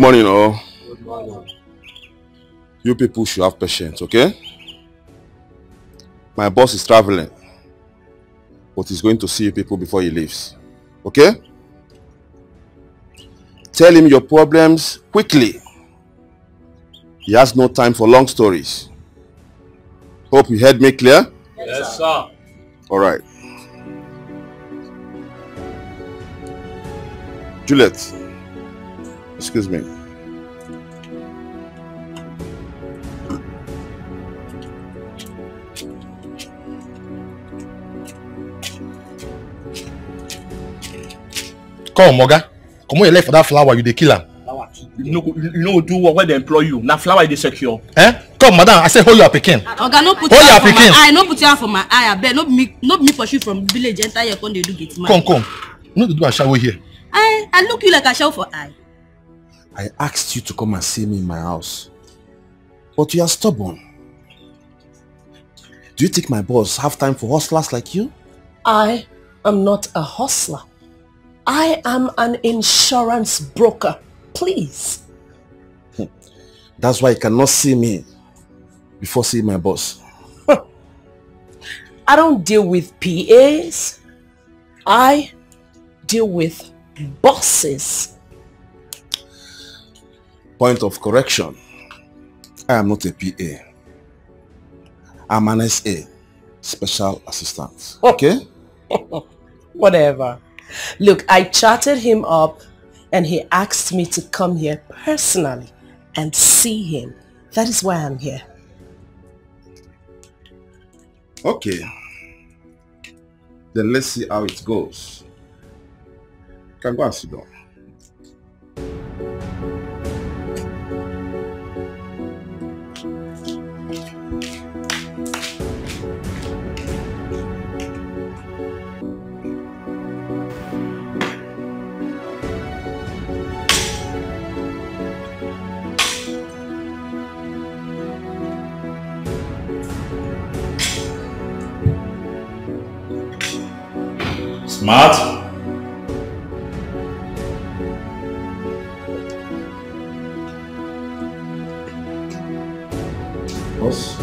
Good morning, all. Good morning. You people should have patience, okay? My boss is traveling, but he's going to see you people before he leaves, okay? Tell him your problems quickly. He has no time for long stories. Hope you heard me clear? Yes, sir. All right. Juliet, excuse me. Come, Moga. Come on, you left for that flower, you the killer. You know, you know do what when they employ you. Now flower is secure. Eh? Come, madam, I say hold your pikin. oga no put Hold your your for my eye no put your for my eye abeg no be me no be me pursue from village enter here come dey do gate man. Come, come. No dey do a shower here. i i look you like i show for eye. I asked you to come and see me in my house. But you are stubborn. Do you think my boss have time for hustlers like you? I am not a hustler. I am an insurance broker. Please. That's why you cannot see me before seeing my boss. I don't deal with PAs. I deal with bosses. Point of correction. I am not a PA. I'm an SA, Special Assistant. Oh. Okay? Whatever. Look, I chatted him up and he asked me to come here personally and see him. That is why I'm here. Okay. Then let's see how it goes. You can go and sit down. Boss?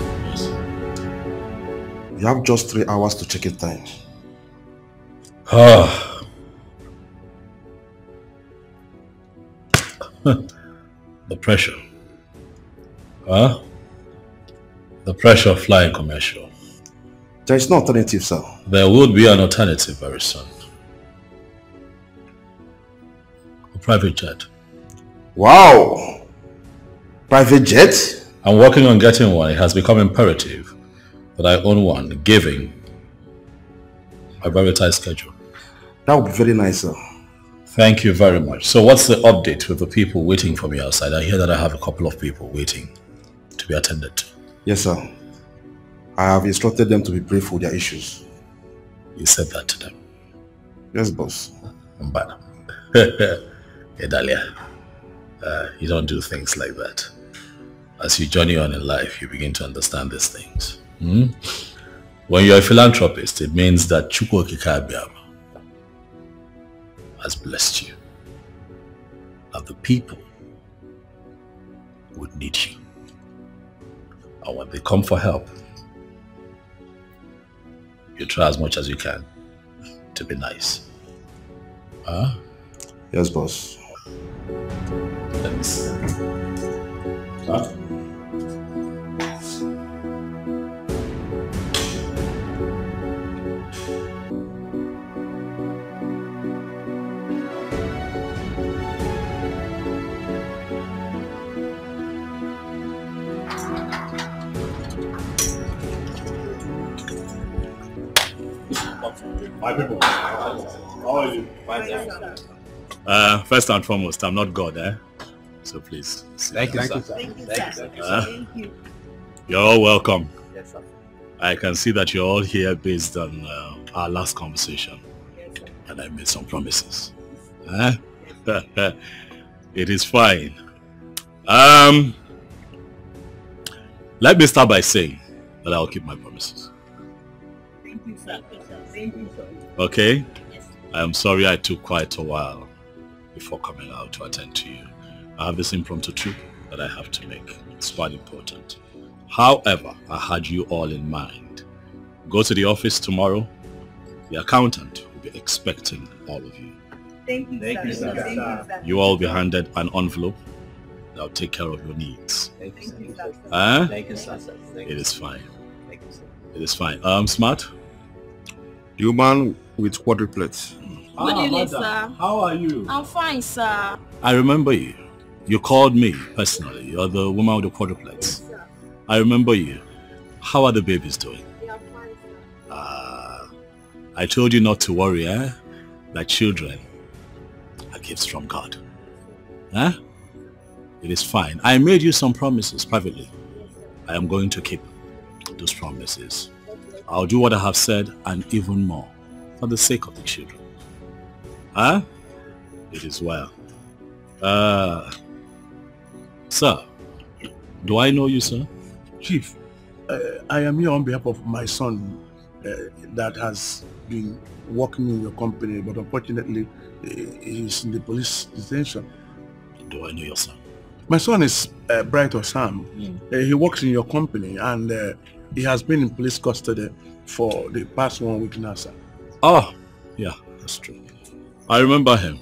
You have just three hours to check in time. Ah. the pressure. Huh? The pressure of flying commercial. There is no alternative, sir. There would be an alternative very soon. Private jet. Wow! Private jet? I'm working on getting one. It has become imperative that I own one, giving my very tight schedule. That would be very nice, sir. Thank you very much. So what's the update with the people waiting for me outside? I hear that I have a couple of people waiting to be attended to. Yes, sir. I have instructed them to be brief with their issues. You said that to them. Yes, boss. Mbana. hey, Dahlia. Uh, you don't do things like that. As you journey on in life, you begin to understand these things. Hmm? When you're a philanthropist, it means that Abiama has blessed you. And the people would need you. And when they come for help, you try as much as you can to be nice. Huh? Yes, boss. Let me see. Huh? My people, how are you? Uh, first and foremost, I'm not God, eh? So please. sit Thank you, sir. Thank you, Thank you, sir. Uh, Thank you. You're all welcome. Yes, sir. I can see that you're all here based on uh, our last conversation, and I made some promises. Eh? it is fine. Um, let me start by saying that I'll keep my promises. Thank you, sir. Thank you, sir. Okay? Yes. I am sorry I took quite a while before coming out to attend to you. I have this impromptu trip that I have to make. It's quite important. However, I had you all in mind. Go to the office tomorrow. The accountant will be expecting all of you. Thank you, Thank sir. you, sir. Thank you, sir. You all will be handed an envelope that will take care of your needs. Thank you, Thank you, sir. sir. Huh? Thank you, sir. Thank It you, is sir. fine. Thank you, sir. It is fine. Um, Smart? The woman with quadruplets. Good evening, madam. sir. How are you? I'm fine, sir. I remember you. You called me personally. You're the woman with the quadruplets. I remember you. How are the babies doing? Ah, I told you not to worry, eh? That children are gifts from God. Huh? It is fine. I made you some promises privately. I am going to keep those promises. I'll do what I have said and even more for the sake of the children. Huh? It is well. Uh, sir, do I know you, sir? Chief, uh, I am here on behalf of my son uh, that has been working in your company, but unfortunately, uh, he's in the police detention. Do I know your son? My son is uh, Bright Osam. Uh, he works in your company and uh, he has been in police custody for the past one week now, sir. Oh, yeah, that's true. I remember him.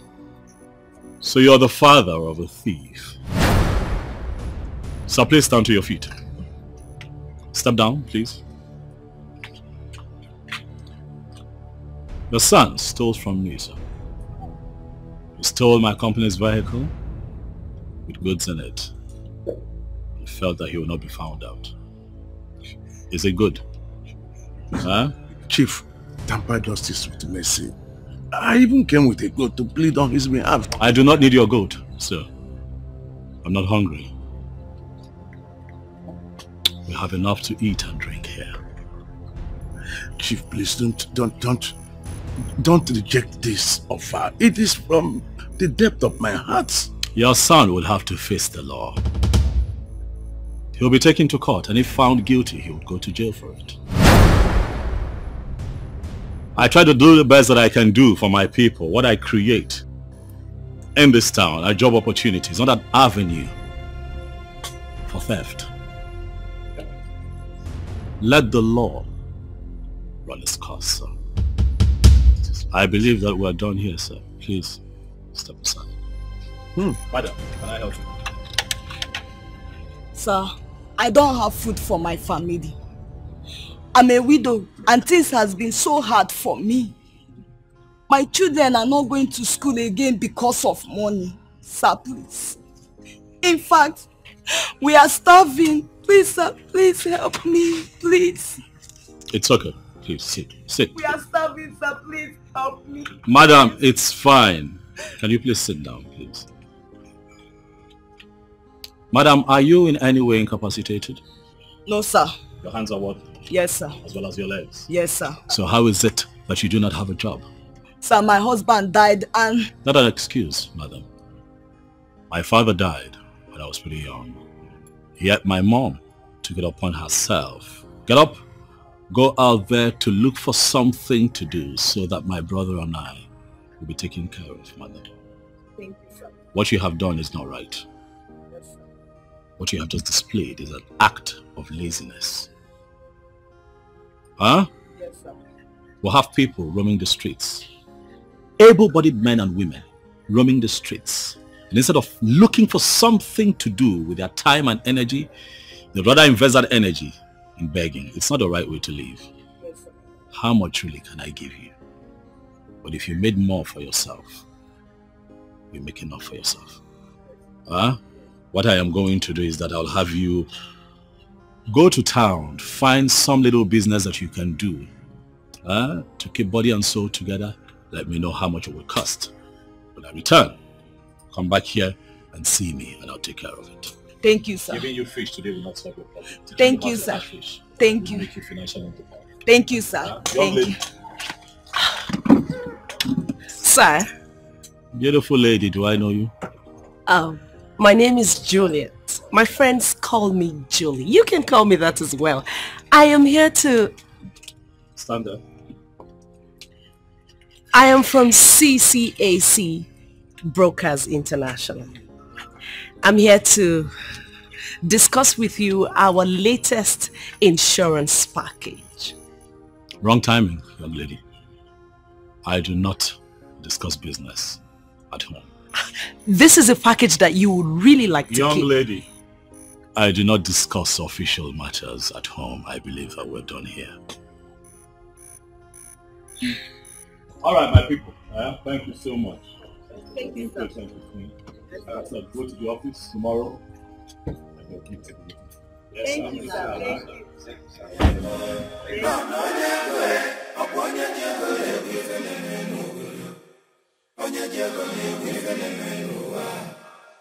So you're the father of a thief. Sir, please stand to your feet. Step down, please. Your son stole from me, sir. He stole my company's vehicle with goods in it. He felt that he would not be found out. Is it good? Huh? Chief, tamper justice with mercy. I even came with a goat to plead on his behalf. I do not need your goat, sir. I'm not hungry. We have enough to eat and drink here. Chief, please don't, don't, don't, don't reject this offer. It is from the depth of my heart. Your son will have to face the law. He'll be taken to court and if found guilty, he would go to jail for it. I try to do the best that I can do for my people, what I create in this town are job opportunities, not an avenue for theft. Let the law run its course, sir. I believe that we're done here, sir. Please, step aside. Hmm. Madam, can I help you? Sir, I don't have food for my family. I'm a widow and things has been so hard for me. My children are not going to school again because of money. Sir, please. In fact, we are starving. Please, sir, please help me, please. It's okay. Please sit. Sit. We are starving, sir, please help me. Madam, it's fine. Can you please sit down, please? Madam, are you in any way incapacitated? No, sir. Your hands are what? Yes, sir. As well as your legs. Yes, sir. So how is it that you do not have a job? Sir, my husband died and Not an excuse, madam. My father died when I was pretty young. Yet my mom took it upon herself. Get up, go out there to look for something to do so that my brother and I will be taken care of, madam. Thank you, sir. What you have done is not right. Yes, sir. What you have just displayed is an act of laziness. Huh? Yes, sir. We'll have people roaming the streets. Able-bodied men and women roaming the streets. And instead of looking for something to do with their time and energy, they'd rather invest that energy in begging. It's not the right way to live. Yes. How much really can I give you? But if you made more for yourself, you make enough for yourself. Huh? What I am going to do is that I'll have you go to town, find some little business that you can do huh? to keep body and soul together. Let me know how much it will cost. When I return, come back here and see me and I'll take care of it. Thank you, sir. Giving you fish today will not solve your problem. Thank you, sir. Fish Thank you. make you financially independent. Thank you, sir. Huh? Young Thank lady. you. Sir. Beautiful lady, do I know you? Um, my name is Juliet. My friends call me Julie. You can call me that as well. I am here to... Stand up. I am from CCAC Brokers International. I'm here to discuss with you our latest insurance package. Wrong timing, young lady. I do not discuss business at home. This is a package that you would really like to Young keep. lady, I do not discuss official matters at home. I believe that we're done here. All right, my people. Uh, thank you so much. Thank you, sir. Thank you. Uh, so go to the office tomorrow. and we'll keep taking it. Thank you, sir. Thank you.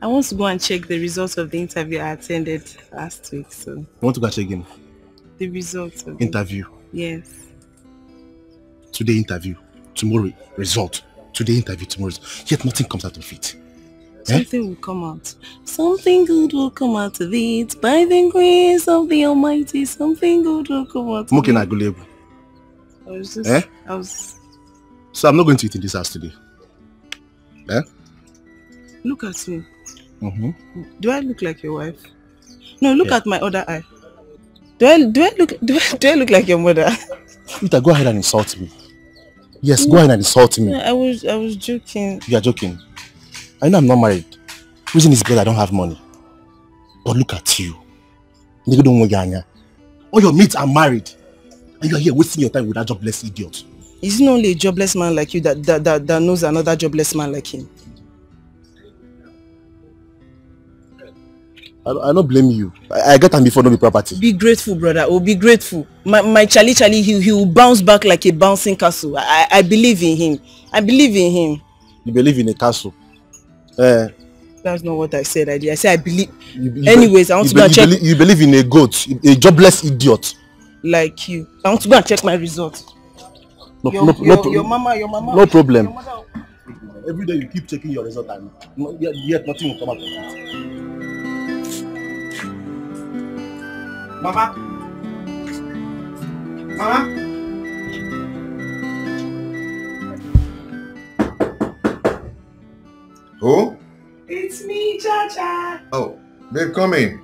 I want to go and check the results of the interview I attended last week. So You want to go check again? the results of the- Interview. Yes. Today interview. Tomorrow result. Today interview. Tomorrow result. Yet nothing comes out of it. Eh? Something will come out. Something good will come out of it. By the grace of the Almighty, something good will come out na it. I was just, Eh? I was, So I'm not going to eat in this house today. Eh? look at me. Mm-hmm. Do I look like your wife? No, look Yeah. at my other eye. Do I, do I look, do I, do I look like your mother? Rita, go ahead and insult me. Yes, go ahead and insult me. I was, I was joking. You are joking. I know I'm not married. Reason is because I don't have money. But look at you. Nigga don't want. All your mates are married. And you are here wasting your time with that jobless idiot. Isn't only a jobless man like you that, that, that, that knows another jobless man like him? I, I don't blame you. I, I get am before no be property. Be grateful, brother. Oh, be grateful. My, my Charlie Charlie, he, he will bounce back like a bouncing castle. I, I believe in him. I believe in him. You believe in a castle. Uh, That's not what I said. I did. I said I believe. you, you, Anyways, I want to go and check. believe, you believe in a goat, a jobless idiot. Like you. I want to go and check my results. No, Your, no, your, no, your mama, your mama. no problem. Your mother- Every day you keep checking your result and no, yet, yet nothing will come out of it. Mama. Mama. Who? It's me, Jaja. Oh, babe, come in.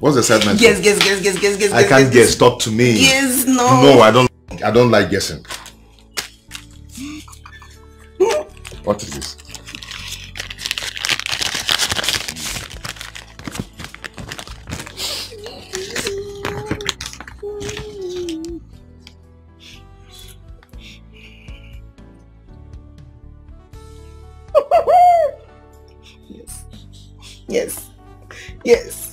What's the segment? Guess, guess, guess, guess, guess, guess. I guess, can't guess. guess. Talk to me. Yes, no. No, I don't. I don't like guessing. What is this? Yes. Yes. Yes.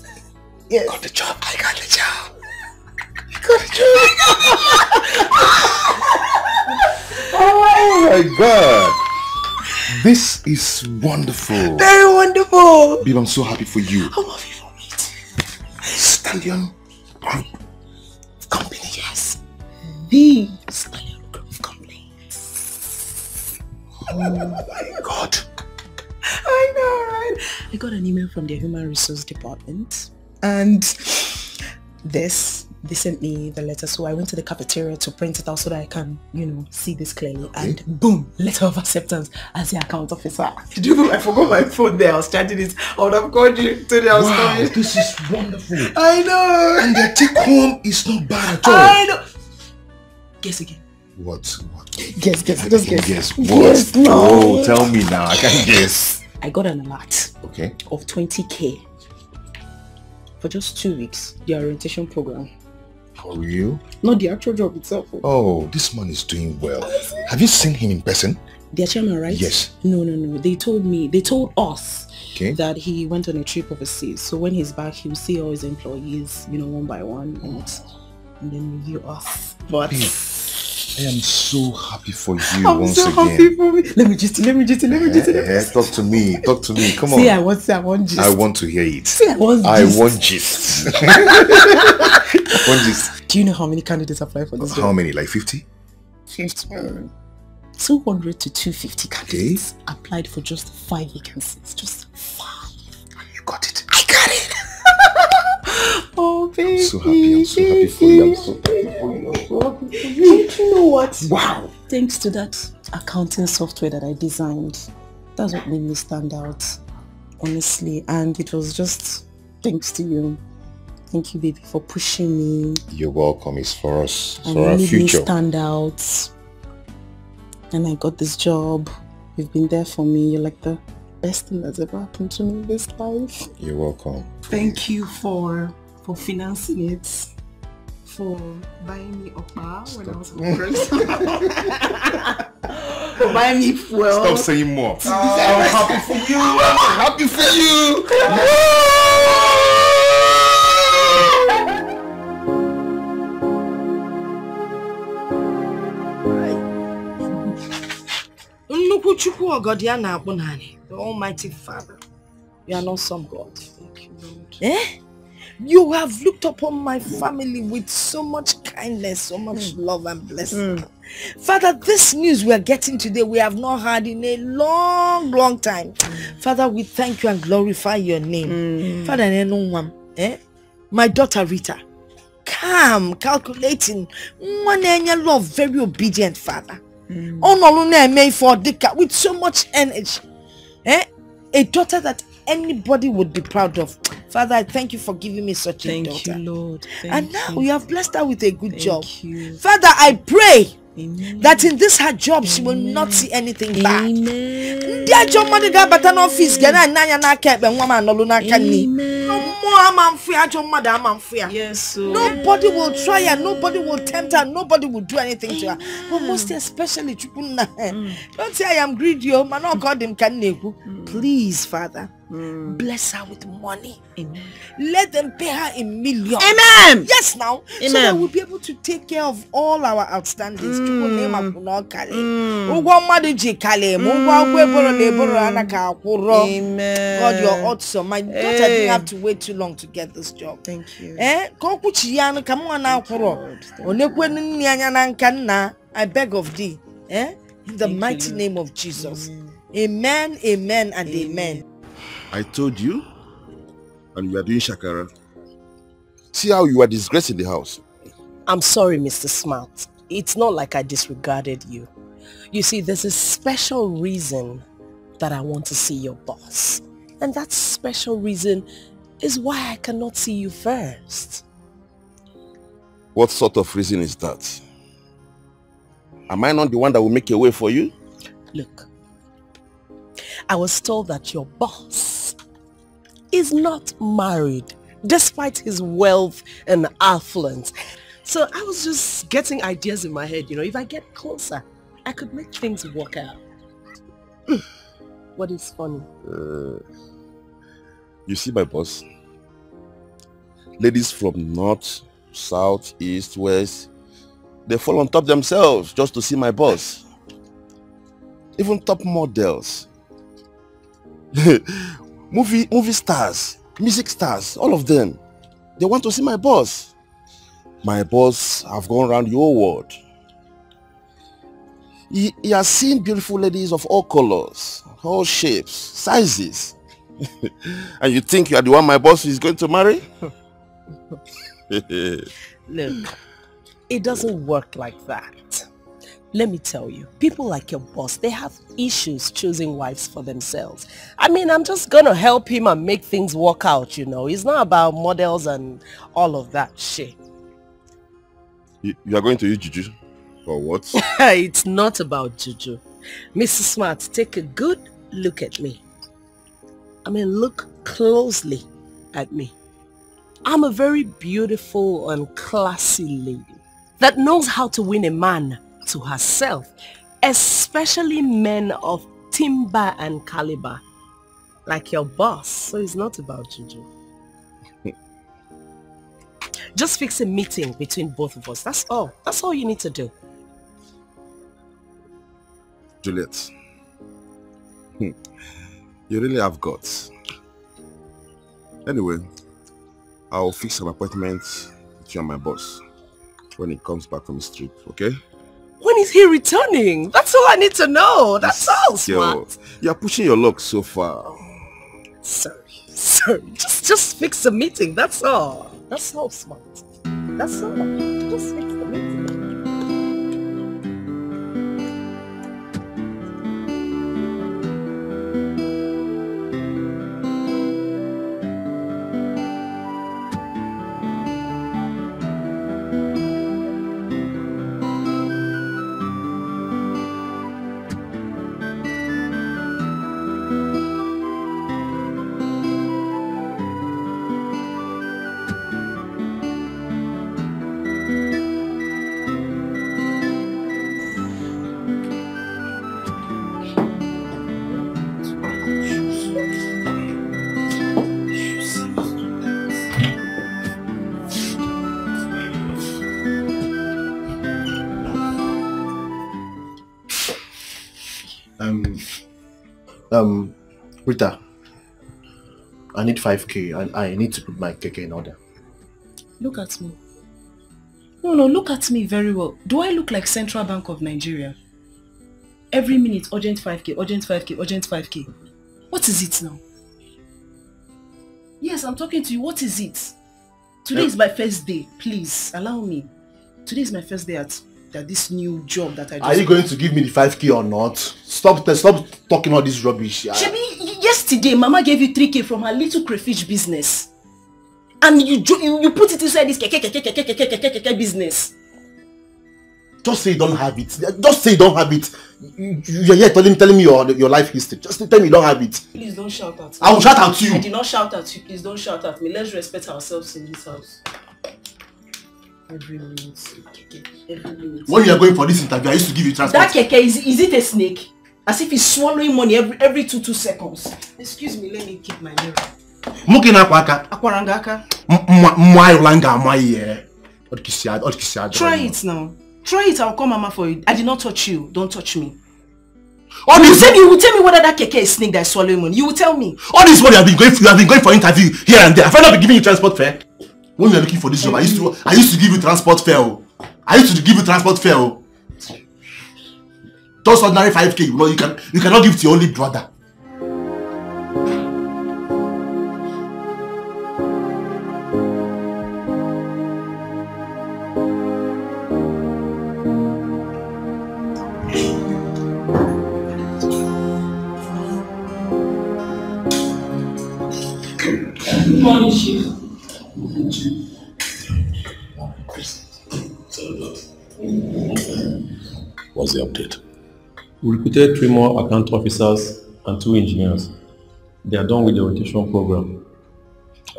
I got the job. I got the job. I got the job. oh my oh god. This is wonderful. Very wonderful. Babe, I'm so happy for you. I'm happy for me too. Stallion Group Company. Yes. The Stallion Group Company. Oh my god. I know, right? I got an email from the human resource department and this, they sent me the letter. So I went to the cafeteria to print it out so that I can, you know, see this clearly. And boom, letter of acceptance as the account officer. Did you know I forgot my phone there? I was charging it. I would have called you today. I was Wow, coming. this is wonderful. I know. And the take home is not bad at all. I know. Guess again. What? What? Guess, guess, I just guess. guess. What? Guess, no. Oh, tell me now. I can guess. I got an alert Okay. of 20k for just two weeks. The orientation program. For real? Not the actual job itself. Oh, this man is doing well. Have you seen him in person? Their chairman, right? Yes. No, no, no. They told me, they told us Okay. that he went on a trip overseas. So when he's back, he'll see all his employees, you know, one by one and, and then review us. But I am so happy for you I'm once so again. happy for me. Let me just, let me just, let me just. Let me Eh, talk to me. Talk to me. Come on. See, I want, I want just. I want to hear it. See, I want I gist. want gist. I want gist. Do you know how many candidates applied for this How job? many? Like 50? 50. 200 to 250 candidates applied for just five vacancies. Just five. You got it. I got it. Oh, baby. I'm so happy. I'm so happy for you. I'm so happy for you. I'm so happy for you. Do you know what? Wow. Thanks to that accounting software that I designed, that's what made me stand out, honestly. And it was just thanks to you. Thank you, baby, for pushing me You're welcome. It's for us. It's and for our made me stand out. And I got this job. You've been there for me. You're like the best thing that's ever happened to me in this life. You're welcome. Thank you for for financing it. For buying me oppa when I was For buying me fuel. Stop saying more. I'm happy for you. I'm happy for you. nnukwu chukwu ọgọdị a na-akpụ the almighty father. You are not some god. Eh? You have looked upon my family with so much kindness so much love and blessing. Father this news we are getting today we have not heard in a long long time. Father we thank you and glorify your name. Father nenu nwa eh? My daughter rita. Calm calculating. Na-enye love very obedient father ọ nọrụ na-eme ife ọ dịka with so much energy eh? a daughter that anybody would be proud of father i thank you for giving me such a Thank daughter you, Lord. Thank and now you. you have blessed her with a good job you. father i pray Amen. that in this her job she will not see anything bad ndị ajọ mmadụ ga-abata n'ọfịs ga na-ene anya n'aka ekpe nwa m anọlụ n'aka nne mmụọ ama mfu ya ajọ mmadụ ama mfu ya Yes, so. Nobody will try her. Nobody will tempt her. Nobody will do anything to her. But most especially, Chukwunna, eh, don't say I am greedy, oh, man. Oh, God, him can neku. Please, Father, Mm. bless her with money. Amen. Let them pay her a million. Amen. Yes, now. So that Amen. we'll be able to take care of all our outstandings. Chukwunna, ịma kwụ na ọ karị. Ụgwọ mmadụ ji karị ma mm. ụgwọ akwụkwọ eboro na eboro. Amen. God, you're awesome. My daughter Hey. didn't have to wait too long to get this job. Thank you. ee ka ọ kwuchi ya anụ ka m nwa na-akwụrọ o nekwenu nne anya na i beg of thee eh? in the mighty name of jesus amen amen and amen. I told you, and you are doing shakara. See how you are disgracing the house. I'm sorry, Mr. Smart. It's not like I disregarded you. You see, there's a special reason that I want to see your boss. And that special reason is why I cannot see you first. What sort of reason is that? Am I not the one that will make a way for you? Look, I was told that your boss is not married despite his wealth and affluence. So I was just getting ideas in my head, you know, if I get closer, I could make things work out. what is funny? Uh, you see my boss? Ladies from north, south, east, west, they fall on top themselves just to see my boss. Even top models. movie, movie stars, music stars, all of them. They want to see my boss. My boss have gone around whole world. He, he has seen beautiful ladies of all colors, all shapes, sizes. and you think you are the one my boss is going to marry? Look, it doesn't work like that. Let me tell you, people like your boss, they have issues choosing wives for themselves. I mean, I'm just gonna help him and make things work out, you know. It's not about models and all of that shit. You, you are going to use juju? For what? it's not about juju. Mrs. Smart, take a good look at me. I mean, look closely at me. I'm a very beautiful and classy lady that knows how to win a man to herself, especially men of timber and caliber, like your boss. So it's not about juju. Just fix a meeting between both of us. That's all. That's all you need to do. Juliet. Hmm. You really have guts. Anyway, I'll fix an appointment with you and my boss when he comes back from his trip, okay? When is he returning? That's all I need to know. That's all, smart. Yo, You're pushing your luck so far. Sorry, sorry. Just, just fix the meeting. That's all. That's all, smart. That's all. Just fix um, Rita, I need 5k and I need to put my keke in order. Look at me. No, no, look at me very well. Do I look like Central Bank of Nigeria? Every minute, urgent 5k, urgent 5k, urgent 5k. What is it now? Yes, I'm talking to you. What is it? Today is my first day. Please, allow me. Today is my first day at, at this new job that I just... Are you going to give me the 5k or not? Stop, stop talking all this rubbish. Shebi, yesterday, Mama gave you 3k from her little crayfish business. And you, you, you put it inside this keke, keke, keke, keke, keke, keke business. Just say you don't have it. Just say you don't have it. You- You're here telling, telling me your, your life history. Just tell me you don't have it. Please don't shout at me. I will shout at you. I did not shout at you. Please don't shout at me. Let's respect ourselves in this house. Every minute. Every minute. When you are going for this interview, I used to give you transport. That keke, is, is it a snake? As if he's swallowing money every every two two seconds. Excuse me, let me keep my mirror. Nwoke na-akwa aka. Akwaranga aka. M- mma- Mmụọ ayọla m ga-ama ihe. Ọ dị ka isi ad- ọ dị ka isi adọrọ Try it now. Try it, I'll call mama for you. I did not touch you. Don't touch me. All You this, said you will tell me whether that keke is snake that is swallowing money. You will tell me. all this money you have been going, for, you have been going for interview here and there. I've not been giving you transport fare? When you are looking for this job, I used to, I used to give you transport fare. oh. I used to give you transport fare. oh. Just ordinary 5k, you know, you can, you cannot give to your only brother. What's the update? We recruited three more account officers and two engineers. They are done with the rotation program.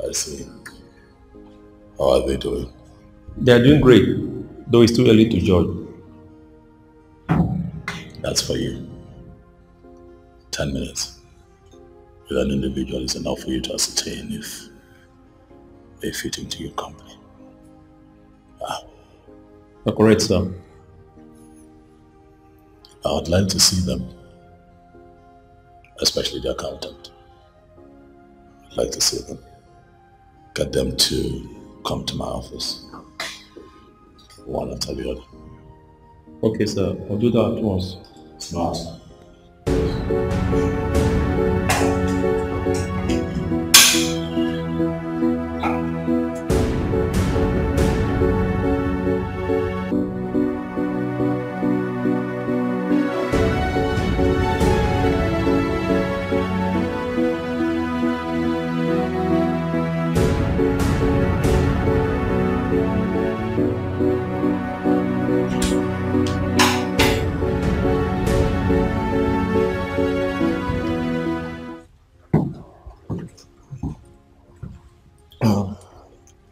I see. How are they doing? They are doing great, though it's too early to judge. That's for you. Ten minutes with an individual is enough for you to ascertain if they fit into your company. Ah. Correct, sir. I would like to see them, especially the accountant. I'd like to see them. Get them to come to my office. One after the other. Okay, sir. I'll do that at once. Smart.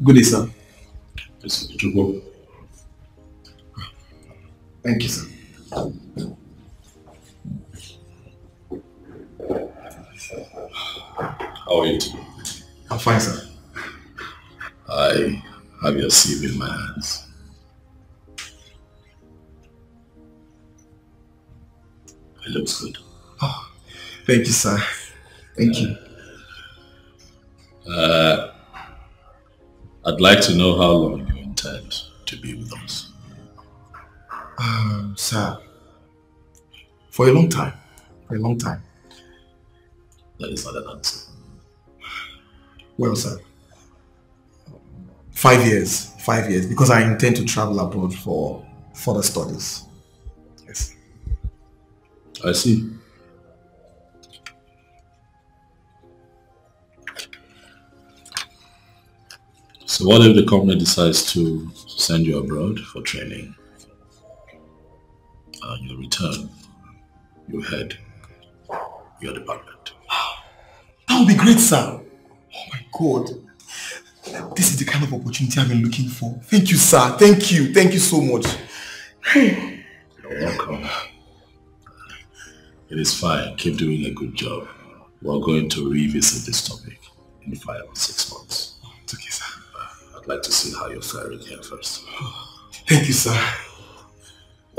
Good day, sir. It's to go. Thank you, sir. How are you today? I'm fine, sir. I have your CV in my hands. It looks good. Oh, thank you, sir. Thank you. Uh, I'd like to know how long you intend to be with us. Um, sir, for a long time. For a long time. That is not an answer. Well, sir, five years. Five years, because I intend to travel abroad for further studies. Yes. I see. So what if the company decides to send you abroad for training? And you return, you head your department. That would be great, sir. Oh my God. This is the kind of opportunity I've been looking for. Thank you, sir. Thank you. Thank you so much. You're welcome. It is fine. Keep doing a good job. We're going to revisit this topic in five or six months. Like to see how you're faring here first. Thank you, sir.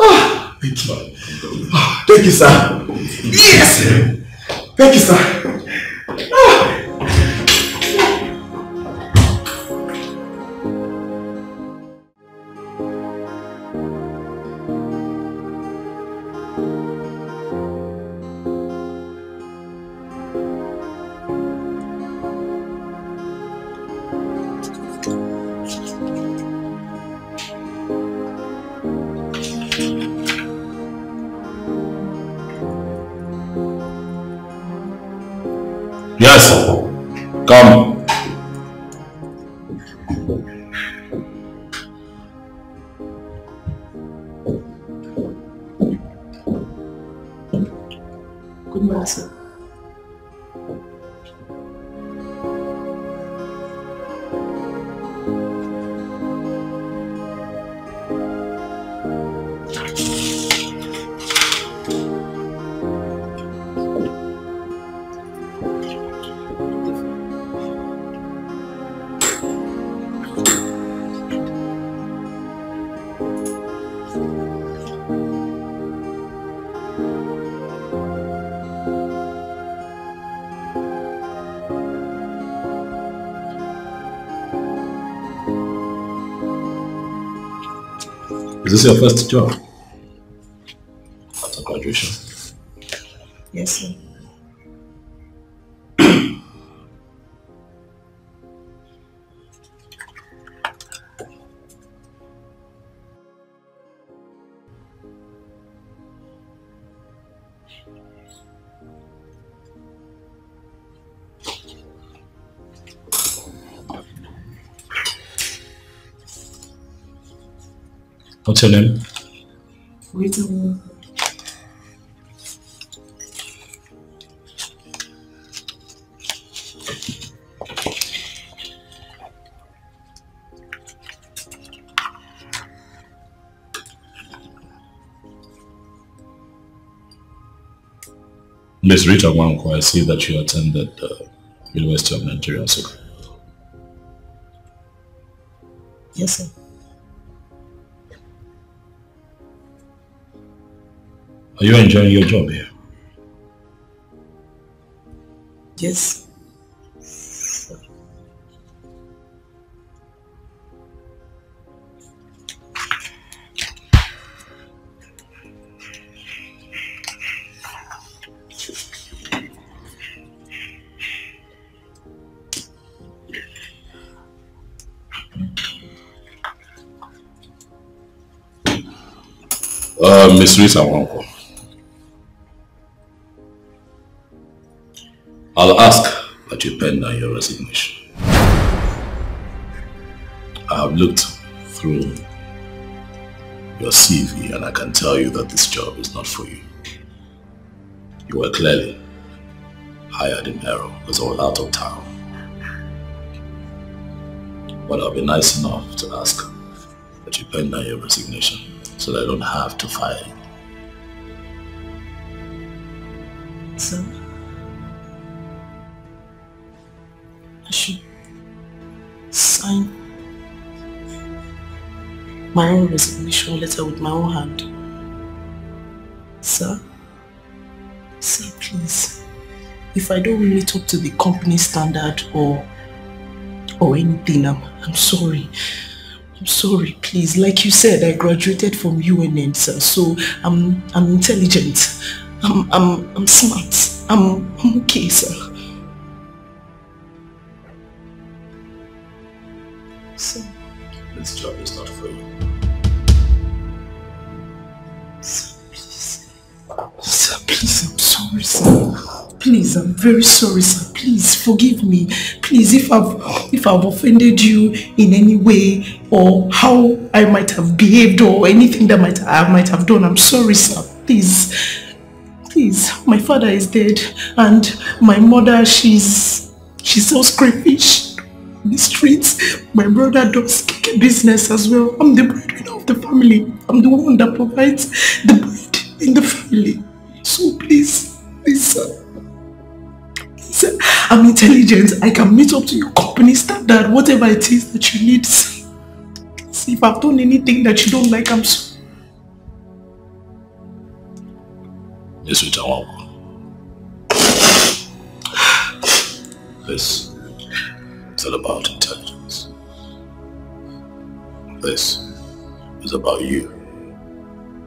Ah, thank you. Ah, thank you, sir. Yes! Thank you, sir. Ah. Is this your first job? What's your name? Walker. Miss Rita Wanko, I see that you attended the University of Nigeria, Nsukka. Yes, sir. Are you enjoying your job here? Yes. Uh, Miss Rita Wanko. Pen down your resignation. I have looked through your CV and I can tell you that this job is not for you. You were clearly hired in error because was out of town. But I'll be nice enough to ask that you pen down your resignation so that I don't have to fire you. Sir? My own resignation letter with my own hand. Sir? Sir, please. If I don't meet up to the company standard or or anything, I'm, I'm sorry. I'm sorry, please. Like you said, I graduated from UNN, sir. So I'm I'm intelligent. I'm I'm I'm smart. I'm I'm okay, sir. Please, I'm very sorry, sir. Please forgive me. Please, if I've if I've offended you in any way or how I might have behaved or anything that might I might have done, I'm sorry, sir. Please. Please, my father is dead and my mother, she's she sells crayfish in the streets. My brother does business as well. I'm the breadwinner of the family. I'm the one that provides the bread in the family. So please, please, sir. I'm intelligent. I can meet up to your company standard, whatever it is that you need. See if I've done anything that you don't like, I'm sorry. Rita Wanko. This is all about intelligence. This is about you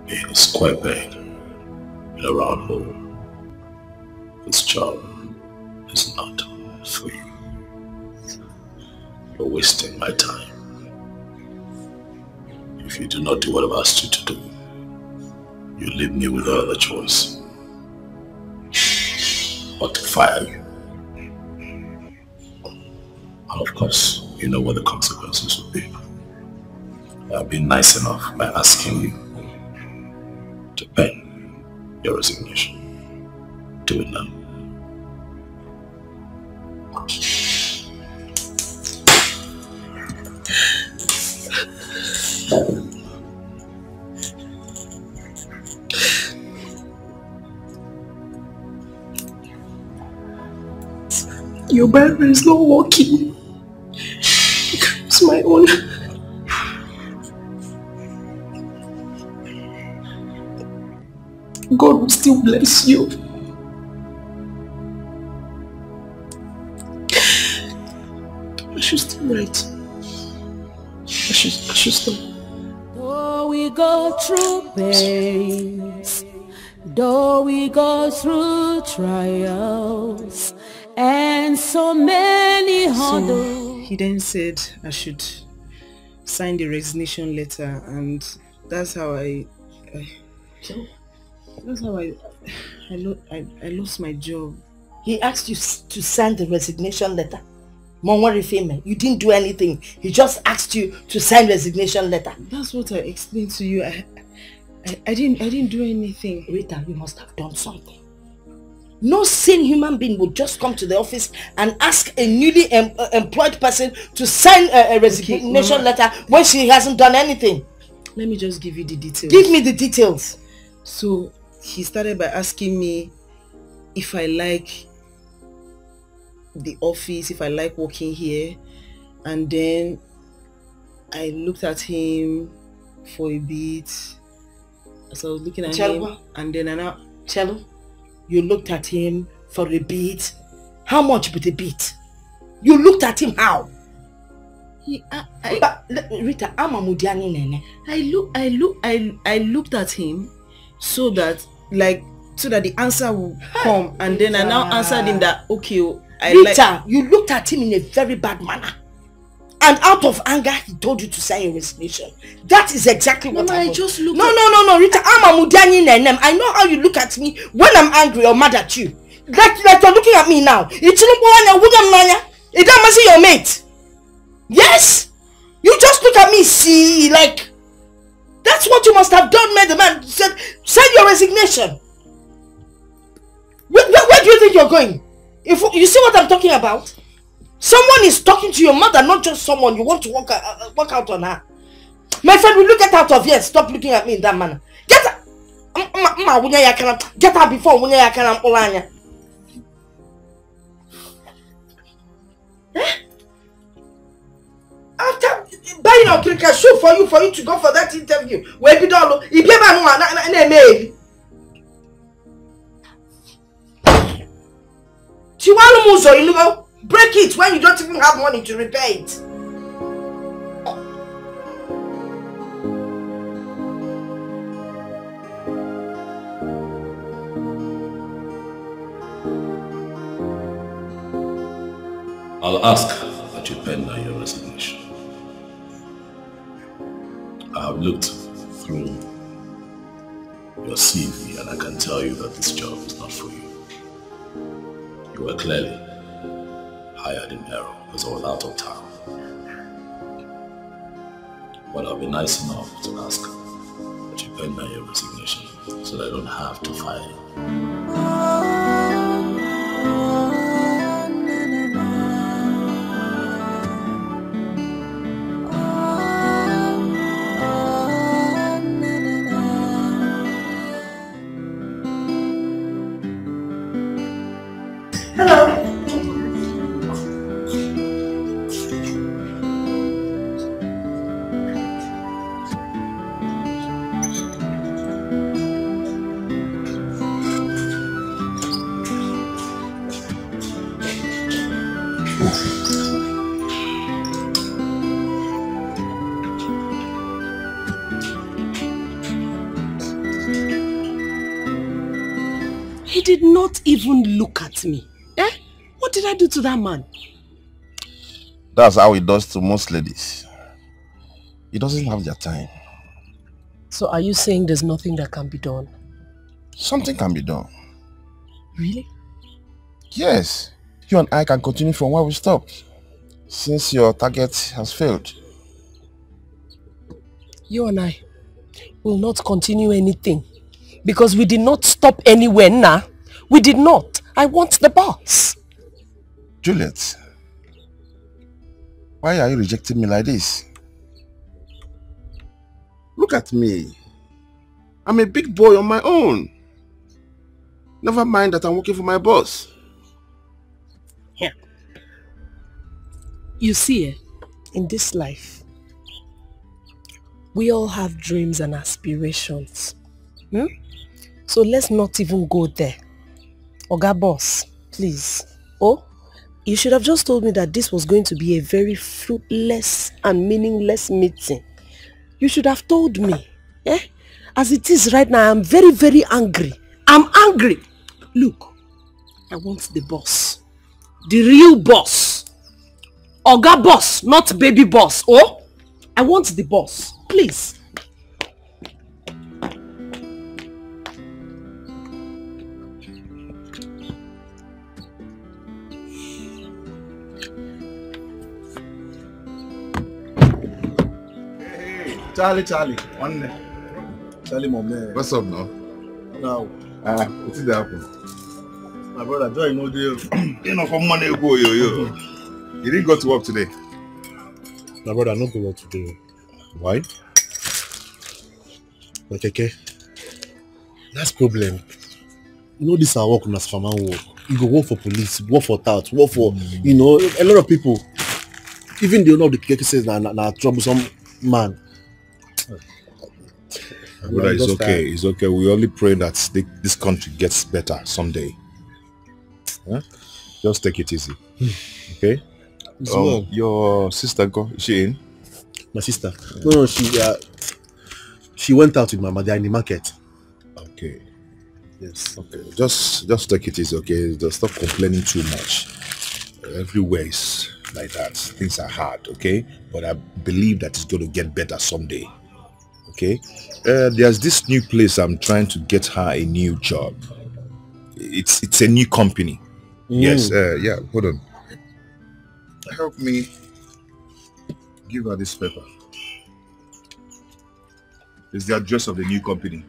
being a square peg in a round hole. This job is not for you. You're wasting my time. If you do not do what I've asked you to do, you leave me with no other choice but to fire you. And of course, you know what the consequences will be. I've been nice enough by asking you to pen your resignation. Do it now. Your Bible is not working. It's my own. God will still bless you. I should still write. I should, I should stop. Though we go through pains, though we go through trials, and so many So hurdles. He then said I should sign the resignation letter and that's how I, I that's how I I, lo- I I lost my job. He asked you to sign the resignation letter. Monwarifeme, you didn't do anything. He just asked you to sign resignation letter. That's what I explained to you. I, I, I didn't I didn't do anything. Rita, you must have done something. No sane human being would just come to the office and ask a newly em uh, employed person to sign a, a resignation okay, letter when she hasn't done anything. Let me just give you the details. Give me the details. So he started by asking me if I like the office, if I like working here. And then I looked at him for a bit. So I was looking at Chelo. him. And then I now... Chelo, you looked at him for a bit. How much with a bit? You looked at him how? He, I, I, but, Rita, I'm a Mudiani nene. I look, I look, I, I looked at him so that, like, so that the answer will come, and Rita. then I now answered him that okay, oh, I Rita, like... you looked at him in a very bad manner. And out of anger, he told you to sign your resignation. That is exactly what Mama, I, I just look. No, no, no, no, Rita. I'm a Mudiani Nenem. I know how you look at me when I'm angry or mad at you. Like, like you're looking at me now. It's It doesn't see your mate. Yes. You just look at me, see, like. That's what you must have done, made the man said, send your resignation. Where, where, where do you think you're going? If you see what I'm talking about? Someone is talking to your mother, not just someone you want to work, uh, work out on her. My friend, will you get out of here? Stop looking at me in that manner. Get out! Get out before eh? After buying a cricket shoe for you for you to go for that interview, where be done, if you ever Chiwalu You want to muzo, you know, break it when you don't even have money to repair it. I'll ask that you pen down your resignation. I have looked through your CV and I can tell you that this job is not for you. You were clearly hired in error because I was out of town. But I'll be nice enough to ask that you pen your resignation so that I don't have to fire even look at me. Eh? What did I do to that man? That's how he does to most ladies. He doesn't have their time. So are you saying there's nothing that can be done? Something can be done. Really? Yes. You and I can continue from where we stopped. Since your target has failed. You and I will not continue anything. Because we did not stop anywhere now. We did not. I want the boss. Juliet, why are you rejecting me like this? Look at me. I'm a big boy on my own. Never mind that I'm working for my boss. Yeah. You see, eh, in this life, we all have dreams and aspirations. Hmm? So let's not even go there. Oga boss, please. Oh, you should have just told me that this was going to be a very fruitless and meaningless meeting. You should have told me. Eh? As it is right now, I'm very, very angry. I'm angry. Look, I want the boss. The real boss. Oga boss, not baby boss. Oh, I want the boss. Please. Charlie, Charlie, one. Charlie, my man. What's up now? Now, Ah, what did happen? my brother, Joy, no deal. You know, from money ago, yo, yo. You didn't go to work today. My brother, no go work today. Why? Like, okay. That's problem. You know, this our work on as farmer work. You go work for police, work for tout, work for, you know, a lot of people. Even they know the keke says na, na, na troublesome man. Brother, it's okay. It's okay. We only pray that this country gets better someday. Huh? Just take it easy. Okay? It's Um, well. your sister, go, is she in? My sister. No, no, she uh, she went out with my mother in the market. Okay. Yes. Okay. Just just take it easy, okay? Just stop complaining too much. Everywhere is like that. Things are hard, okay? But I believe that it's going to get better someday. Okay? Uh, there's this new place I'm trying to get her a new job. It's it's a new company. Yes, uh, yeah, hold on. Help me give her this paper. It's the address of the new company.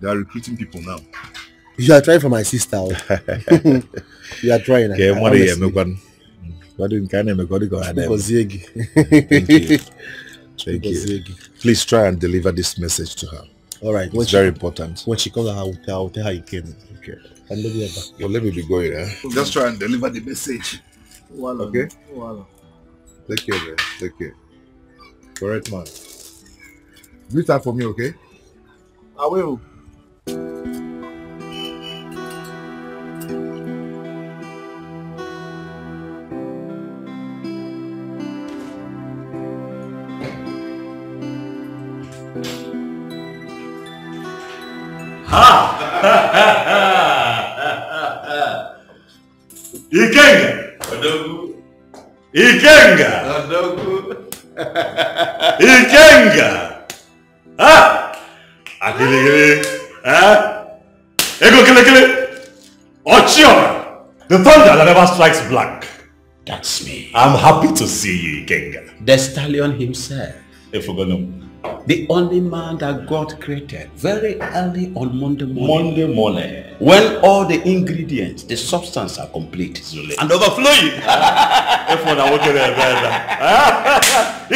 They are recruiting people now. You are trying for my sister. oh. you are trying. Okay, I- what do you honestly. What do you kind of make what do you go ahead? Thank you. Thank Ngozi you. Egi. Please try and deliver this message to her. All right. It's very important. When she comes, I will tell, I will tell her you came. Okay. And maybe ever. Well, let me be going. Eh? Just try and deliver the message. Okay. Take care, man. Take care. Correct, man. Greet her for me, okay? I will. Ikenga! Ikenga! Ikenga! Ah! Akiligili! Ah! Ego kilikili! Ochiora! The thunder that never strikes black. That's me. I'm happy to see you, Ikenga. The stallion himself. Ifugonu. The only man that God created very early on Monday morning. Monday morning. When all the ingredients, the substance are complete. And overflowing. Everyone I working there, there.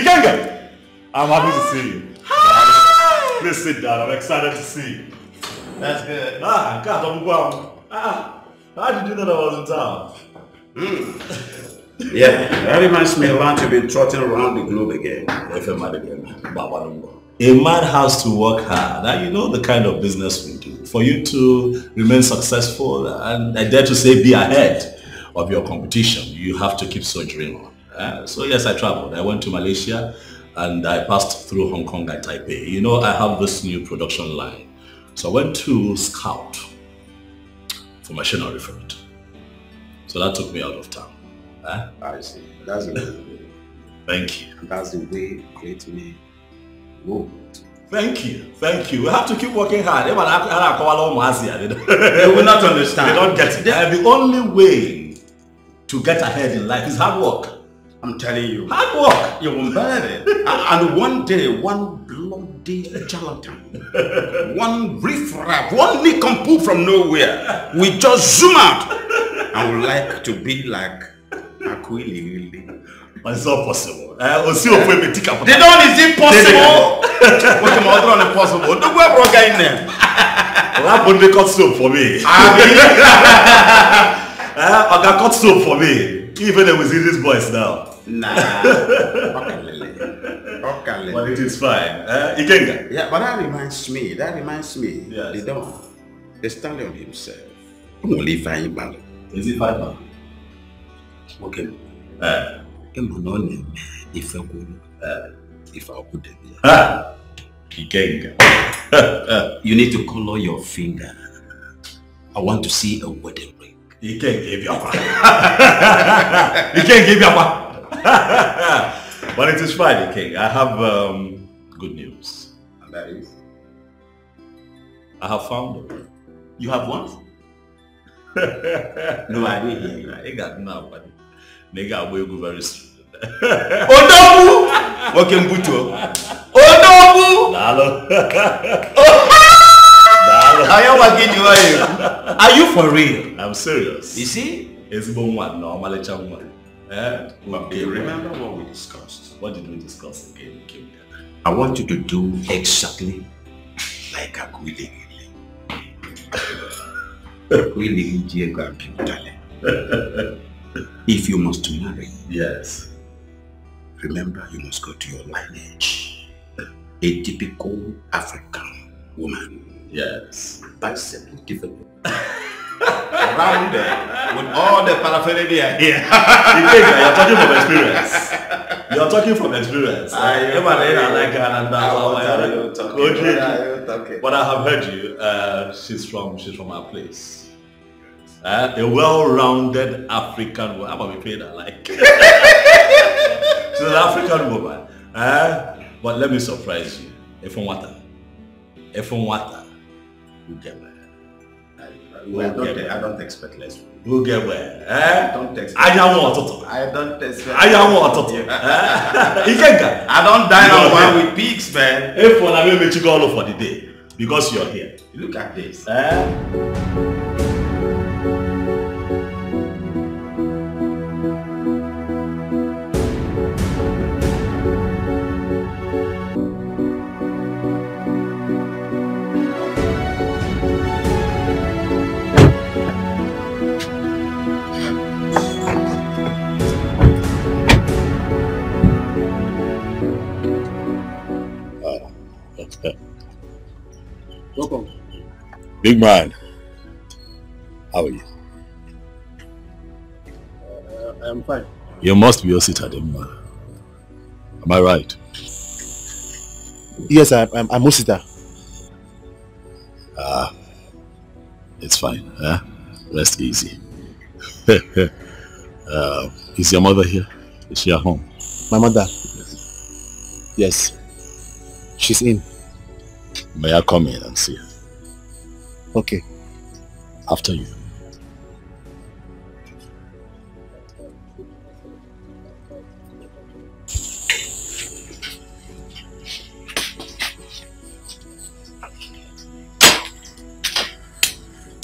Ikenga! I'm happy to see you. Please sit down. I'm excited to see you. That's good. Ah, God, I'm wow. Ah, how did you know that I was in town? Yeah, that reminds me want to be trotting around the globe again. If a man again, A man has to work hard. And you know the kind of business we do. For you to remain successful and I dare to say be ahead of your competition, you have to keep soldiering on. Uh, so yes, I traveled. I went to Malaysia and I passed through Hong Kong and Taipei. You know, I have this new production line. So I went to scout for machinery for it. So that took me out of town. Huh? I see. That's the way. Thank you. That's the way great men go. Thank you. Thank you. We have to keep working hard. They will not understand. They don't get it. And the only way to get ahead in life is hard work. I'm telling you. Hard work. You will believe it. and, and one day, one bloody charlatan, one riffraff, one nincompoop from nowhere, we just zoom out and would like to be like Aquili. But it's not possible. Uh, we'll see if we may take up. They don't, is it possible? What's the matter on impossible? Don't go bro guy in there. Well, that would cut soap for me. uh, I got cut soap for me. Even though we see these boys now. Nah. Okay. But it is fine. Uh, Ikenga. Yeah, but that reminds me, that reminds me, Yes. the Don, the stallion himself. Only five ball. Is it five now? Okay. Uh, Ema na ọ na-eme ife kwuru ife akwụdebe ya. Ikenga. You need to color your finger. I want to see a wedding ring. Ikenga Ibiakwa. Ikenga Ibiakwa. But it is fine, Ikenga. I have um, good news. And that is? I have found her. You have one? No, I didn't hear you. Ị ga-adị na-agwa Nigga agba egwu very soon. Okay, Mbuto. Odobu! Dalo. Are you for real? I'm serious. You see? Ezigbo nwa na ọmalịcha nwa. Eh? Okay, remember what we discussed. What did we discuss again? I want you to do exactly like Akwili. Akwili Diego Abimutale. If you must marry, Yes. remember you must go to your lineage. A typical African woman. Yes. Bicep developed. Rounded with all the paraphernalia here. You're talking from experience. You're talking from experience. I- I like and that's I I talk. Okay. What are you talking? But I have heard you. Uh, she's from she's from our place. Uh, a well-rounded African woman. I'm pay that like. she's an African woman. Uh, but let me surprise you. Efon water. Efon water. You get where. Well, I don't, I don't expect less. We'll get where. Eh? I don't expect Anyanwụ ọtụtụ. I don't expect Anyanwụ ọtụtụ. Eh? Ikenga. I don't You're on one with pigs, man. If one of you go all for the day because you're here. Look at this. Eh? Welcome. Big man, how are you? Uh, I am fine. You must be Osita Demma. Am I right? Yes, I, I'm, I'm Osita. Ah, it's fine. Eh? Rest easy. uh, is your mother here? Is she at home? My mother. Yes. Yes. She's in. May I come in and see her? Okay. After you.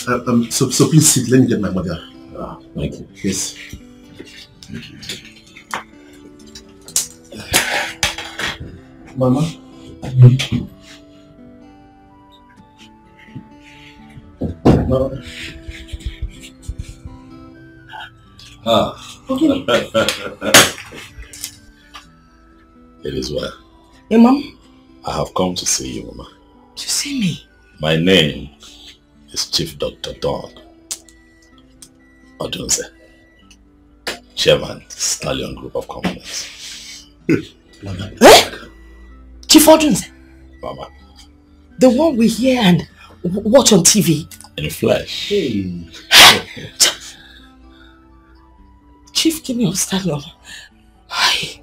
Uh, um, so, so please sit. Let me get my mother. Ah, thank you. Yes. Thank you. Mama. Mama. Ah. it is well. Hey, Mom, I have come to see you, Mama. to see me. My name is Chief Dr. Don Odunze, Chairman, Stallion Group of Companies. Mama. Eh? Chief Odunze, Mama, the one we hear and watch on TV. in flesh. Chief, give me your stallion. I,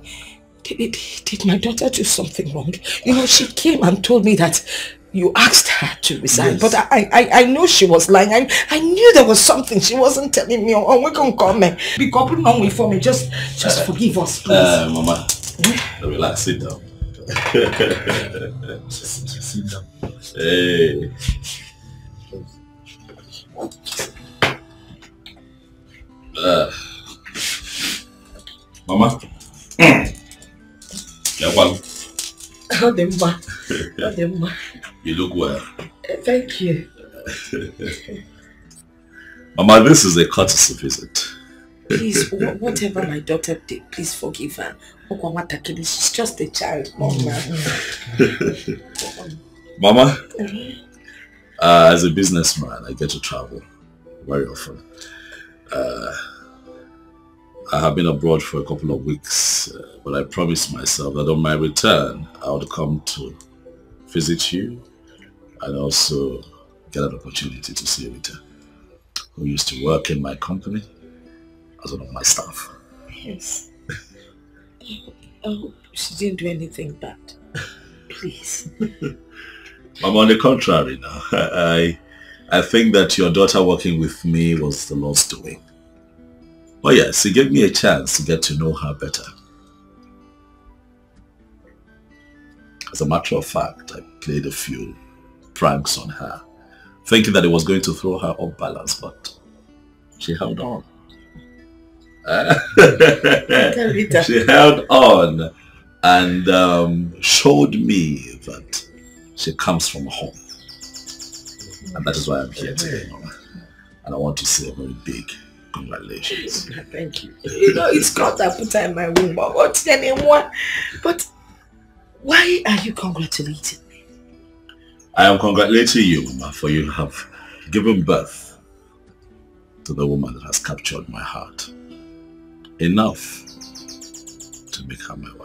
did, did, did my daughter do something wrong? You know, she came and told me that you asked her to resign, Yes. but I, I, I know she was lying. I, I knew there was something she wasn't telling me. Oh, we can come. eh. Be couple on with for me. Just, just forgive us, please. Uh, Mama, relax, sit down. Sit down. Hey. Uh, Mama. Well, Ọ dị mma. Ọ dị mma. you look well. Eh, Thank you. Mama, this is a courtesy visit. Please, whatever my daughter did, please forgive her. She's just a child. Mama. Mama, uh, as a businessman, I get to travel very often. Uh, I have been abroad for a couple of weeks, uh, but I promised myself that on my return, I would come to visit you and also get an opportunity to see Rita, who used to work in my company as one of my staff. Yes. Oh, she didn't do anything bad. Please. I'm on the contrary now. I, I think that your daughter working with me was the Lord's doing. But yes, it gave me a chance to get to know her better. As a matter of fact, I played a few pranks on her, thinking that it was going to throw her off balance, but she held on. she held on and um, showed me that she comes from home. And that is why I'm here today, Mama. And I want to say a very big congratulations. Thank you. You know, it's God that put her in my womb. But what's the name? What? But why are you congratulating me? I am congratulating you, Mama, for you have given birth to the woman that has captured my heart. Enough to make her my wife.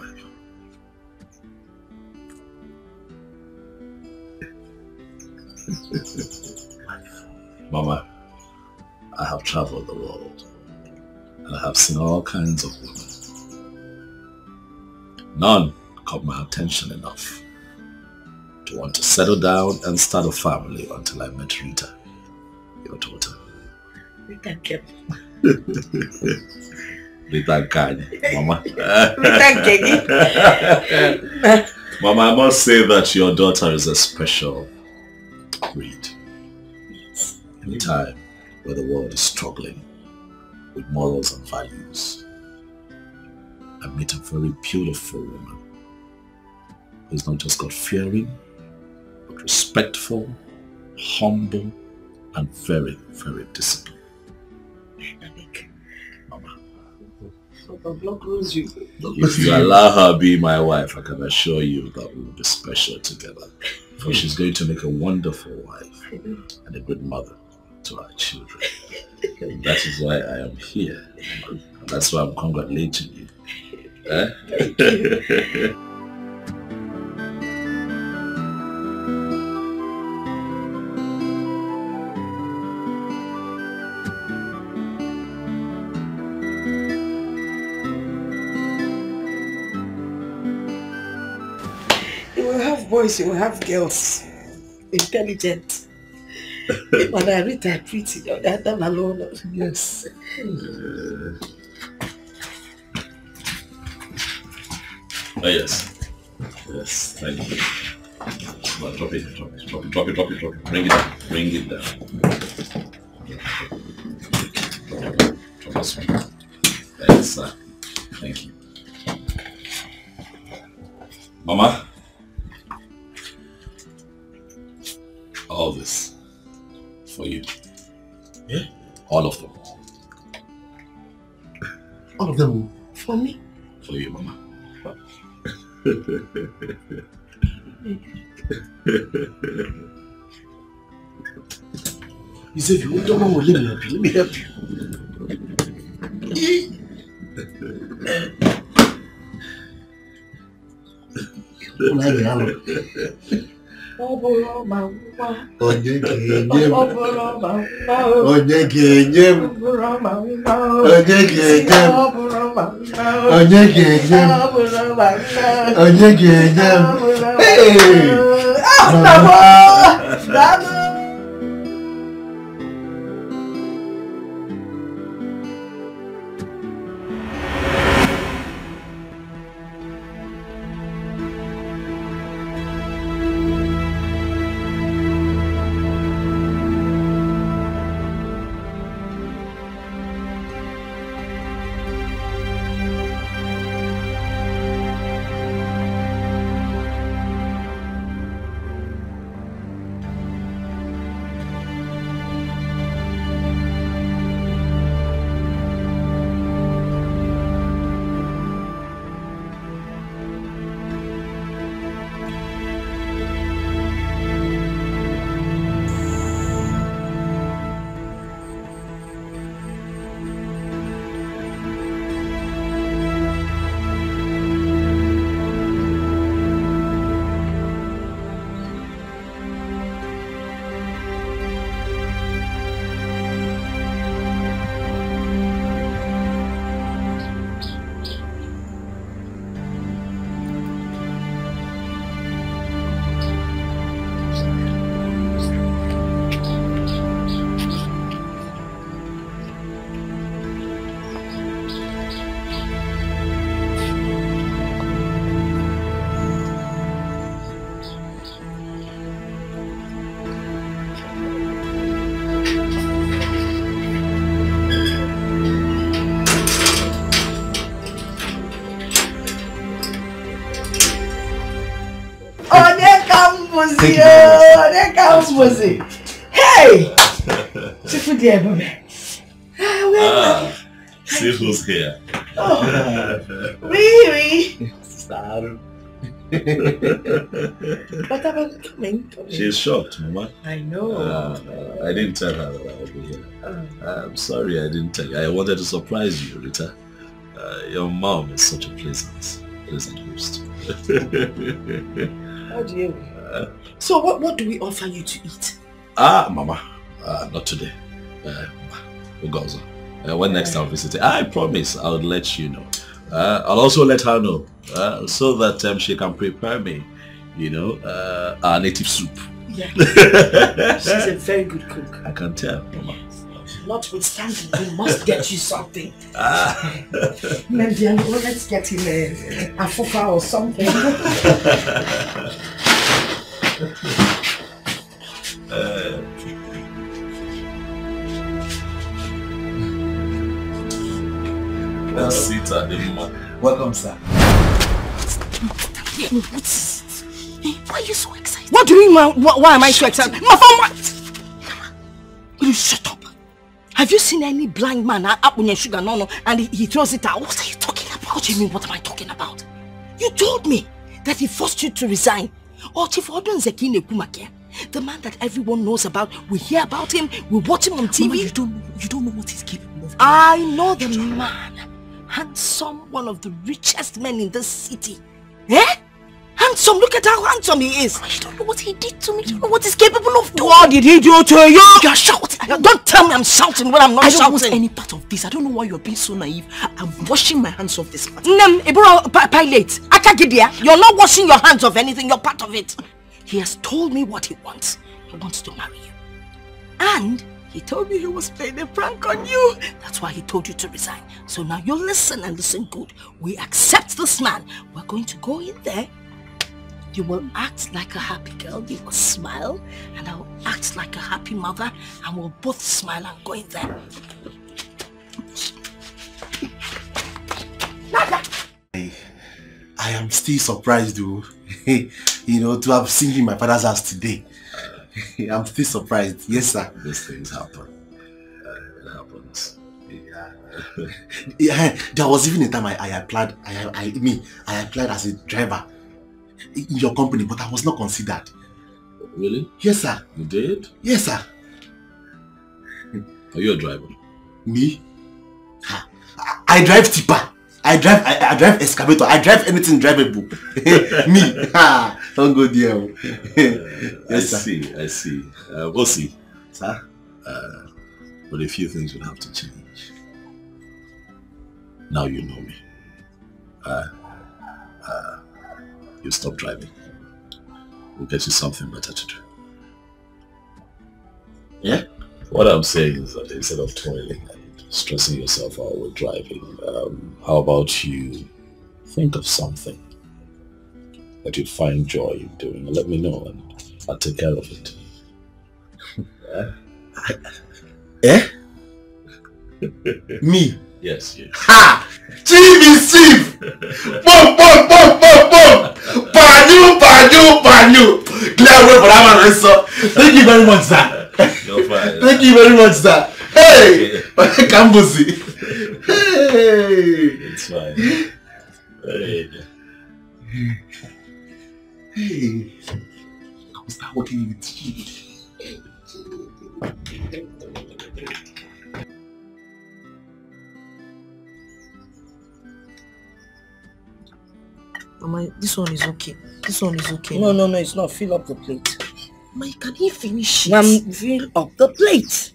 Mama, I have traveled the world and I have seen all kinds of women. None caught my attention enough to want to settle down and start a family until I met Rita, your daughter. Rita Kep. Rita Kanye, Mama. Rita Mama, I must say that your daughter is a special In a time where the world is struggling with morals and values, I met a very beautiful woman who's not just God-fearing, but respectful, humble, and very, very disciplined. If you allow her be my wife, I can assure you that we will be special together. For she's going to make a wonderful wife and a good mother to our children. And that is why I am here. And that's why I'm congratulating you. Eh? boys, you will have girls. Intelligent. When I read that pretty, that time alone. Yes. Uh, oh yes. Yes, thank you. Come on, drop it, drop it, drop it, drop it, drop it, drop it. Bring it down, bring it down. Drop this one. Thanks, sir. Thank you. Mama? All of them. All of them. For me? For you, Mama. You said you don't want to let me help you. Let me help you. onye ga-enye m onye ga-enye m onye ga-enye m onye ga-enye m onye ga-enye m ee She's shocked, Mama. I know. Uh, I didn't tell her that I would be here. I'm sorry I didn't tell you. I wanted to surprise you, Rita. Uh, your mom is such a pleasant, pleasant host. How do you? so what, what do we offer you to eat? ah, Mama, uh, not today. Uh, Ugozo. Uh, when next time visiting, I promise I'll let you know. Uh, I'll also let her know uh, so that um, she can prepare me, you know, uh, our native soup. Yeah. She's a very good cook. I can tell, Mama. Notwithstanding, we must get you something. Ah. Maybe I'm going let's get him a, a fufa or something. Uh, That's it at the moment. Welcome, sir. Why are you so excited? What do you mean, why, why, am I so excited? My phone, what? Will you shut up? Have you seen any blind man up on your sugar no no and he, he throws it out? What are you talking about? What do you mean, what am I talking about? You told me that he forced you to resign. Oh, Chief Zekine Kumake, the man that everyone knows about. We hear about him, we watch him on TV. Mama, you don't know, you don't know what he's capable of. I know the man. Handsome, one of the richest men in this city. Eh? Handsome, look at how handsome he is. Oh, you don't know what he did to me. You don't know what he's capable of doing. What did he do to you? You're shouting. Don't tell me I'm shouting when I'm not I don't shouting. want any part of this. I don't know why you're being so naive. I'm washing my hands off this matter. Nem, Ibro pi- pilot, Akagidia, eh? you're not washing your hands of anything, you're part of it. He has told me what he wants. He wants to marry you. And he told me he was playing a prank on you. That's why he told you to resign. So now you listen and listen good. We accept this man. We're going to go in there. You will act like a happy girl. You will smile. And I will act like a happy mother. And we'll both smile and go in there. I, I am still surprised though. you know, to have seen him in my father's house today. I'm still surprised. Yes, sir. These things happen. Uh, it happens. Yeah, there was even a time I, I applied, I, I, me, I applied as a driver in your company, but I was not considered. Really? Yes, sir. You did? Yes, sir. Are you a driver? Me? Ha, I, I drive tipper. I drive, I, I drive excavator. I drive anything drivable. me? Ha, don't go there. oh. I sir. see, I see. Uh, we'll see. Sir? Uh, but a few things will have to change. Now you know me. Uh, uh, you stop driving. We'll get you something better to do. Yeah? What I'm saying is that instead of toiling and stressing yourself out with driving, um, how about you think of something that you find joy in doing and let me know and I'll take care of it. yeah? Eh? Me? Yes, yes. Ha! Chief! Boom, boom, boom, boom, boom! Banyu, banyu, banyu! Clear way for that man, sir. Thank you very much, sir. You're fine. Thank you very much, sir. Hey! Kambuzi. Hey! It's fine. Hey. Hey! Will start working with you. Mama, this one is okay. This one is okay. No, no, no, it's not. Fill up the plate. Mama, can he finish it? Ma'am, fill up the plate.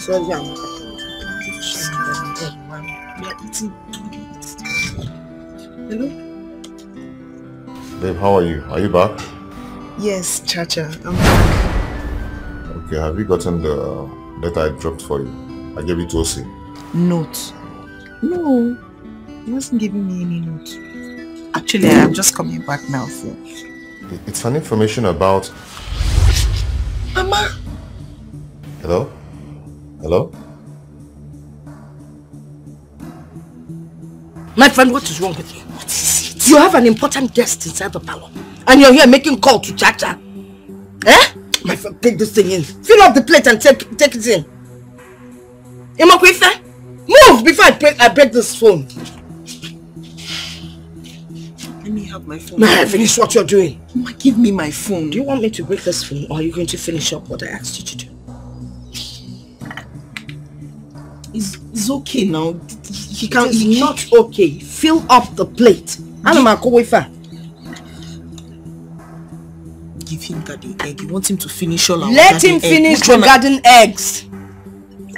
Sorry, I'm Hello? Babe, how are you? Are you back? Yes, Chacha, I'm back. Okay, have you gotten the letter I dropped for you? I gave it to Osi. Note. No, he wasn't giving me any note. Actually, I am just coming back now, so... It's an information about... Mama! Hello? Hello? My friend, what is wrong with you? What is it? You have an important guest inside the palace, And you're here making call to Chacha. Eh? My friend, take this thing in. Fill up the plate and take, take it in. Imakwife, move before I break, I break this phone. Let me have my phone. I finish what you're doing? Mama, give me my phone. Do you want me to break this phone or are you going to finish up what I asked you to do? It's, it's okay now. He can't, it's not okay. Fill up the plate. Anamakowefa. Give him garden egg. You want him to finish all our Let him egg. finish the garden eggs.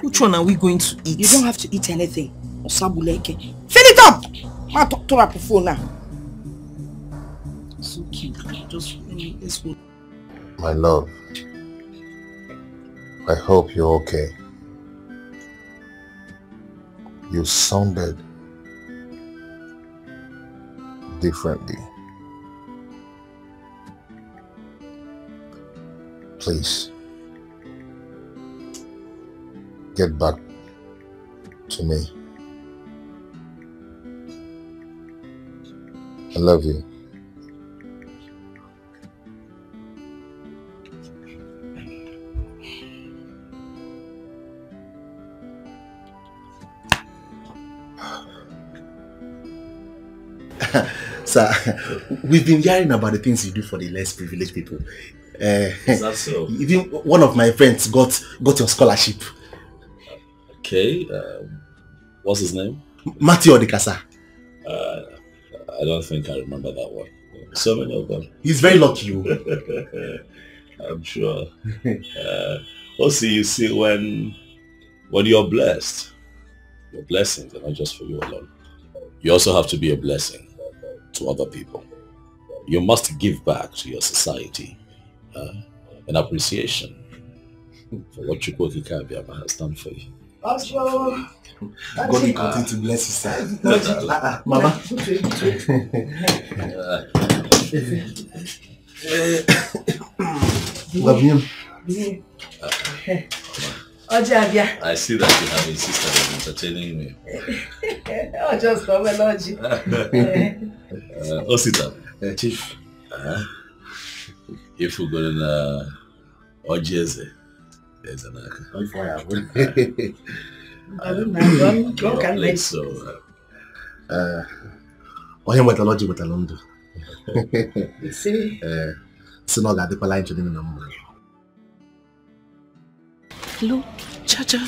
Which one are we going to eat? You don't have to eat anything. Osabuleke. Fill it up! Ma talk to her phone now. It's okay. Just let me let's go. My love, I hope you're okay. You sounded differently. Please, get back to me. I love you. Sir, we've been hearing about the things you do for the less privileged people. Is that so? Even one of my friends got got your scholarship. Okay. Um, what's his name? Matthew Odikasa. Uh, I don't think I remember that one. So many of them. He's very lucky. oh. I'm sure. Uh, also, you see, when when you're blessed, your blessings are not just for you alone. You also have to be a blessing to other people. You must give back to your society uh, in appreciation for what Chukwu Kabiaba has done for you. Ojo. God will continue to bless you, sir. Ah, ah, Mama. Love you. Ojo Abia. I see that you have insisted on entertaining me. Ojo come Oji. Uh, Osita. Chief. Uh, if we're going to Ojeze, there's an Don't like so. Uh, onye nwetara ọjị nwetara ndụ See? Ee, si na ọ ga-adịkwala anyị nche na mma Hello, Chacha.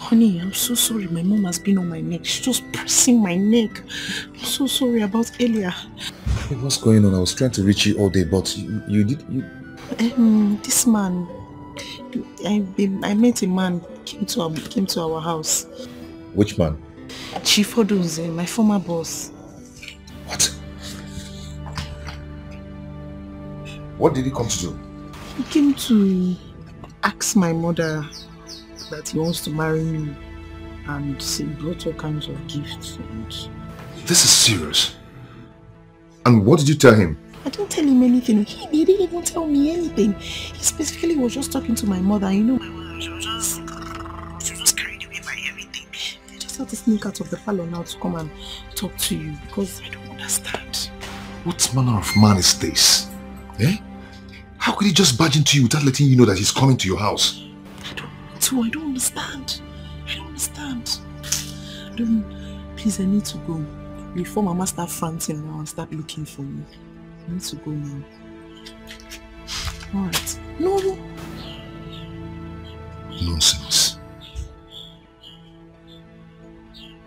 Honey, I'm so sorry. My mom has been on my neck. She's just pressing my neck. I'm so sorry about earlier. Hey, what's going on? I was trying to reach you all day, but you, you did you Um, this man, I, I met a man came to our, came to our house. which man? Chief Odunze, my former boss. What What did he come to do? He came to ask my mother that he wants to marry me, and he brought all kinds of gifts. And This is serious. And what did you tell him? I didn't tell him anything. He, he didn't even tell me anything. He specifically was just talking to my mother. You know, my mother she was just, she was just carried away by everything. I just had to sneak out of the parlor now to come and talk to you because I don't understand. What manner of man is this? Eh? How could he just barge into you without letting you know that he's coming to your house? So I don't understand. I don't understand. I don't. Please, I need to go before Mama start fronting now and start looking for me. I need to go now. All right. No, no. Nonsense.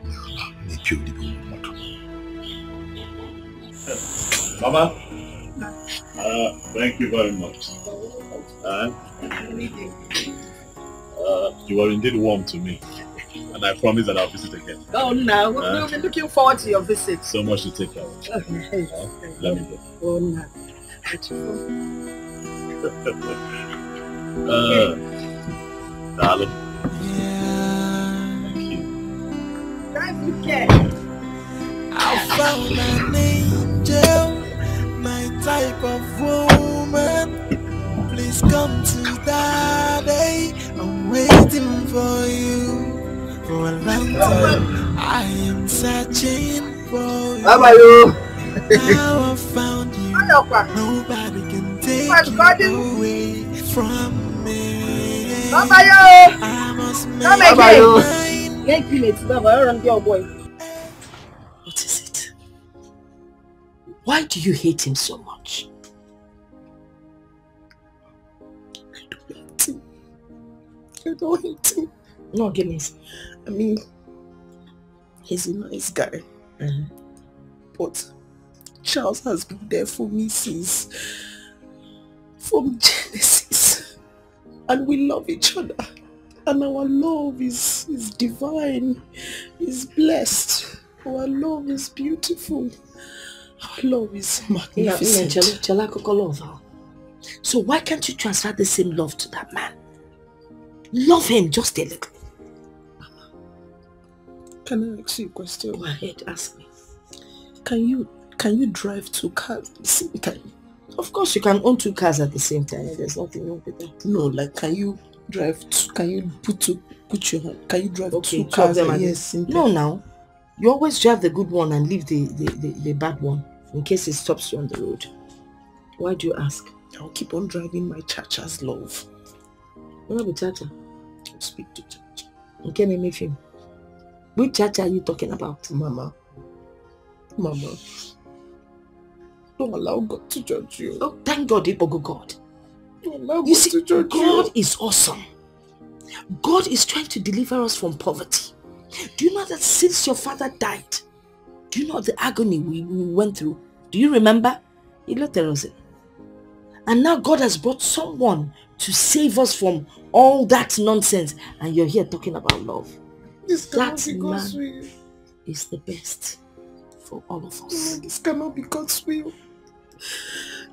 May Allah make you live in Muhammad. Mama, uh, thank you very much. Uh, uh, you are indeed warm to me, and I promise that I'll visit again. Oh, no. We'll, Uh, we'll be looking forward to your visit. So much to take care of. Okay. Let me go. Oh, no. Uh, darling, Thank you, Ken. I found an angel, my type of woman. Please come to daddy. Eh? I'm waiting for you for a long time. I am searching for you. Bye-bye, you. now I found you. Nobody can take you away from me. Bye-bye, oh. I must make Bye-bye, oh. you. mine. Get minutes, Baba. Your boy. What is it? Why do you hate him so much? Don't hate him. No, goodness. I mean, he's a nice guy. Mm-hmm. But Charles has been there for me since from Genesis. And we love each other. And our love is, is divine, is blessed. Our love is beautiful. Our love is magnificent. Chala- Chala Koko love her. So why can't you transfer the same love to that man? Love him just a little. Can I ask you a question? Go ahead, ask me. Can you can you drive two cars at the same time? Of course you can own two cars at the same time. There's nothing wrong with that. No, like can you drive two, can you put two put your hand can you drive Okay, two cars at yes same No, now. You always drive the good one and leave the, the, the, the bad one in case it stops you on the road. Why do you ask? I'll keep on driving my chacha's love. What about Chacha? Speak to Chacha. Okay, name if him. Which Chacha are you talking about? Mama. Mama. Don't allow God to judge you. Oh, thank God, Ibogo God. Don't allow You God see, to judge God you. is awesome. God is trying to deliver us from poverty. Do you know that since your father died, do you know the agony we, we went through? Do you remember? Iloterose. And now God has brought someone to save us from all that nonsense. And you're here talking about love. This cannot That be God's will. is the best for all of No, us. Mm, this cannot be God's will.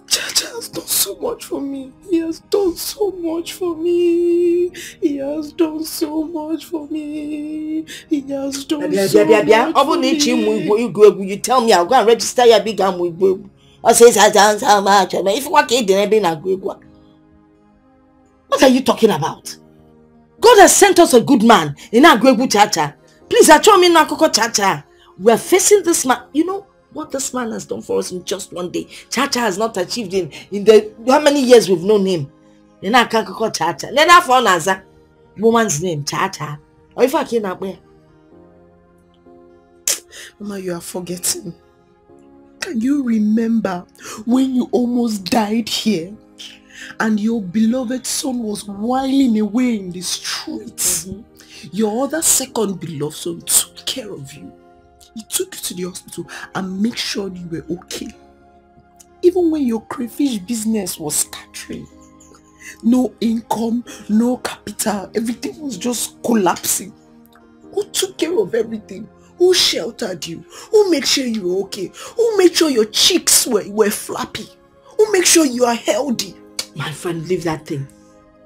Chacha has done so much for me. He has done so much for me. He has done so much for me. He has done Bia, so bia, bia, much for na ịchọ ịmụ me. igbo igwu egwu you tell me I'll go and register ya big amụ igbo egwu ọ sị ịsa aza nsa ma achọ ma ifekwa ka ị dị What are you talking about? God has sent us a good man ị na-agụ cha-cha. Please achọghị m ịnụ akụkọ cha-cha. We are facing this man. You know what this man has done for us in just one day? Cha-cha has not achieved in in the how many years we've known him? Then na-akọ akụkọ cha-cha. Nene afọ ọ na-aza woman's name ọ ife ị na-akpọ ya Mama, you are forgetting. Can you remember when you almost died here and your beloved son was whiling away in the streets? Mm-hmm. Your other second beloved son took care of you. He took you to the hospital and made sure you were okay. Even when your crayfish business was scattering. No income, no capital, everything was just collapsing. Who took care of everything? Who sheltered you? Who made sure you were okay? Who made sure your cheeks were, were flappy? Who made sure you are healthy? My friend, leave that thing.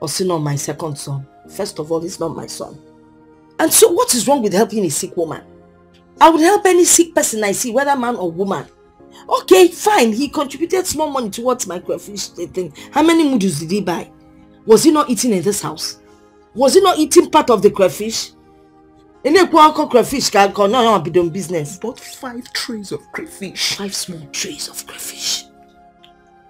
Also not my second son. First of all, he's not my son. And so what is wrong with helping a sick woman? I would help any sick person I see, whether man or woman. Okay, fine. He contributed small money towards my crayfish thing. How many noodles did he buy? Was he not eating in this house? Was he not eating part of the crayfish? And then crayfish can no no be doing business. Bought five trays of crayfish. Five small trays of crayfish.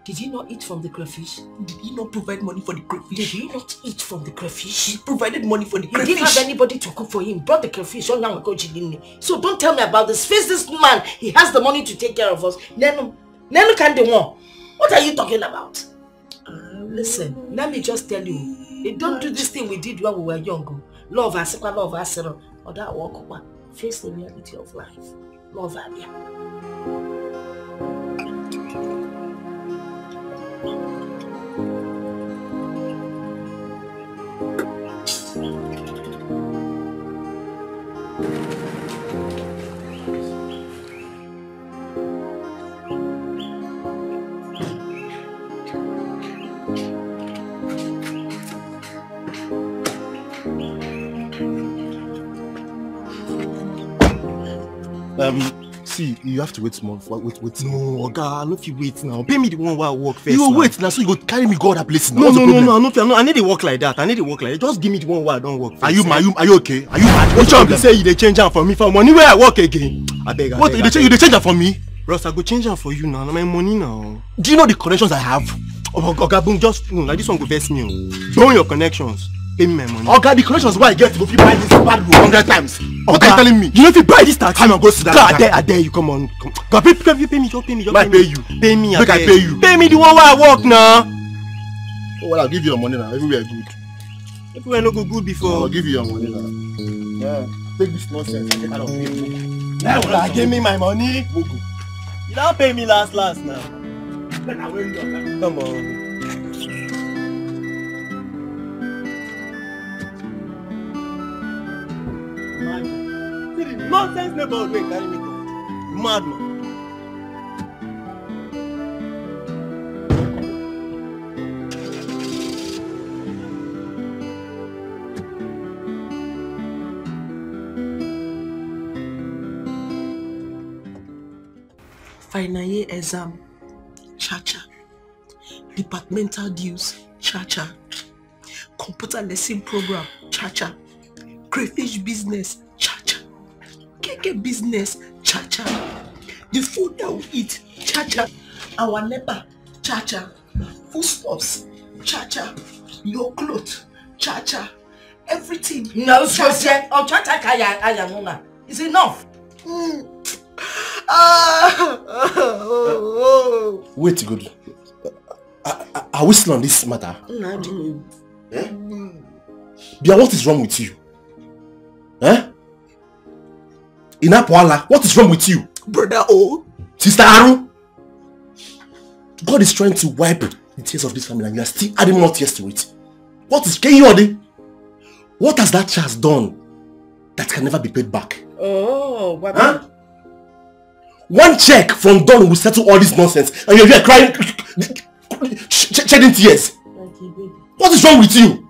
Did he not eat from the crayfish? Did he not provide money for the crayfish? Did he not eat from the crayfish? He provided money for the He crayfish. didn't have anybody to cook for him. Brought the crayfish. Oh, now go So don't tell me about this. Face this man. He has the money to take care of us. Nenu, Nenu can do more. What are you talking about? Listen, let me just tell you. eh, Don't do this thing we did when we were young. Love us, love us, or that walk. Face the reality of life. Love Abia. Um, see, you have to wait small. Wait, wait. No, Oga, I no fit wait now. Pay me the one where I work first. You now. wait now, so you go carry me go other places. now. No, What's no, no, no, I no. I no- I need to work like that. I need to work like that. Just give me the one where I don't work first. Are you, are you, are you okay? Are you mad? Which one say you dey change am for me for money where I work again? Abeg, abeg. What, you dey change- you dey change am for me? Bros, I go change am for you now. My money now. Do you know the connections I have? Oh, Oga, boom, just no, like this one go vex me. oh. Burn your connections. Pay me my money. Oga, the connections wey I get go fit buy this bad room hundred times. What are you telling me? You no fit buy this taxi. Come on, go sit down. God, I dare, I dare you. Come on. God, pay, pay, pay, pay me, just pay me, just Make I pay me. pay you. Pay me, Make I pay you. Pay me the one where I work now. Oh, well, I'll give you your money now. Everywhere good. Everywhere no go good before. I'll give you your money now. Yeah. Take this nonsense and get out of here. Well, give me my money. You don't pay me last, last now. Come on. The nonsense neighborhood wey carry me go. You exam cha-cha departmental dues. Cha-cha computer lesson program. Cha-cha crayfish business. Cha-cha keke business cha-cha the food that we eat cha-cha our nepa cha-cha foodstuffs cha-cha your cloth cha-cha everything No, so say, oh, try to kaya, kaya, no, na. It's enough. Hmm. Ah. Wait, good. I, I, I whistle on this matter. Eh? Bia, what is wrong with you? Eh? Inapoala, what is wrong with you? Brother O. Sister Aru? God is trying to wipe the tears of this family and you are still adding more tears to it. What is Kenyode? What has that child done that can never be paid back? Oh, what? Huh? One check from Don will settle all this nonsense and you're here crying, shedding tears. What is wrong with you?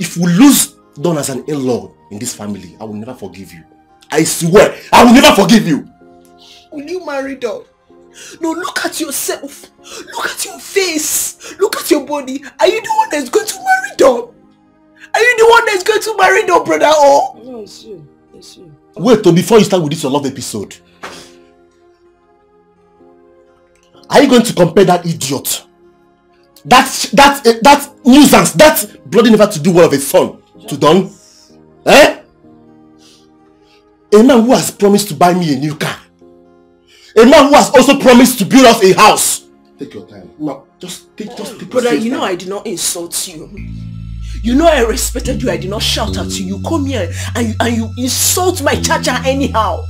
If we lose Don as an in-law in this family, I will never forgive you. I swear, I will never forgive you. Will you marry Don? No, look at yourself. Look at your face. Look at your body. Are you the one that's going to marry Don? Are you the one that's going to marry Don, brother? Oh, No, it's you. It's you. Wait till before you start with this your love episode. Are you going to compare that idiot? That that eh, that nuisance, that bloody never to do well of a son to Don? Eh? A man who has promised to buy me a new car. A man who has also promised to build us a house. Take your time. No, just take just take brother, you know I did not insult you. You know I respected you. I did not shout at you. You come here and you, and you insult my chacha anyhow.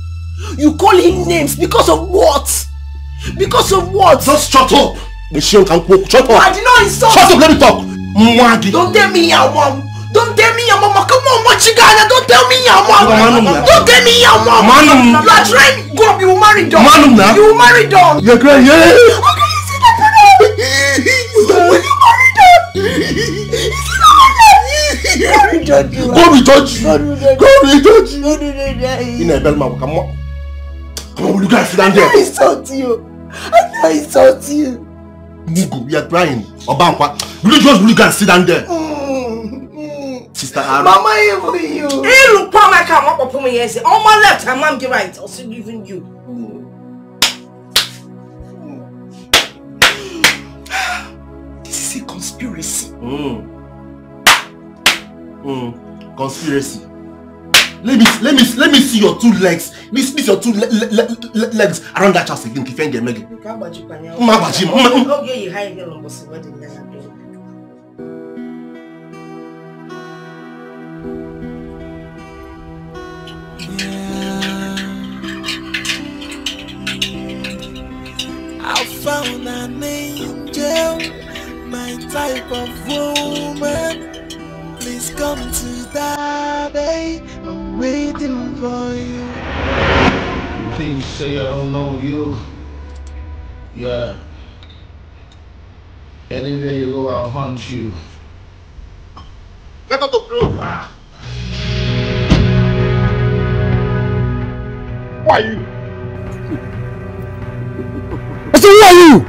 You call him names because of what? Because of what? Just shut up. Michelle can quote. Shut up. I did not insult. Shut up. Let me talk. Don't tell me your mom. Don't tell me your mama. Come on, Machigana. Don't tell me your na. Don't tell me your. Manum. You are trying. Go up. You will marry Don. Manum. You will marry Don. You're crying. Yeah. Okay, you see that, brother? Will you marry Don? You? God will judge you. God will judge you. God will judge you. God will judge you. God will judge you. In a bell man, come on. Come on, will you guys sit down I there? insult you. I I insult you. Mugu, you are crying. Obankwa. Will you just will you guys sit down there? Sister Aaron. Mama, even you. Hey, look, Paul, I can't walk up on my yes. On my left, and mom, get right. I'll still giving you. This is a conspiracy. Mm. Mm. Conspiracy. Let me let me let me see your two legs. Let me see your two le le le le legs around that house again. Kifenge mege. Ka agbaji kwanya. Mma agbaji, mma- Oge yi found an angel, my type of woman. Please come to daddy. I'm waiting for you. Please say I don't know you. Yeah. Anywhere you go, I'll hunt you. Get out of the Why you? I said, who are you?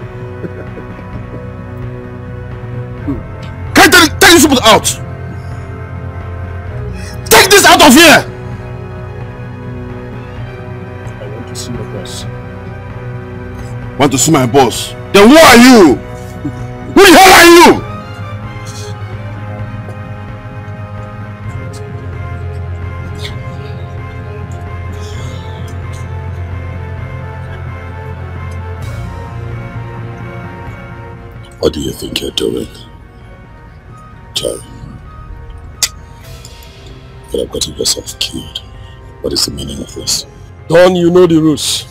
Can I tell, tell you people out? Take this out of here! I want to see your boss. Want to see my boss? Then who are you? Who the hell are you? What do you think you're doing? Jerry? You have gotten yourself killed. What is the meaning of this? Don, you know the rules.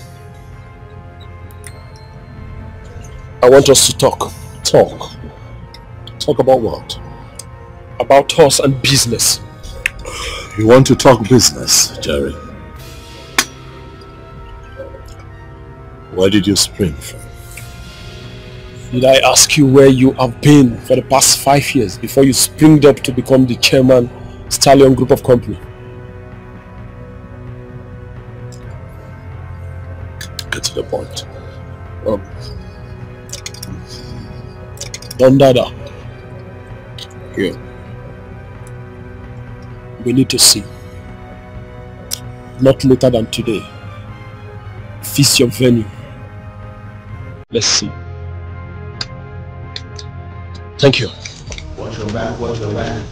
I want us to talk. Talk? Talk about what? About us and business. You want to talk business, Jerry? Where did you spring from? Did I ask you where you have been for the past five years before you springed up to become the chairman Stallion Group of Company? Get to the point. Um, Don Dada. Here. We need to see. Not later than today. Feast your venue. Let's see. Thank you. Watch your back, watch your back.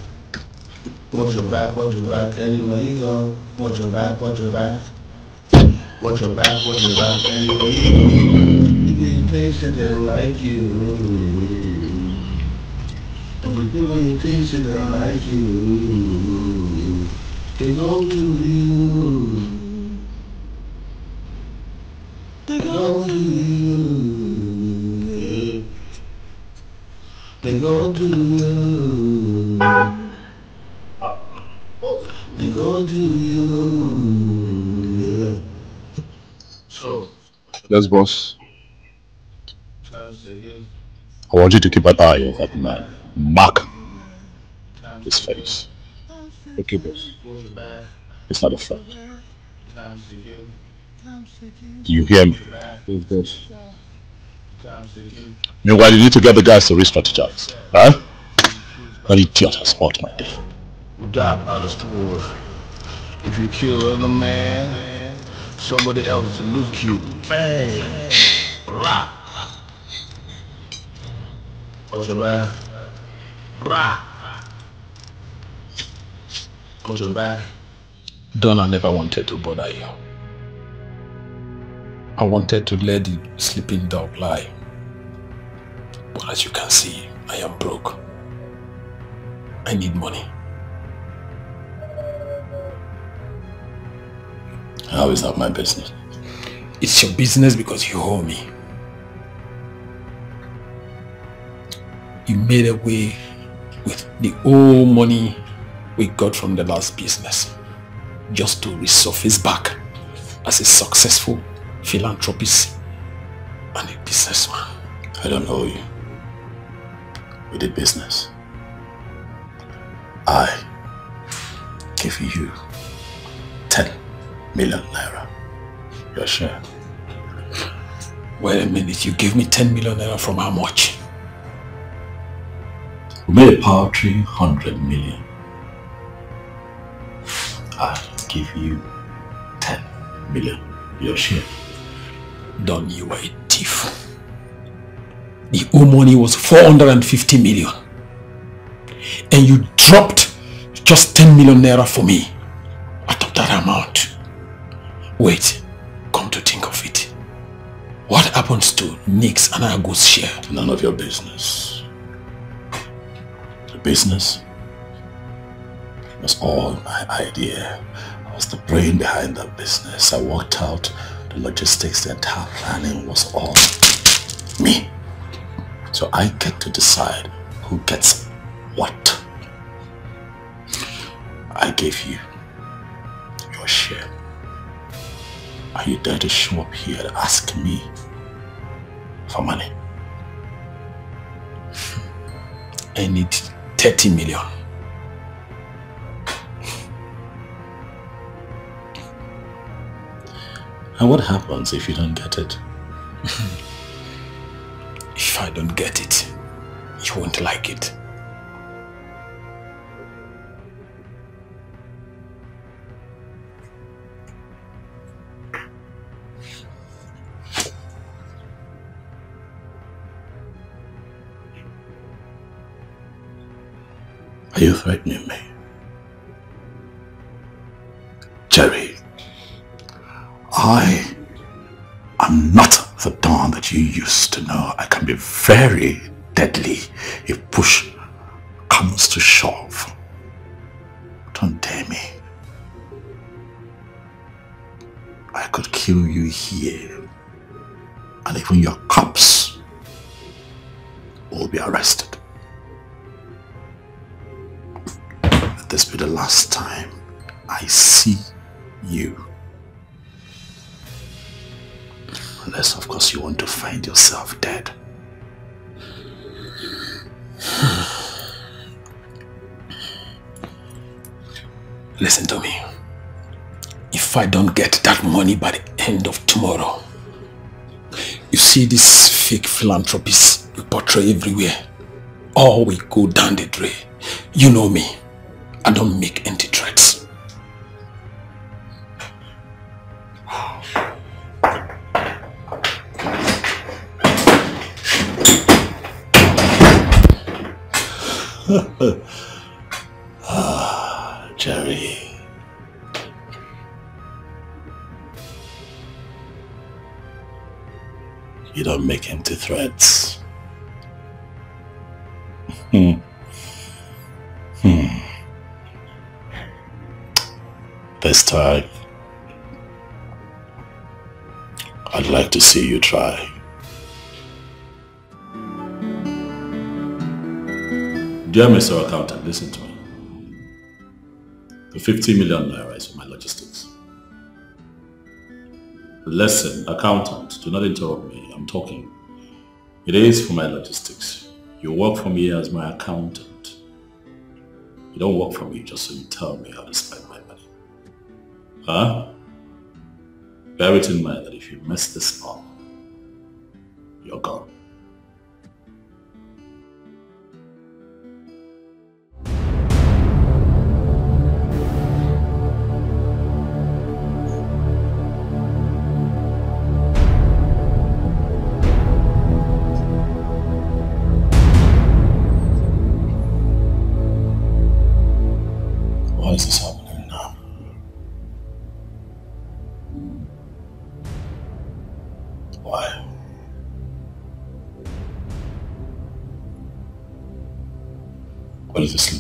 Watch your back, watch your back. Anywhere you go, watch your back, watch your back. Watch your back, watch your back. Anywhere you go, you like you. You like you. They go to you. They go to you. They go to you. They go to you. So, Yes, boss. I want you to keep an eye on that man. Mark his face. Okay, boss. It's not a threat. You hear me? Yes, boss. Meanwhile, you need to get the guys to re-strategize. Huh? That idiot has spoiled my day. Doc understood. If you kill another man, somebody else will look you. Bang! Rah! What's your back? Rah! What's your back? Donna never wanted to bother you. I wanted to let the sleeping dog lie. But as you can see, I am broke. I need money. How is that my business? It's your business because you owe me. You made away with the whole money we got from the last business just to resurface back as a successful philanthropist and a businessman. I don't owe you. We did business. I give you 10 million naira. Your share. Wait a minute, you gave me 10 million naira from how much? We made a paltry 100 million. I give you 10 million. Your share. Don, you were a thief. The whole money was 450 million. And you dropped just 10 million naira for me out of that amount. Wait, come to think of it. What happens to Nick's and Ago's share? None of your business. The business was all my idea. I was the brain behind that business. I worked out the logistics, the entire planning was all me. So I get to decide who gets what. I gave you your share. Are you dare to show up here to ask me for money? Hmm. I need 30 million. And what happens if you don't get it? If I don't get it, you won't like it. Are you threatening me? Jerry, I am not the Don that you used to know. I can be very deadly if push comes to shove. Don't dare me. I could kill you here and even your cops will be arrested. Let this be the last time I see you. Unless, of course, you want to find yourself dead. Listen to me. If I don't get that money by the end of tomorrow, you see these fake philanthropists you portray everywhere. All will go down the drain. You know me. I don't make empty threats. Ah, Jerry. You don't make empty threats. Hmm. Hmm. This time, I'd like to see you try. Dear Mr. Accountant, listen to me. The 50 million naira is for my logistics. Listen, accountant, do not interrupt me. I'm talking. It is for my logistics. You work for me as my accountant. You don't work for me just so you tell me how to spend my money. Huh? Bear it in mind that if you mess this up, you're gone.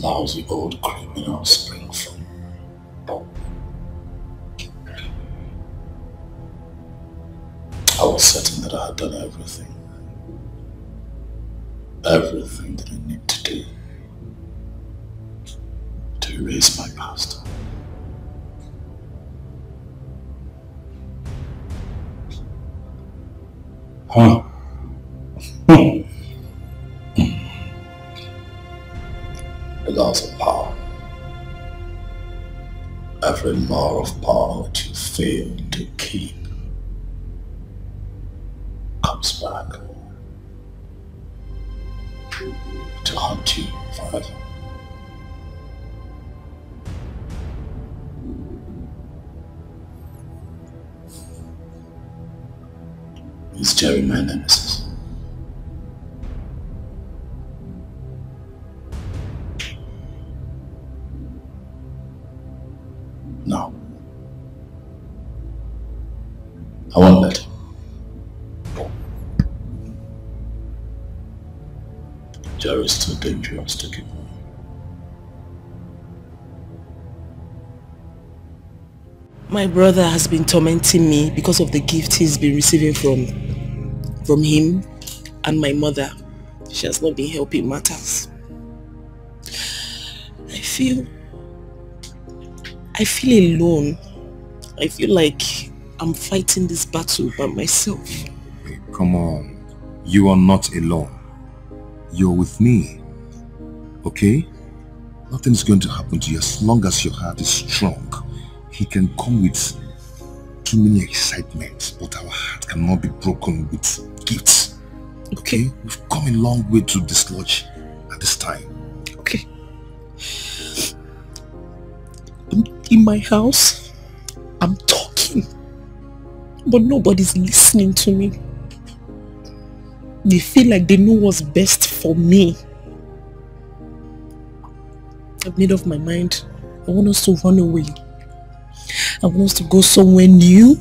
Lousy old criminal of power to fail dangerous to keep on. My brother has been tormenting me because of the gift he's been receiving from from him and my mother. She has not been helping matters. I feel I feel alone. I feel like I'm fighting this battle by myself. Come on. You are not alone. You're with me. Okay? Nothing is going to happen to you as long as your heart is strong. He can come with too many excitements, but our heart cannot be broken with gifts. Okay? We've come a long way to dislodge at this time. Okay. I'm in my house. I'm talking. But nobody's listening to me. They feel like they know what's best for me. I've made up my mind. I want us to run away. I want us to go somewhere new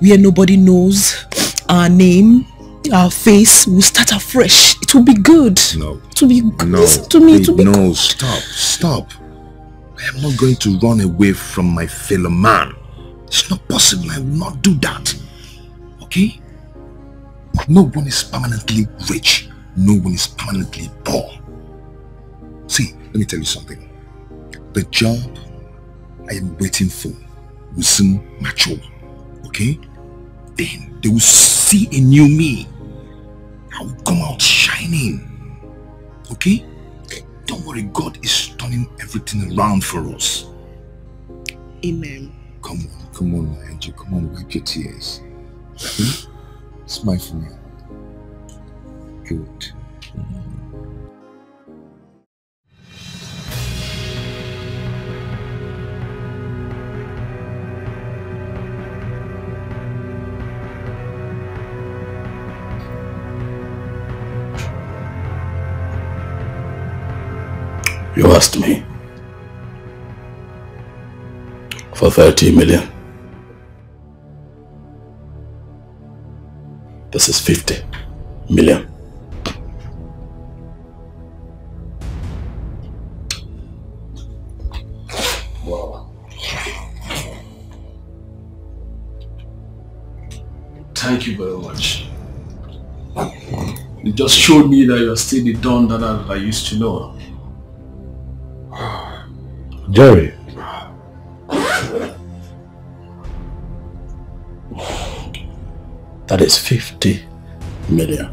where nobody knows our name, our face. We'll start afresh. It will be good. No. Will be good. No. Listen to me. It will be no, good. stop, stop. I am not going to run away from my fellow man. It's not possible. I will not do that. Okay? No one is permanently rich. No one is permanently poor. See, let me tell you something. The job I am waiting for will soon mature. Okay? Then they will see a new me. I will come out shining. Okay? Don't worry, God is turning everything around for us. Amen. Come on, come on, my angel. Come on, wipe your tears. Hmm? Smile for me. Good. You asked me for 30 million. This is 50 million. Wow. Thank you very much. You just showed me that you're still the Don that I, I used to know. Jerry. That is 50 million.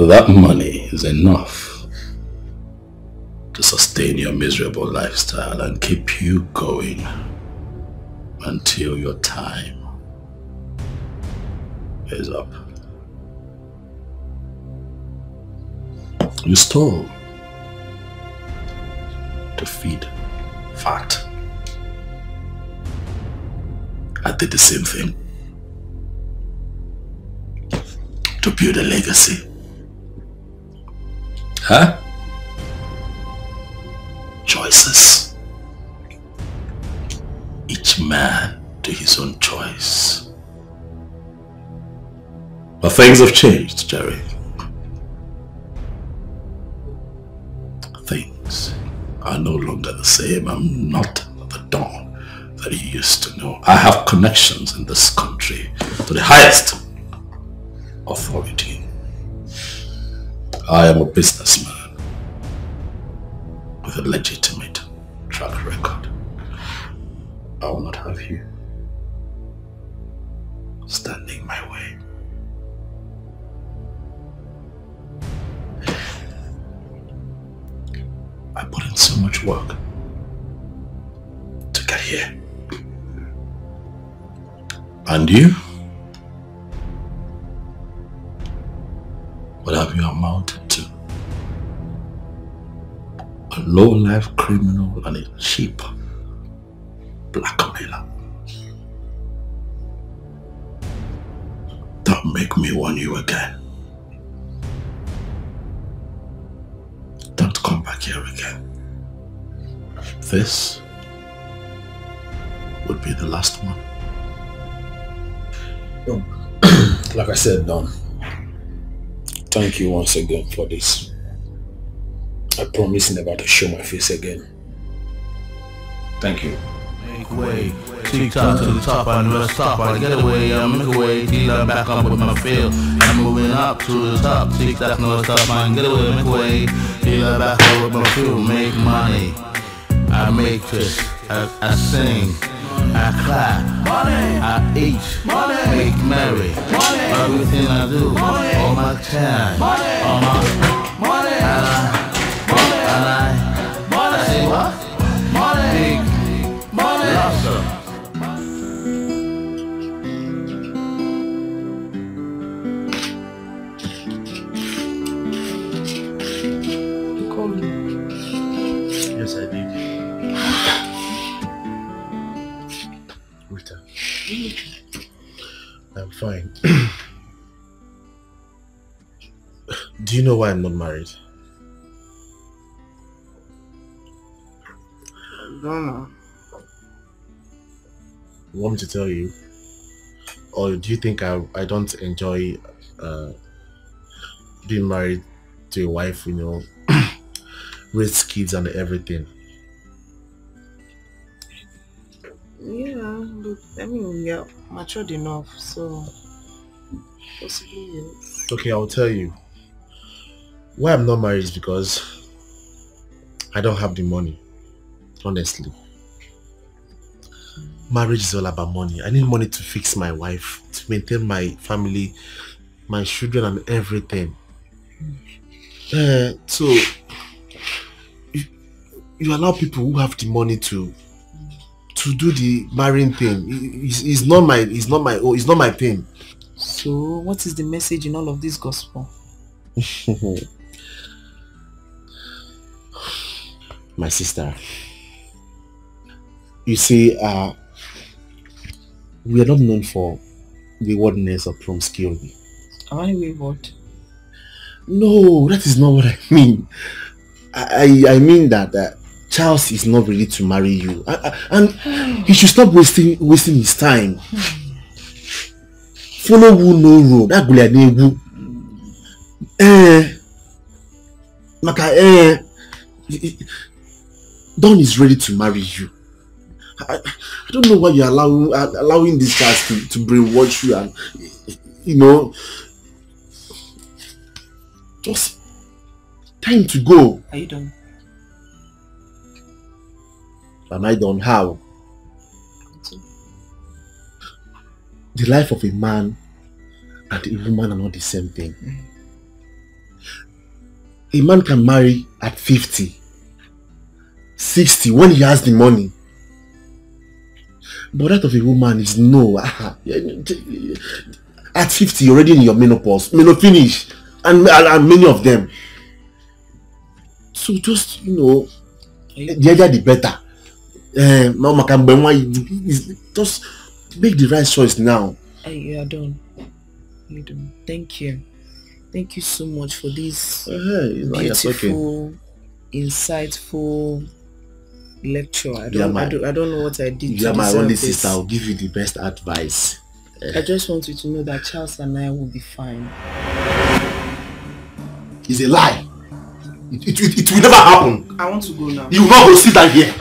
That money is enough to sustain your miserable lifestyle and keep you going until your time is up. You stole to feed fat. I did the same thing to build a legacy. Huh? Choices. Each man to his own choice. But things have changed, Jerry. Things are no longer the same. I'm not the Don that you used to know. I have connections in this country to the highest authority. I am a businessman with a legitimate track record. I will not have you standing my way. I put in so much work to get here. And you? What have you amounted to? A low-life criminal and a cheap blackmailer. Don't make me warn you again. Come back here again. This would be the last one. like I said, Don, thank you once again for this. I promise never to show my face again. Thank you. Make way, TikTok to the top, I never stop, I get away, I make a way, till I'm back up with my feel. I'm moving up to the top, TikTok, no stop, I get away, make way, till I'm back up with my feel, make money. I make this, I, I sing, I clap, money. I eat, money. make merry, money. everything I do, money. all my time, money. all my, and I, Fine. Do you know why I'm not married? I don't know. Want me to tell you? Or do you think I, I don't enjoy uh, being married to a wife, you know, with kids and everything? Yeah, but I mean, are matured enough, so possibly yes. Okay, I'll tell you. Why I'm not married is because I don't have the money. Honestly. Marriage is all about money. I need money to fix my wife, to maintain my family, my children and everything. Uh, so you, you allow people who have the money to to do the marrying thing. It's, it's not my it's not my oh, it's not my thing. So, what is the message in all of this gospel? my sister. You see, uh, we are not known for waywardness or promiscuity. Am I wayward? No, that is not what I mean. I I, I mean that uh, Charles is not ready to marry you, I- and he should stop wasting wasting his time. Follow who no road. That gula na-egwu. Eh, maka eh, Don is ready to marry you. I, I don't know why you're allowing allowing these guys to, to brainwash you and you know just time to go. Are you done? Am I don't How? The life of a man and a woman are not the same thing. A man can marry at 50, 60 when he has the money. But that of a woman is no. Ah, At 50, you're already in your menopause. Menopause finish. And, and, and many of them. So just, you know, the earlier the better. Eh, Mama can just make the right choice now. Hey, you are done. You done. Thank you. Thank you so much for this it's not your beautiful, insightful lecture. I You are don't, my- I don't, I don't know what I did You are my deserve only this. sister. I'll give you the best advice. I just want you to know that Charles and I will be fine. It's a lie. It, it, it, it will never happen. I want to go now. You will not go sit down here.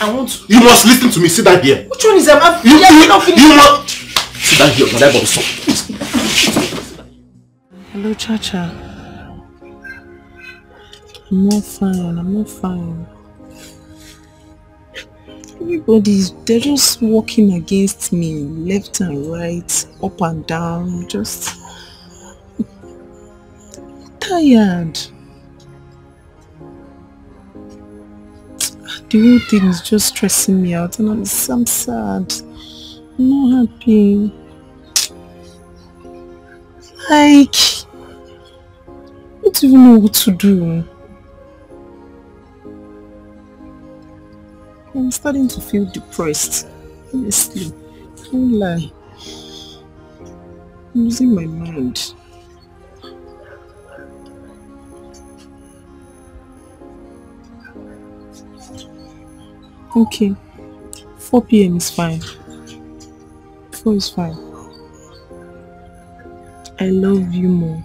I want to. You must listen to me. Sit down here. Which one is them? I've You, you, you not finished. you must sit down here. Madam Bosso. Hello, Chacha. I'm not fine. I'm not fine. Everybody's they're just walking against me, left and right, up and down, just tired. The whole thing is just stressing me out and I'm, I'm sad. I'm not happy. Like, I don't even know what to do. I'm starting to feel depressed. Honestly, don't lie. I'm losing my mind. Okay, 4 p.m. is fine. 4 is fine. I love you more.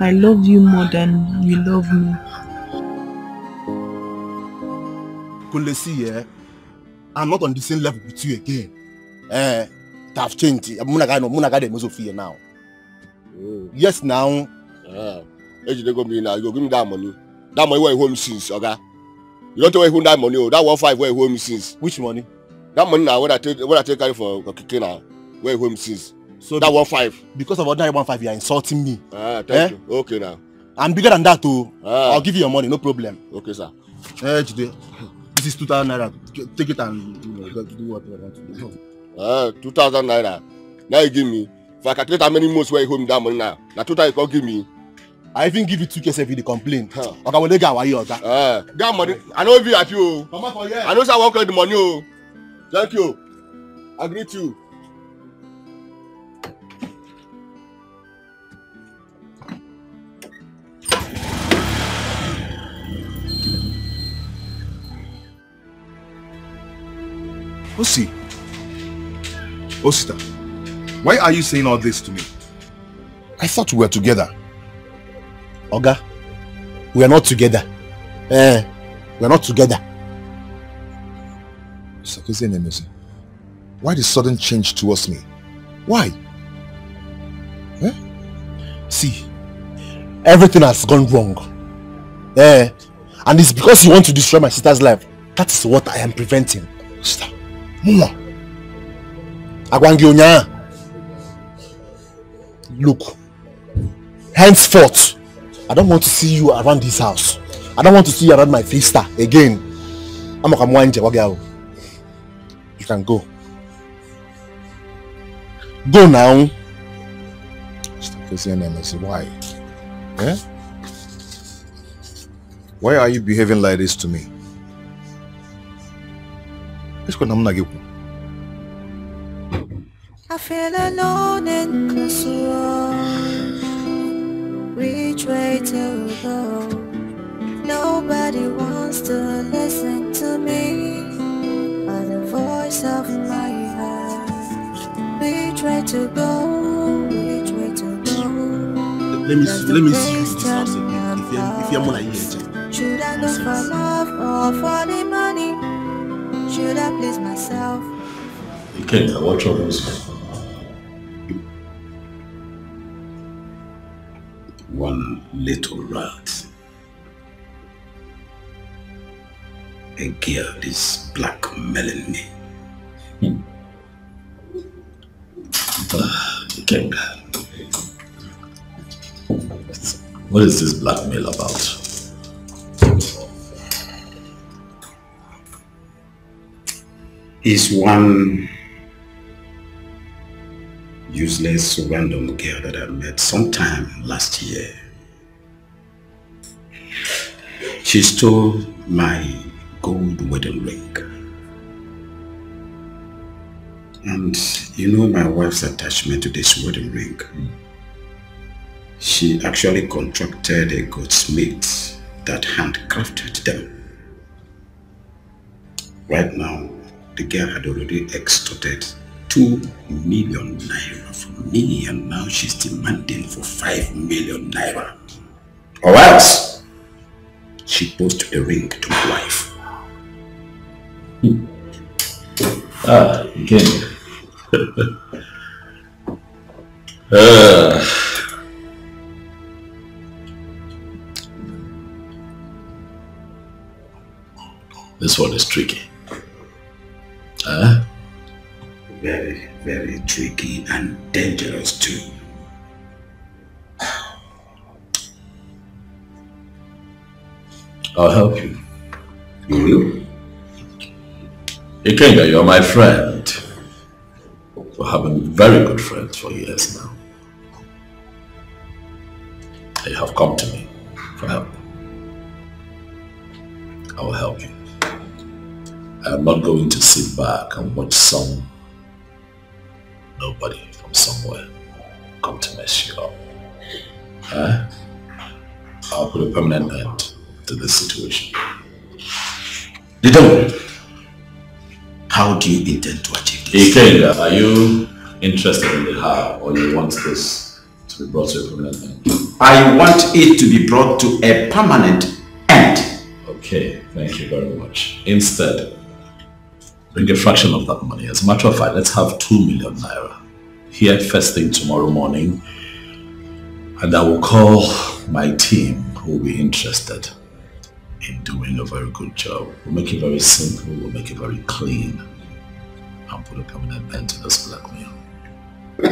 I love you more than you love me. Kunle, see, eh? I'm not on the same level with you again. Eh, have changed. Munaga no, Munaga de Mozofia now. Yes, now. Ah, ejidego me now. You go give me that money. That money where you hold since, oga. You don't you hold that money. Oh, that one five where you hold me since. Which money? That money now. What I take, what I take carry for Okike now. Where you hold me since. So that one five. Because of ordinary one five, you are insulting me. Ah, thank Eh? you. Okay now. I'm bigger than that, too. Ah. I'll give you your money, no problem. Okay, sir. Eh, Jide, this is 2,000 naira. Take it and you know, do what you want to do. Ah, two thousand naira. Now you give me. If I calculate how many months where you hold me that money now. Now two thousand you can give me i even give you two case if you Okay, we'll oga wole ga waye oga. Eh, ga money i know you at you. no be happy o i know say i won't collect the money o thank you i greet you. Osi, Osita, why are you saying all this to me? I thought we were together. Oga, we are not together. Eh, we are not together. Nemezi, why the sudden change towards me? Why? Eh? See, everything has gone wrong. Eh, and it's because you want to destroy my sister's life. That is what I am preventing. Sister, Mwa. Agwangi Onya. Look, henceforth, I don't want to see you around this house. I don't want to see you around my sister again. I'm a kamwanje. You can go. Go now. Why? Eh? Why are you behaving like this to me? I feel alone and to Which way to go? Nobody wants to listen to me but the voice of my heart Which way to go? Which way to go? Let me see, let me see you this house again. If you're, if you're more like here, Should I look for love or for the money? Should I please myself? Ikenga, what troubles you? One little rat. A girl is blackmailing me. Ah, Ikenga. What is this blackmail about? is one useless random girl that I met sometime last year. She stole my gold wedding ring. And you know my wife's attachment to this wedding ring. She actually contracted a goldsmith that handcrafted them. Right now, the girl had already extorted 2 million naira from me and now she's demanding for 5 million naira. Or else, she post a ring to my wife. Ah, again. uh, this one is tricky. Huh? Very, very tricky and dangerous too. I'll help you. You will? Ikenga, you're my friend. We have been very good friends for years now. You have come to me for help. I will help you. I am not going to sit back and watch some nobody from somewhere come to mess you up. Huh? I'll put a permanent end to this situation. Didon, how do you intend to achieve this? Ikenga, are you interested in the how or you want this to be brought to a permanent end? I want it to be brought to a permanent end. Okay, thank you very much. Instead, bring a fraction of that money. As a matter of fact, let's have 2 million naira here first thing tomorrow morning. And I will call my team who will be interested in doing a very good job. We'll make it very simple, we'll make it very clean, and put a permanent end to this blackmail.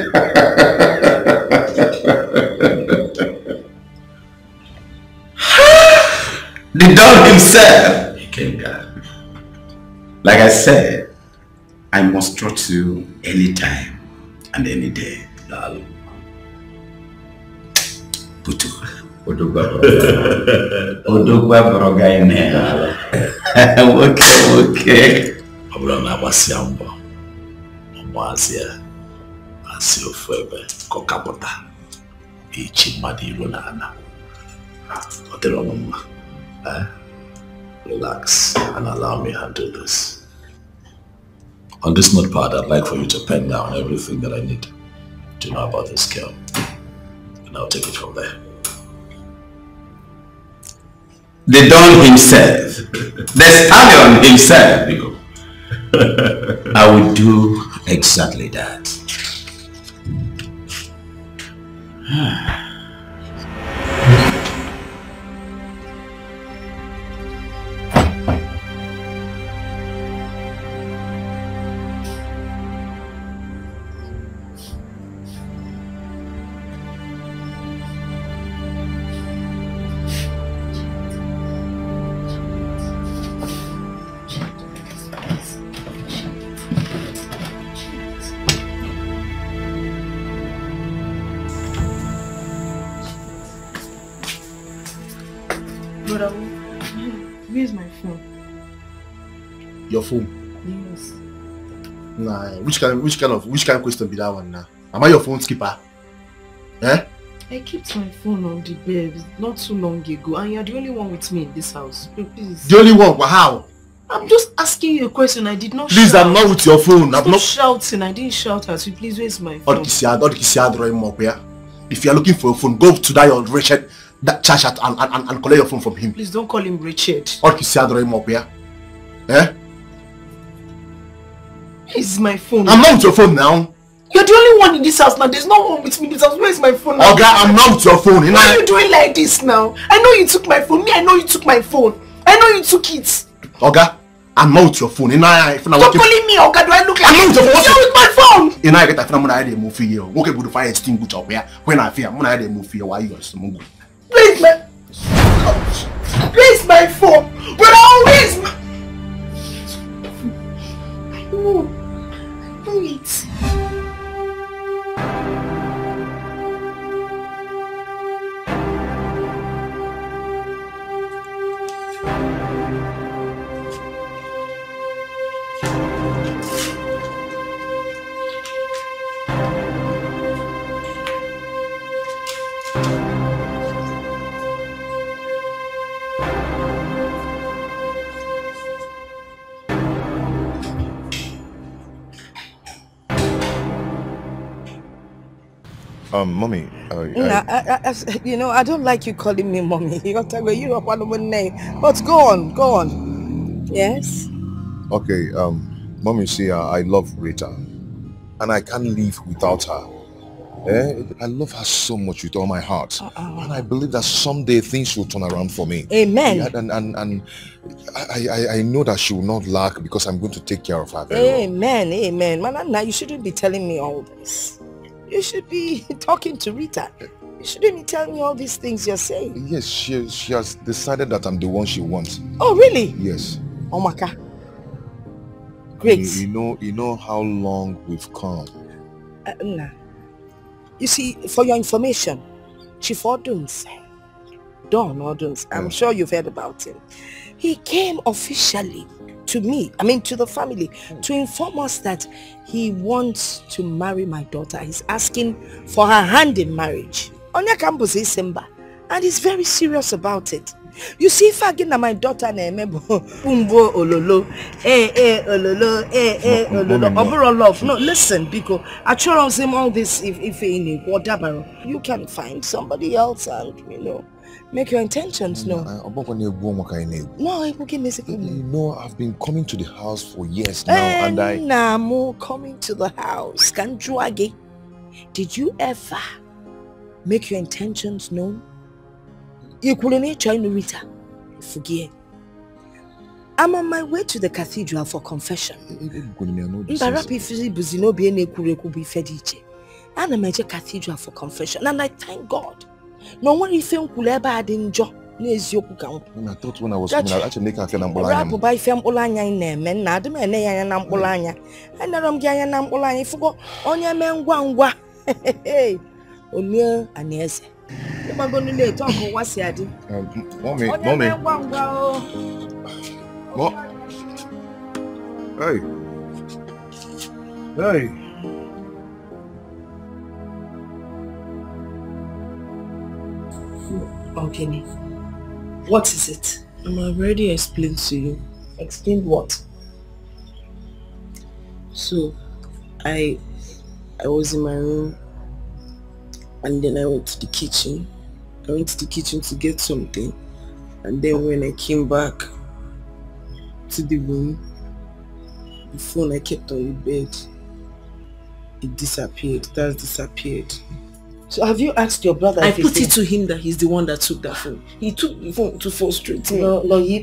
The dog himself. He came down. Like I said, I must trust you anytime and any day. Lalo. Putu. Odogwa Odogwa broga ine. Nwoke nwoke. Ọ bụrụ na agbasịa mbọ, ụmụazị ya asị ofu ebe ka ọ kapụta ichi mmadụ iru na ana. Ọnụ mma. Eh? Relax and allow me handle this. On this notepad, I'd like for you to pen down everything that I need to know about this girl. And I'll take it from there. The Don himself, the stallion himself. I will do exactly that. which kind which kind of which kind of question be that one now? Am I your phone skipper? Eh? I kept my phone on the bed not too long ago and you're the only one with me in this house. Please. The only one, how? I'm just asking you a question. I did not Please, shout. I'm not with your phone. I'm not. shouting. I didn't shout at you. Please, where's my phone? all the kisia drawing more where. If you are looking for a phone, go to that your Richard, that chat and, and, and, collect your phone from him. Please don't call him Richard. All the kisia drawing more where. Eh? Where's my phone? I'm not with your phone now. You're the only one in this house now. There's no one with me in this house. Where's my phone now? Oga, I'm not with your phone. Why are you doing like this now? I know you took my phone. Me, I know you took my phone. I know you took it. Oga, I'm not with your phone. You know, I if I'm Stop calling me Oga. Do I look like I'm not with your phone. You're with my phone. You know, I get a phone. I get a movie here. Okay, good fire extinguisher up here. When I fear, when I get a movie here, why you are some good? Where's my Where's my phone? But always my No. No Um, mommy, uh, Nah, I, I, I, you know, I don't like you calling me mommy. You're talking, you have one name. But go on, go on. Yes? okay, um, mommy, see, uh, I love Rita, and I can't live without her. Eh? I love her so much with all my heart, and I believe that someday things will turn around for me. Amen. Yeah, and and, and I, I I know that she will not lack because I'm going to take care of her very well. Amen, amen. Man, now you shouldn't be telling me all this. You should be talking to Rita. You shouldn't be telling me all these things you're saying. Yes, she she has decided that I'm the one she wants. Oh, really? Yes. Omaka. Great. You, you know, you know how long we've come. Uh, nah. You see, for your information, Chief Oduns, Don Oduns, I'm sure you've heard about him. He came officially to me, I mean to the family, to inform us that he wants to marry my daughter. He's asking for her hand in marriage. Onya campus is Simba, and he's very serious about it. You see, if I get my daughter na emebo umbo ololo, eh eh ololo, eh eh ololo, overall love. No, listen, because I try him all this if if in whatever. You can find somebody else and you know make your intentions known. I- Oboko na-egbu ụmụ ka anyị na-egbu. No, it will give me a You know, I've been coming to the house for years now, and I. Namu coming to the house. Kanjuage. Did you ever make your intentions known? You couldn't try to Rita. Forget. I'm on my way to the cathedral for confession. Eh, eh, eh, Mbarapi ifizi buzi n'obi na-ekwuru ekwu bụ ife dị iche. Ana m eje cathedral for confession and I thank God na o nwere ife m kwuru ebe a dị njọ n'eziokwu ka m kwuru. Rapụba ife mkpụrụ anya anyị na-eme nna adị m ene ya anya na mkpụrụ anya. Enere m gị anya na mkpụrụ anya ịfụgo onye mee ngwa ngwa. Olie anaeze ịgbagonu ọkụ ụwa si adị. Um, mommy, onye mommy, mee ngwa ngwa o. Mo Hey. Hey. Ogini, what is it? I'm already explained to you. Explain what? So I I was in my room and then I went to the kitchen. I went to the kitchen to get something and then when I came back to the room, the phone I kept on the bed, it disappeared. It has disappeared. So have you asked your brother I put it to him that he's the one that took that phone. He took the phone to frustrate me. No, no, you,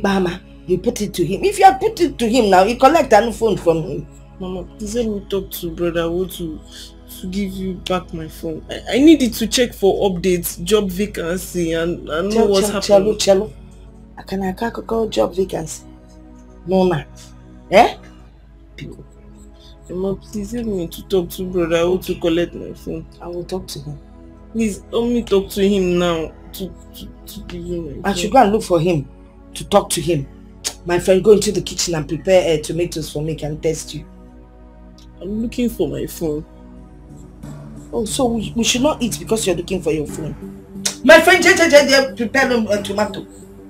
put it to him. If you had put it to him now, you collect that phone from him. Mama, please let me talk to brother Wo to to give you back my phone. I, I needed to check for updates, job vacancy, and, and know what's happening. Chelo, chelo. I can I call job vacancy. No, ma. Eh? Mama, please help me to talk to brother Wo to collect my phone. I will talk to him. Please let me talk to him now to to, to give you my. I should go and look for him to talk to him. My friend, go into the kitchen and prepare uh, tomatoes for me. Can test you. I'm looking for my phone. Oh, so we, we should not eat because you're looking for your phone. My friend, JJ, JJ, prepare them uh, tomato.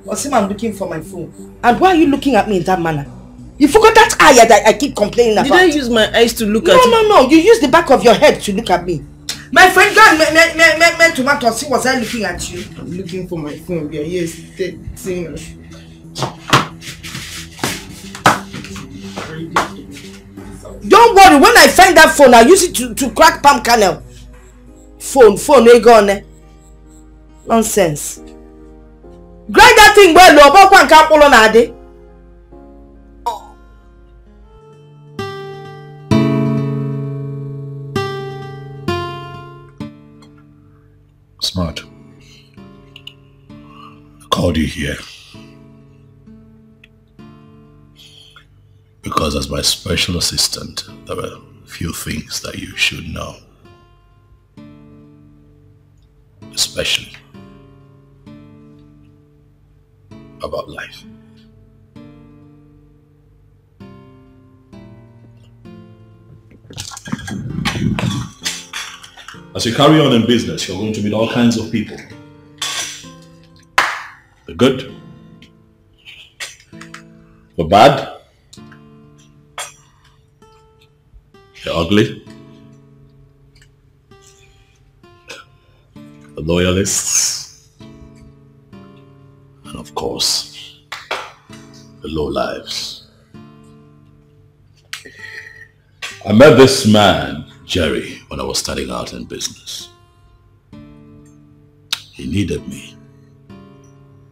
Osim, I'm looking for my phone. And why are you looking at me in that manner? You forgot that eye that I keep complaining Did about. I use my eyes to look no, at No, No, no, You use the back of your head to look at me. My friend, go and make, make, make, make, make tomato. See, was I looking at you? I'm looking for my phone. Yeah, yes, thing. Don't worry, when I find that phone, I'll use it to, to crack palm kernel. Phone, phone, eh, gone. Eh? Nonsense. Grind that thing well, no, but one can't pull on ade. Smart. I called you here. Because as my special assistant, there are a few things that you should know. Especially about life. As you carry on in business, you're going to meet all kinds of people. The good, the bad, the ugly, the loyalists, and of course, the low lives. I met this man, Jerry, when I was starting out in business. He needed me.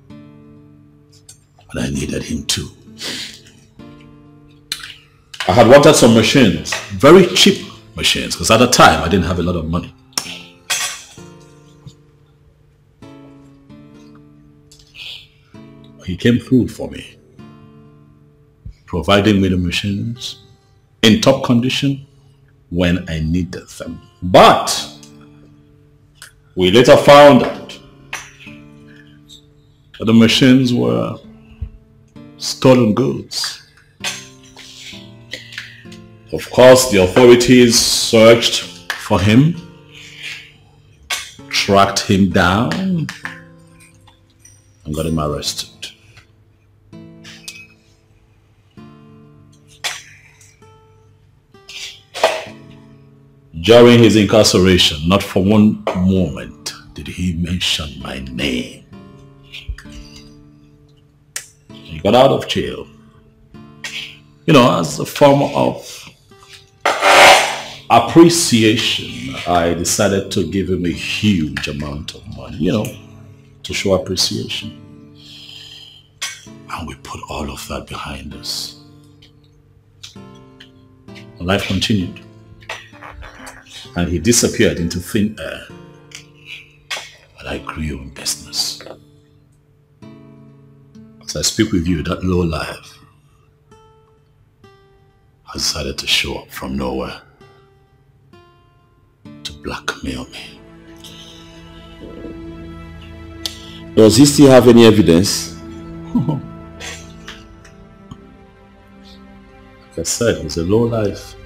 And I needed him too. I had wanted some machines, very cheap machines, because at the time I didn't have a lot of money. He came through for me, providing me the machines in top condition when I needed them. But we later found out that the machines were stolen goods. Of course, the authorities searched for him, tracked him down, and got him arrested. During his incarceration, not for one moment did he mention my name. He got out of jail. You know, as a form of appreciation, I decided to give him a huge amount of money, you know, to show appreciation. And we put all of that behind us. Life continued. And he disappeared into thin air. And I grew in business. As I speak with you, that low life has decided to show up from nowhere to blackmail me. Does he still have any evidence? Like I said, he's a low life.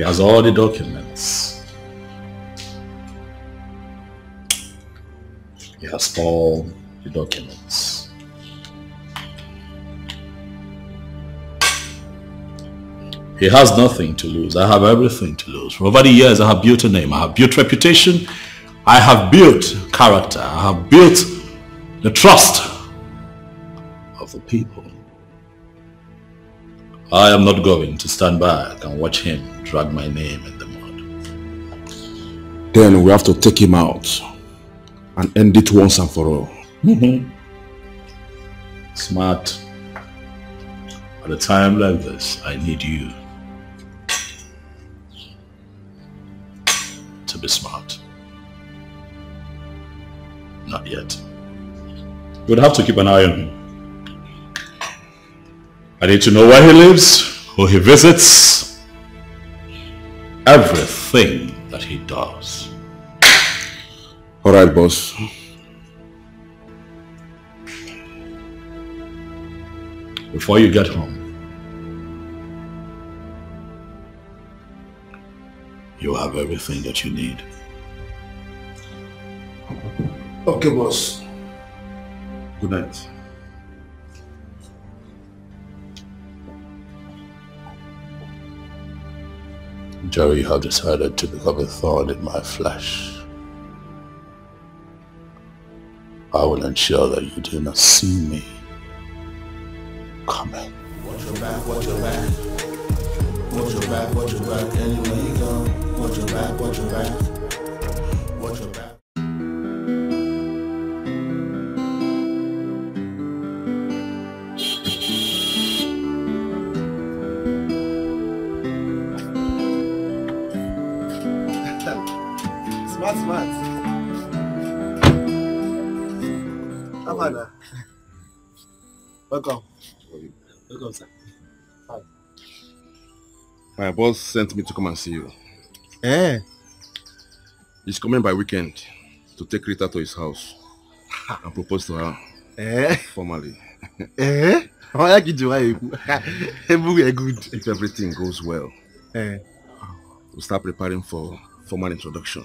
He has all the documents. He has all the documents. He has nothing to lose. I have everything to lose. For over the years, I have built a name. I have built reputation. I have built character. I have built the trust of the people. I am not going to stand back and watch him drag my name in the mud. Then we have to take him out and end it once and for all. Mm-hmm. Smart. At a time like this, I need you to be smart. Not yet. We'd have to keep an eye on him. I need to know where he lives, who he visits, everything that he does. All right, boss. Before you get home, you have everything that you need. Okay, boss. Good night. Jerry, you have decided to become a thorn in my flesh. I will ensure that you do not see me coming. Watch your back, watch your back. Watch your back, watch your back. Anywhere you go, watch your back, watch your back. Watch your back. That? Welcome. Welcome, sir. Hi. My boss sent me to come and see you. Eh? He's coming by weekend to take Rita to his house and propose to her Eh? formally. Eh? How like you good. If everything goes well, Eh? we'll start preparing for formal introduction.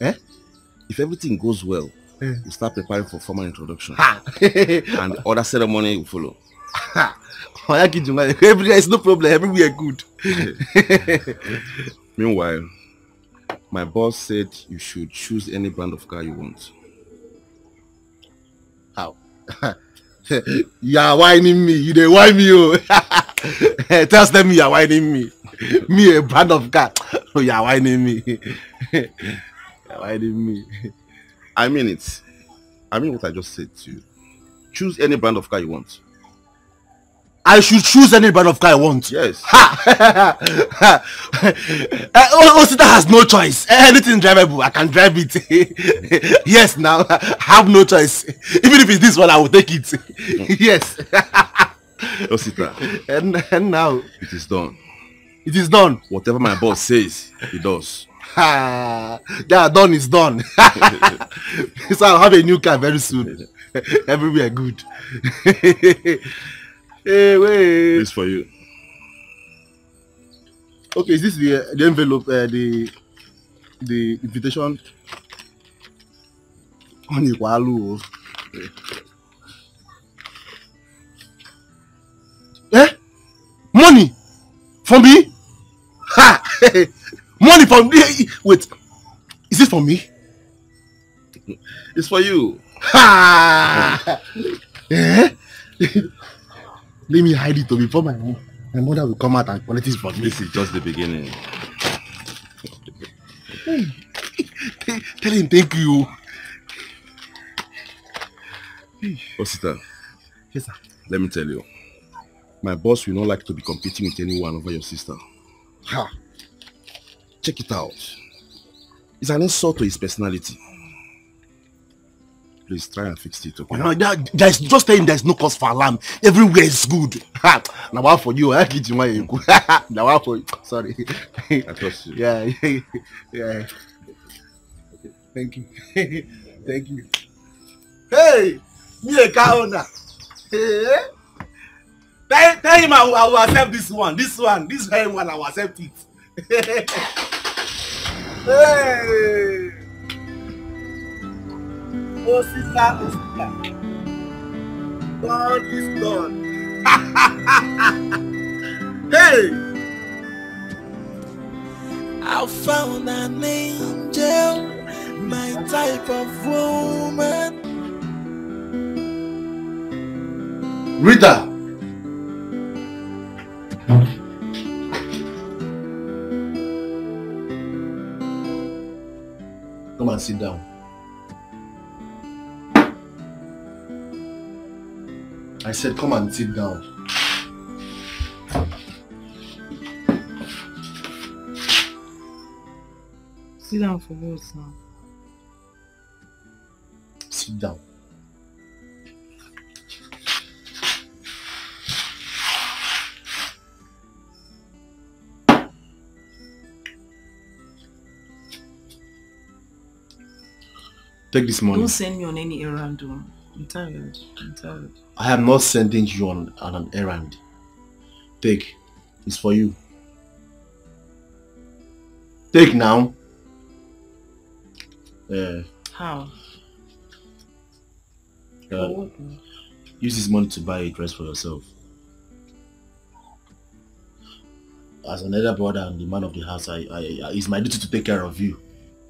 Eh? If everything goes well, Hmm. We'll start preparing for formal introduction. And other ceremony will follow. How like you do I? Everywhere is no problem. Everywhere good. Meanwhile, my boss said you should choose any brand of car you want. How? you are whining me. You dey whine me, oh. Tell them you are whining me. Me a brand of car. Oh, you are whining me. you are whining me. I mean it. I mean what I just said to you. Choose any brand of car you want. I should choose any brand of car I want. Yes. Ha! uh, Osita has no choice. Anything drivable, I can drive it. yes, now I have no choice. Even if it's this one, I will take it. yes. Osita, and, and now it is done. it is done. Whatever my boss says, he does. Yeah, done is done. so I'll have a new car very soon. Everywhere good. hey, wait. This for you. Okay, is this the uh, the envelope, uh, the the invitation? Money, walu. Eh? Money for me? Ha! Money for me? Wait, is this for me? It's for you. Ha! eh? Let me hide it before my mom. My mother will come out and collect it from me. This is just the beginning. Tell him thank you. Osita, Yes, sir. let me tell you. My boss will not like to be competing with anyone over your sister. Ha! Check it out. It's an insult to his personality. Please try and fix it, okay? You know, there, there's just tell him there's no cause for alarm. Everywhere is good. Now what for you? I get you my Now what for you? Sorry. I trust you. Yeah, yeah. Thank you. Thank you. Hey, me a car owner. Hey. Tell, tell him I will, I will accept this one. This one. This very one I will accept it. hey. Oh, sister, oh, sister. God is done. hey, I found an angel, my type of woman. Rita! And sit down. I said come and sit down. Sit down for what now? Sit down. Take this money. Don't send me on any errand. I'm tired. I'm tired. I am not sending you on, on an errand. Take. It's for you. Take now. Uh, How? uh, For what now? use this money to buy a dress for yourself. As an elder brother and the man of the house, I, I, I it's my duty to take care of you.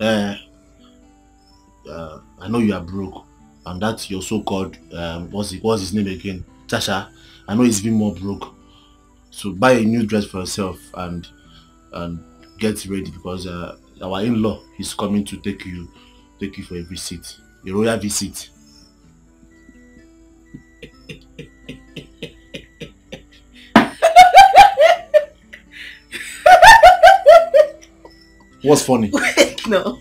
Uh, uh, I know you are broke, and that's your so-called um, what's it, what's his name again, Tasha. I know he's even more broke. So buy a new dress for yourself and and get ready because uh, our in-law is coming to take you take you for a visit, a royal visit. What's funny? no.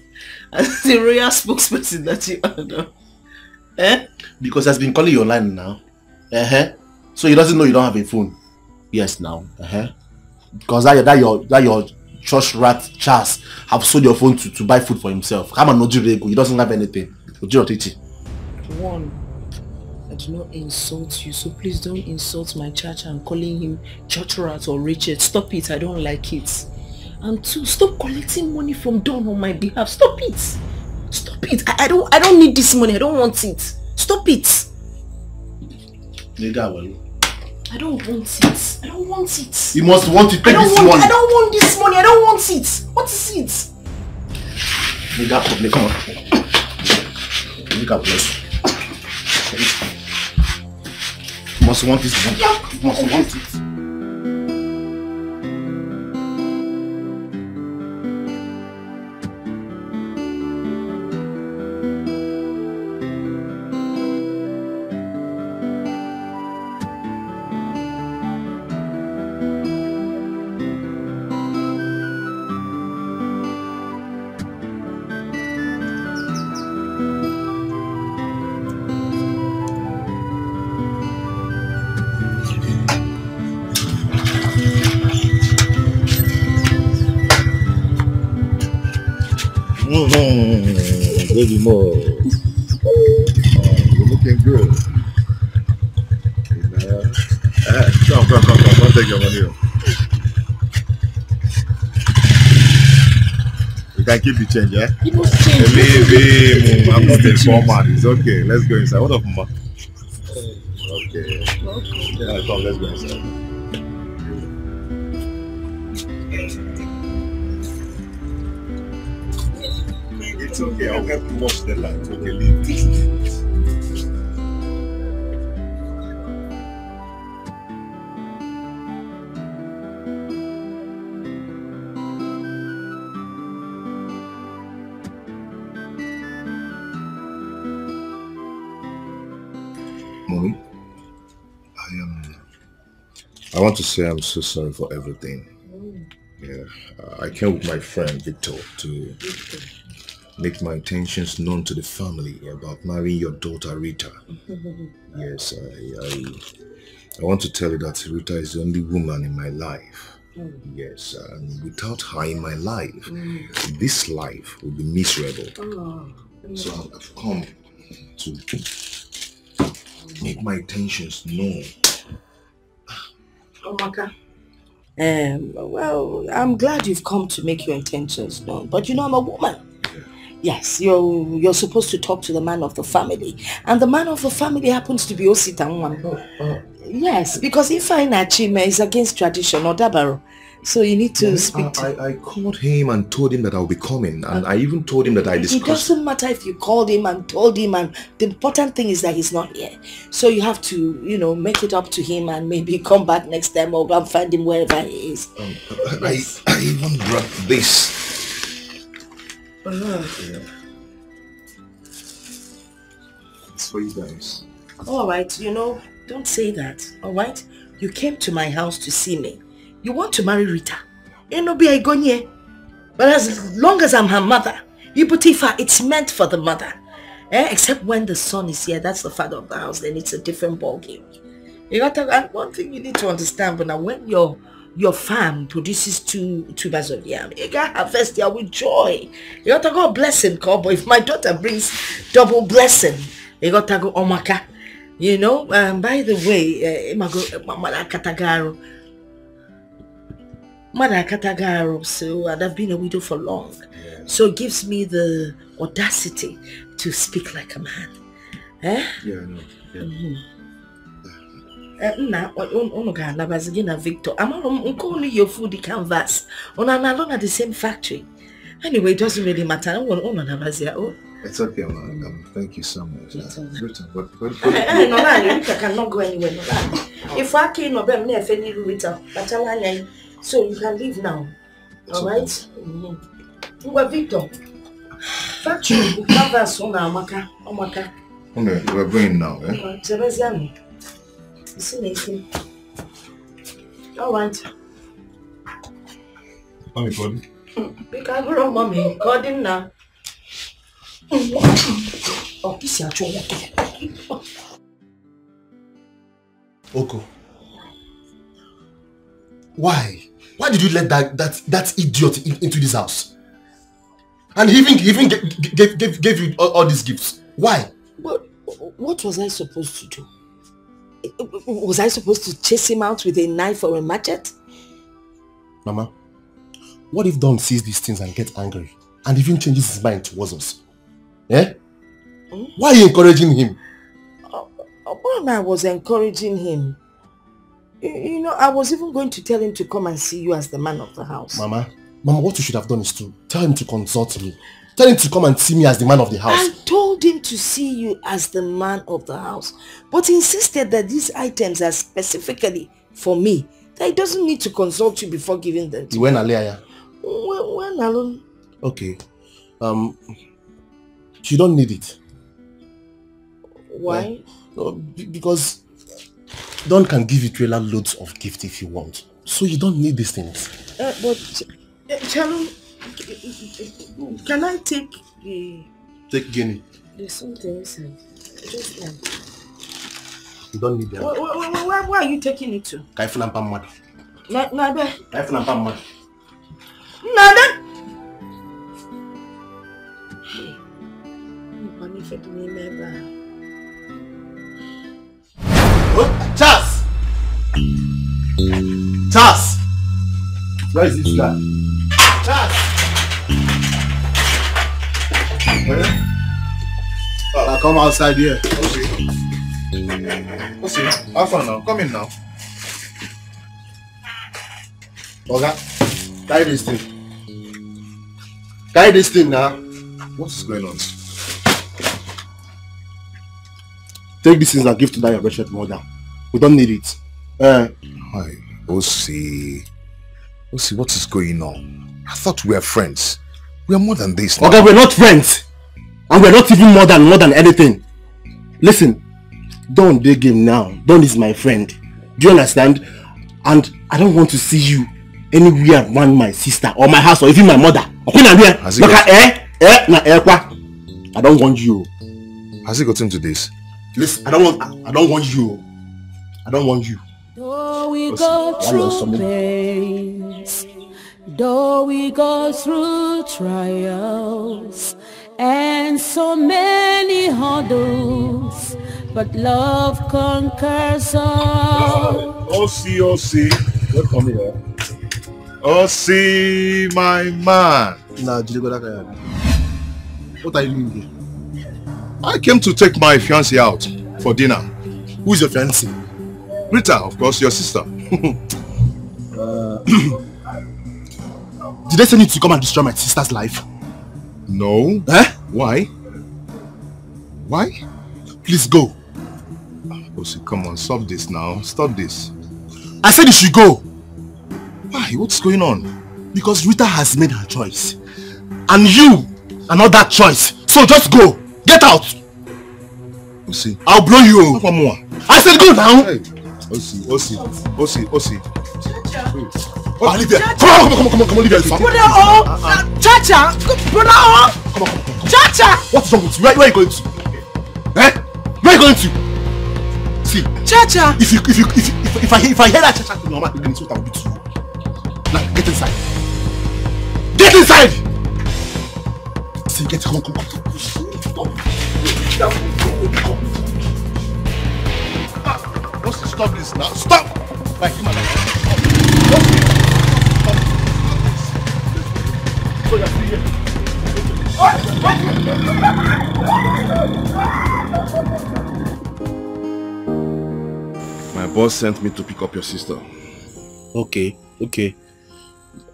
As the royal spokesperson that you are now. Eh? Because he has been calling your line now. Uh-huh. So he doesn't know you don't have a phone. Yes now. Uh-huh. Because that, that your that your church rat Charles have sold your phone to, to buy food for himself. Come on, Ojirego. He doesn't have anything. Ojirotiti. One, I do not insult you, so please don't insult my church and calling him church rat or Richard. Stop it, I don't like it. And two, stop collecting money from Don on my behalf. Stop it. Stop it. I, I don't I don't need this money. I don't want it. Stop it. Nigga, well, I don't want it. I don't want it. You must want to take this want money. I don't want this money. I don't want it. What is it? Nigga, come, come on. You must want this money. You must want it. Baby more. Oh, you're looking good. You know? Eh, come, come, come, come. Don't take your money. You can keep the change, yeah? You must change. Leave him. I'm not a poor man. It's okay. Let's go inside. What up, Mama? Okay. Yeah, come, let's go inside. Okay. I'll help you wash the light. Okay, leave this. Mommy, I am. I want to say I'm so sorry for everything. Yeah, uh, I came with my friend Victor to make my intentions known to the family about marrying your daughter Rita. Yes, I, I, I want to tell you that Rita is the only woman in my life. Mm. Yes, and without her in my life, mm. this life will be miserable. Oh, mm. So I've come to make my intentions known. Omaka. Um, well, I'm glad you've come to make your intentions known, but you know I'm a woman. Yes, you're you're supposed to talk to the man of the family, and the man of the family happens to be Osita Nwan. Yes, because if I Chima is against tradition or Dabaro, So you need to Mommy, speak I, to I, I called him and told him that I'll be coming, and I even told him that I discussed... It doesn't matter if you called him and told him, and the important thing is that he's not here. So you have to, you know, make it up to him and maybe come back next time or go and find him wherever he is. Um, I, I even brought this. It's for you guys. All right, you know, don't say that. All right, you came to my house to see me. You want to marry Rita. But as long as I'm her mother, Ibutifa, it's meant for the mother. Eh? Except when the son is here, that's the father of the house. Then it's a different ball game. You got to, one thing you need to understand, but now when your your farm produces two tubers of yam, you got to harvest there with joy. You got to go blessing, cowboy. If my daughter brings double blessing, you got to go omaka. You know, um, by the way, Imago Mama Katagaro. Mother Katagaro, so and I've been a widow for long. So it gives me the audacity to speak like a man. Eh? Yeah. Yeah. Mhm. Eh, nna un- unu ga-anabazi gị na victor. Amara m nke unu yi ofu dị canvas. Unu na-alụ na the same factory? Anyway it doesn't really matter. Unu unu nabazi ya oh It's okay, ma. Um, thank you so much. Uh, Rita, but, but, Eh, eh, nọ naanị Rita can not go anywhere nọ naanị. Ife aka ị nọ be m na-efe n'iru Rita kpachala anya gị. So you can leave now. Alright Mhm. ngwa victor factory canvas ụnụ amaka ọmaka okay, we're going now, eh? Ngwa, jebezianụ isi na isi alright Mommy, body. biko agụrụ mami ka ọ dị nna ọ kisi achụ nwoke Oko. Why? Why did you let that that that idiot in, into this house? And he even he even gave, gave, gave, gave you all, all these gifts. Why? What, what was I supposed to do? Was I supposed to chase him out with a knife or a machete? Mama, what if Don sees these things and gets angry and even changes his mind towards us? Eh? Hmm? Why are you encouraging him? Uh, uh, when I was encouraging him, you, you know, I was even going to tell him to come and see you as the man of the house. Mama, Mama, what you should have done is to tell him to consult me. Tell him to come and see me as the man of the house. I told him to see you as the man of the house, but he insisted that these items are specifically for me. That he doesn't need to consult you before giving them to You went Alea. When, when alone? Okay. Um, you don't need it. Why? No, be- because Don can give you trailer loads of gift if you want. So you don't need these things. Uh, but, uh, Chalum, can I take the, Take Guinea. the something inside? Just one. You don't need them. Why, why, why, why are you taking it to? Ka ifuna mpa mmadụ. Na, na, be. Ka ifuna mpa mmadụ. Nada. Nkwanye ife dị n'ime ebe a. Charles! Charles! Where is this guy? Charles! Eh? I'll come outside here. Okay. Okay. Have fun now. Come in now. Oga, carry this thing. Carry this thing now. What is going on? Take this thing and give to that your wretched mother. We don't need it. Eh? Hi, Osi. Osi, what is going on? I thought we were friends. We are more than this. now. Oga, we're not friends. And we're not even more than more than anything. Listen, Don dey him now. Don is my friend. Do you understand? And I don't want to see you anywhere around my sister or my house or even my mother. Okay, na where? Has he eh? Eh? Na eh kwa? I don't want you. Has he got into this? Listen, I don't want I, I don't want you. I don't want you. Though we Listen, go through pains, though we go through trials, and so many hurdles, but love conquers all. Oh, see, Osi, Osi. Welcome here. Osi, my man. Nah, Jidegoda What are you doing here? I came to take my fiancée out for dinner. Who is your fiancée? Rita, of course, your sister. Uh, Did they send you to come and destroy my sister's life? No. Eh? Why? Why? Please go. Osi, come on, stop this now. Stop this. I said you should go. Why? What's going on? Because Rita has made her choice. And you are not that choice. So just go. Get out. Osi. I'll blow you. One more. I said go now. Hey. Osi, Osi, Osi, Osi. Oh, Olivia. Come on, come on, come on, come on, Olivia. Brother O! Chacha! Brother O! Chacha! What's wrong with you? Where, where are you going to? Eh? Where are you going to? See. Chacha! If you, if you, if you, if, if I, if I hear that Chacha thing, Mama, it's what I will do to you. Now, get inside. Get inside! See, get, come on, come on, come on. Osi, stop this now. Stop! Right, come on, So My boss sent me to pick up your sister. Okay, okay.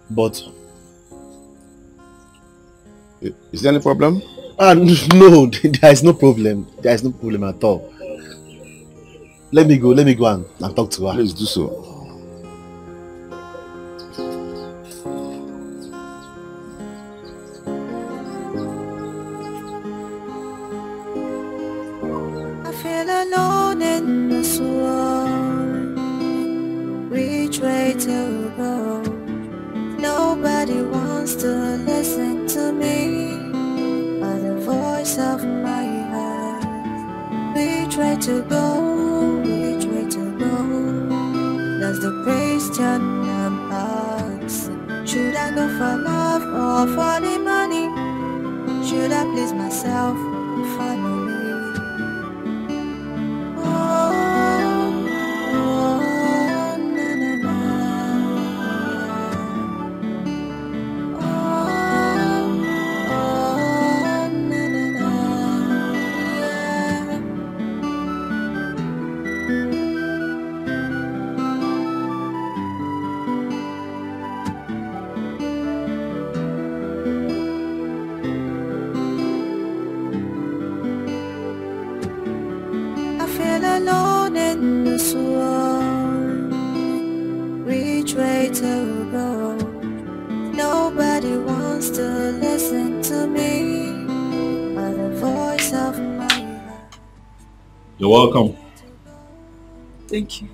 But Is there any problem? Ah, no, there is no problem. There is no problem at all. Let me go, let me go and, and talk to her. Please do so. Which way to go? Nobody wants to listen to me. But the voice of my heart. Which way to go? Which way to go? That's the question I'm. Should I go for love or for the money? Should I please myself family? Wants to listen to me. But the voice of my You're welcome. Thank you.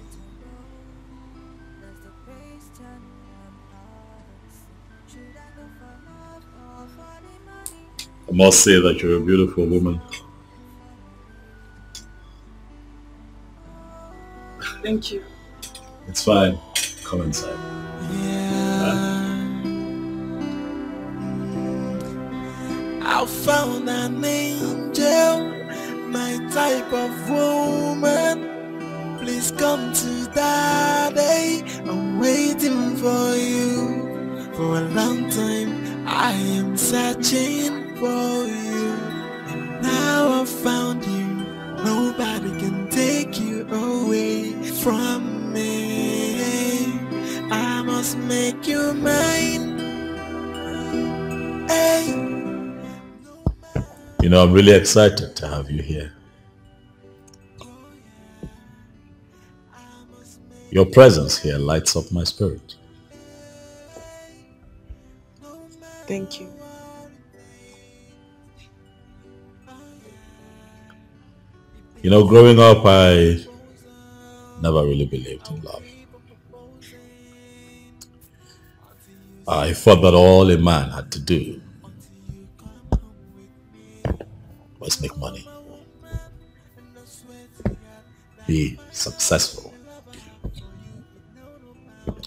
I must say that you're a beautiful woman. Thank you. It's fine. Come inside. I found an angel, my type of woman. Please come to daddy. I'm waiting for you for a long time. I am searching for you. And now I found you. Nobody can take you away from me. I must make you mine. Hey. You know, I'm really excited to have you here. Your presence here lights up my spirit. Thank you. You know, growing up, I never really believed in love. I thought that all a man had to do was make money, be successful.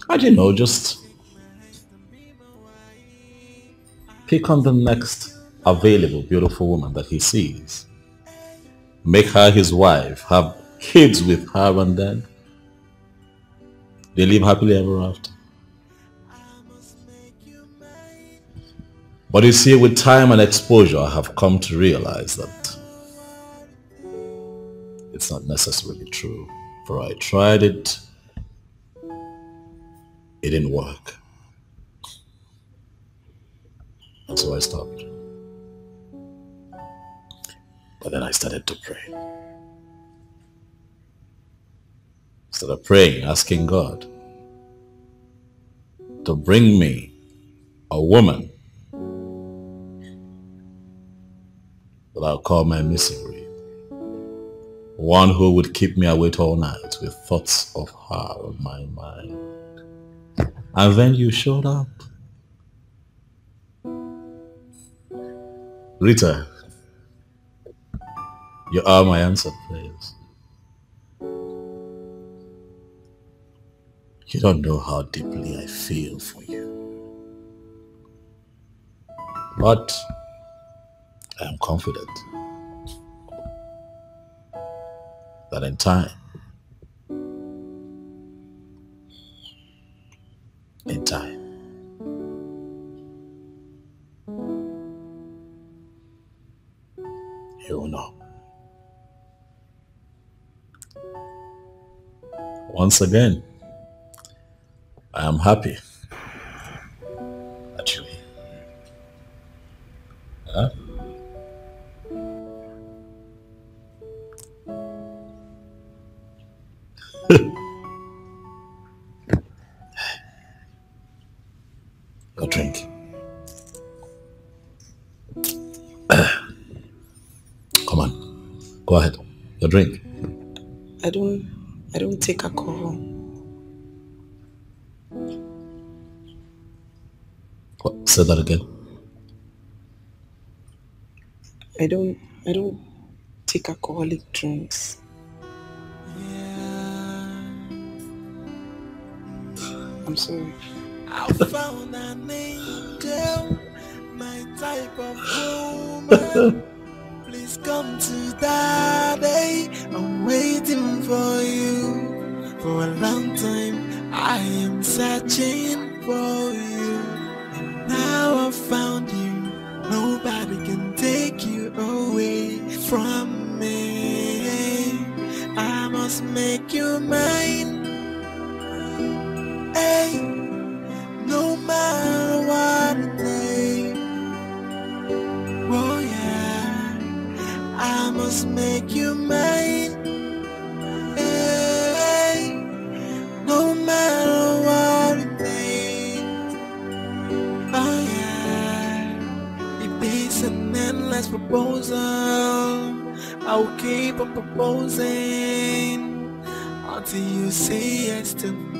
I don't know, just pick on the next available beautiful woman that he sees. Make her his wife, have kids with her and then they live happily ever after. But you see, with time and exposure, I have come to realize that it's not necessarily true. For I tried it, it didn't work. And so I stopped. But then I started to pray. Started praying, asking God to bring me a woman that I'll call my misery. One who would keep me awake all night with thoughts of her on my mind. And then you showed up. Rita, you are my answer, please. You don't know how deeply I feel for you. But I am confident that in time, in time, you will know. Once again, I am happy that you huh? Go drink. Come on. Go ahead. Your drink. I don't I don't take alcohol. What? Say that again. I don't I don't take alcoholic drinks. I'm sorry. I found an angel, my type of woman. Please come to daddy. I'm waiting for you. For a long time, I am searching for you. And now I found you. Nobody can take you away from me. I must make you mine. Hey, no matter what it takes. Oh yeah, I must make you mine. Hey, no matter what it takes. Oh yeah, it is an endless proposal. I'll keep on proposing until you say yes to me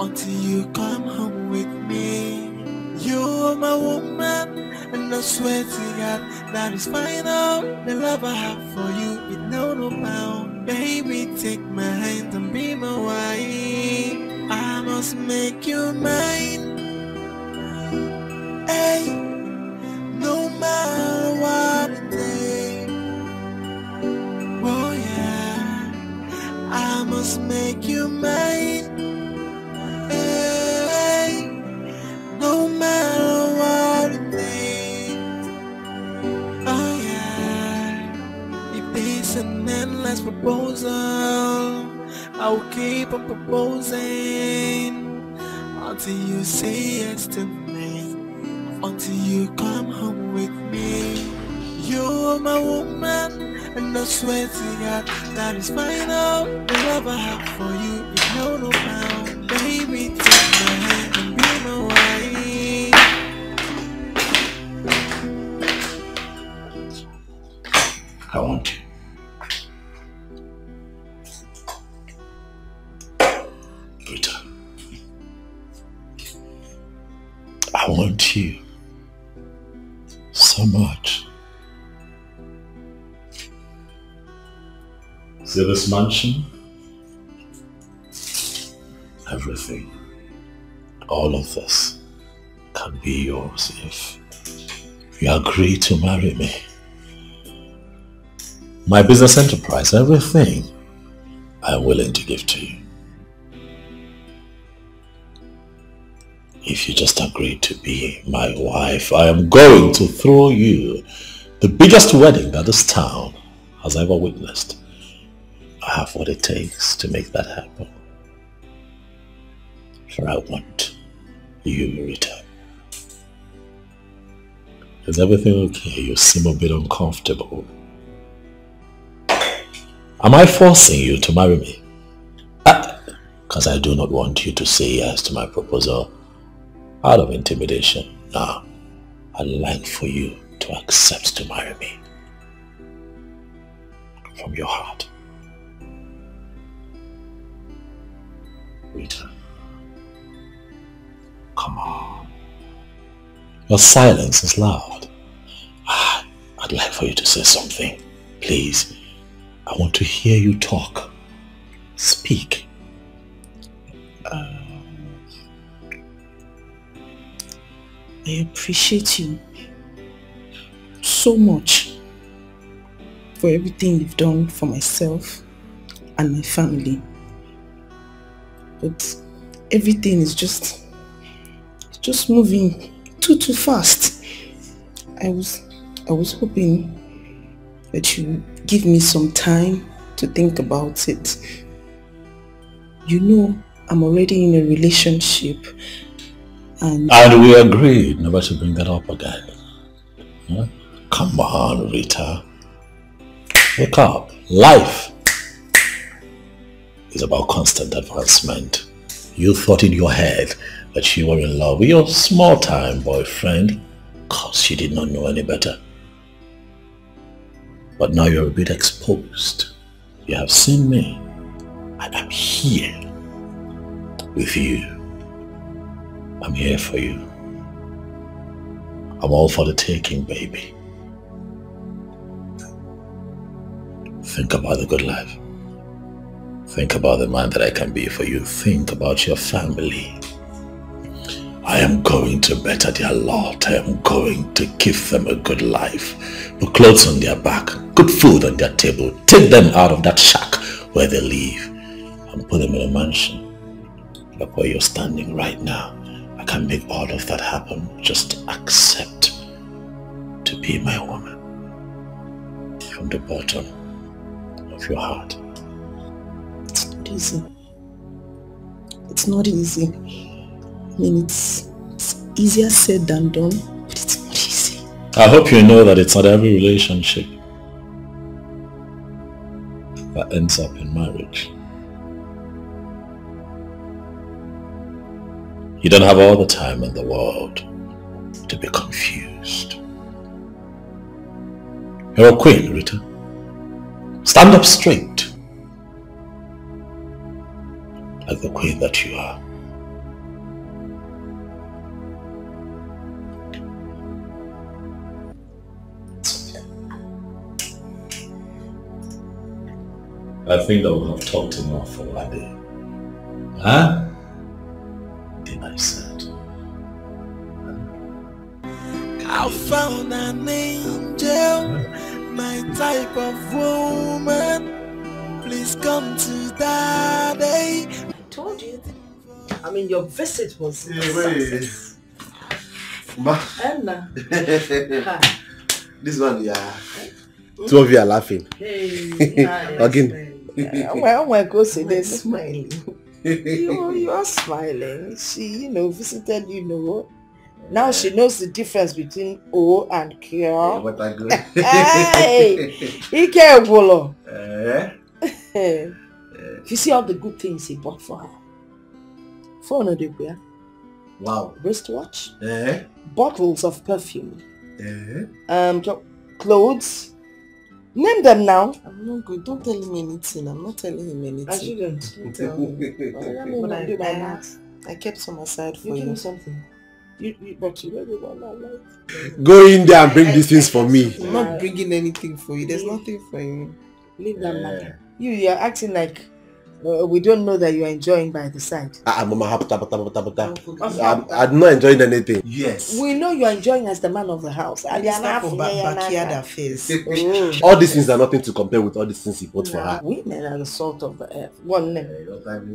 until you come home with me. You're my woman, and I swear to God that is final. The love I have for you, it know no bound. Baby, take my hand and be my wife. I must make you mine. Hey, no matter what it takes. Oh yeah, I must make you mine. Oh, an endless proposal, I'll keep on proposing until you say yes to me, until you come home with me. You're my woman, and I swear to God that is final. The love I have for you is no no bound. Baby, take my hand and be my wife. I want you. Rita. I want you so much. See this mansion? Everything, all of this can be yours if you agree to marry me. My business enterprise, everything I'm willing to give to you. If you just agree to be my wife, I am going to throw you the biggest wedding that this town has ever witnessed. I have what it takes to make that happen. For I want you, Rita. Is everything okay? You seem a bit uncomfortable. Am I forcing you to marry me? Ah, because I do not want you to say yes to my proposal out of intimidation. No. I'd like for you to accept to marry me. From your heart. Rita. Come on. Your silence is loud. Ah, I'd like for you to say something. Please. I want to hear you talk. Speak. Uh, I appreciate you so much for everything you've done for myself and my family. But everything is just just moving too too fast. I was I was hoping that you give me some time to think about it. You know I'm already in a relationship and And we agreed never to bring that up again. Come on, Rita. Wake up. Life is about constant advancement. You thought in your head that you were in love with your small-time boyfriend because you did not know any better. But now you're a bit exposed. You have seen me. And I'm here with you. I'm here for you. I'm all for the taking, baby. Think about the good life. Think about the man that I can be for you. Think about your family. I am going to better their lot. I am going to give them a good life. Put clothes on their back, good food on their table. Take them out of that shack where they live and put them in a mansion. Like where you're standing right now. I can make all of that happen. Just accept to be my woman. From the bottom of your heart. it's not easy. It's not easy. I mean, it's, it's easier said than done, but it's not easy. I hope you know that it's not every relationship that ends up in marriage. You don't have all the time in the world to be confused. You're a queen, Rita. Stand up straight. Like the queen that you are. I think that we have talked enough for one day. Huh? Then I said. I found an angel, my type of woman. Please come to daddy. I told you. I mean, your visit was a wait. success. Ma. Anna. this one, yeah. Two of you are laughing. Hey, hi. Again. Oh my God, say they're smiling. you, you are smiling. She, you know, visited, you know. Now she knows the difference between O and Q. What I go. hey, Ike Egwolo. Eh? you see all the good things he bought for her. Phone beer, Wow. wristwatch, Eh? bottles of perfume, Eh? um, clothes. Name them now. I'm not good. Don't tell him anything. I'm not telling him anything. I shouldn't. Don't tell me. But I, I, I, I kept some aside for you you. give me something. You, you, but you know the one I like. Go in there and bring these things for me. I'm not bringing anything for you. There's nothing for you. Leave that matter. You, you're acting like uh, we don't know that you're enjoying by the side. Ah, ah, mama, hapata, hapata, hapata, hapata. I'm, I'm not enjoying anything. Yes. We know you're enjoying as the man of the house. And It's you're not not for ba- backyard affairs. All these things are nothing to compare with all these things he bought for Nah, her. women are the salt of the earth. One name.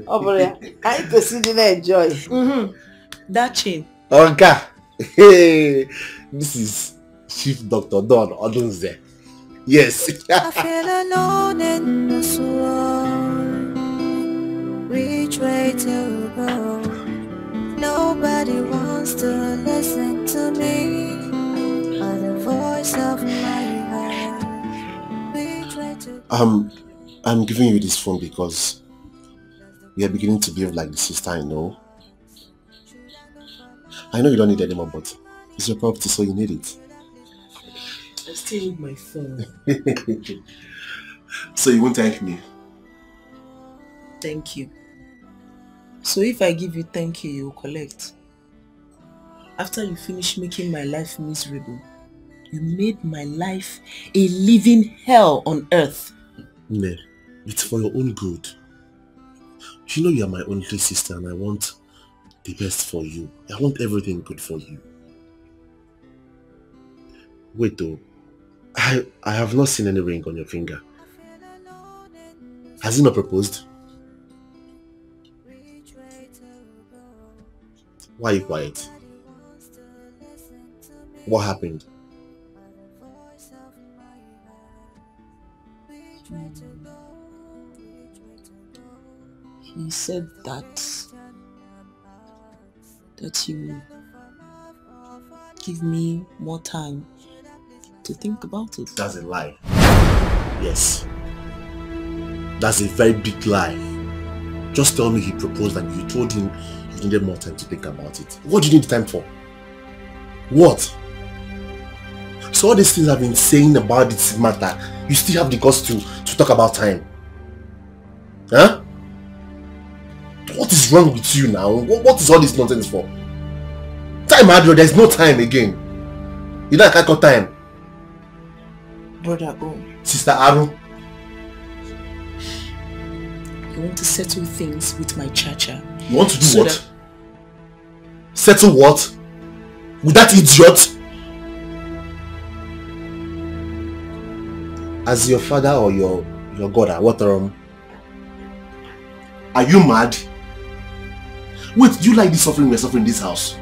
Over there. I can see you enjoy. Mm-hmm. That chain. Oga, hey, this is Chief Doctor Don Odunze. Yes. I feel alone in this world. which way to go. Nobody wants to listen to me, the voice of my heart. Um, I'm giving you this phone because we are beginning to behave like the sister I know. I know you don't need it anymore, but it's your property, so you need it. I still need my phone. so you won't thank me? Thank you. So if I give you thank you, you'll collect. After you finish making my life miserable, you made my life a living hell on earth. Ne, it's for your own good. You know you are my only sister and I want the best for you. I want everything good for you. Wait though, I, I have not seen any ring on your finger. Has he not proposed? Why are you quiet? What happened? He said that that you give me more time to think about it. That's a lie. Yes. That's a very big lie. Just tell me he proposed and you told him you needed more time to think about it. What do you need time for? What? So all these things I've been saying about this matter, you still have the guts to, to talk about time. Huh? What is wrong with you now? What, what is all this nonsense for? Time, Adro, there's no time again. You know I can't got time. Brother O, Sister Aaron, I want to settle things with my cha-cha. you want to do So what? Settle what? With that idiot? As your father or your your god, ah, what um? Are you mad? Wait, do you like the suffering we're suffering in this house?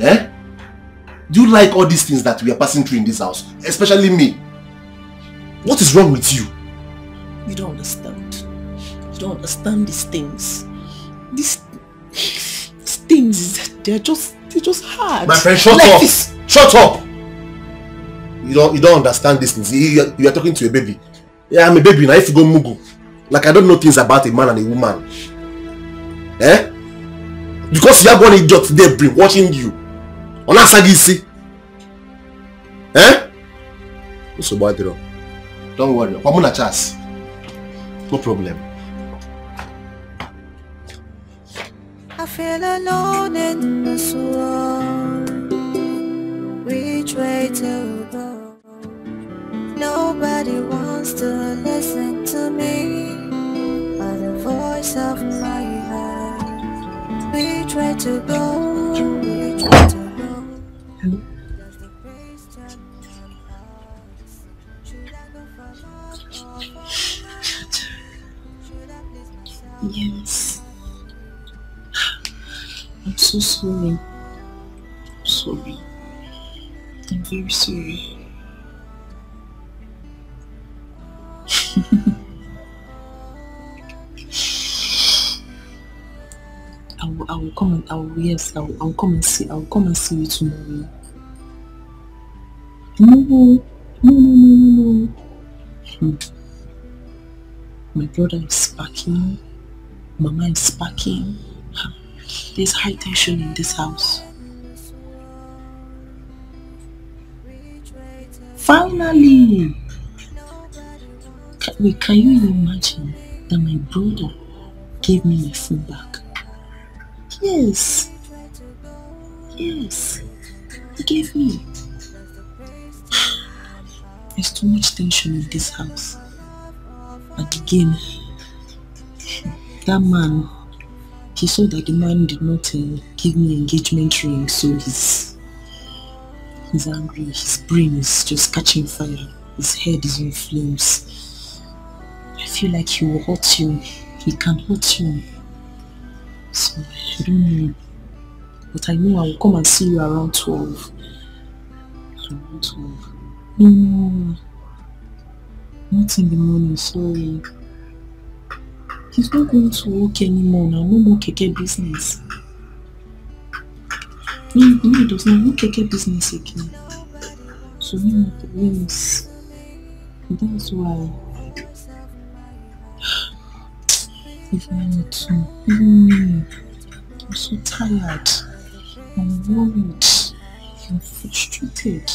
Eh? Do you like all these things that we are passing through in this house? Especially me. What is wrong with you? You don't understand. You don't understand these things. These things, they're just, they're just hard. My friend, shut Life up! is- Shut up! You don't you don't understand these things. You, you, are talking to a baby. Yeah, I'm a baby now. If you go mugu, like I don't know things about a man and a woman. Eh? Because you have one idiot there brain watching you. Onasagisi. Eh? What's about it? Don't worry. I'm on chance. No problem. Feel alone in this world. Which way to go? Nobody wants to listen to me or the voice of my heart. Which way to go? Which way to so sorry. I'm sorry. I'm very sorry. I will, I will come and I will yes, I will, I will come and see I will come and see you tomorrow. No, no, no, no, no. Hmm. My brother is packing. Mama is packing. There's high tension in this house. Finally! Ca- Wait, can you imagine that my brother gave me my phone back? Yes. Yes. He gave me. There's too much tension in this house. And again, that man, he saw that the man did not uh, give me engagement ring, so he's he's angry. His brain is just catching fire. His head is in flames. I feel like he will hurt you. He can hurt you. So I don't know. But I know I will come and see you around 12. Around 12. No. Not in the morning, sorry. He's not going to work anymore now. No more keke business. No, no, he does not. No keke business again. So no more problems. That's why. Even me too. Even me. I'm so tired. I'm worried. I'm frustrated.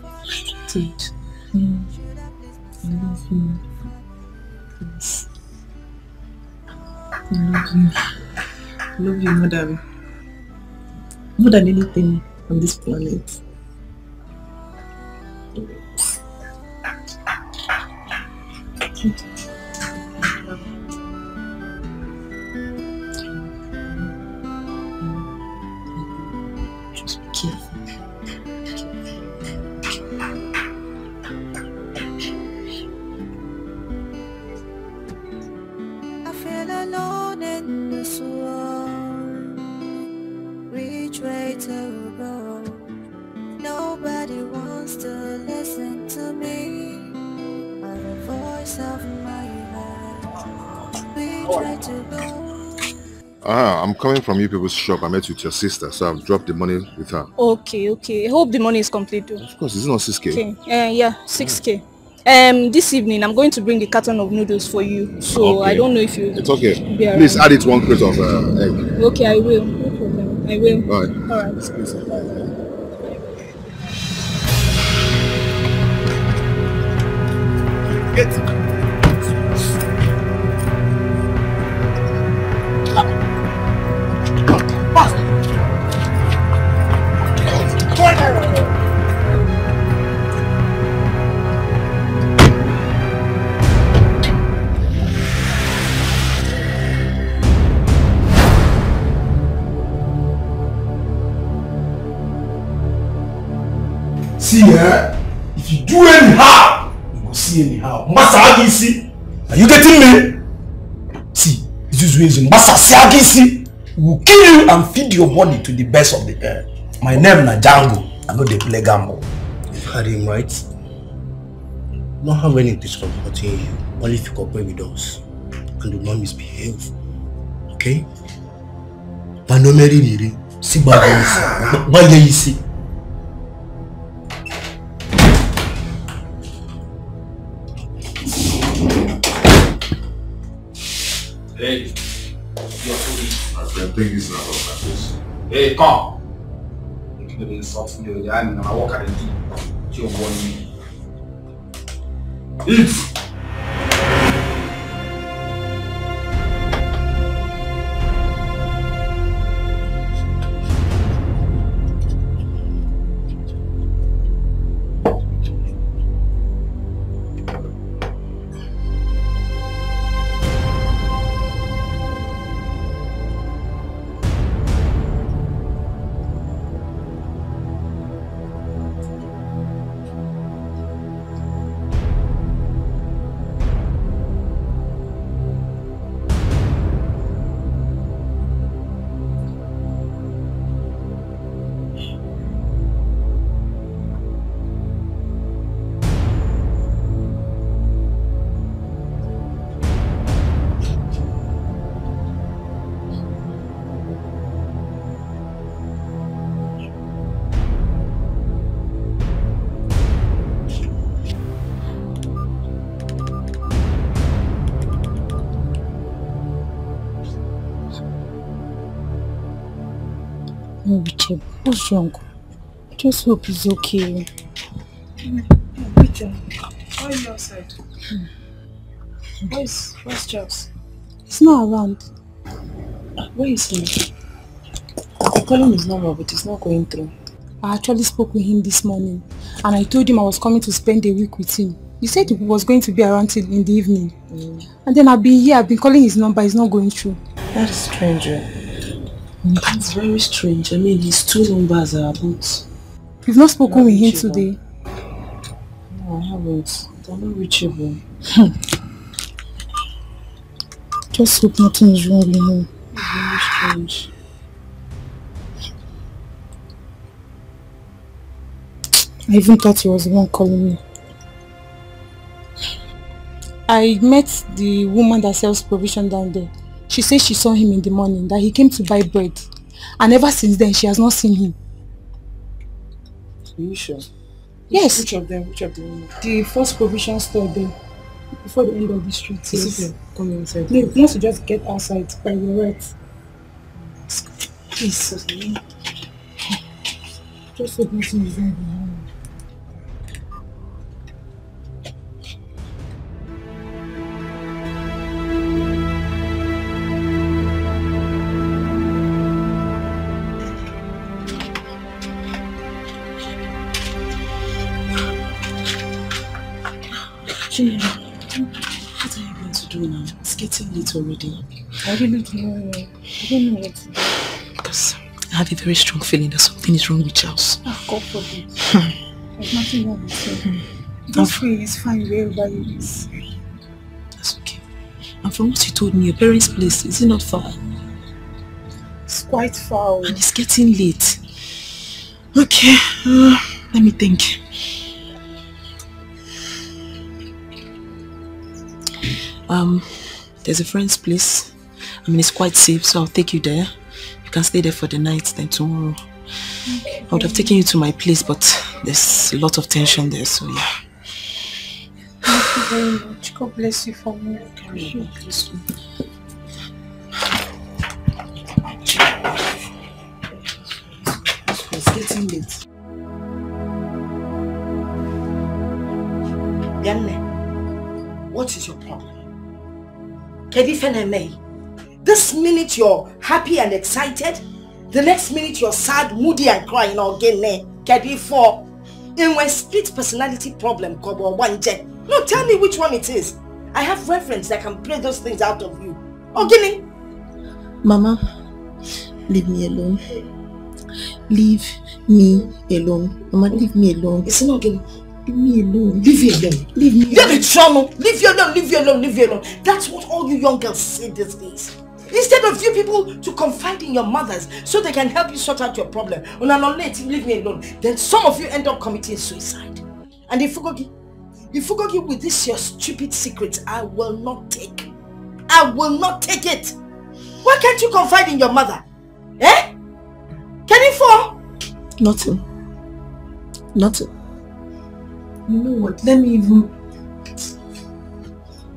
Frustrated. Mm. I love you. Love you. I love you more than more than anything on this planet. Coming from you people's shop. I met with your sister, so I've dropped the money with her. Okay, okay. I hope the money is complete though. Of course, it's not 6k. Okay. Uh, yeah, 6k. Um, this evening I'm going to bring a carton of noodles for you. So I don't know if you. It's okay. Please add it one crate of uh, egg. Okay, I will. No problem. I will. Alright. All right. Are you getting me? See, this is reason. Masa Agisi will kill you and feed your body to the best of the air. My name na Django. I know they play gamble. You've heard him right. Not have any hurting you, only if you cooperate with us and do not misbehave. Okay? Panomeri riri, si baba isi, bale isi. Think it's not all like this. Hey, come. You can insult me and I walk at the deep. You're warning me. Eat. What's wrong? I just hope he's okay. Peter, why are you outside? Where's, where's Charles? He's not around. Where is he? I'm calling his number, but it's not going through. I actually spoke with him this morning and I told him I was coming to spend a week with him. He said he was going to be around till in the evening. And then I've been here, I've been calling his number, it's not going through. That's strange. eh? That's very strange. I mean, his two numbers are both. You've not spoken with him today. No, I haven't. They're not reachable. Hmm. Just hope nothing is wrong with him. Very strange. I even thought he was the one calling me. I met the woman that sells provision down there. She says she saw him in the morning, that he came to buy bread. And ever since then, she has not seen him. Are you sure? Yes. Which of them? Which of them? The first provision store there. Before the end of the street. Yes. Yes. Come inside. Once you just get outside by your right. Please. Just so nothing is wrong behind. What are you going to do now? It's getting late already. I really don't know. I don't know what to do. Because I have a very strong feeling that something is wrong with Charles. Ah, God forbid. There's nothing wrong with him. Don't free, he's fine wherever he is. That's okay. And from what you told me, your parents' place, is it not far? It's quite far. And it's getting late. Okay, uh, let me think. Um, there's a friend's place. I mean, it's quite safe, so I'll take you there. You can stay there for the night, then tomorrow. I would have taken you to my place, but there's a lot of tension there, so yeah. Thank you very much. God bless you for me. It. It's getting late. Yanne, what is your problem? This minute you're happy and excited, the next minute you're sad, moody and crying again. Kedi for in my street personality problem, Kobo Wanje. No, tell me which one it is. I have reference that can play those things out of you. Oh, Ogini, Mama, leave me alone. Leave me alone. Mama, leave me alone. It's not Ogini. Leave me alone. Leave me alone. Leave me Leave it, Shano. Leave you alone, leave you alone, leave you alone. That's what all you young girls say these days. Instead of you people to confide in your mothers so they can help you sort out your problem. When I'm not late, leave me alone. Then some of you end up committing suicide. And if Fugogi, if Fugogi with this your stupid secret, I will not take. I will not take it. Why can't you confide in your mother? Eh? Can you fall? Nothing. Nothing. You know what? Let me even...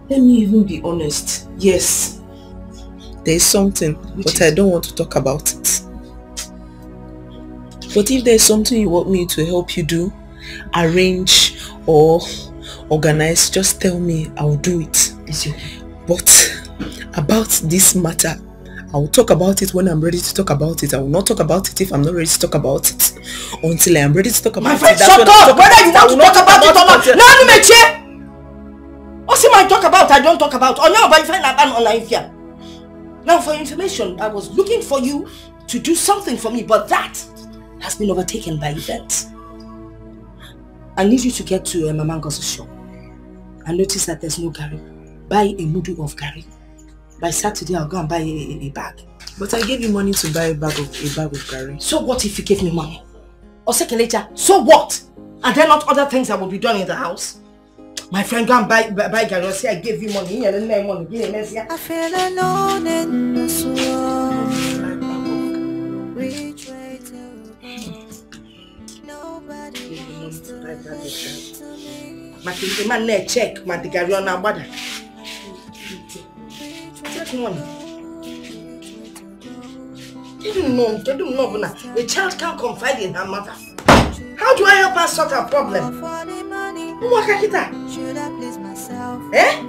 Let me even be honest. Yes. There is something, but I don't want to talk about it. But if there is something you want me to help you do, arrange or organize, just tell me. I'll do it. But about this matter, I will talk about it when I'm ready to talk about it. I will not talk about it if I'm not ready to talk about it. Until I am ready to talk about My it. friend, that's shut I'll up! Whether you want to talk about it or not. Now, meche. What's it my talk about? I don't talk about. Oh no, but if I ban on Ifia. Now, for information, I was looking for you to do something for me, but that has been overtaken by events. I need you to get to uh, Mama Ngozi's shop and notice that there's no garri. Buy a mudu of garri. By Saturday, I'll go and buy a, a, a bag. But I gave you money to buy a bag of a bag of garri. So what if you give me money? Or second later, so what? Are there not other things that will be done in the house? My friend, go and buy, buy, buy garri. Say, I gave you money. Yeah, then money. Give me mercy. I feel alone in this world. Which way to? Nobody wants to listen to me. Maka man check the garri on agbada. Take money. Didn't know, didn't know, but now, a child can't confide in her mother. How do I help her sort her problem? Umwaka kita. Should I please myself? Eh?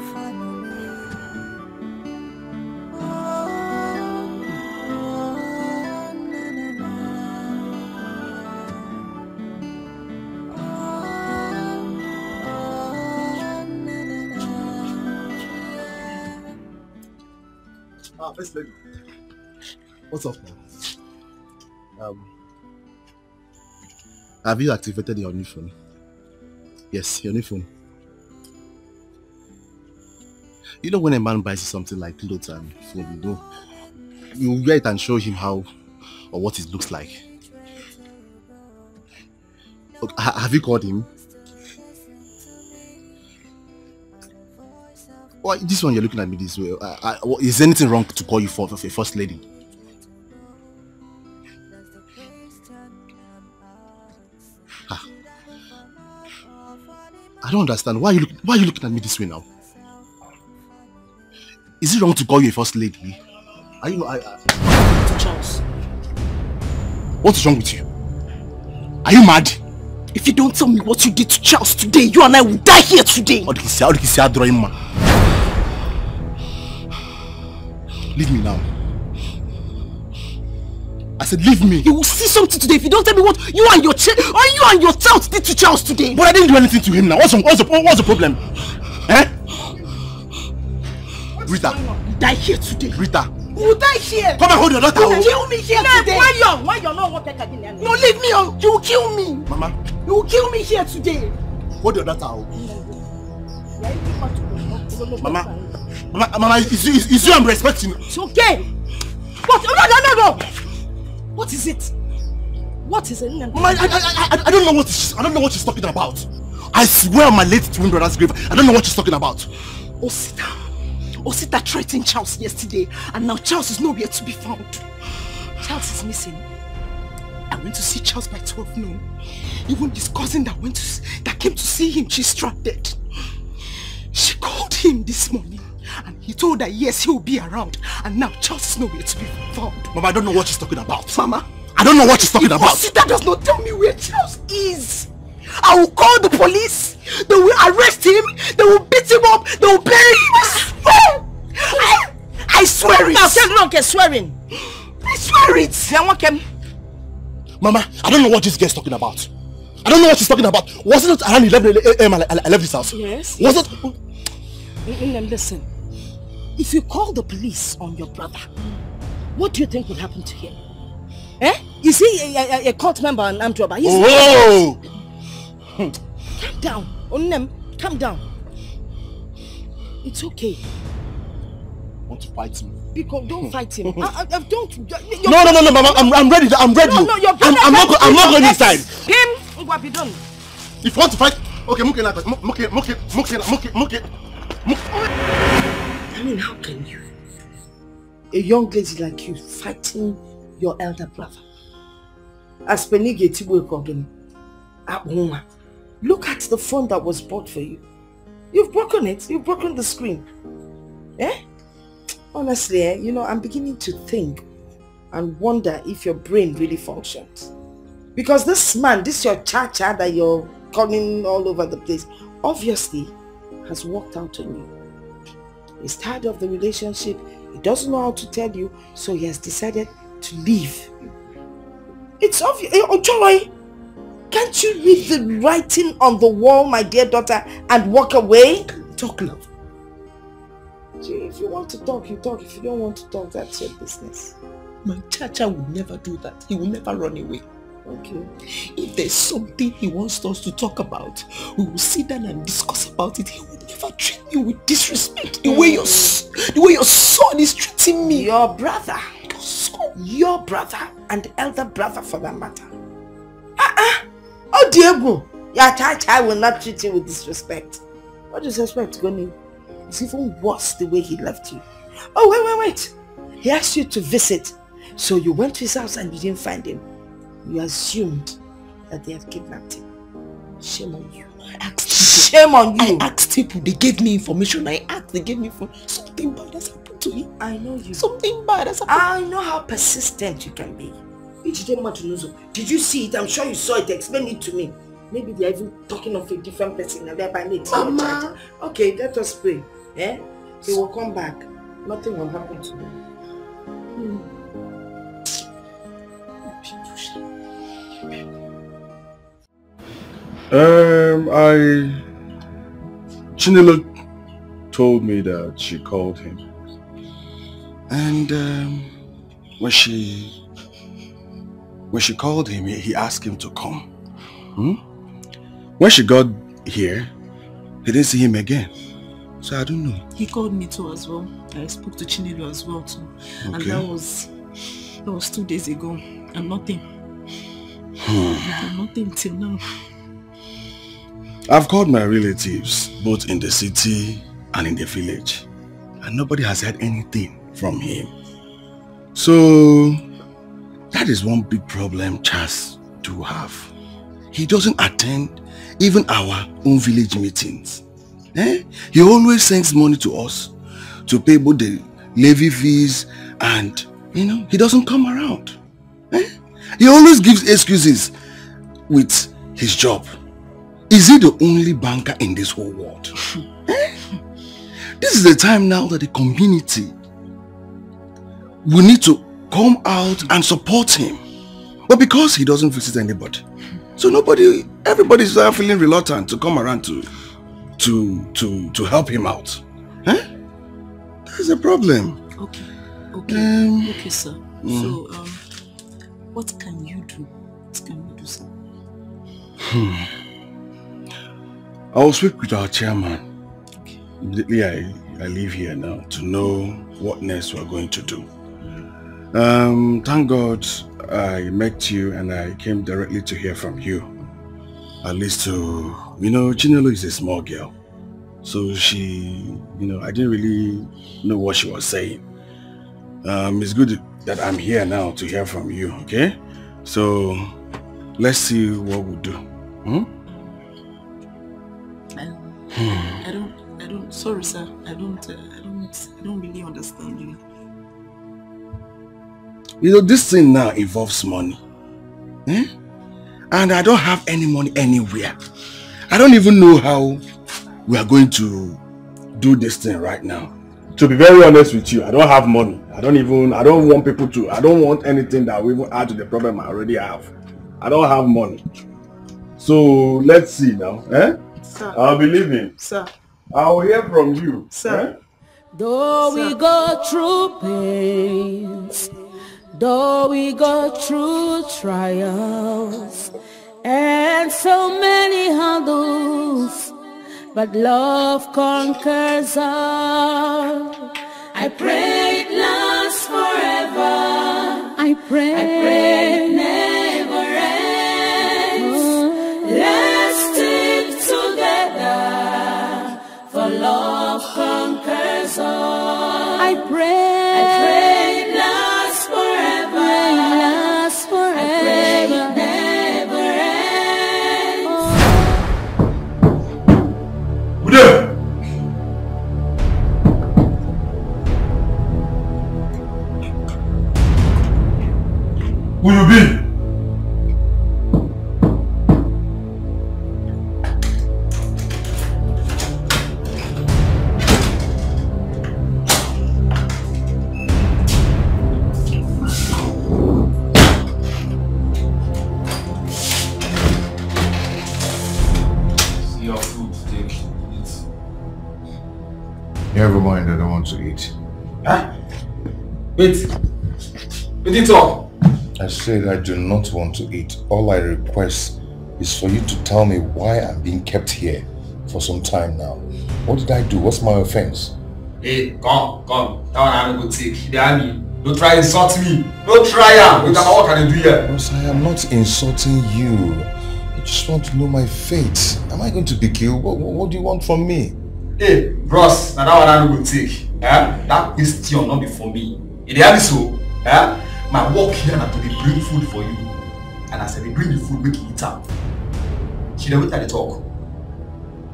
First lady. What's up? Um, have you activated your new phone? Yes, your new phone. You know when a man buys something like clothes and phone, you know, you wear it and show him how or what it looks like. Have you called him? Why this one you're looking at me this way? I, I, is anything wrong to call you for, for a first lady? Ah. I don't understand. Why are you look, why are you looking at me this way now? Is it wrong to call you a first lady? Are you not? I, I... Charles. What is wrong with you? Are you mad? If you don't tell me what you did to Charles today, you and I will die here today. How did he Leave me now. I said leave me. You will see something today if you don't tell me what you and your ch or you and your child did to Charles today. But I didn't do anything to him now. What's, the, what's, the, what's the problem? Eh? Rita. You die here today. Rita. You will die here. Come and hold your daughter. You will kill me here No, today. why you? Why you not want to take again? No, leave me. Oh. You will kill me. Mama. You will kill me here today. Hold your daughter. oh. Mama. Mama, Mama, is you, is, is you I'm respecting. It's okay. What? No, no, no, no. What is it? What is it? Mama, I, I, I, I don't know what she's, I don't know what she's talking about. I swear on my late twin brother's grave, I don't know what she's talking about. Osita. Osita threatened Charles yesterday and now Charles is nowhere to be found. Charles is missing. I went to see Charles by 12 noon. Even his cousin that went to, that came to see him, she's stranded. She called him this morning and he told her yes, he will be around. And now Charles is nowhere to be found. Mama, I don't know what she's talking about. Mama, I don't know what she's talking if about. Osita does not tell me where Charles is, I will call the police. They will arrest him. They will beat him up. They will bury him. I swear. I, I swear it. Now, say no, okay, swearing. I swear it. Then what came? Mama, I don't know what this girl's talking about. I don't know what she's talking about. Was it not around 11 a.m. I, I, I left this house? Yes. Was it? Mm, mm, mm, listen. If you call the police on your brother, what do you think will happen to him? Eh? Is he a, a, a cult member and armed robber? He's Oh! Calm down. Onem, calm down. It's okay. Want to fight me? Because don't fight him. I, I, I don't. your- No, no, no, no, Mama. I'm, I'm ready. I'm ready. No, no, your I'm, I'm not. I'm not going inside. Him, Ngwabi, done. If you want to fight, okay, muke, muke, muke, muke, muke, muke. I mean, how can you? A young lady like you fighting your elder brother. As Penige Tibu Kogini. Abunwa. Look at the phone that was bought for you. You've broken it. You've broken the screen. Eh? Honestly, eh, you know, I'm beginning to think and wonder if your brain really functions. Because this man, this your cha-cha that you're calling all over the place, obviously has worked out on you. He's tired of the relationship. He doesn't know how to tell you, so he has decided to leave. It's obvious. Eh, Joy, eh, can't you read the writing on the wall, my dear daughter, and walk away? Talk, love. If you want to talk, you talk. If you don't want to talk, that's your business. My Chacha will never do that. He will never run away. Okay. If there's something he wants us to talk about, we will sit down and discuss about it. He will never treat me with disrespect. The way your the way your son is treating me. Your brother. Your son. Your brother and elder brother for that matter. Uh-uh. Oh, Diego. Your child will not treat you with disrespect. What disrespect, Goni? It's even worse the way he left you. Oh, wait, wait, wait. He asked you to visit. So you went to his house and you didn't find him. You assumed that they have kidnapped him. Shame on you. I asked people. Shame on you. I asked people. They gave me information. I asked. They gave me for something bad has happened to him. I know you. Something bad has happened. I know how persistent you can be. Did you see it? I'm sure you saw it. Explain it to me. Maybe they're even talking of a different person and thereby need Mama. Okay, let us pray. Eh? He will come back. Nothing will happen to him. Um, I. Chinelo told me that she called him. And um, when she when she called him, he asked him to come. Hmm? When she got here, he didn't see him again. So I don't know. He called me too as well. I spoke to Chinelo as well too. And that was that was two days ago. And nothing. Hmm. And nothing till now. I've called my relatives, both in the city and in the village, and nobody has heard anything from him. So that is one big problem Charles do have. he doesn't attend even our own village meetings. Eh? He always sends money to us to pay both the levy fees and, you know, he doesn't come around. Eh? He always gives excuses with his job. Is he the only banker in this whole world? This is the time now that the community will need to come out and support him. But because he doesn't visit anybody, so nobody, everybody's uh, feeling reluctant to come around to, to, to, to help him out. Eh? That's a problem. Okay, okay, Um, okay, sir. mm. So, um, what can you do? What can you do, sir? Hmm. I will speak with our chairman. Immediately I, I leave here now to know what next we're going to do. Um, thank God I met you and I came directly to hear from you. At least to, you know, Chinelo is a small girl. So she, you know, I didn't really know what she was saying. Um, it's good that I'm here now to hear from you, okay? So let's see what we'll do. Hmm? I don't, I don't, sorry, sir. I don't, uh, I don't, I don't really understand you. You know, this thing now involves money. Eh? And I don't have any money anywhere. I don't even know how we are going to do this thing right now. To be very honest with you, I don't have money. I don't even, I don't want people to, I don't want anything that will even add to the problem I already have. I don't have money. So let's see now. Eh? Sir. I'll be leaving. Sir. I'll hear from you. Sir. Eh? Though we go through pains, though we go through trials, and so many hurdles, but love conquers all. I pray it lasts forever. I pray, I pray it never ends. Let's Who you be? Your food, take it. Never mind, I don't want to eat. Huh? Wait. Wait it up. I said I do not want to eat. All I request is for you to tell me why I'm being kept here for some time now. What did I do? What's my offense? Hey, come, come. That one I no go take. Me. Don't try insult me. Don't try. Wait, what can I do here? Boss, I am not insulting you. I just want to know my fate. Am I going to be killed? What, what, what do you want from me? Hey, bros, na that one I no go take. Eh? That question not be for me. Dey hear so? Eh? My work here na to dey bring food for you. And as I dey bring the food, make you eat am. She dey wait at the talk.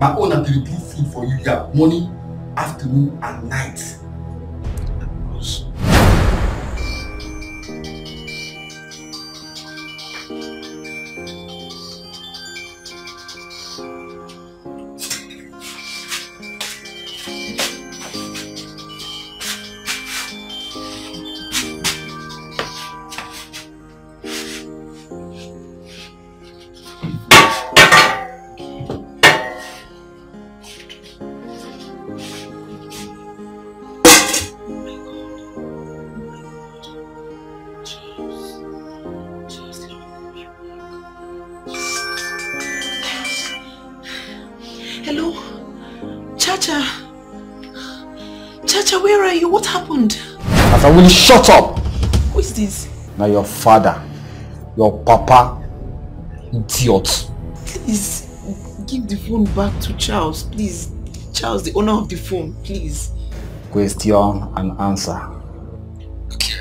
My own na to dey bring food for you here morning, afternoon and night. Hello? Shut up. Who is this? Now your father, your papa, idiot. Please, give the phone back to Charles, please. Charles, the owner of the phone, please. Question and answer. Okay.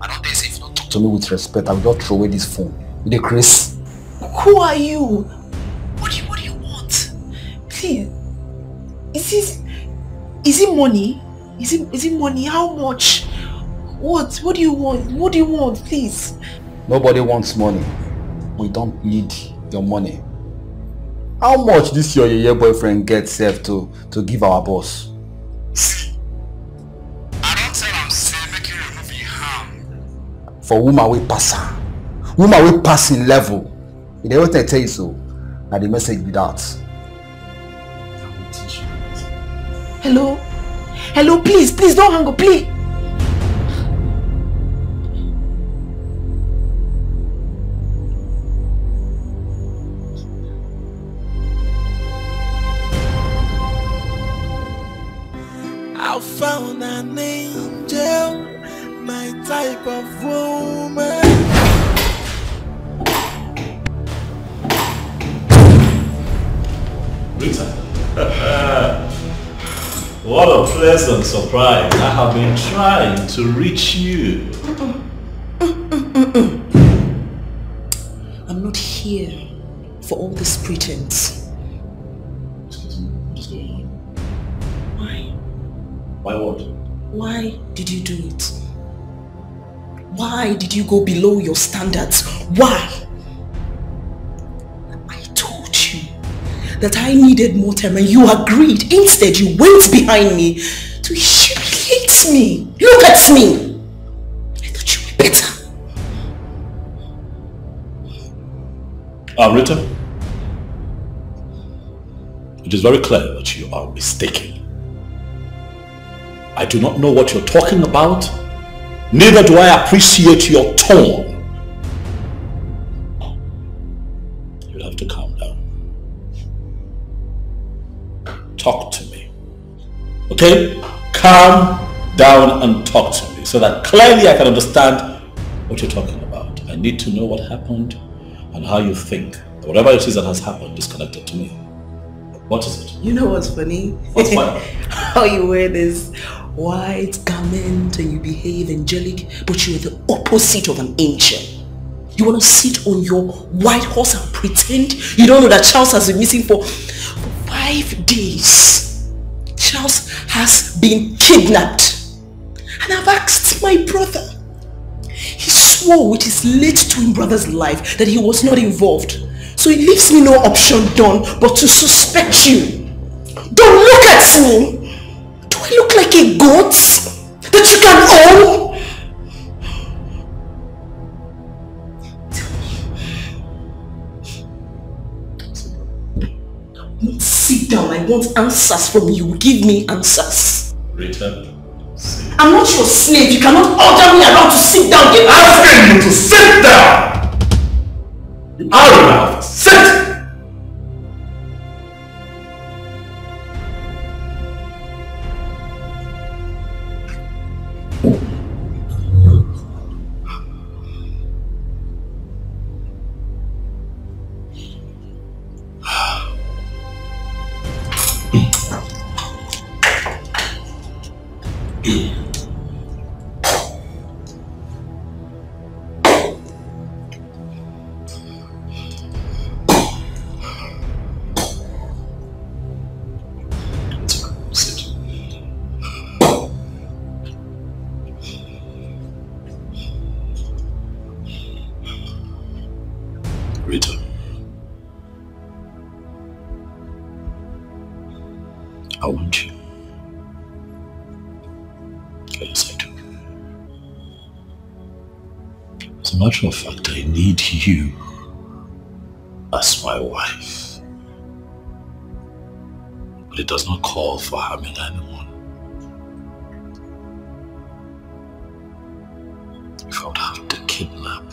I don't think if you don't talk to me with respect, I will just throw away this phone. You dey Chris? Who Who are you? What do you, what do you want? Please. Is this, is it money? Is it, is it money? How much? What? What do you want? What do you want? Please. Nobody wants money. We don't need your money. How much this your yeye boyfriend gets self to to give our boss? See, I don't tell I'm saying make you remove your harm. For woman we passing. her. Woman we passing level. If they want to tell you so, now the message be that. Hello? Hello, please, please don't hang up, please. Pleasant surprise. I have been trying to reach you. I'm not here for all this pretense. Why? Why what? Why did you do it? Why did you go below your standards? Why? I told you that I needed more time and you agreed. Instead, you went behind me humiliate me. Look at me. I thought you were better. Ah, Rita. It is very clear that you are mistaken. I do not know what you're talking about. Neither do I appreciate your tone. You'll have to calm down. Talk to me. Okay? Calm down and talk to me so that clearly I can understand what you're talking about. I need to know what happened and how you think whatever it is that has happened is connected to me. What is it? You know what's funny? What's funny? How you wear this white garment and you behave angelic, but you're the opposite of an angel. You want to sit on your white horse and pretend you don't know that Charles has been missing for, for five days. Charles has been kidnapped. And I've asked my brother. He swore with his late twin brother's life that he was not involved. So it leaves me no option, Don, but to suspect you. Don't look at me! Do I look like a goat that you can own? Sit down, I want answers from you. Give me answers. Rita. I'm not your slave. You cannot order me around to sit down. Get asking you to sit down! You are enough. Sit! Matter of fact, I need you as my wife. But it does not call for harming anyone. If I would have to kidnap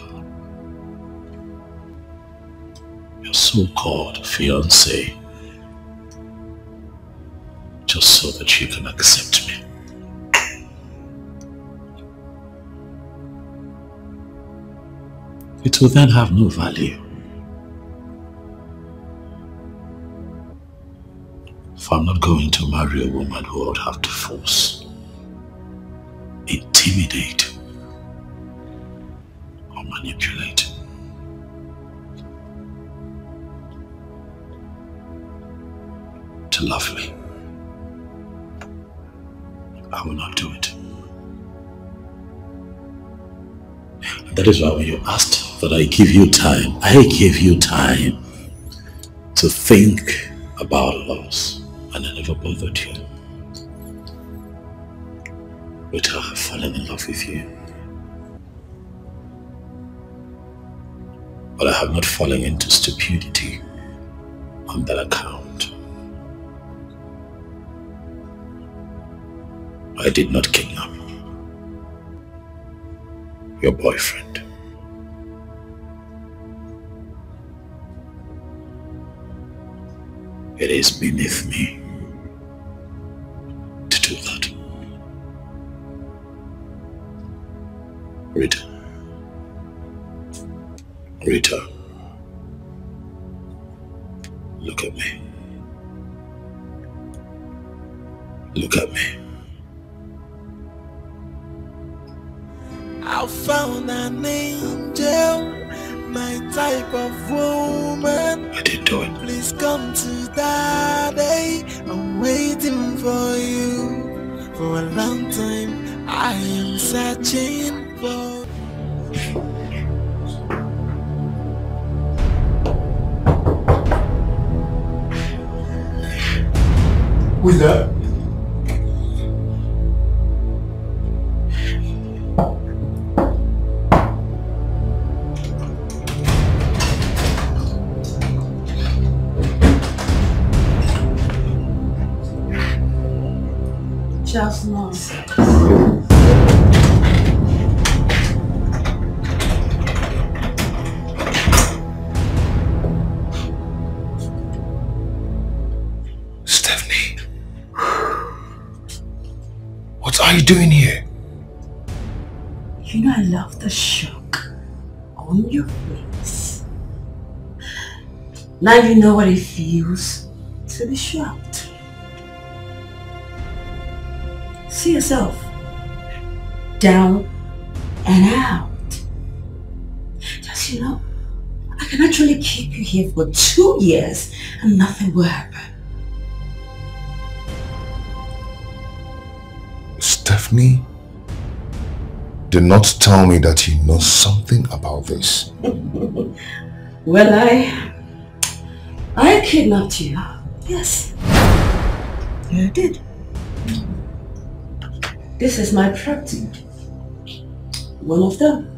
your so-called fiancé just so that you can accept me. it will then have no value. If I'm not going to marry a woman who would have to force, intimidate, or manipulate. To love me. I will not do it. That is why when you asked that I give you time, I gave you time to think about loss and I never bothered you. But I've fallen in love with you. But I have not fallen into stupidity on that account. I did not kidnap your boyfriend. It is beneath me to do that. Rita. Rita. Look at me. Look at me. I found an angel, my type of woman. I did do it. Please come to daddy. I'm waiting for you for a long time. I am searching for. Who's that? Just nonsense. Stephanie. What are you doing here? You know I love the shock on your face. Now you know what it feels to be shocked. See yourself. Down and out. Just you know, I can actually keep you here for two years and nothing will happen. Stephanie, do not tell me that you know something about this. Well, I... I kidnapped you. Yes. I did. This is my practice. One of them.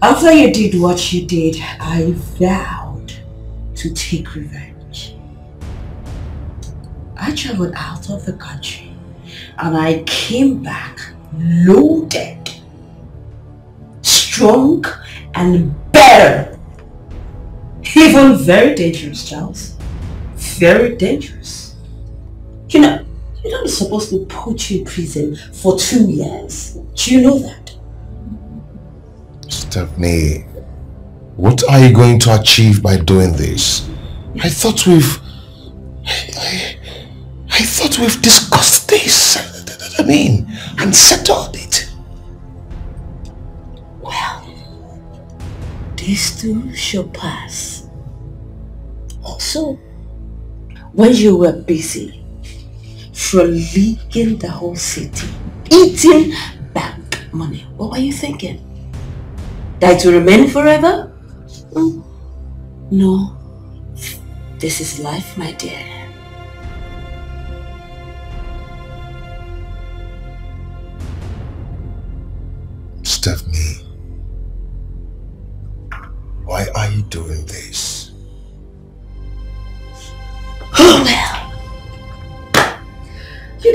After you did what you did, I vowed to take revenge. I traveled out of the country and I came back loaded, strong and better. Even very dangerous, Charles. Very dangerous. You know, you're not supposed to put you in prison for two years. Do you know that? Stephanie, what are you going to achieve by doing this? I thought we've... I, I thought we've discussed this. I mean, and settled it. Well, these two shall pass. Also, when you were busy frolicking the whole city, eating bank money, what were you thinking? That to remain forever? Mm. No. This is life, my dear.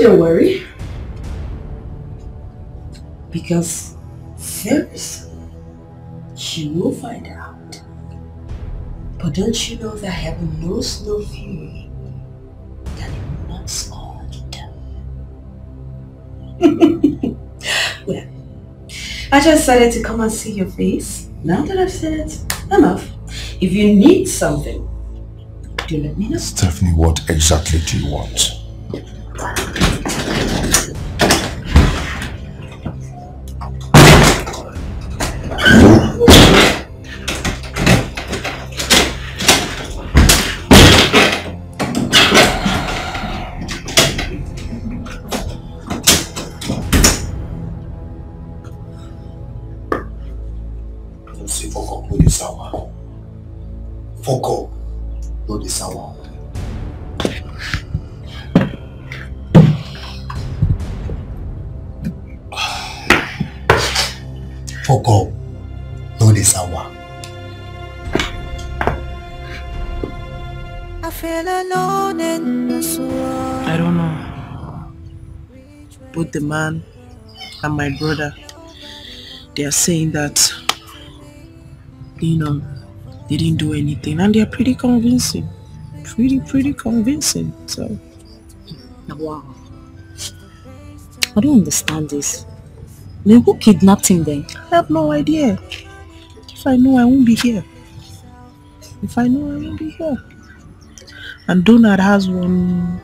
Don't worry. Because very soon you will find out. But don't you know that heaven knows no fury that it will not scorched? well, I just decided to come and see your face. Now that I've said it, off. If you need something, do let me know. Stephanie, what exactly do you want? Sour. Both the man and my brother, they are saying that, you know, they didn't do anything and they're pretty convincing. Pretty, pretty convincing. So, Wow. I don't understand this. Then who kidnapped him then? I have no idea. If I know, I won't be here. If I know, I won't be here. And Donald has one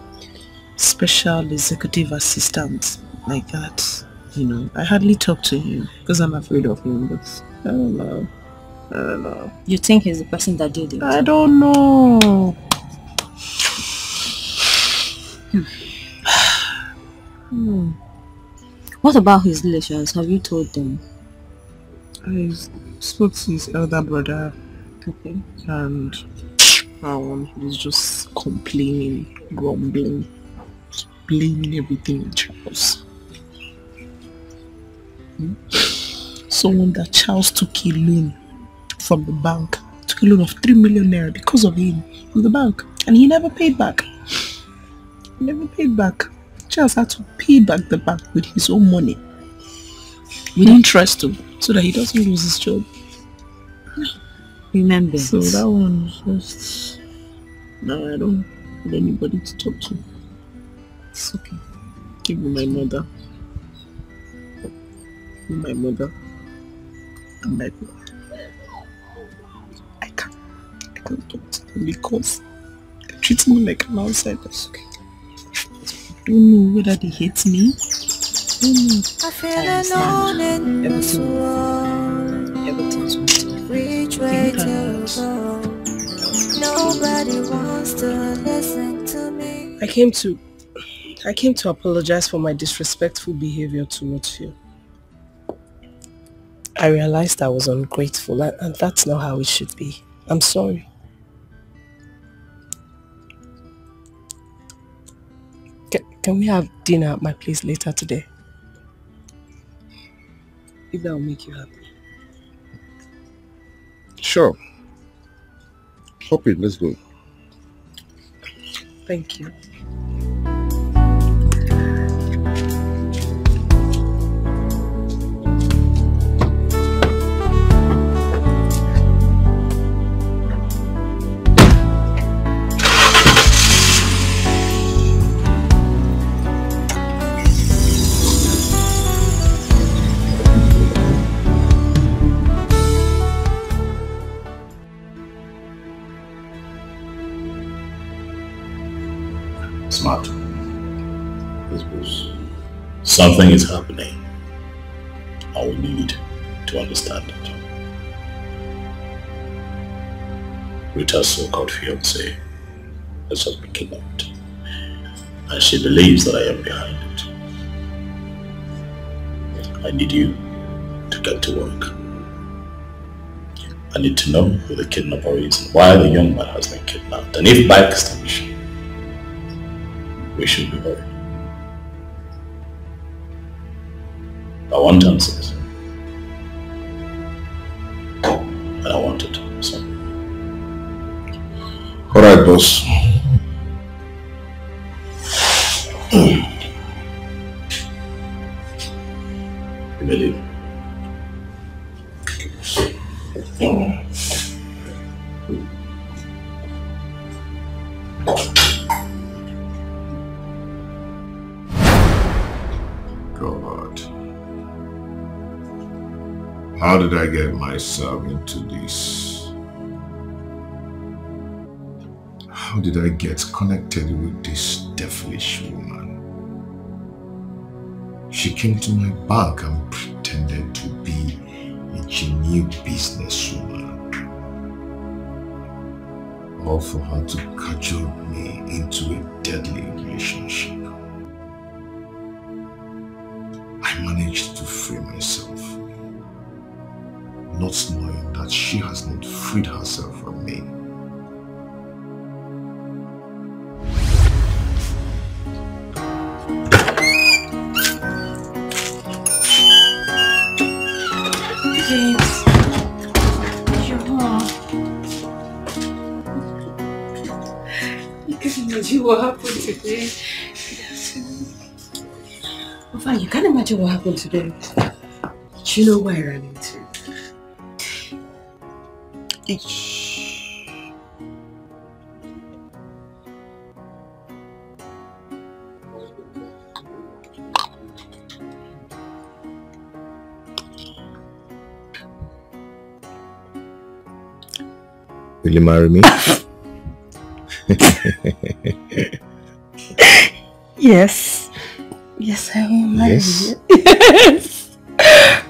special executive assistant like that. You know, I hardly talk to him because I'm afraid of him, but I don't know. I don't know. You think he's the person that did it? I don't know. Hmm. What about his relations? Have you told them? I spoke to his elder brother Okay. and um, he's just complaining, grumbling, blaming everything on Charles. Hmm? Someone that Charles took a loan from the bank, took a loan of 3 million naira because of him from the bank and he never paid back. He never paid back. Charles had to pay back the bank with his own money. With interest too, so that he doesn't lose his job. Remember. So that one was just no, I don't have anybody to talk to. It's okay. Give me my mother. Give me my mother. And my I can't I can't talk to them because they treat me like an outsider. It's okay. I don't know whether they hate me. I don't know. I feel alone in this world. Everything's Which way to go? Nobody wants to listen to me. I came to I came to apologize for my disrespectful behavior towards you. I realized I was ungrateful and, and that's not how it should be. I'm sorry. Can, can we have dinner at my place later today? If that will make you happy. Sure. Hop in, let's go. Thank you. Something is happening. I will need to understand it. Rita's so-called fiance has just been kidnapped. And she believes that I am behind it. I need you to get to work. I need to know who the kidnapper is and why the young man has been kidnapped. And if by extension, we should be worried. I want answers. And I want it. So, All right, boss. you may leave. How did I get myself into this? How did I get connected with this devilish woman? She came to my bank and pretended to be a genuine businesswoman. All for her to cajole me into a deadly relationship. I managed to free myself, not knowing that she has not freed herself from me. James, you're. You can imagine what happened today. In fact, you can't imagine what happened today. Do you know where I ran into? Will you marry me? Yes. Yes, I will marry Yes? you. Yes.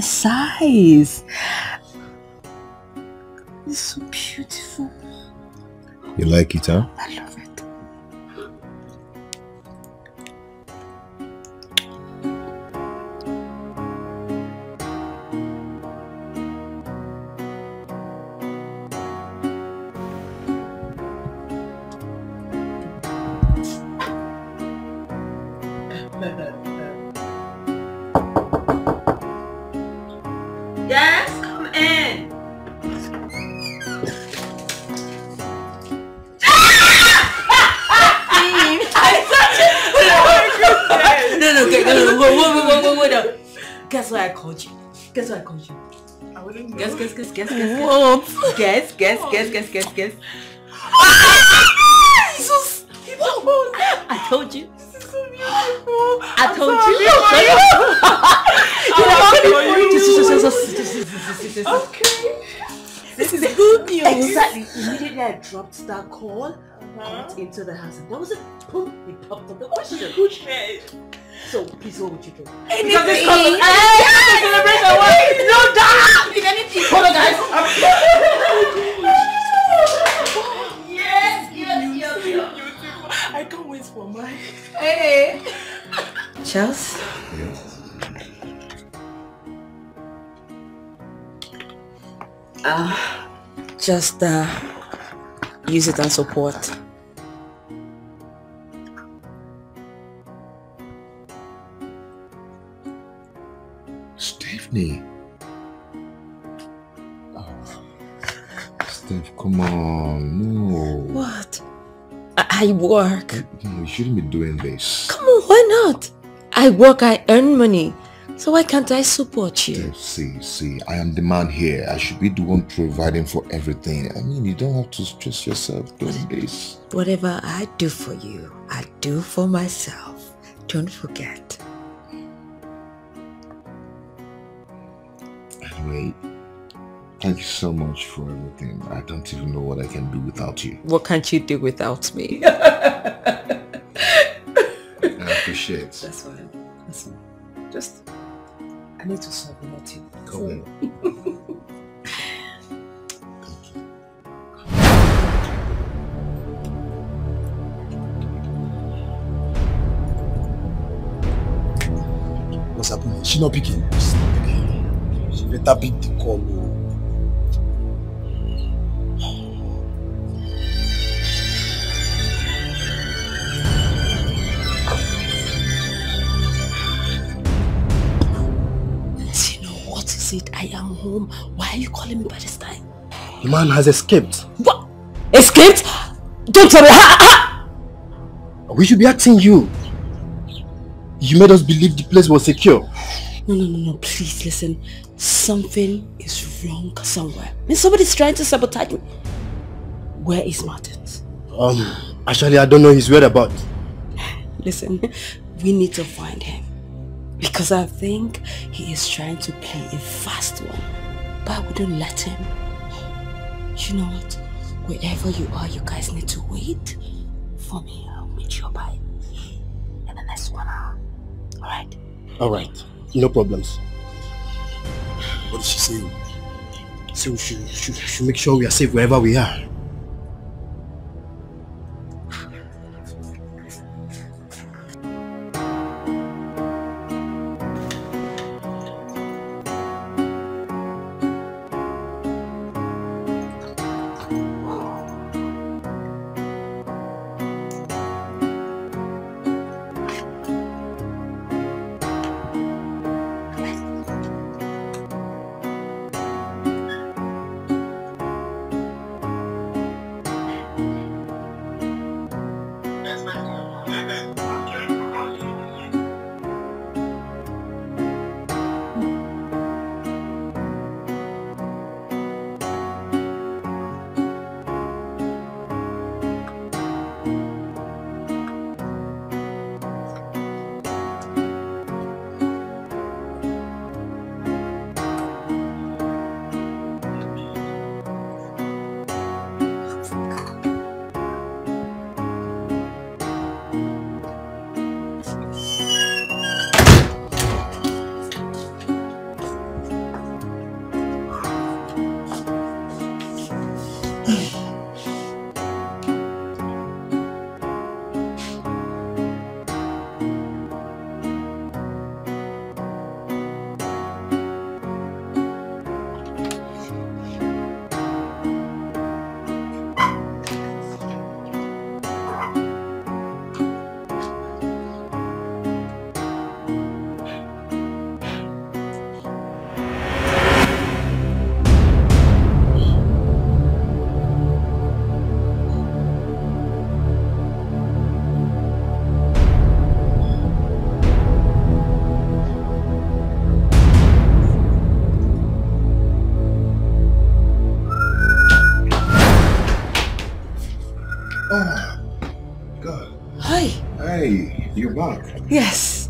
My size? It's so beautiful. You like it, huh? I love Guess, guess, guess, guess, guess, guess. Guess, guess, guess, guess, guess, guess. Jesus. I told you. I I told you. Okay. This is good news. Exactly. Immediately I dropped that call, got into the house, and there was a boom. It popped up the question. So please, what would you do? Anything. Because this couple- Hey, Hey, celebration, what? No, da! If anything. Hold on, guys. Yes, yes, yes, yes. I can't wait for mine. Hey. Charles? Uh, just uh, use it and support. Oh. Steph, come on. No. What? I, I work. No, you shouldn't be doing this. Come on, why not? I work, I earn money. So why can't I support you? Steph, see, see, I am the man here. I should be the one providing for everything. I mean, you don't have to stress yourself doing this. Whatever I do for you, I do for myself. Don't forget. Anyway, thank you so much for everything. I don't even know what I can do without you. What can't you do without me? I appreciate it. That's fine. That's fine. Just, I need to solve nothing. Come in. What's happening? She not picking. She's not picking. Better pick the call. oh. Tino, what is it? I am home. Why are you calling me by this time? The man has escaped. What? Escaped? Don't tell me. Ha, ha. We should be asking you. You made us believe the place was secure. No, no, no, no. Please listen. Something is wrong somewhere. I mean, somebody's trying to sabotage me. Where is Martin? Um, actually, I don't know his whereabouts. Listen, we need to find him. Because I think he is trying to play a fast one. But I wouldn't let him. You know what? Wherever you are, you guys need to wait for me. I'll meet you by in the next one hour. Alright? All right, no problems. What did she say? So we should, make sure we are safe wherever we are.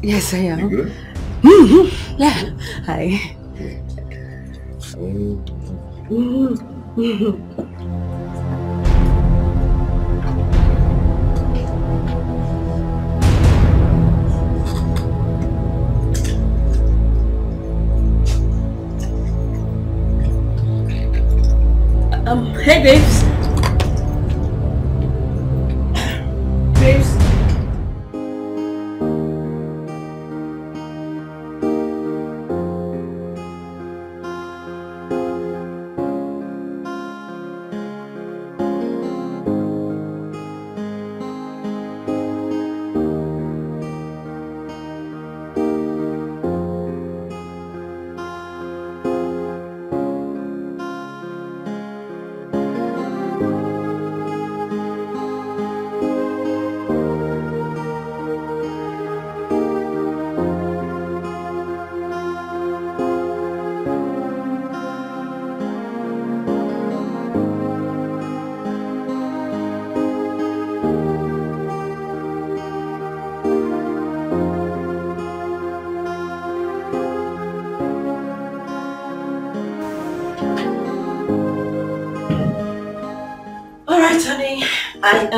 Yes, I am. You good? Mm-hmm. Yeah. Hi. Um,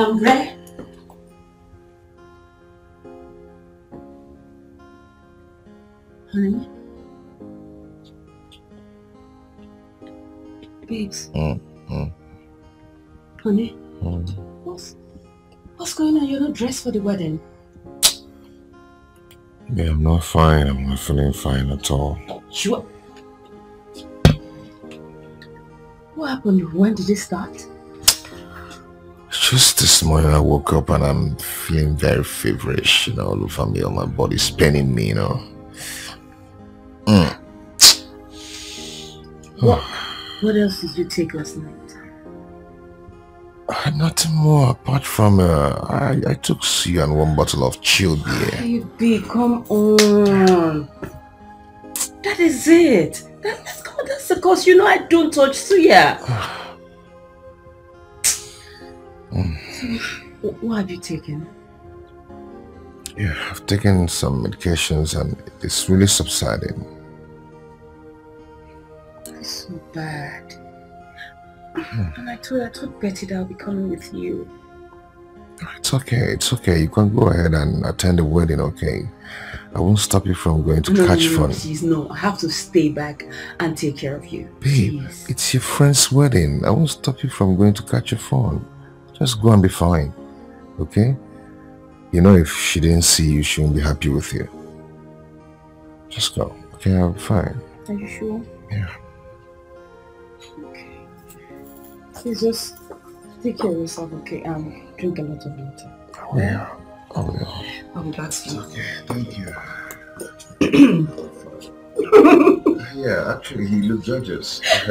Am ready. Honey. Babes, Mm, mm, honey, mm. what's what's going on? You're not dressed for the wedding. Yeah, I'm not fine. I'm not feeling fine at all. You. What happened? When did it start? Just this morning I woke up and I'm feeling very feverish, you know, all over me, all my body's paining me, you know. Mm. What? What else did you take last night? Uh, Nothing more apart from uh, I, I took C and one bottle of chilled beer. Baby, come on. That is it. That, that's, that's the cause. You know I don't touch suya. So, wh- what have you taken? Yeah, I've taken some medications and it's really subsiding. It's so bad. Hmm. And I told I told Betty that I'll be coming with you. Ah, it's okay, it's okay. You can go ahead and attend the wedding, okay? I won't stop you from going to no, catch no, no, fun. please, no. I have to stay back and take care of you. Babe, it's your friend's wedding. I won't stop you from going to catch your phone. Just go and be fine. Okay? You know if she didn't see you, she won't be happy with you. Just go. Okay, I'll be fine. Are you sure? Yeah. Okay. Please just take care of yourself, okay? Um, drink a lot of water. Oh, yeah. I will. I'll be back soon. Okay, thank you. yeah, actually, he looked judges.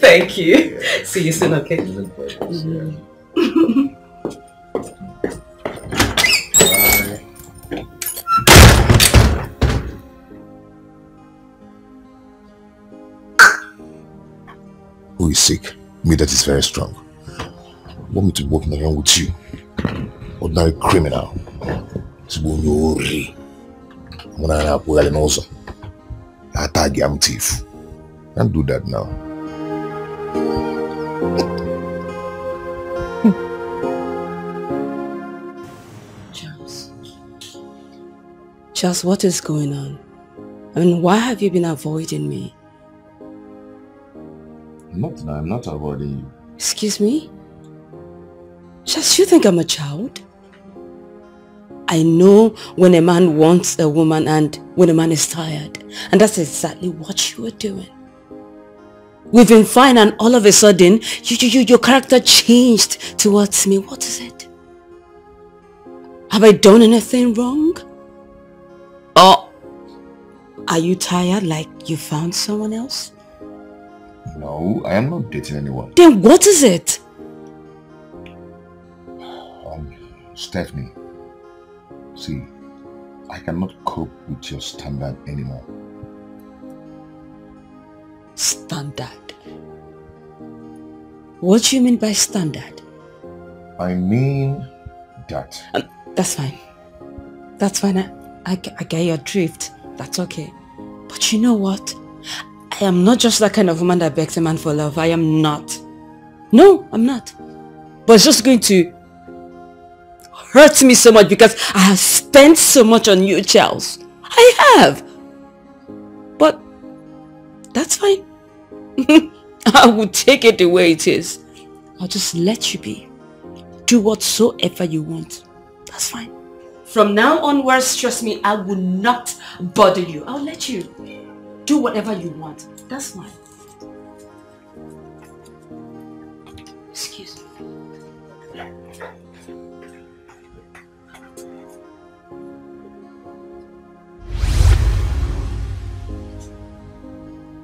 Thank you. See you soon, okay? Mhm. Who is sick? Me that is very strong. Want me to walk around with you? Ordinary criminal. Tigbo onye ori. Mụ na ya apụgharị n'ụzọ. Ata gị am thief. Can't do that now. Charles, what is going on? I mean, why have you been avoiding me? Not, I'm not avoiding you. Excuse me? Charles, you think I'm a child? I know when a man wants a woman and when a man is tired. And that's exactly what you were doing. We've been fine and all of a sudden, you, you, you, your character changed towards me. What is it? Have I done anything wrong? Or are you tired like you found someone else? No, I am not dating anyone. Then what is it? Um, Stephanie, see, I cannot cope with your standard anymore. Standard. What do you mean by standard? I mean that. That's fine. That's fine. I, I, I get your drift. That's okay. But you know what? I am not just that kind of woman that begs a man for love. I am not. No, I'm not. But it's just going to hurt me so much because I have spent so much on you, Charles. I have. But that's fine. I will take it the way it is. I'll just let you be. Do whatsoever you want. That's fine. From now onwards, trust me, I will not bother you. I'll let you do whatever you want. That's fine. Excuse me.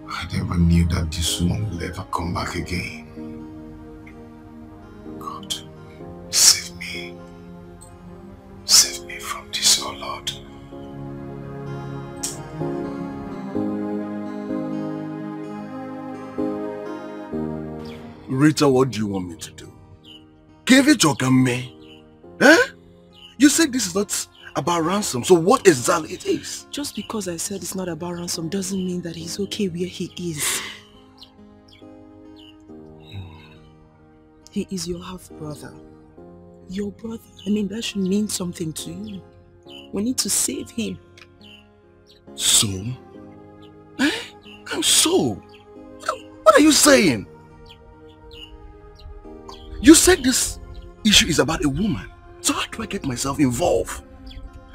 I never knew that this woman will ever come back again. God, save me. Save me from this, oh Lord. Rita, what do you want me to do? Give it your me. Eh? You said this is not about ransom, so what exactly it is? Just because I said it's not about ransom doesn't mean that he's okay where he is. He is your half-brother. Your brother. I mean, that should mean something to you. We need to save him. So? Eh? And so? What are you saying? You said this issue is about a woman. So how do I get myself involved?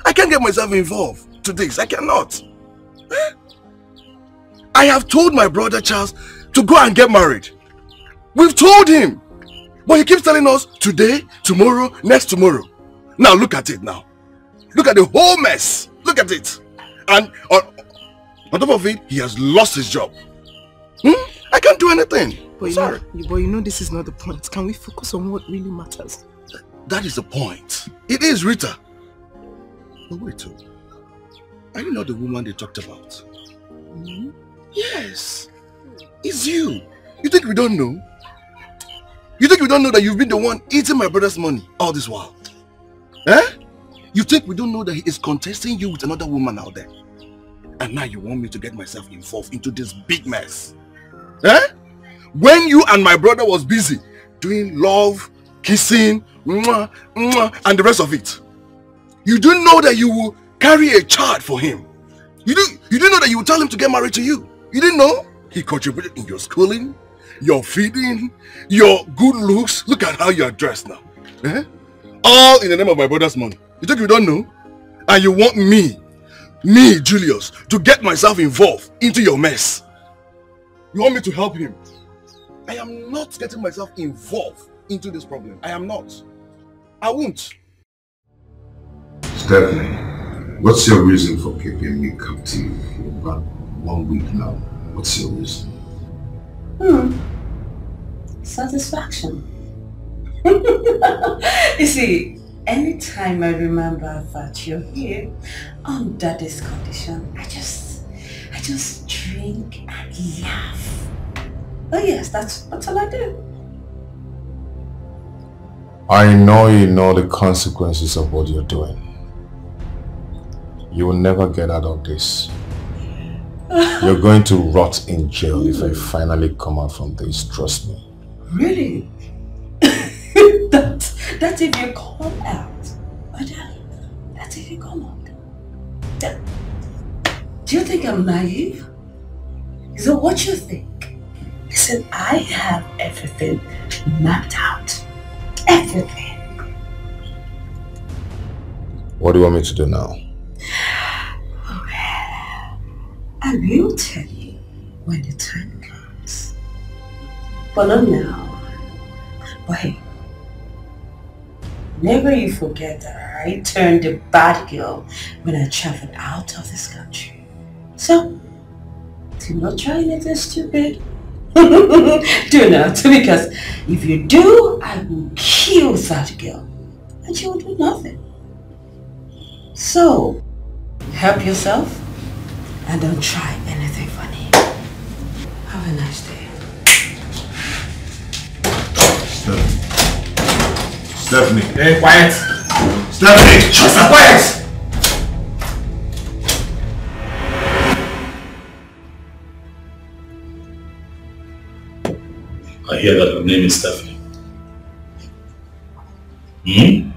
I can't get myself involved to this. I cannot. Eh? I have told my brother Charles to go and get married. We've told him. But he keeps telling us today, tomorrow, next tomorrow. Now look at it now. Look at the whole mess. Look at it. And on, on top of it, he has lost his job. Hmm? I can't do anything. But you, Sorry. know, but you know this is not the point. Can we focus on what really matters? That is the point. It is Rita. But wait, oh. are you not the woman they talked about? Yes. It's you. You think we don't know? You think we don't know that you've been the one eating my brother's money all this while? Eh? You think we don't know that he is contesting you with another woman out there? And now you want me to get myself involved into this big mess? Eh? When you and my brother was busy doing love, kissing, mwah, mwah, and the rest of it, you do know that you will carry a child for him. You you didn't know that you would tell him to get married to you. You didn't know? He contributed in your schooling, your feeding, your good looks. Look at how you are dressed now. Eh? All in the name of my brother's money. You think you don't know? And you want me, me, Julius, to get myself involved into your mess. You want me to help him? I am not getting myself involved into this problem. I am not. I won't. Stephanie, what's your reason for keeping me captive for about one week now? What's your reason? Hmm. Satisfaction. you see, anytime I remember that you're here under this condition, I just, I just drink and laugh. Oh yes, that's, that's all I do. I know you know the consequences of what you're doing. You will never get out of this. You're going to rot in jail if I finally come out from this, trust me. Really? that's, that's if you come out. Madam, that's if you come out. That- do you think I'm naive? Is that what you think? Listen, I have everything mapped out. Everything. What do you want me to do now? I will tell you when the time comes. But not now. But hey, never you forget that I turned a bad girl when I traveled out of this country. So, do not try anything stupid. do not, because if you do, I will kill that girl and she will do nothing. So, help yourself and don't try anything funny. Have a nice day. Stephanie. Stephanie. Hey, quiet. Stephanie, shut up, quiet. I hear that her name is Stephanie. Hmm?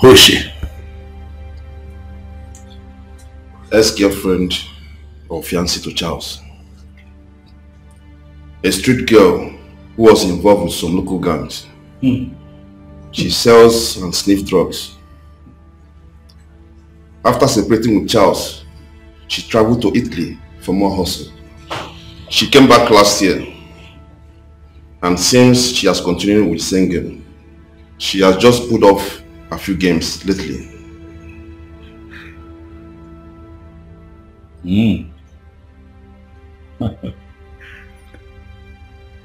Who is she? Ex-girlfriend or fiancée to Charles. A street girl who was involved with some local gangs. Hmm. She sells and sniffs drugs. After separating with Charles, she traveled to Italy for more hustle. She came back last year and since she has continued with singing, she has just put off a few games lately. Hmm.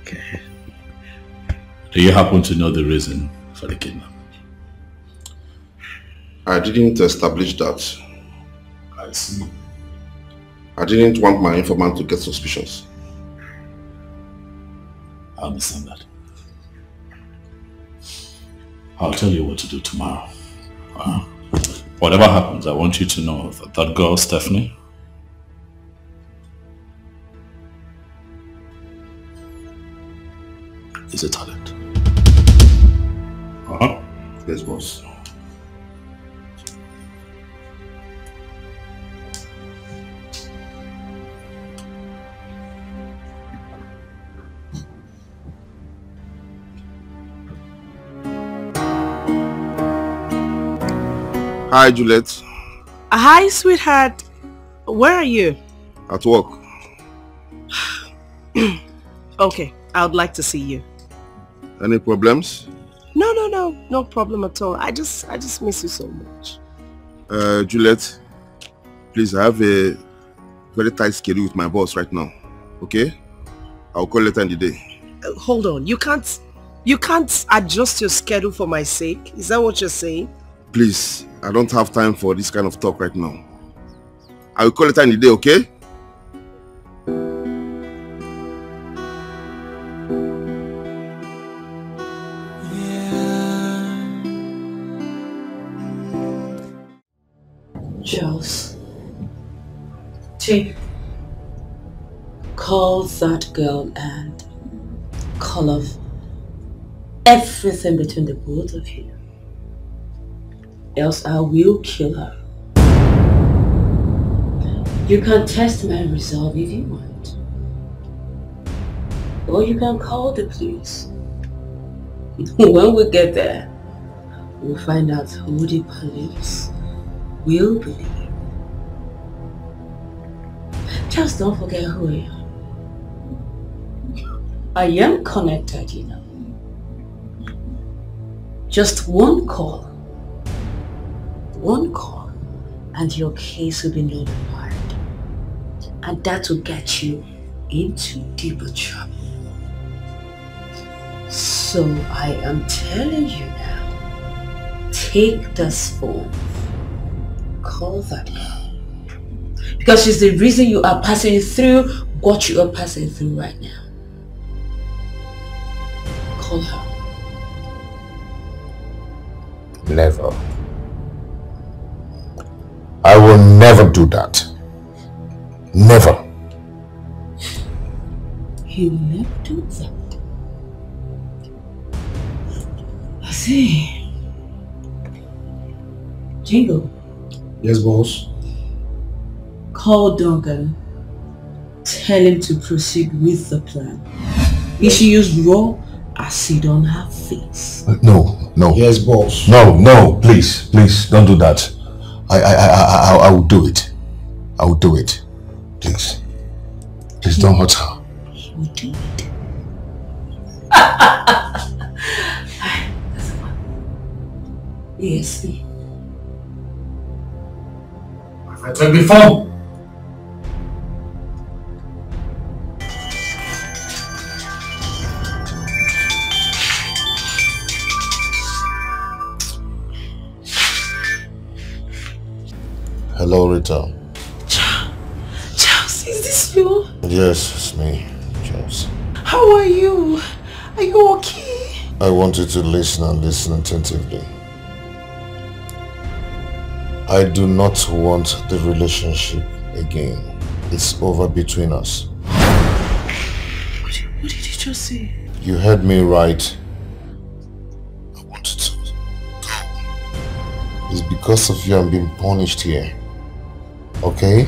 okay. Do you happen to know the reason for the kidnapping? I didn't establish that. I see. I didn't want my informant to get suspicious. I understand that. I'll tell you what to do tomorrow. Uh, whatever happens, I want you to know that that girl, Stephanie, is a talent. Uh-huh. Yes, boss. Hi, Juliet. Hi, sweetheart. Where are you? At work. Okay, I would like to see you. Any problems? No, no, no, no problem at all. I just, I just miss you so much. Uh, Juliet, please, I have a very tight schedule with my boss right now. Okay? I'll call later in the day. Uh, hold on, you can't, you can't adjust your schedule for my sake. Is that what you're saying? Please, I don't have time for this kind of talk right now. I will call later in the day, okay? Take, call that girl and call off everything between the both of you. Else I will kill her. You can test my resolve if you want. Or you can call the police. when we get there, we'll find out who the police will believe. Just don't forget who I am. I am connected, you know. Just one call. One call and your case will be notified. And that will get you into deeper trouble. So I am telling you now, take this phone call that girl. Because she's the reason you are passing through what you are passing through right now. Call her. Never. I will never do that. Never. You will never do that. I see. Jingle. Yes, boss. Call Duncan. Tell him to proceed with the plan. He should use raw acid on her face. Uh, No, no. Yes, boss. No, no, please, please, don't do that. I, I, I, I, I will do it. I will do it. Please. Please don't hurt her. He will do it. Yes, me. I told before. Hello, Rita. Charles, is this you? Yes, it's me, Charles. How are you? Are you okay? I want you to listen and listen attentively. I do not want the relationship again. It's over between us. What did you just say? You heard me right. I wanted to go. It's because of you I'm being punished here. Okay?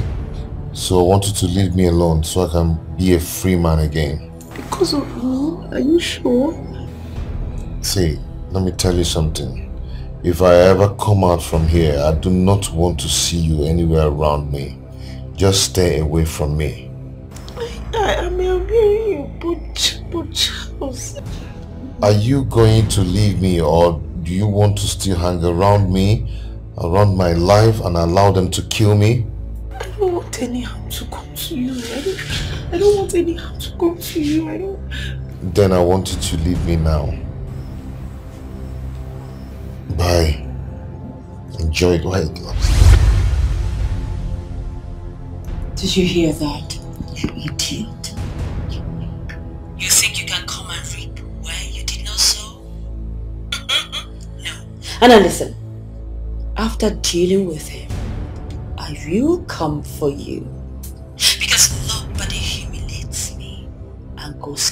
So I want you to leave me alone so I can be a free man again. Because of me? Are you sure? See, let me tell you something. If I ever come out from here, I do not want to see you anywhere around me. Just stay away from me. I am hearing you, but, but Charles. Are you going to leave me or do you want to still hang around me, around my life and allow them to kill me? I don't want any harm to come to you. I don't, I don't want any harm to come to you. I don't. Then I want you to leave me now. Bye. Enjoy it while it lasts. Did you hear that, you idiot? You think you can come and reap where you did not sow? no. And now listen, after dealing with him, I will come for you. Because nobody humiliates me and goes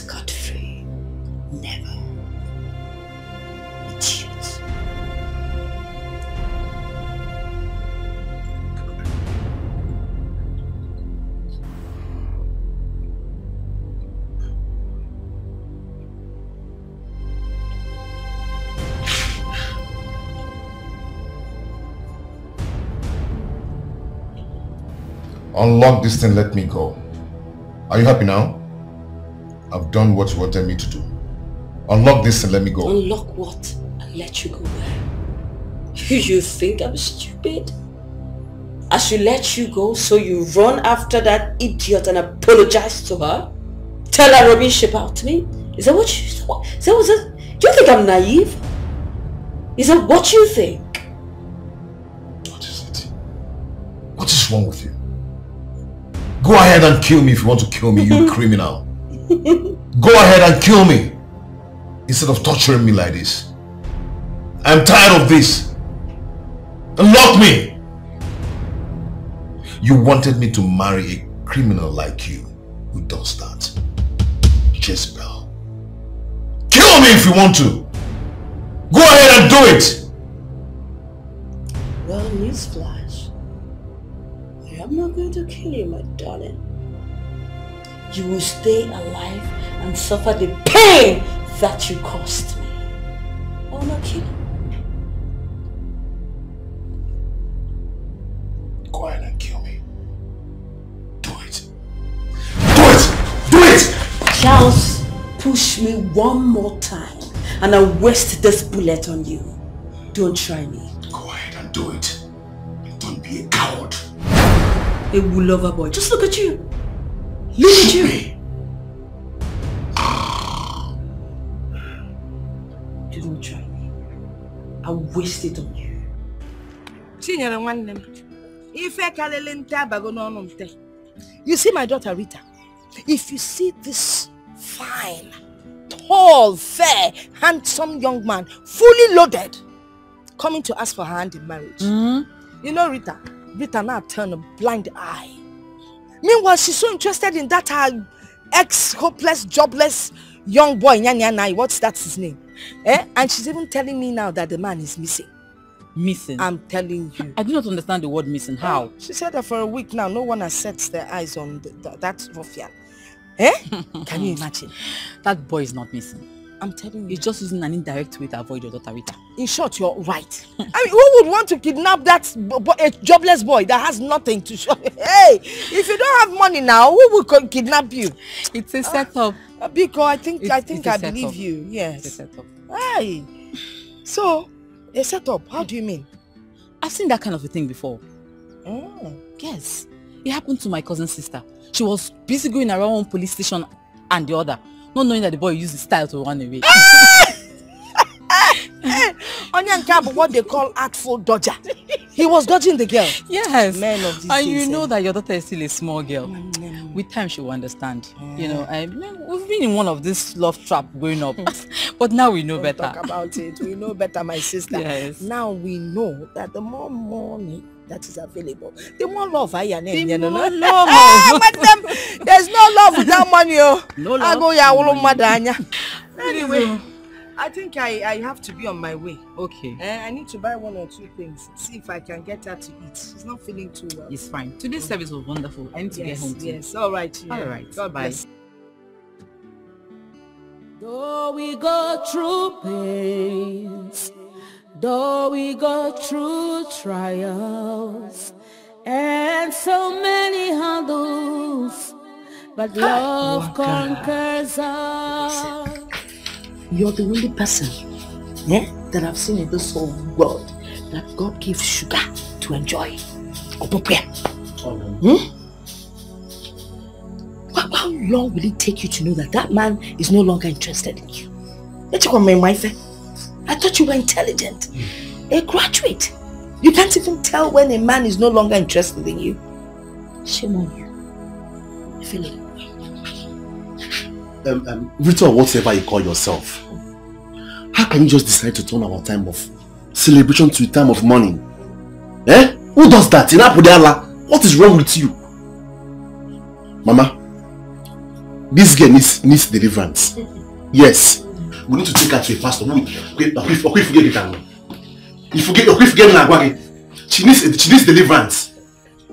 Unlock this thing, let me go. Are you happy now? I've done what you wanted me to do. Unlock this and let me go. Unlock what and let you go where? You, you think I'm stupid? I should let you go so you run after that idiot and apologize to her? Tell her rubbish about me? Is that what you is that what, is that, that, do you think I'm naive? Is that what you think? What is it? What is wrong with you? Go ahead and kill me if you want to kill me, you criminal. Go ahead and kill me instead of torturing me like this. I'm tired of this. Unlock me. You wanted me to marry a criminal like you who does that. Jezebel. Kill me if you want to. Go ahead and do it. Well, newsflash. I'm not going to kill you, my darling. You will stay alive and suffer the pain that you caused me. Oh, no kidding. Go ahead and kill me. Do it. Do it! Do it! Charles, push me one more time and I'll waste this bullet on you. Don't try me. Go ahead and do it. Don't be a coward. A wool lover boy. Just look at you. Look at you. You don't try me. I'll waste it on you. Chinyere nwanne m ife karịrị nte abago n'ọnụ nte you see my daughter Rita if you see this fine tall fair handsome young man fully loaded coming to ask for her hand in marriage hmm? you know Rita Rita now turn a blind eye meanwhile she's so interested in that her ex hopeless jobless young boy Nyanya Nai what's that his name eh and she's even telling me now that the man is missing Missing? I'm telling you. I do not understand the word missing. How? She said that for a week now, no one has set their eyes on the, the, that ruffian. Eh? Can you imagine? That boy is not missing. I'm telling you. He's just using an indirect way to avoid your daughter Rita. In short, you're right. I mean, who would want to kidnap that bo- a jobless boy that has nothing to show? Hey, if you don't have money now, who will co- kidnap you? It's a setup. Uh, because I think I think it's I believe you. Yes. It's a setup. Hey. So, a setup. How do you mean? I've seen that kind of a thing before. Oh. Yes. It happened to my cousin's sister. She was busy going around one police station and the other, not knowing that the boy used his style to run away. Onion a what they call artful dodger. He was dodging the girl. Yes. Men of these and you eh? know that your daughter is still a small girl. With time, she will understand. You know, I mean, we've been in one of this love trap growing up, but now we know Don't better. talk about it. We know better, my sister. Yes. Now we know that the more money that is available, the more love I am. The you know, more no? love. But them, there's no love without money o No, love. agụ ya awụrụ mmadụ anya Anyway. anyway i think i i have to be on my way Okay. eh, i need to buy one or two things see if i can get her to eat she's not feeling too well It's fine. Today's service was wonderful. I need to get home too. yes all right yeah. All right. god Bye. bless Though we go through pains, though we go through trials, and so many hurdles, but love conquers all. You're the only person eh, that I've seen in this whole world that God gives sugar to enjoy. Opopia. Hmm? How, how long will it take you to know that that man is no longer interested in you? Let's go, my wife. I thought you were intelligent. A graduate. You can't even tell when a man is no longer interested in you. Shame on you. It. um, um, Rita or whatever you call yourself, how can you just decide to turn our time of celebration to a time of mourning? Eh? Who does that? In Apudala, what is wrong with you? Mama, this girl needs, needs deliverance. Yes. We need to take her to a pastor. Who, okay, okay, okay, forget it. If you get, okay, forget it. She needs, she needs deliverance.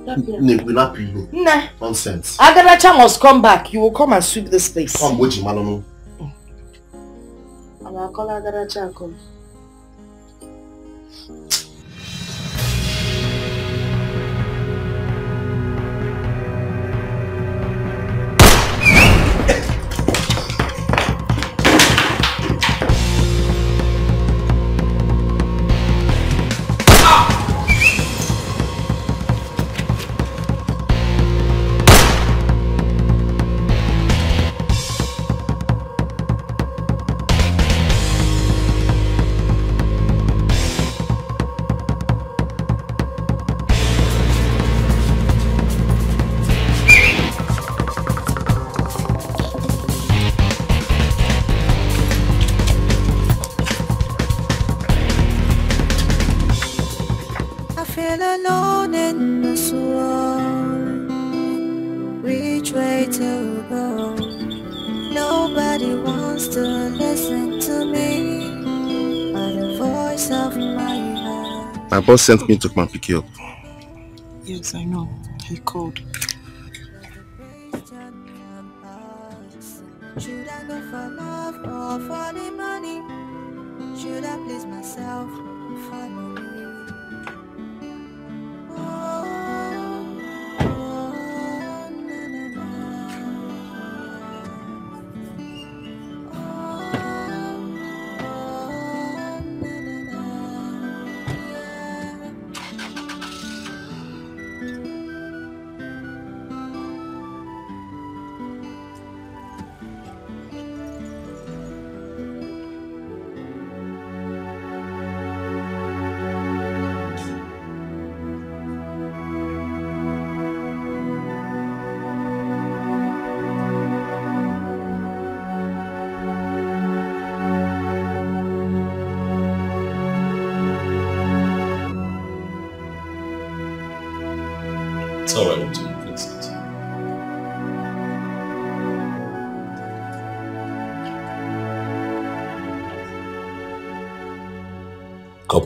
Ne, we not you. Nah. Nonsense. Agaracha must come back. You will come and sweep this place. Come, Boji Malono. I'm gonna call Agaracha come. Boss sent me to come and pick you up. Yes, I know. He called. Should I go for love or for the money? Should I please myself finally?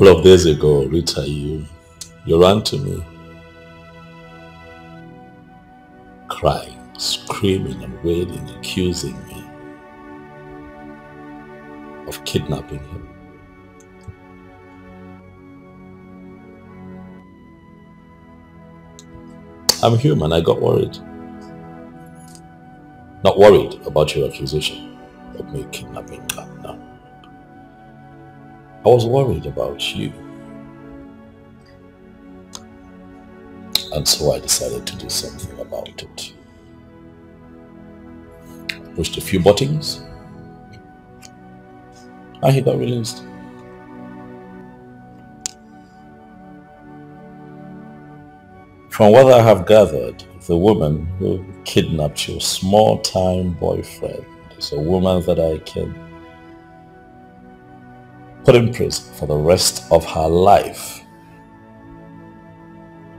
Couple of days ago, Rita, you you ran to me, crying, screaming and wailing, accusing me of kidnapping him. I'm human, I got worried. Not worried about your accusation of me kidnapping her. I was worried about you. And so I decided to do something about it. Pushed a few buttons, and he got released. From what I have gathered, the woman who kidnapped your small-time boyfriend is a woman that I can put in prison for the rest of her life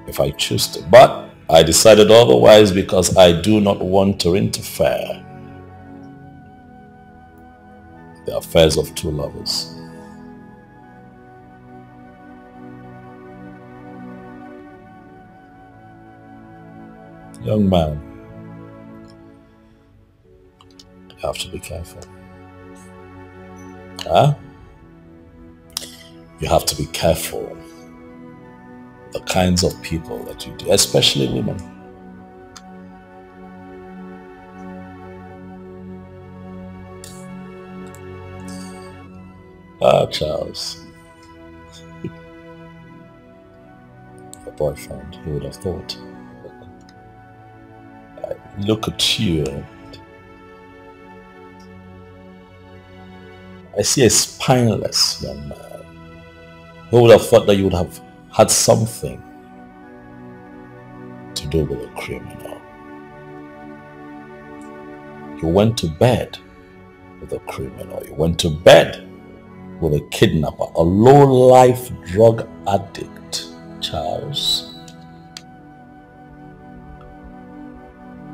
if I choose to. But I decided otherwise because I do not want to interfere the affairs of two lovers. Young man, you have to be careful. Huh? You have to be careful the kinds of people that you do, especially women. Ah, Charles. Your boyfriend, who would have thought? I look at you I see a spineless young man. Who would have thought that you would have had something to do with a criminal? You went to bed with a criminal. You went to bed with a kidnapper, a low-life drug addict, Charles.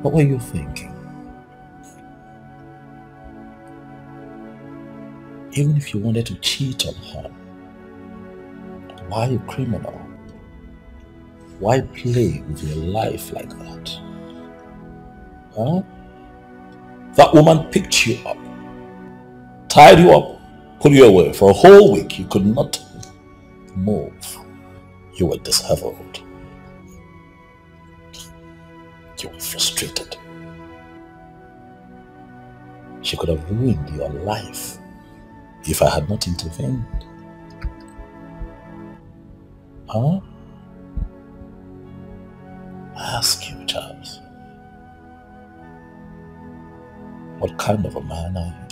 What were you thinking? Even if you wanted to cheat on her, why a criminal? Why play with your life like that? Huh? That woman picked you up, tied you up, put you away. For a whole week, you could not move. You were disheveled. You were frustrated. She could have ruined your life if I had not intervened. Huh? I ask you, Charles, what kind of a man are you?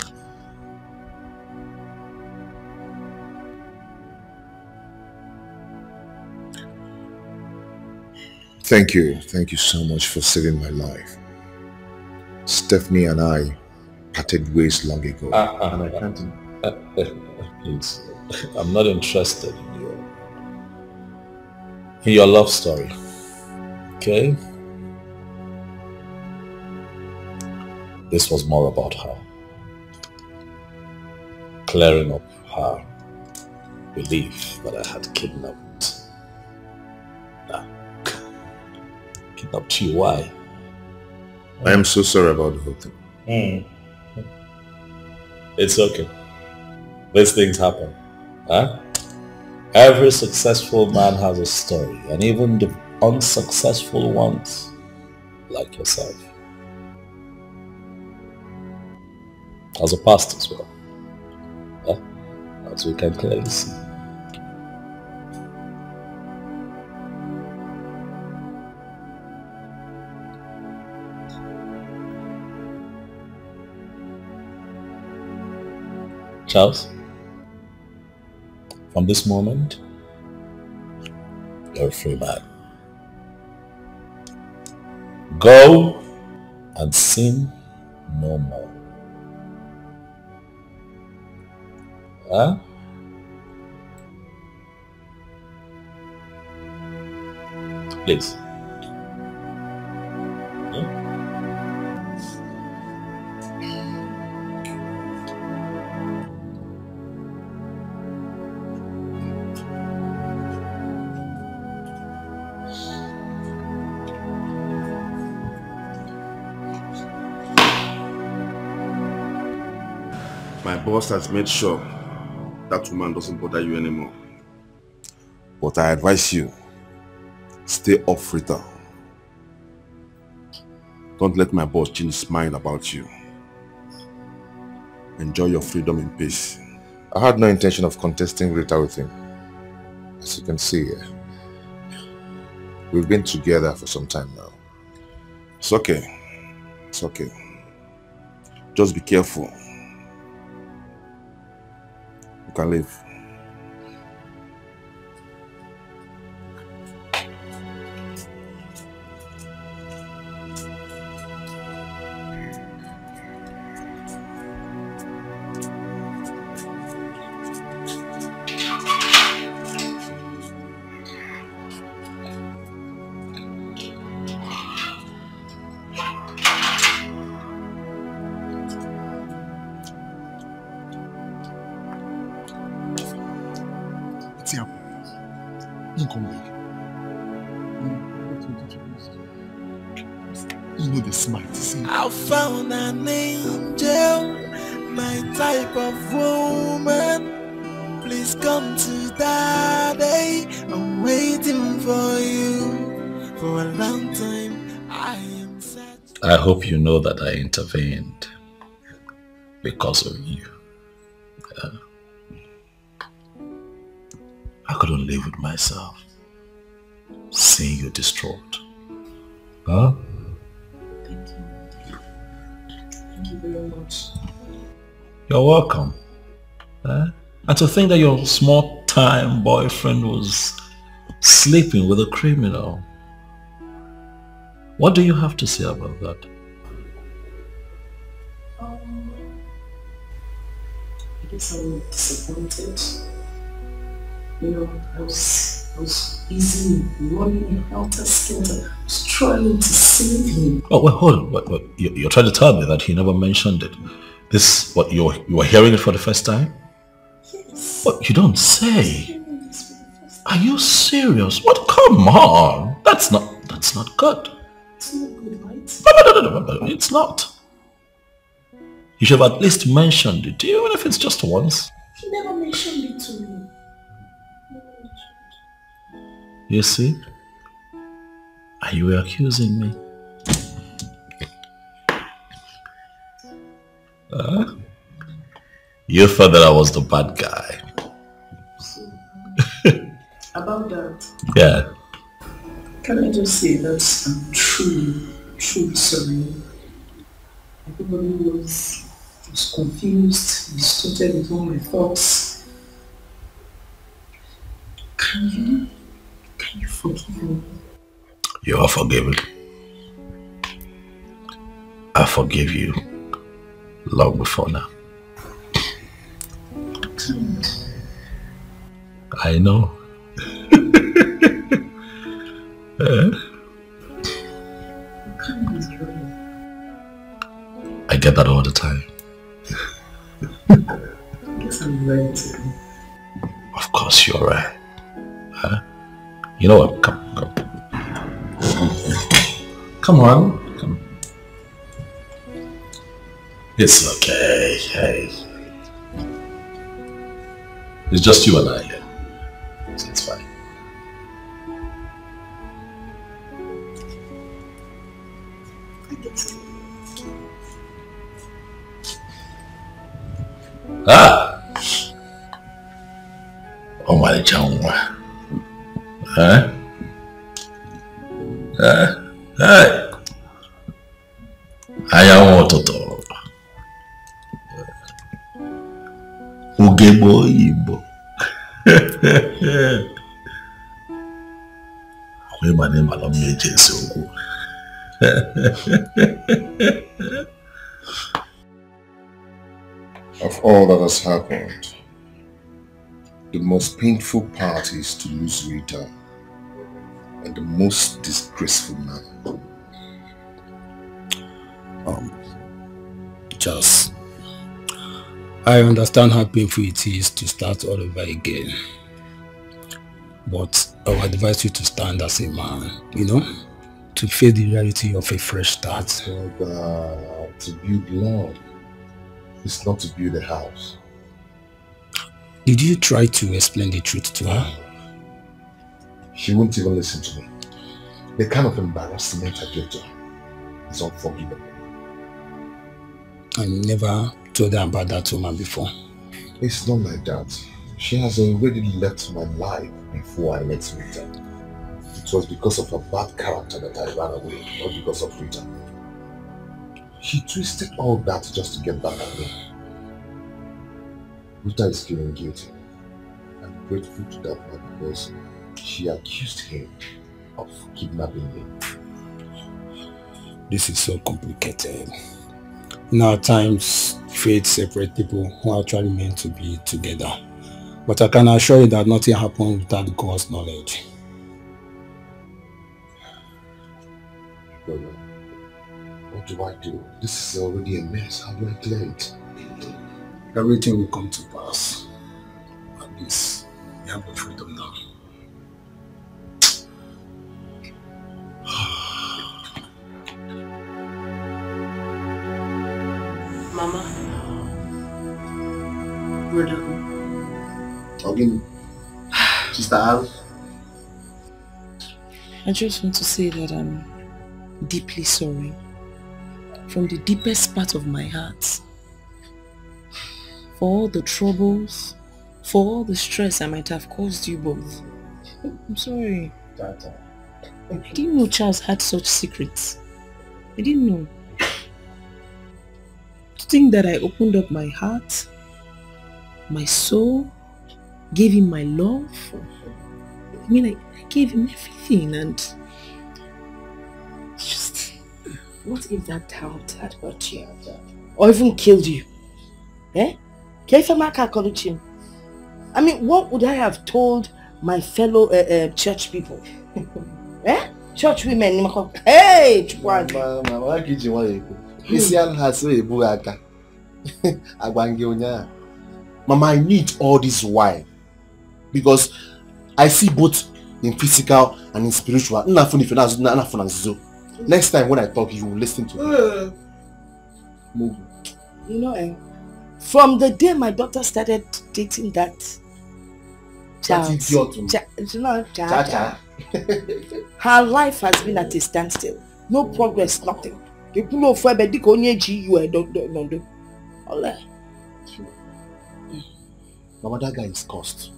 Thank you. Thank you so much for saving my life. Stephanie and I parted ways long ago. Uh, uh, and I can't... uh, uh, please, I'm not interested in your, love story. Okay? This was more about her. Clearing up her belief that I had kidnapped. Nah. Kidnapped you, why? I am so sorry about the whole thing. Hmm. It's okay. These things happen. Huh? Every successful man has a story, and even the unsuccessful ones, like yourself, has a past as well. Huh? As we can clearly see. Charles, from this moment, you're a free man. Go and sin no more. Huh? Please. Boss has made sure that woman doesn't bother you anymore. But I advise you, stay off Rita. Don't let my boss change his mind about you. Enjoy your freedom in peace. I had no intention of contesting Rita with him. As you can see, eh, we've been together for some time now. It's okay. It's okay. Just be careful. You I hope you know that I intervened because of you. Yeah. I couldn't live with myself seeing you distraught. Huh? Thank you Thank you very much. You're welcome. And to think that your small time boyfriend was sleeping with a criminal. What do you have to say about that? Um, I guess I'm disappointed. You know, I was, I was busy running in helter skelter. I was trying to save him. Oh, wait, hold on. Wait, wait. You- You're trying to tell me that he never mentioned it. This, what, you you were hearing it for the first time? Yes. What, you don't say? Are you serious? What, come on. That's not, that's not good. It's not good, right? No, no, no, no, no, no, it's not. You should have at least mentioned it, to you, even if it's just once. He never mentioned it to me. You see? Are you accusing me? Huh? You thought that I was the bad guy. About that, Yeah. Can I just say that I'm truly, truly sorry. Everybody was, was confused, distorted with all my thoughts. Can you, can you forgive me? You are forgiven. I forgive you long before now. I know. I get that all the time. I guess I'm go. Of course you're right. Huh? You know what? Come, come. Come on. Come. It's okay. Hey. It's just you and I here. So it's fine. Ah! Ọmalịcha nwa. Eh? Eh? Hey! Anyanwụ ụtụtụ. Ugegbe oyibo. Akwa ịma na ịma na m eji ese okwu. Of all that has happened, the most painful part is to lose Rita and the most disgraceful man. Um, Charles, I understand how painful it is to start all over again. But I would advise you to stand as a man, you know, to face the reality of a fresh start. To build love is not to build a house. Did you try to explain the truth to her? She won't even listen to me. The kind of embarrassment I gave to her is unforgivable. I never told her about that woman before. It's not like that. She has already left my life before I met Rita. It was because of her bad character that I ran away, not because of Rita. She twisted all that just to get back at me. Rita is feeling guilty. I'm grateful to that man because she accused him of kidnapping me. This is so complicated. In our times, fate separate people who are actually meant to be together. But I can assure you that nothing happened without God's knowledge. Brother, what do I do? This is already a mess. How do I clear it? Everything will come to pass. At least You have your freedom now. Mama. Brother. Again, Sister Al. I just want to say that I'm deeply sorry. From the deepest part of my heart. For all the troubles, for all the stress I might have caused you both. Oh, I'm sorry. I didn't know Charles had such secrets. I didn't know. To think that I opened up my heart, my soul, gave him my love. I mean, I, I gave him everything and What if that doubt had hurt you? Or even killed you? Eh? I mean, what would I have told my fellow uh, uh, church people? eh? Church women. Hey! Chukwu Mama, ka iji nwayọ ekwu. Isi ahụ ha so ebu aka. Agwa gị ụnyaahụ. Mama, I need all this while because I see both in physical and in spiritual. Nna fun ife na nna fun na nzuzo. Next time when I talk, you will listen to me. Move. You know, eh, from the day my daughter started dating that That idiot. Cha- you know, Cha- Cha Cha, her life has been at a standstill. No progress, nothing. Ekulu ofu ebe dịka onye ji iwe nọdụ. Ole. Mama, that guy is cursed.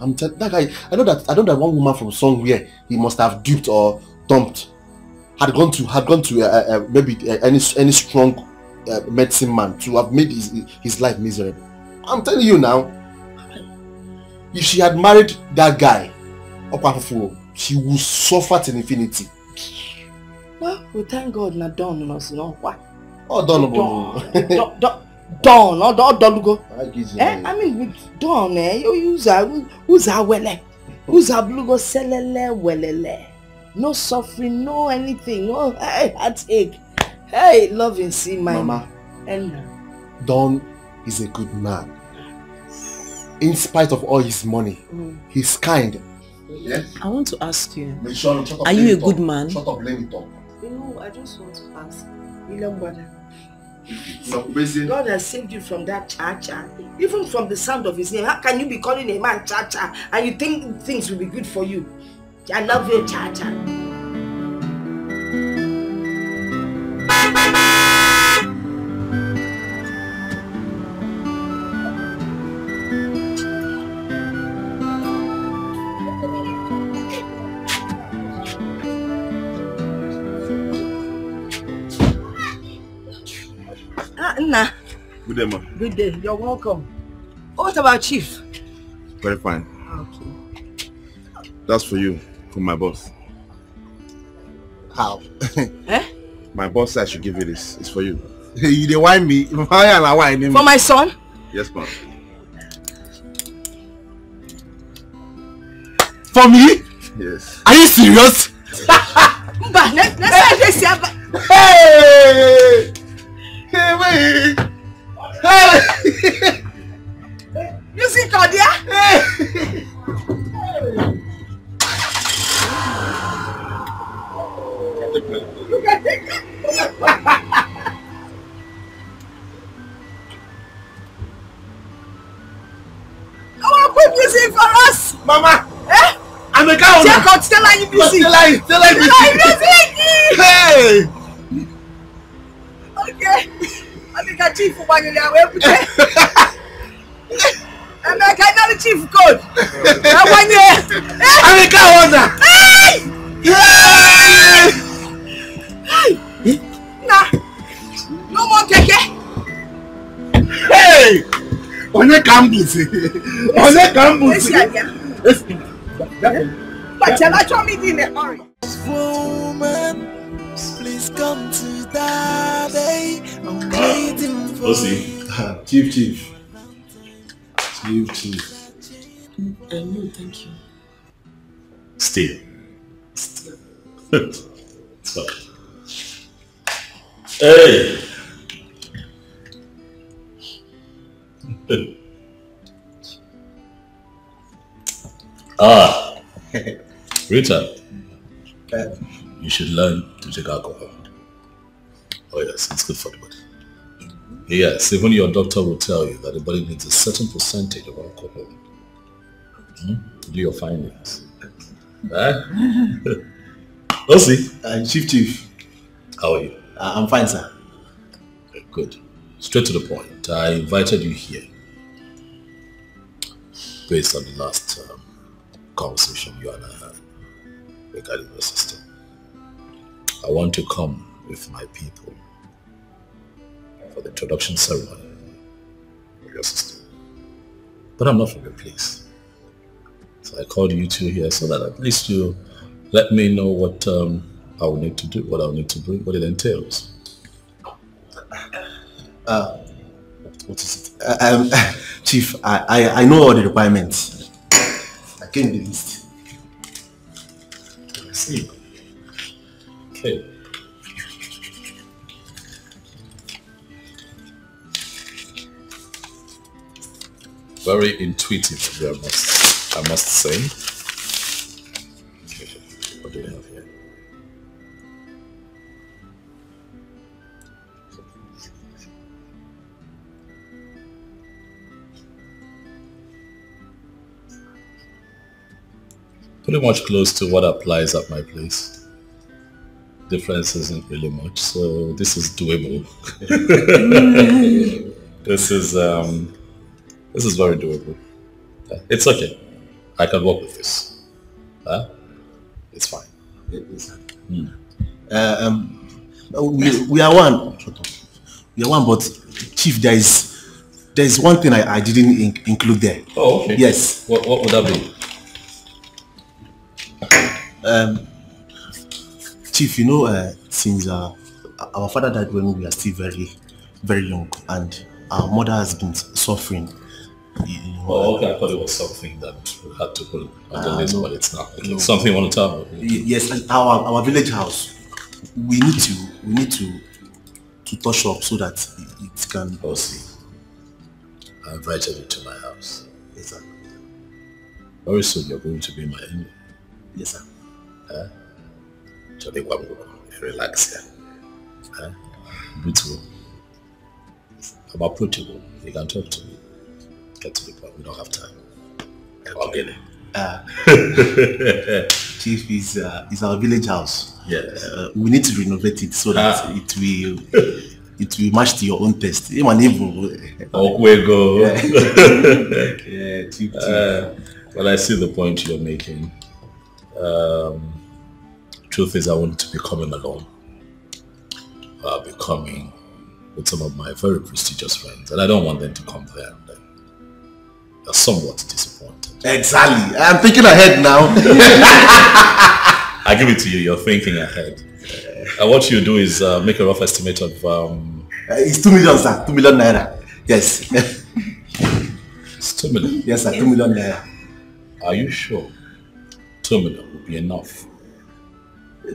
I'm that guy. I know that I know that one woman from somewhere he must have duped or dumped had gone to had gone to uh, uh, uh, maybe uh, any any strong uh, medicine man to have made his his life miserable. I'm telling you now. If she had married that guy, Opafufu, she would suffer till infinity. Well, we thank God na Dawn nọzi n'ọkwa. Oh, Dawn bụ- Dawn, Dawn, Dawn, ọ ọ dọlugo. I give you- Eh, I mean with Dawn, eh, you use her, use her wele. Use her blugo selele welele. No suffering, no anything, no hey, heartache. Hey, loving see my Mama. And Don is a good man. In spite of all his money, Mm. he's kind. Yes. I want to ask you, But shut- shut up, are you me a talk. good man? Shut up, let me talk. You know, I just want to ask. William brother. No, basically- God has saved you from that cha-cha. Even from the sound of his name. How can you be calling a man cha-cha and you think things will be good for you? I love you, cha-cha. Ah, Nna, Good day, ma. good day. You're welcome. What about Chief? Very fine. Okay. That's for you, from my boss. How? Eh? My boss said I should give you this. It's for you. you dey whine me. Why am I whining? For my son? Yes, ma'am. For me? Yes. Are you serious? Mba, ne- next time they see Abba- Hey! Hey, wait! Hey! You see Claudia? Look music for us. Mama! Eh? I'm a cow Check out Stella you music. Stella, Stella Stella music. music. Hey! Okay. Amika chief gbanyere ya wee bute. Emeka ịnara chief code. Agbanye. Amika Wonder. Hey! Hey! Na. No more keke. Hey! Onye ka m bụzi? Onye ka m Esi bụzi? abịa. Gbachala chọọ m ịdị in a hurry. Woman, please come to daddy. I'm waiting for Osi, chief, chief. Chief, chief. Uh, no, thank you. Still. it's fine. Hey! Ah, Rita, Uh, you should learn to take alcohol. Oh yes, it's good for the body. Yes, even your doctor will tell you that the body needs a certain percentage of alcohol. Hmm? Do your findings. We'll see. Uh, Chief Chief. How are you? Uh, I'm fine, sir. Good. Straight to the point. I invited you here based on the last um, conversation you and I had regarding your sister. I want to come with my people for the introduction ceremony of your sister. But I'm not from your place. So I called you two here so that at least you let me know what um, I will need to do, what I will need to bring, what it entails. Uh, what is it? Uh, um, Chief, I, I, I know all the requirements. I came the list. See. Okay. Very intuitive, I must, I must say. What do we have Pretty much close to what applies at my place. Difference isn't really much, so this is doable. this is um, this is very doable. It's okay. I can work with this. Huh? It's fine. Hmm. Uh, um, we, we are one. We are one, but Chief, there is there is one thing I, I didn't in- include there. Oh, okay. Yes. What, what would that be? Um, Chief, you know, uh, since uh, our father died when we were still very, very young, and our mother has been suffering. You know, Oh, okay. I thought it was something that we had to put on the Uh, list, no. but it's not. Okay. No. Something you want to tell me? Yes, our our village house. We need to we need to to touch up so that it, it can. Oh, see. I invited you to my house. Yes, sir. Very soon you're going to be my enemy. Yes, sir. Huh? Johnny Wambo, relax. Huh? Beautiful. I'm approachable. You can talk to me. Get to the point. We don't have time. It. Uh, Chief is uh, is our village house. Yes. Uh, we need to renovate it so that Ah. it will it will match to your own taste. Even if Oh, we go. Yeah. Chief. Uh, well, I see the point you're making. Um, truth is, I want to be coming alone. I'll be coming with some of my very prestigious friends, and I don't want them to come there and then they're somewhat disappointed. Exactly. I'm thinking ahead now. I give it to you. You're thinking ahead. Uh, what you do is uh, make a rough estimate of. Um, Uh, it's two million, sir. Two million naira. Yes. it's two million. Yes, sir. Two million naira. Are you sure? Two million will be enough.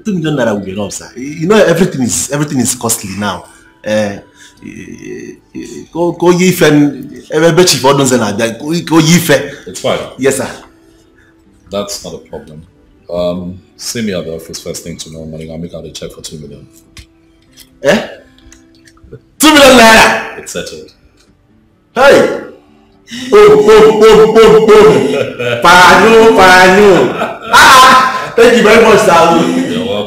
Two million naira will be enough, sir. You know everything is everything is costly now. Go go yi ife ebe chief ọdún sẹ na abịa go yi ife. It's fine. Yes, sir. That's not a problem. Um, see me at the office first thing tomorrow morning. I'll make out a check for two million. Eh? Two million naira. It's settled. Hey. Boom, boom, boom, boom, boom. Panu, panu. Ah, thank you very much, sir.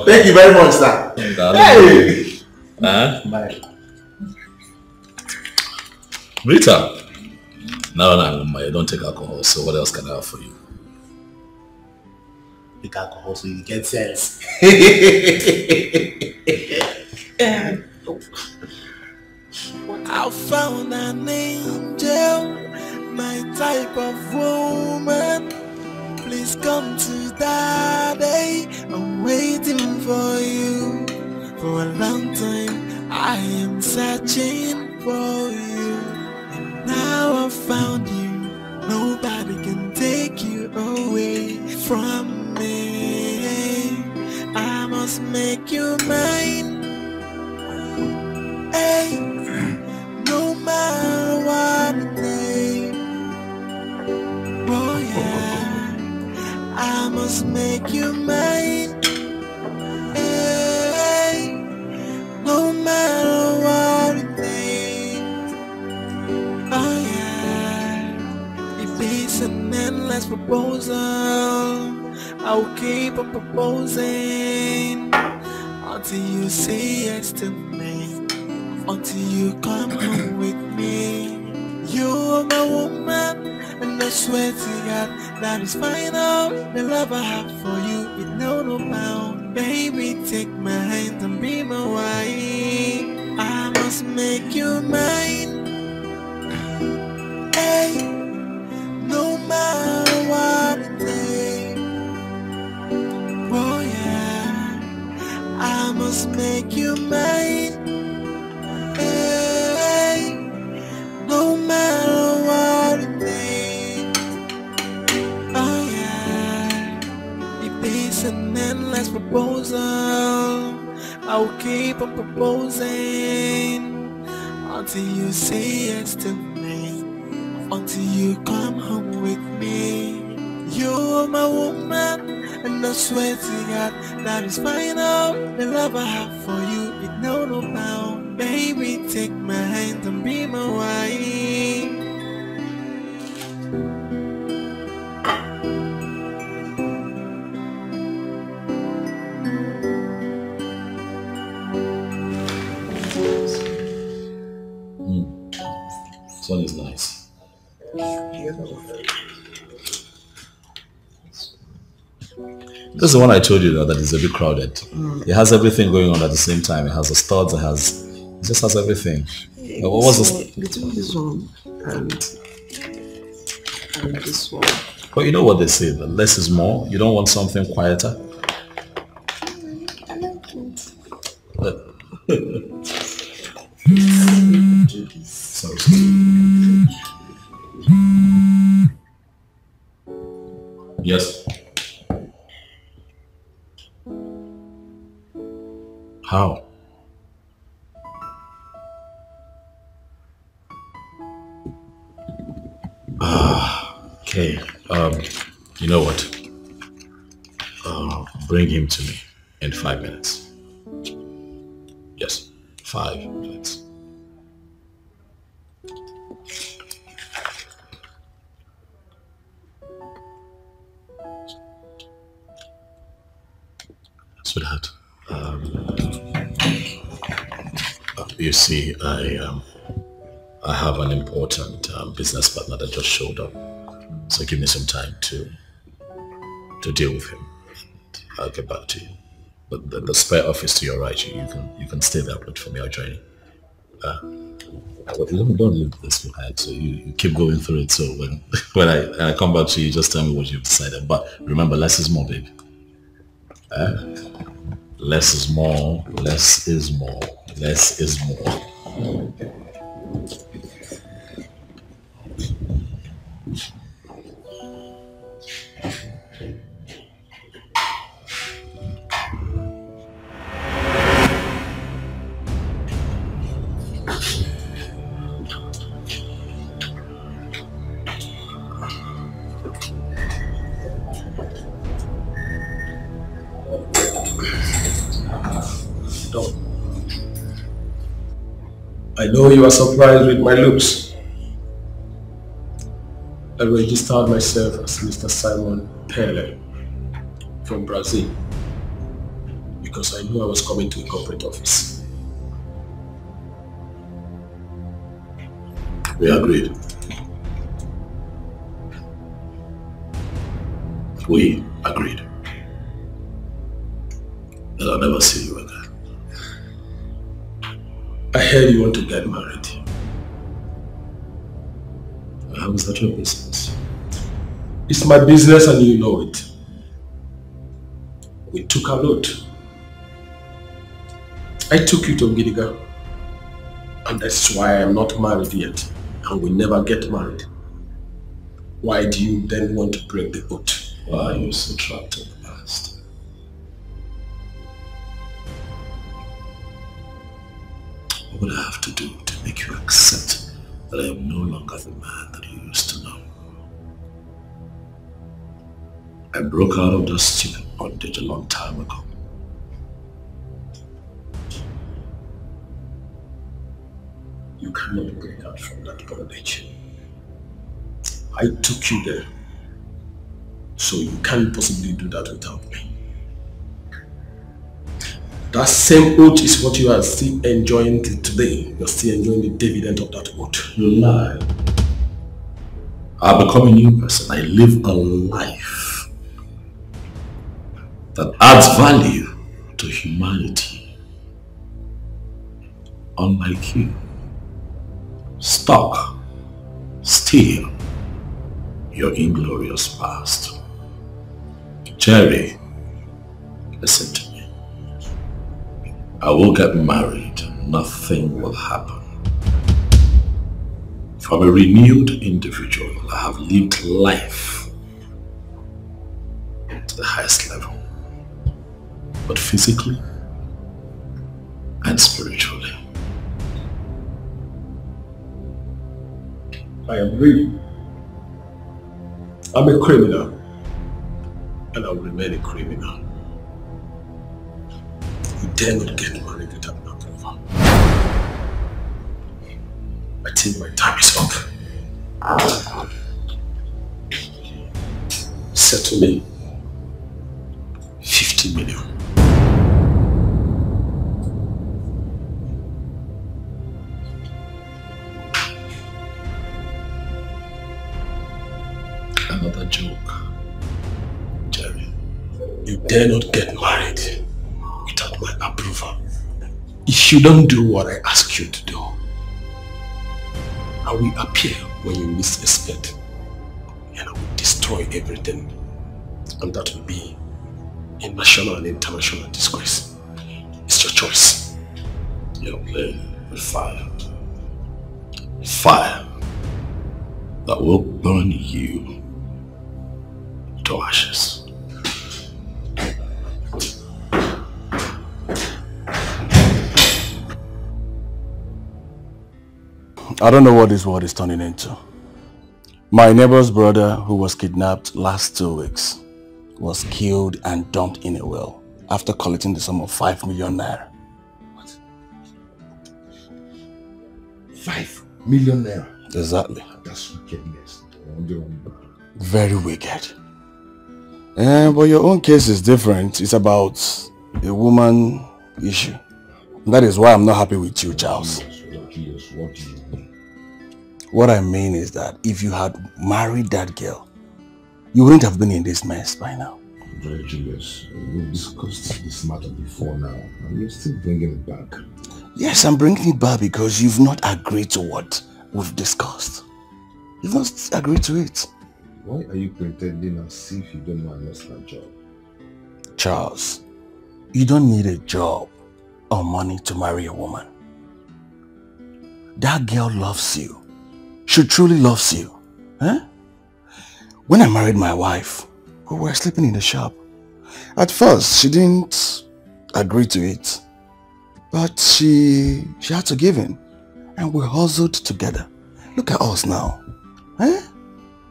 You're welcome. Thank you very much, sir. Hey. Huh? Bye. Rita. No, no, no, you don't take alcohol, so what else can I offer you? Take alcohol so you get sense. I found an angel, my type of woman. Please come to daddy. I'm waiting for you for a long time. I am searching for you. And now I've found you. Nobody can take you away from me. I must make you mine. Hey, no matter what it takes. Yeah, must make you mine. No matter what you think. Oh yeah, if it's an endless proposal, I'll keep on proposing until you say yes to me, until you come home with me. You're my woman, and I swear to God that is final. The love I have for you is no no bound. Baby, take my hand and be my wife. I must make you mine. Hey, no matter what it takes. Oh yeah, I must make you mine. Hey, no matter endless proposal, I'll keep on proposing until you say yes to me, until you come home with me. You're my woman, and I swear to God that is final. The love I have for you is no no bound. Baby, take my hand and be my wife. Sun is nice. This is the one I told you that, that is a bit crowded. Mm. It has everything going on at the same time. It has the studs, it has it just has everything. Uh, what was this? between this one and and this one? But you know what they say, the less is more. You don't want something quieter. Uh, Sorry. Yes. How? Ah, okay. Um, you know what? Uh, bring him to me in five minutes. Yes, five minutes. Sweetheart, um, you see, I um, I have an important um, business partner that just showed up. So give me some time to to deal with him. I'll get back to you. But the, the spare office to your right, you, you can you can stay there, but for me, I'll join you. Uh, don't, don't leave this behind. So you, you keep going through it. So when when I, I come back to you, just tell me what you've decided. But remember, less is more, baby. Uh, less is more. Less is more. Less is more. I know you are surprised with my looks. I registered myself as Mr. Simon Pele from Brazil because I knew I was coming to a corporate office. We agreed. We agreed. That I'll never see you again. I heard you want to get married. How is that your business? It's my business and you know it. We took a lot. I took you to Gidiga. And that's why I'm not married yet. And we never get married. Why do you then want to break the oath? Why are you so trapped What I have to do to make you accept that I am no longer the man that you used to know? I broke out of that stupid bondage a long time ago. You cannot break out from that bondage. I took you there. So you can't possibly do that without me. That same oath is what you are still enjoying today. You're still enjoying the dividend of that oath. You lie. I become a new person. I live a life that adds value to humanity. Unlike you. Stuck. Still. Your inglorious past. Jerry, listen to me. I will get married. and Nothing will happen. If I'm a renewed individual, I have lived life to the highest level. But physically and spiritually. I am real. I'm a criminal. And I will remain a criminal. Dare not get married without my approval. I think my time is up. Settle me 50 million. Another joke. Jerry, you dare not get married. If you don't do what I ask you to do, I will appear when you least expect and I will destroy everything. And that will be a national and international disgrace. It's your choice. You're playing with fire. Fire that will burn you to ashes. I don't know what this world is turning into. My neighbor's brother, who was kidnapped last two weeks, was killed and dumped in a well after collecting the sum of 5 million naira. What? Five million naira. Exactly. That's wickedness. Very wicked. Eh, but your own case is different. It's about a woman issue. That is why I'm not happy with you, Charles. What do you mean? What I mean is that if you had married that girl, you wouldn't have been in this mess by now. Very Julius, we've discussed this matter before now, and you're still bringing it back. Yes, I'm bringing it back because you've not agreed to what we've discussed. You've not agreed to it. Why are you pretending as if you don't know I lost my job? Charles, you don't need a job or money to marry a woman. That girl loves you. She truly loves you. Huh? When I married my wife, we were sleeping in the shop. At first, she didn't agree to it. But she, she had to give in. And we hustled together. Look at us now. Huh?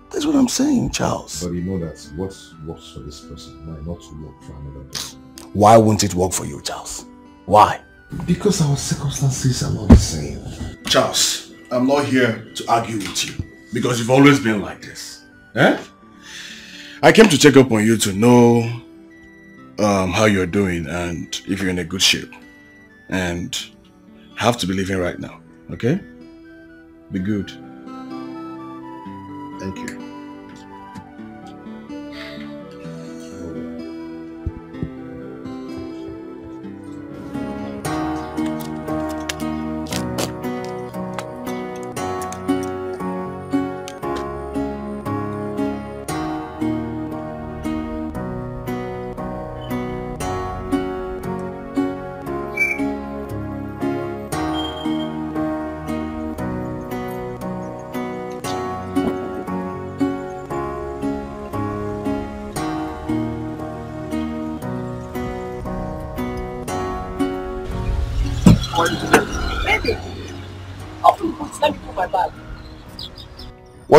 That's what I'm saying, Charles. But you know that what works for this person might not work for another person. Why won't it work for you, Charles? Why? Because our circumstances are not the same. Charles, I'm not here to argue with you because you've always been like this. Eh? I came to check up on you to know um, how you're doing and if you're in a good shape. And have to be living right now, okay? Be good. Thank you.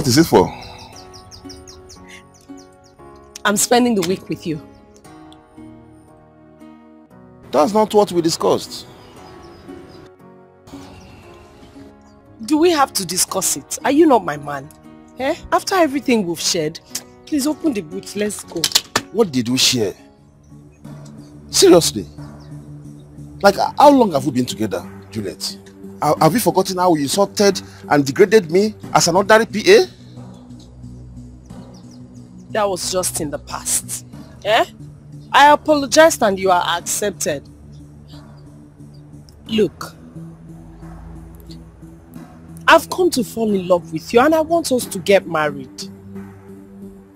Is it for? I'm spending the week with you. That's not what we discussed. Do we have to discuss it? Are you not my man? Eh? After everything we've shared, please open the boot. Let's go. What did we share? Seriously? Like, how long have we been together, Juliet? Have you forgotten how you insulted and degraded me as an ordinary PA? That was just in the past. Eh? I apologized and you are accepted. Look, I've come to fall in love with you and I want us to get married.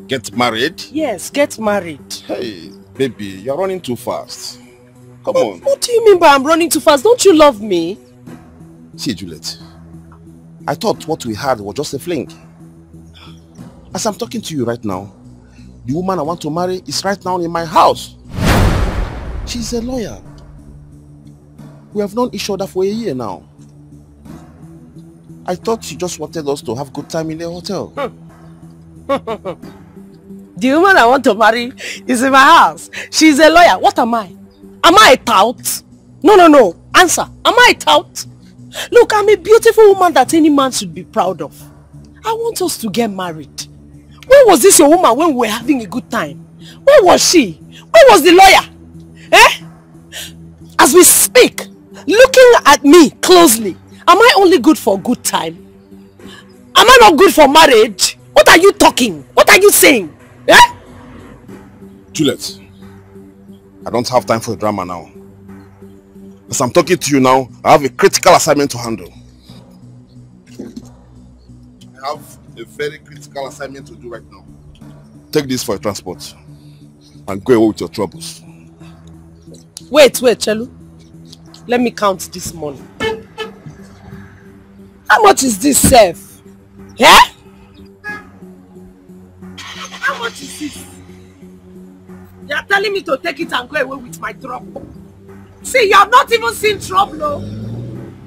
Get married? Yes, get married. Hey, baby, you're running too fast. Come on. What do you mean by I'm running too fast? Don't you love me? See, Juliet, I thought what we had was just a fling. As I'm talking to you right now, the woman I want to marry is right now in my house. She's a lawyer. We have known each other for a year now. I thought she just wanted us to have good time in the hotel. Hmm. The woman I want to marry is in my house. She's a lawyer. What am I? Am I a tout? No, no, no. Answer. Am I a tout? Look, I'm a beautiful woman that any man should be proud of. I want us to get married. Where was this your woman when we were having a good time? Where was she? Where was the lawyer? Eh? As we speak, looking at me closely, am I only good for a good time? Am I not good for marriage? What are you talking? What are you saying? Eh? Juliet, I don't have time for drama now. As I'm talking to you now, I have a critical assignment to handle. I have a very critical assignment to do right now. Take this for your transport and go away with your troubles. Wait, wait, Chelu. Let me count this money. How much is this, Seth? Eh? Yeah? How much is this? You are telling me to take it and go away with my trouble. See, you have not even seen trouble. oh.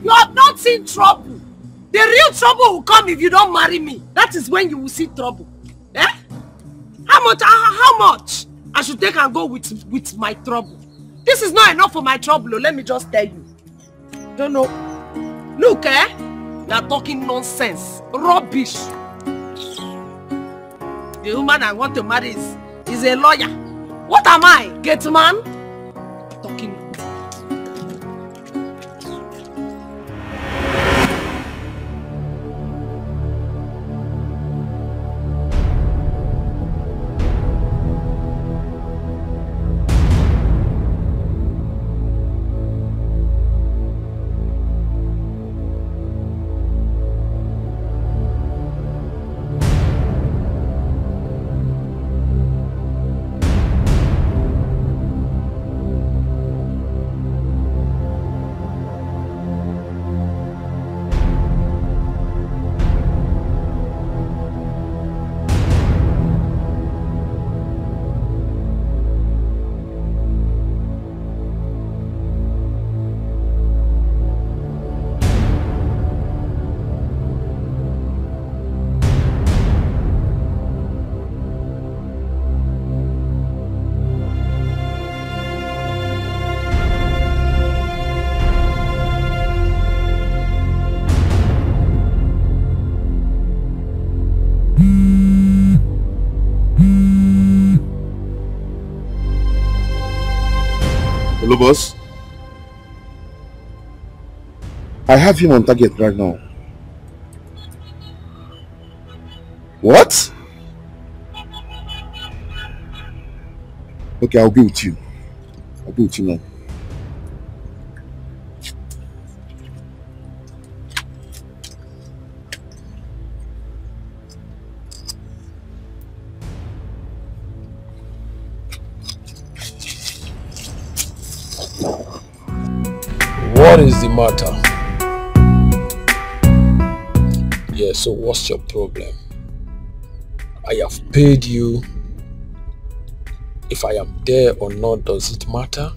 You have not seen trouble. The real trouble will come if you don't marry me. That is when you will see trouble. Eh? How much? How, much? I should take and go with, with my trouble. This is not enough for my trouble. oh, Let me just tell you. Don't know. Look, eh? You are talking nonsense. Rubbish. The woman I want to marry is, is a lawyer. What am I? Gate man? Talking. Boss. I have him on target right now. What? Okay, I'll be with you. I'll be with you now. Matter? Yeah, so what's your problem? I have paid you. If I am there or not, does it matter?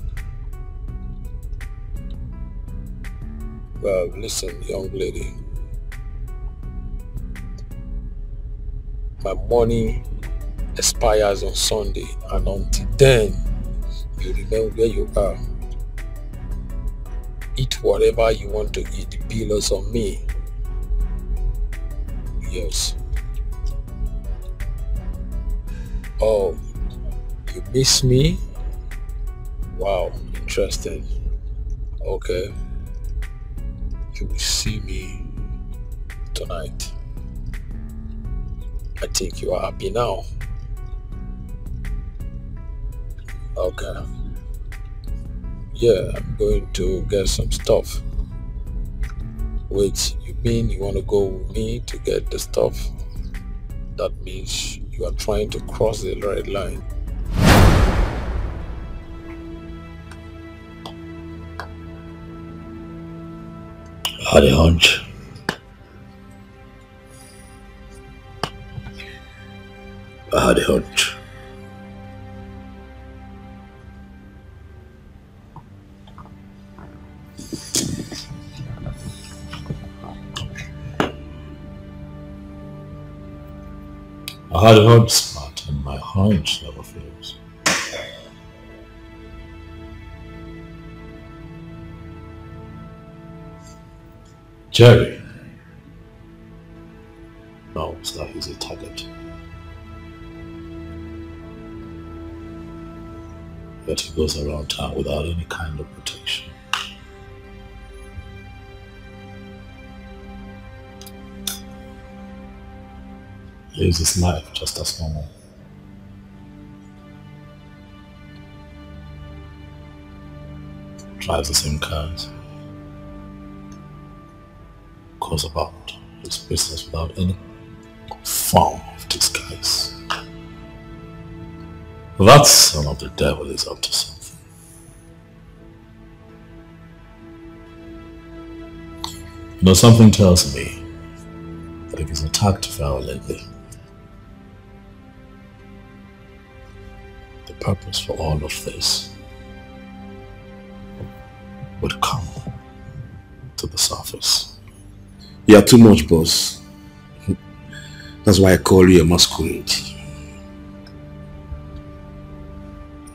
Well, listen, young lady. My money expires on Sunday and until then you remain where you are. Eat whatever you want to eat. Is on me. Yes. Oh, you miss me? Wow, interesting. Okay. You will see me tonight. I think you are happy now. Okay. Yeah, I'm going to get some stuff. which you mean you want to go with me to get the stuff? That means you are trying to cross the red line. I had a hunch. I had a hunch. I had hunch, Smart, and my hunch never fails. Jerry knows that he's a target. Yet he goes around town without any kind of protection. Lives his life just as normal. Drives the same cars. Goes about his business without any form of disguise. That son of the devil is up to something. You know, something tells me that if he's attacked violently, purpose for all of this would come to the surface. You are too much, boss. That's why I call you a masquerade.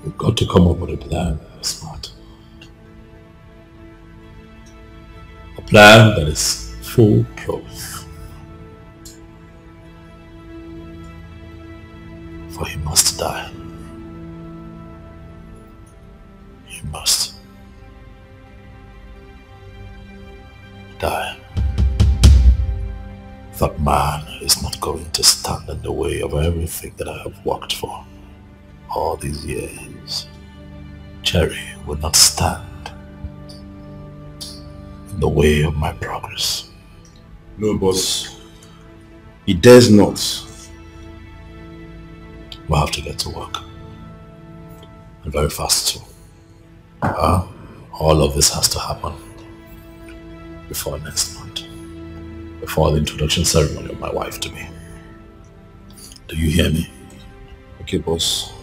We've got to come up with a plan, smart. A plan that is foolproof. For he must die. That man is not going to stand in the way of everything that I have worked for all these years. Jerry will not stand in the way of my progress. No, boss. He dares not. We'll have to get to work. And very fast too. Uh, all of this has to happen before next month. Before the introduction ceremony of my wife to me. Do you hear me? Okay, boss.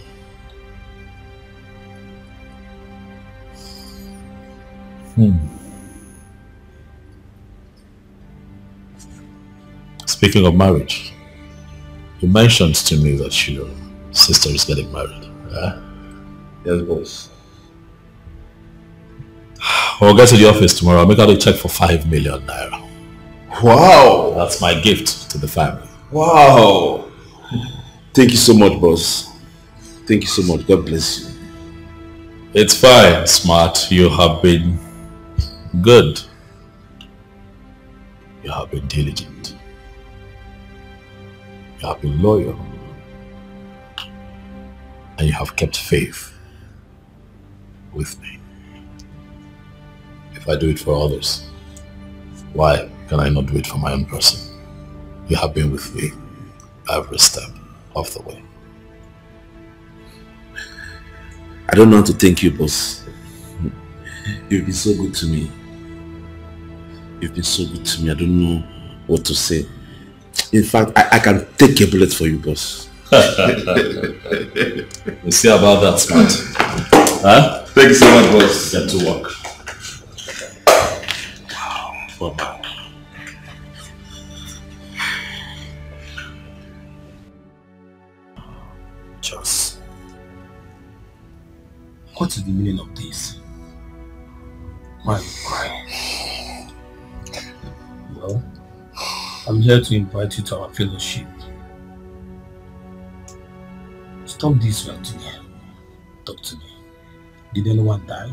Hmm. Speaking of marriage, you mentioned to me that your sister is getting married. Yeah? Yes, boss. I'll get to the office tomorrow. I'll make out a check for five million naira. Wow! That's my gift to the family. Wow! Thank you so much, boss. Thank you so much. God bless you. It's fine, smart. You have been good. You have been diligent. You have been loyal. And you have kept faith with me. If I do it for others, why can I not do it for my own person? You have been with me every step of the way. I don't know how to thank you, boss. You've been so good to me. You've been so good to me. I don't know what to say. In fact, I, I can take a bullet for you, boss. we'll see about that, smart. Huh? Thank you so much, boss. Get to work. Bye-bye. What is the meaning of this? Why are you crying? Well, I'm here to invite you to our fellowship. Stop this are. Talk to me. Did anyone die?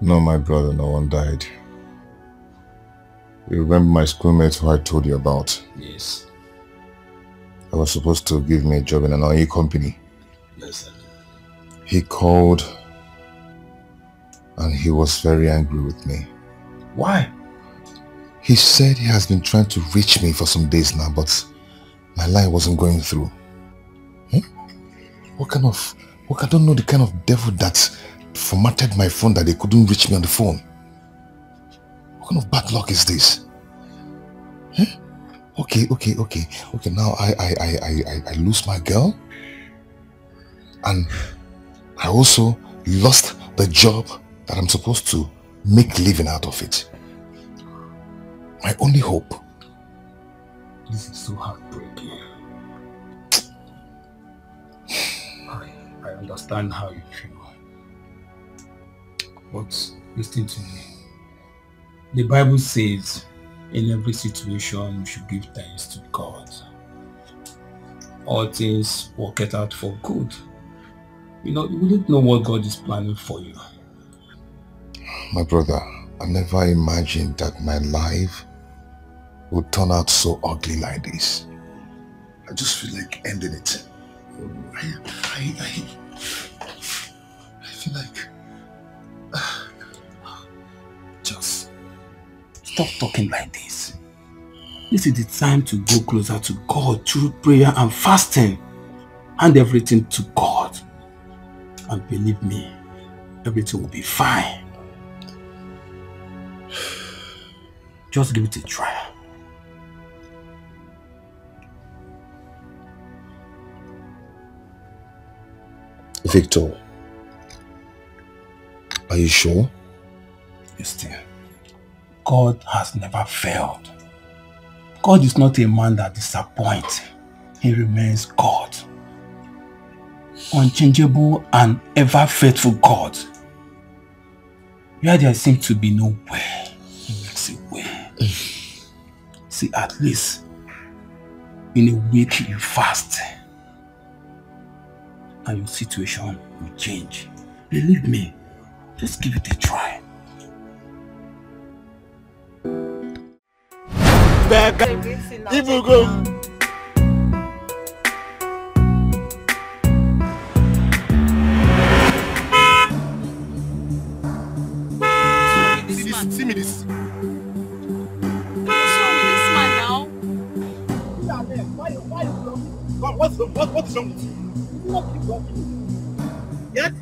No, my brother, no one died. You remember my schoolmate who I told you about? Yes. I was supposed to give me a job in an oil company. He called and he was very angry with me. Why? He said he has been trying to reach me for some days now, but my line wasn't going through. Hmm? What kind of, what, I don't know the kind of devil that formatted my phone that they couldn't reach me on the phone. What kind of bad luck is this? Huh? Okay, okay, okay, okay. Now I, I, I, I- I lose my girl, and I also lost the job that I'm supposed to make living out of it. My only hope. This is so heartbreaking. I, I understand how you feel. But listen to me. The Bible says in every situation we should give thanks to God. All things work out for good. You know, you wouldn't know what God is planning for you. My brother, I never imagined that my life would turn out so ugly like this. I just feel like ending it. I, I, I, I feel like Just stop talking like this. This is the time to go closer to God through prayer and fasting. Hand everything to God. And believe me, everything will be fine. Just give it a try. Victor, are you sure? Yes, dear. God has never failed. God is not a man that disappoints. He remains God. Unchangeable and ever faithful God. Where there seems to be no way, He makes a way. Mm. See, at least in a week you fast and your situation will change. Believe me, just give it a try. Ibugo. See this, see me this. What, what's the, what, what is wrong with you? Yes?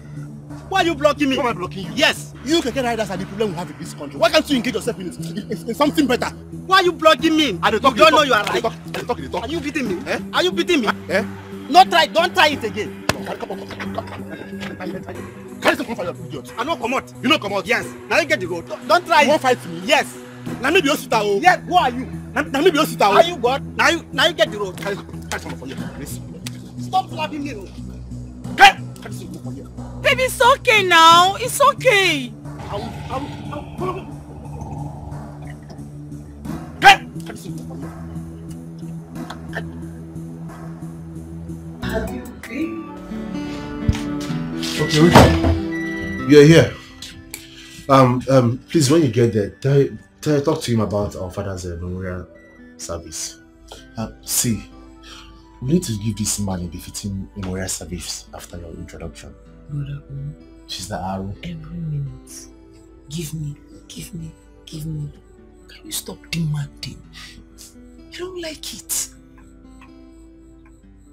Why are you blocking me? Why am I blocking you? Yes. You Keke riders are the problem we have in this country. Why can't you engage yourself in, in, in, in something better? Why are you blocking me? I you don't don't know you are right. Talk, talk, talk. Are you beating me? Eh? Are you beating me? Eh? Not try, don't try it again. Come on, come on, come on. Carry some fire, idiot. I no comot. You know come out. Yes. Now you get the road. Don't, try You wan fight me? Yes. Na me be Osita o. Yes, who are you? Na na me be Osita o. Are you God? Now you, now you get the road. Carry carry some for here. Please. Stop slapping me. oh. Carry carry some for here. Baby, it's okay now. It's okay. I will, I will, I will follow me. Carry carry some for here. Okay. You're here. Um, um, please, when you get there, tell, tell, talk to him about our father's uh, memorial service. Uh, see, we need to give this man a befitting memorial service after your introduction. Brother, She's the arrow. every minute, give me, give me, give me. Can you stop demanding? You don't like it.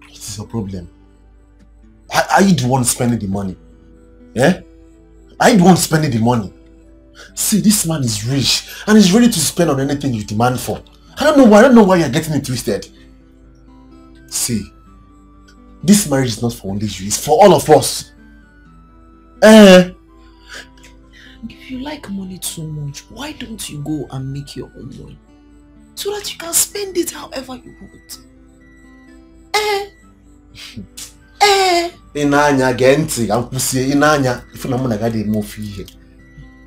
What is your problem? Are, are you the one spending the money? Yeah? Are you the one spending the money? See, this man is rich and he's ready to spend on anything you demand for. I don't know why. I don't know why you're getting it twisted. See, this marriage is not for only you. It's for all of us. Eh? If you like money too much, why don't you go and make your own money? So that you can spend it however you want. Eh? ee ị na-anya gee ntị ka m kwụsie ị na-anya ife na mụ na gada eme ofe ihe.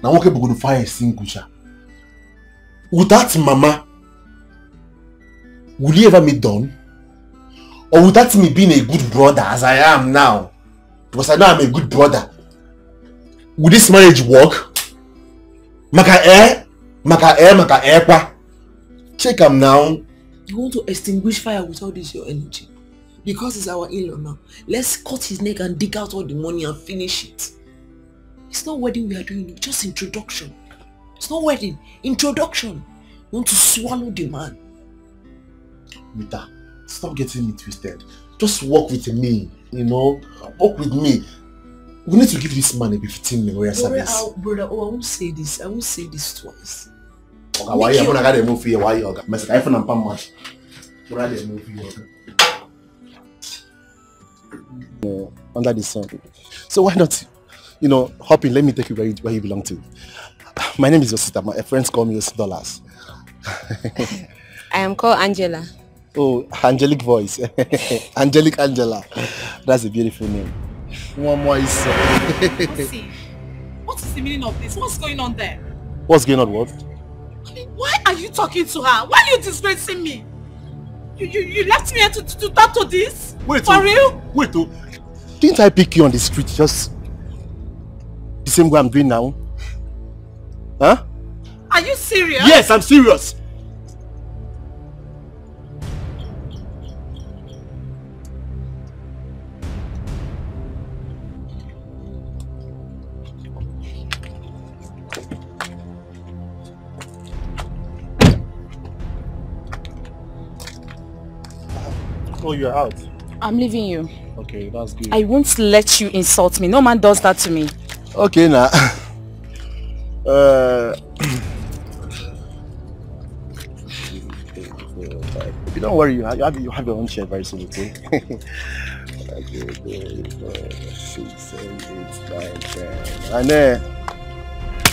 Na nwoke bụgodo fire extinguisher. Without mama will you ever meet done? Or without me being a good brother as I am now because I know I'm a good brother will this marriage work? Maka eh maka eh maka eh kwa. Check am now. You want to extinguish fire with all this your energy. Because it's our in-law now. Let's cut his neck and dig out all the money and finish it. It's not wedding we are doing, just introduction. It's not wedding, introduction. You want to swallow the man. Mita, stop getting me twisted. Just work with me, you know. Work with me. We need to give this man a 15 million Brother, service. I'll- brother, oh, I won't say this. I won't say this twice. Oga, why you gonna get a move here? Why you oga? Mess iPhone and Pam match. What are they move here? Oga? No, under the sun. So why not, you know, hop in, let me take you where you, where you belong to. My name is Osita. My friends call me Osi Dollars. I am called Angela. Oh, angelic voice. angelic Angela. That's a beautiful name. One more is what is the meaning of this? What's going on there? What's going on, what? I mean, why are you talking to her? Why are you disgracing me? You, you, you left me here to, to, to talk to this? Wait, For oh, real? Wait, oh. Didn't I pick you on the street just the same way I'm doing now? Huh? Are you serious? Yes, I'm serious. Oh, you're out. I'm leaving you. Okay, that's good. I won't let you insult me. No man does that to me. Okay, now. Uh, you don't worry, you have, you have your own share very soon, okay? Ane,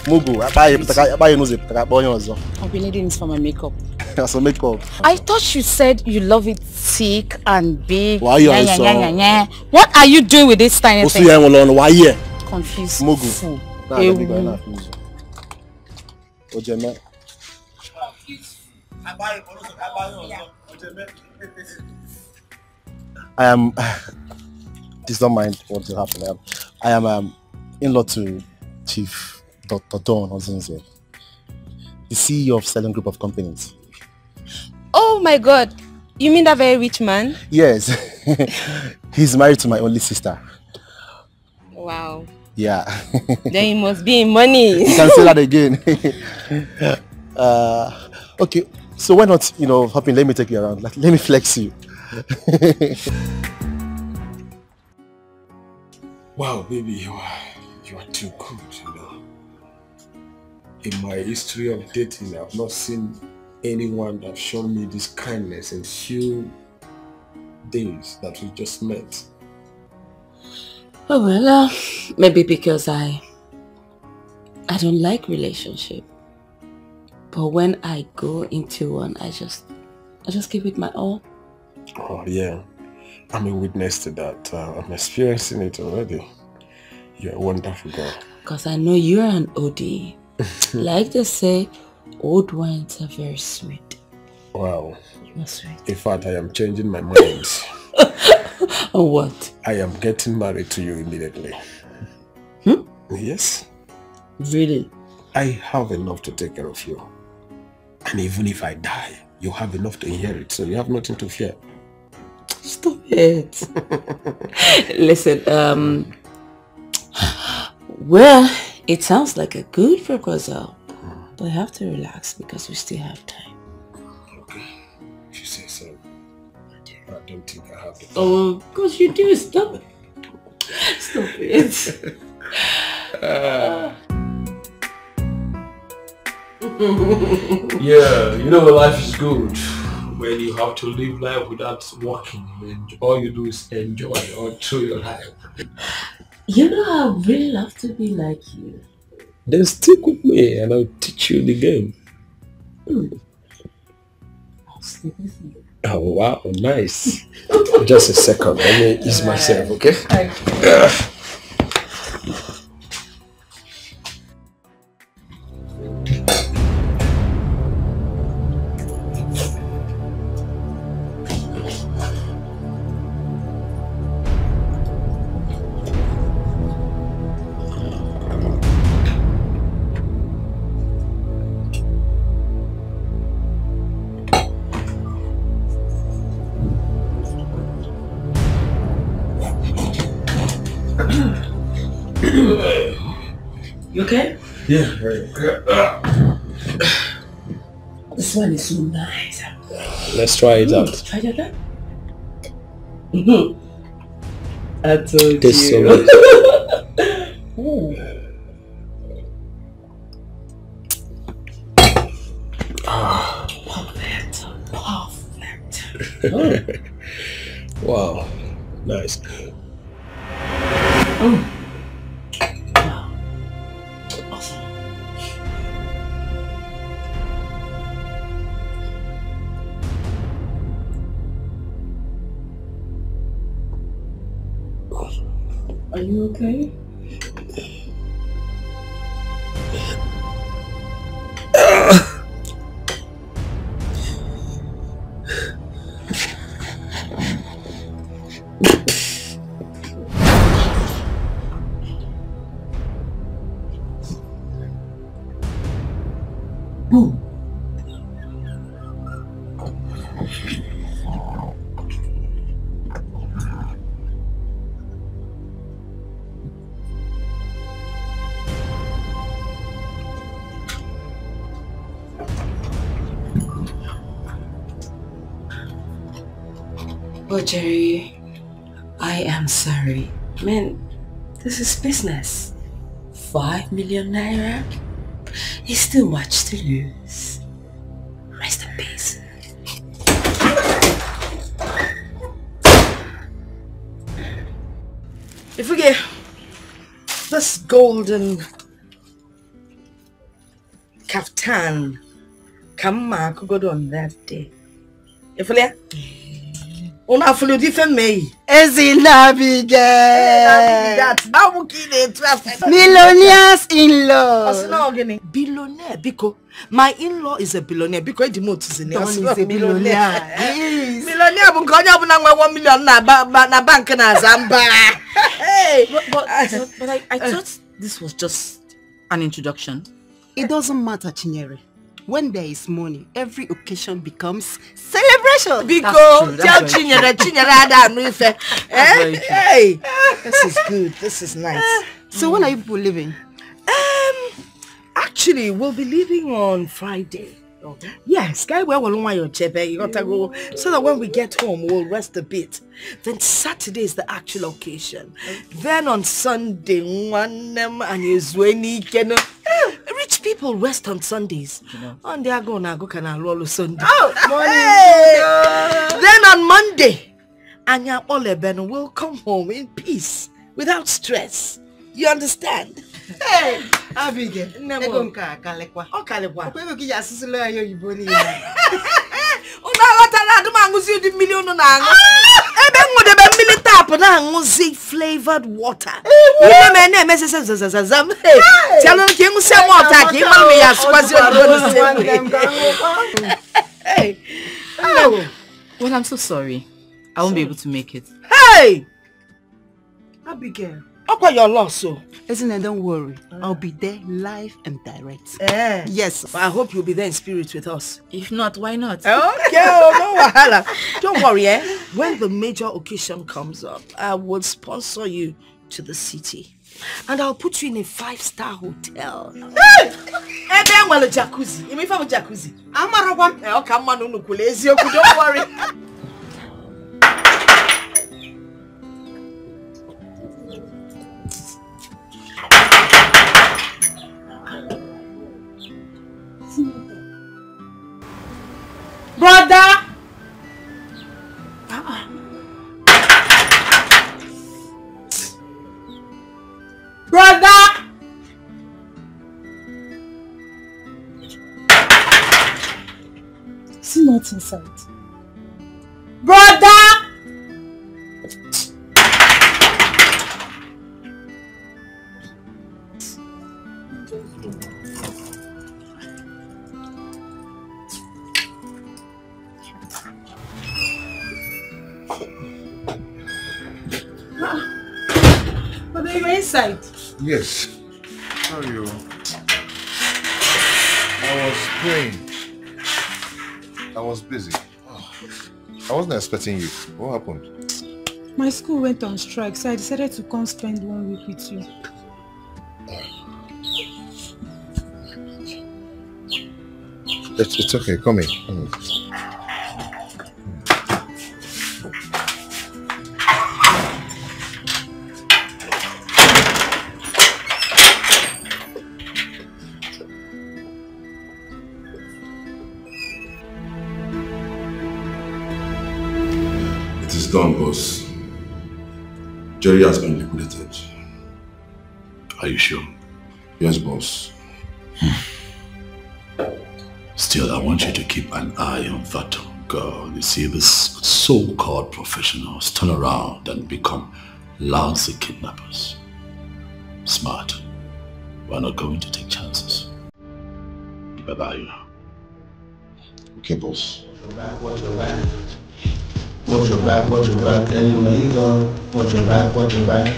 Mugu, abaye putaka abaye nuze putaka bonyo ozo. I'll be needing this for my makeup. So make up. I thought you said you love it thick and big. Why you Nya, nya, also- nya, nya, nya. What are you doing with this tiny thing? why here? Confused. Mugu. fool. Nah, let me go Ewu. now. Ojeme. I am. Please don't mind what will happen. I am, I am um, in-law to Chief Dr. Don Ozinze, the CEO of Selling Group of Companies. Oh my god. You mean that very rich man? Yes, he's married to my only sister. Wow. Yeah, then he must be in money. you can say that again. uh, okay, so why not, you know, hop in, let me take you around. Like, let me flex you. Wow, baby, you are you are too good, you know. In my history of dating, I've not seen anyone that showed me this kindness in few days that we just met. Oh well, uh, maybe because I I don't like relationship. But when I go into one, I just I just give it my all. Oh yeah, I'm a witness to that. Uh, I'm experiencing it already. You're a wonderful girl. Because I know you're an OD. like they say, old wines are very sweet. Wow. Sweet. In fact, I am changing my mind. Oh what? I am getting married to you immediately. Hmm? Yes. Really? I have enough to take care of you. And even if I die, you have enough to inherit, so you have nothing to fear. Stop it. Listen, um well, it sounds like a good proposal. But I have to relax because we still have time. Okay. If you say so. I don't think I have the time. Oh, of course you do. Stop it. Stop it. Uh, yeah, you know life is good when you have to live life without working. And all you do is enjoy all through your life. You know, I really love to be like you. Then stick with me and I'll teach you the game. Oh wow, nice. Just a second. Let me ease myself, okay? You This one is so nice. Let's try it hmm, out. Try it out. I told Tastes so you. nice. Jerry, I am sorry. Man, this is business. Five million naira is too much to lose. Rest in peace. If we get this golden kaftan, come mark good on that day. If we Una follow different me. Ezinabige. That now we kill it. Millionaires in-law. Asina ogene. Billionaire biko. My in-law is a billionaire biko e the motive is Don is a billionaire. Billionaire bụ nke onye ọbụla nwe 1 million na ba- ba- na bank na Zamba. Hey. But, but, but, but I, I thought this was just an introduction. It doesn't matter, Chinyere. When there is money, every occasion becomes celebration. Biko, tell Chinyere, Chinyere ada anụ ife. Eh? Hey, this is good. This is nice. So when are you people leaving? Um, actually, we'll be leaving on Friday. Okay. Yes, guy, where will your chebe? You gotta go so that when we get home, we'll rest a bit. Then Saturday is the actual occasion. Then on Sunday, one them and is when he can. Rich people rest on Sundays. On they are going to go can roll Sunday. Oh, Then on Monday, Anya Oleben will come home in peace without stress. You understand? Hey, Abigail. Nne m. Ego nke a kalịkwa. Ọ kalịkwa. Ọkwa ebe ka iji asụsụlụ anyị oyibo niile. unu aghọtala adị m aṅụzi ụdị mmiri unu na-aṅụ ebe m ṅụdebe mmiri tapụ na-aṅụzi flavored water ime m na-emesịsị zazazazam tialụ ka ị ṅụsịa m ọta ka ị mara m ya asụkwazi oyibo Well, I'm so sorry. I won't be able to make it. Hey! Abigail, ọkwa your loss o. Isn't don't worry. I'll be there live and direct. Eh. Yes. But I hope you'll be there in spirit with us. If not, why not? Okay, oh, no wahala. Don't worry, eh? When the major occasion comes up, I will sponsor you to the city. And I'll put you in a five-star hotel. Hey! Ebe e nwere jacuzzi. Ime ife bụ jacuzzi. Amarọkwa m. Eh, Ọ ka mma na unu kwuru eziokwu. Don't worry. Brother! Brother! See not inside. Brother! Yes. How are you? I was praying. I was busy. I wasn't expecting you. What happened? My school went on strike, so I decided to come spend one week with you. It's, it's okay. Come in. Come in. Jerry has been liquidated. Are you sure? Yes, boss. Hmm. Still, I want you to keep an eye on that girl. You see, these so-called professionals turn around and become lousy kidnappers. Smart. We're not going to take chances. Bye-bye. Okay, boss. Watch your back, watch your back, anywhere you go. Watch your back, watch your back.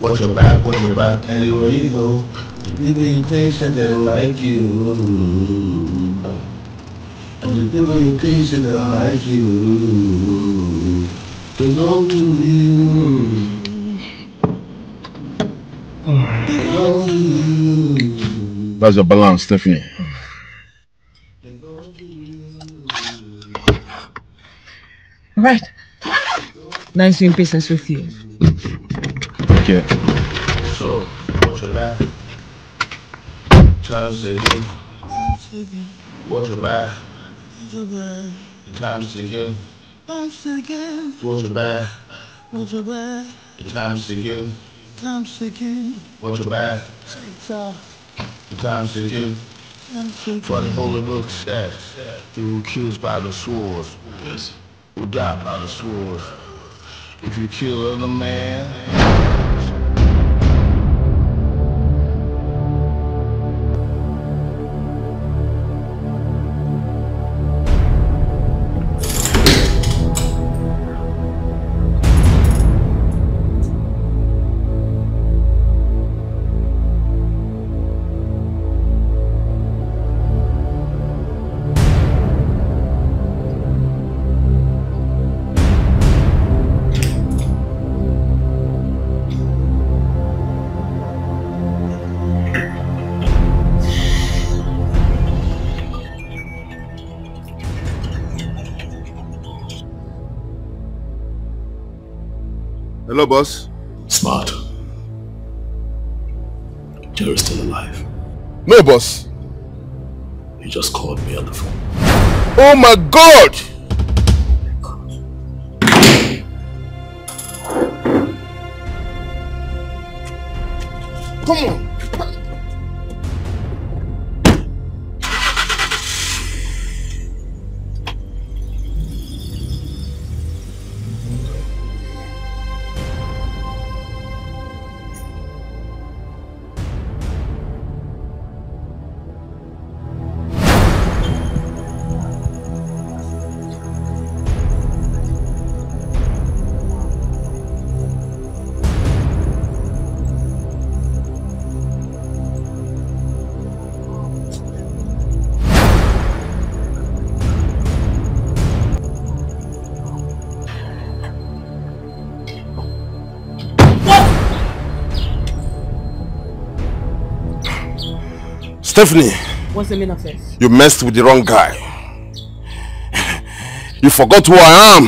Watch your back, watch your back, anywhere you go. People in patient that they like you. And the people in patient that like you. Belong to you. Belong to you. That's your balance, Stephanie. Right. Nice doing business with you. Okay. So, watch your back. Time to again. Watch your back. Time to again. Once again, Watch your back. once again, Time to again. once again, Watch your back. so, Time to again. For the holy book says, you were killed by the sword. Yes. Will die by the sword. If you kill another man, boss. Smart. Jerry's still alive. No, boss. He just called me on the phone. Oh my God! Come on. Stephanie, What's the meaning of this? you messed with the wrong guy. You forgot who I am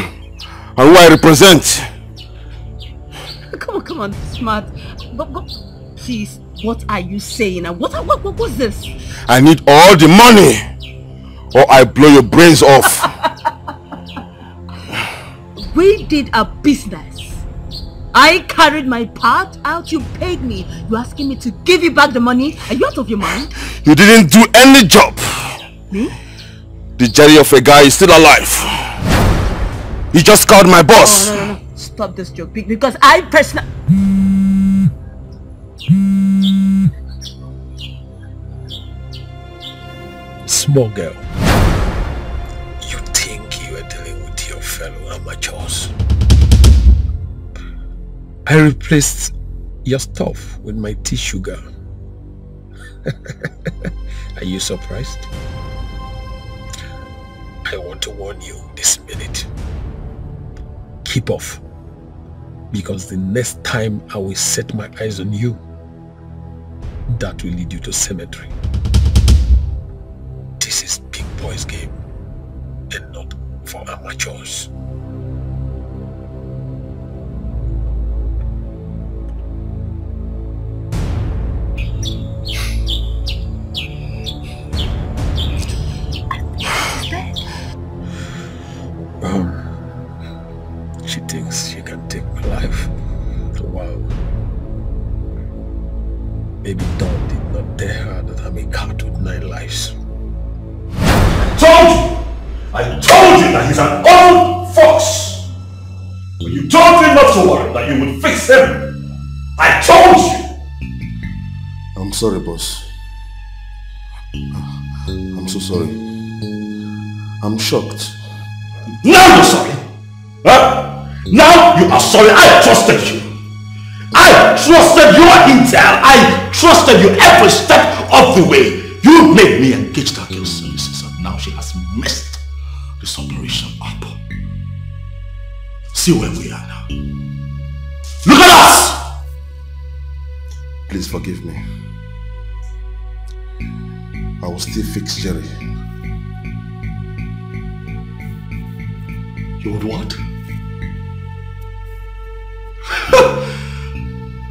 and who I represent. Come on, come on, smart. But, but, please, what are you saying? What, what, what was this? I need all the money or I blow your brains off. We did a business. I carried my part out, you paid me. You're asking me to give you back the money? Are you out of your mind? You didn't do any job. Me? The Jerry of a guy is still alive. You just called my boss. No, no, no, no. Stop this joke. Because I personally... Small girl, you think you are dealing with your fellow amateurs. I replaced your stuff with my tea sugar. are you surprised? I want to warn you this minute. Keep off. Because the next time I will set my eyes on you, that will lead you to cemetery. This is big boys game and not for amateurs. Sorry, boss. I'm so sorry. I'm shocked. Now you're sorry! Huh? Now you are sorry I trusted you! I trusted your intel! I trusted you every step of the way! You made me engage that girl's services and now she has messed this operation up. See where we are now. Look at us! Please forgive me. I will still fix Jerry. You would what?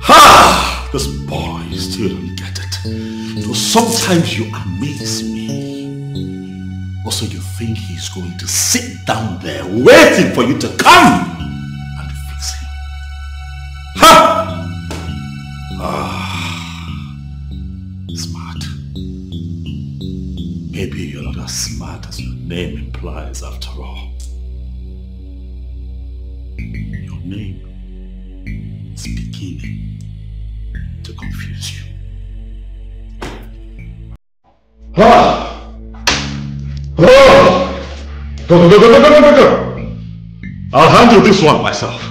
ha! This boy still don't get it. So sometimes you amaze me. Also, you think he's going to sit down there waiting for you to come name implies after all. Your name is beginning to confuse you. Ah! Oh! Go, go, go, go, go, go, go! I'll handle this one myself.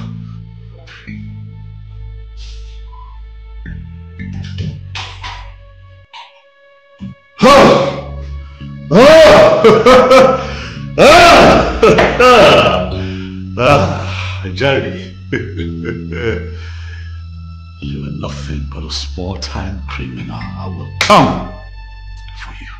Ah! Ah! ah! ah! Jerry. you are nothing but a small-time criminal. I will come for you.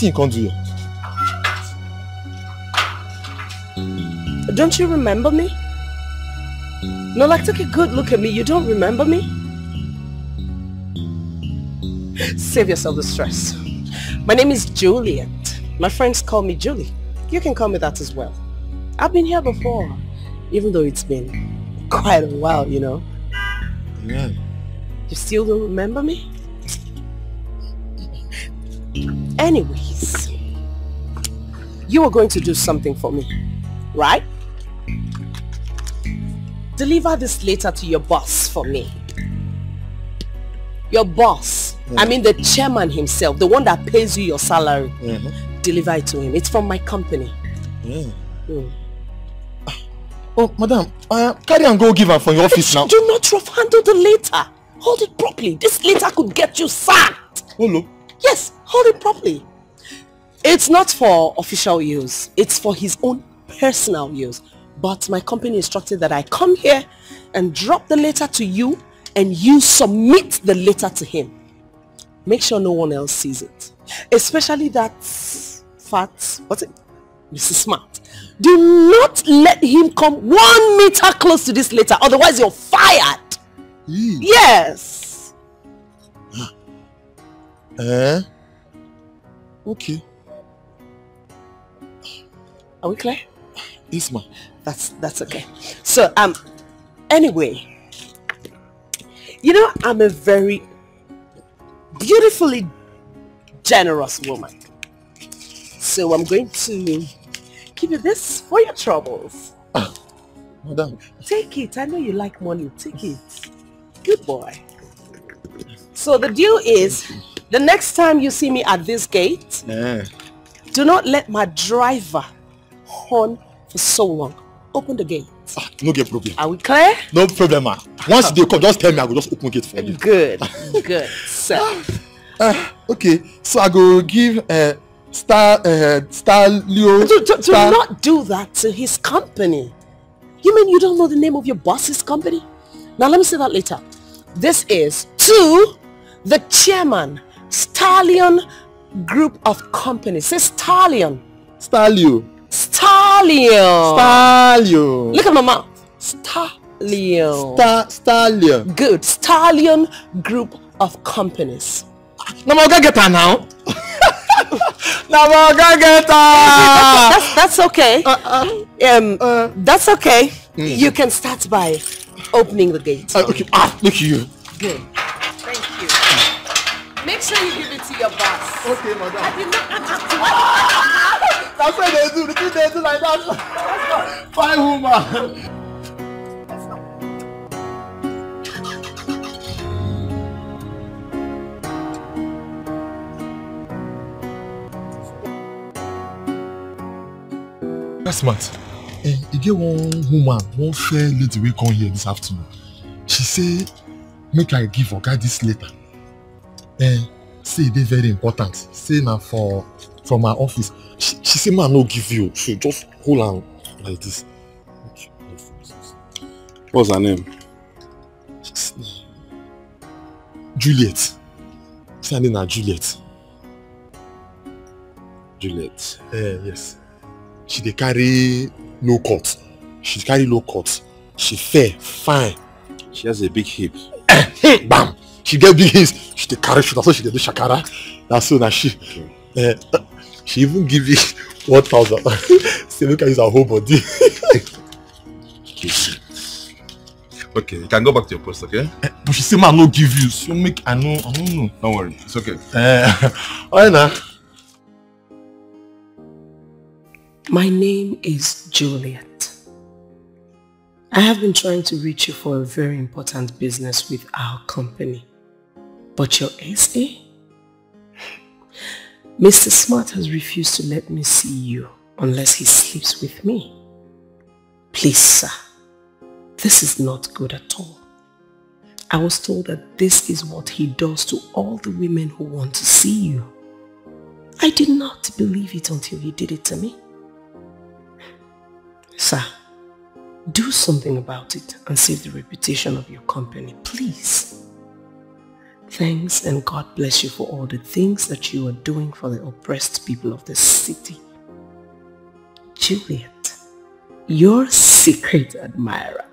Wetin you can't do here? Don't you remember me? No, like take a good look at me. You don't remember me? Save yourself the stress. My name is Juliet. My friends call me Julie. You can call me that as well. I've been here before, even though it's been quite a while, you know. Yeah. You still don't remember me? Anyways, you were going to do something for me, right? Deliver this letter to your boss for me. Your boss. I mean the chairman himself, the one that pays you your salary. Deliver it to him. It's from my company. Mm. Oh, madam, uh, carry and go give her from your office now. Do not rough handle the letter. Hold it properly. This letter could get you sacked. Hello. Yes, hold it properly. It's not for official use. It's for his own personal use. But my company instructed that I come here and drop the letter to you and you submit the letter to him. Make sure no one else sees it. Especially that fat, what's it? Mrs. Smart. Do not let him come one meter close to this letter, otherwise you're fired. Yes. Eh? Okay. Are we clear? Isma. That's that's okay. So um anyway, you know I'm a very beautifully generous woman. So I'm going to give you this for your troubles. Madam. Take it. I know you like money. Take it. Good boy. So the deal is, the next time you see me at this gate, Eh. do not let my driver horn for so long. Open the gate. No get problem. Are we clear? No problem, ma. Once they come, just tell me, I will just open gate for you. Good. Good. So, Uh, okay, so I go give uh, Star uh, Star Leo. do, do, do Star- not do that to his company. You mean you don't know the name of your boss's company? Now let me say that later. This is to the chairman, Stallion Group of Companies. Say Stallion. Stallion. Stallion. Stallion. Look at my mouth. Stallion. Star Stallion. Good. Stallion Group of Companies. Now my oga get her now. now my oga get her. That's, that's okay. um, uh, that's okay. You can start by opening the gate. Uh, okay. Ah, look at you. Good. Thank you. Make sure you give it to your boss. Okay, madam. I did not. That's what they do. The thing they do like that. Fine woman. That's smart. Eh, e get one woman, one fair lady wey come here this afternoon. She say make I give oga this letter. Eh, say e dey very important. Say na for from her office. She, she say ma no give you. She just hold am like this. What's her name? Juliet. Say her name na Juliet. Juliet. Eh, yes. She dey carry low cut. She carry low cut. She fair, fine. She has a big hip. Bam! She get big hips. She dey carry shoulder so she dey do shakara. Na so na she. Eh, she even give me one thousand. Say look at his whole body. Okay, you can go back to your post, okay? but she say ma no give you. So make I know. I don't know. Don't worry, it's okay. Eh, alright na. My name is Juliet. I have been trying to reach you for a very important business with our company. But your SA? Mr. Smart has refused to let me see you unless he sleeps with me. Please, sir. This is not good at all. I was told that this is what he does to all the women who want to see you. I did not believe it until he did it to me. Sir, do something about it and save the reputation of your company, please. Thanks and God bless you for all the things that you are doing for the oppressed people of the city. Juliet, your secret admirer.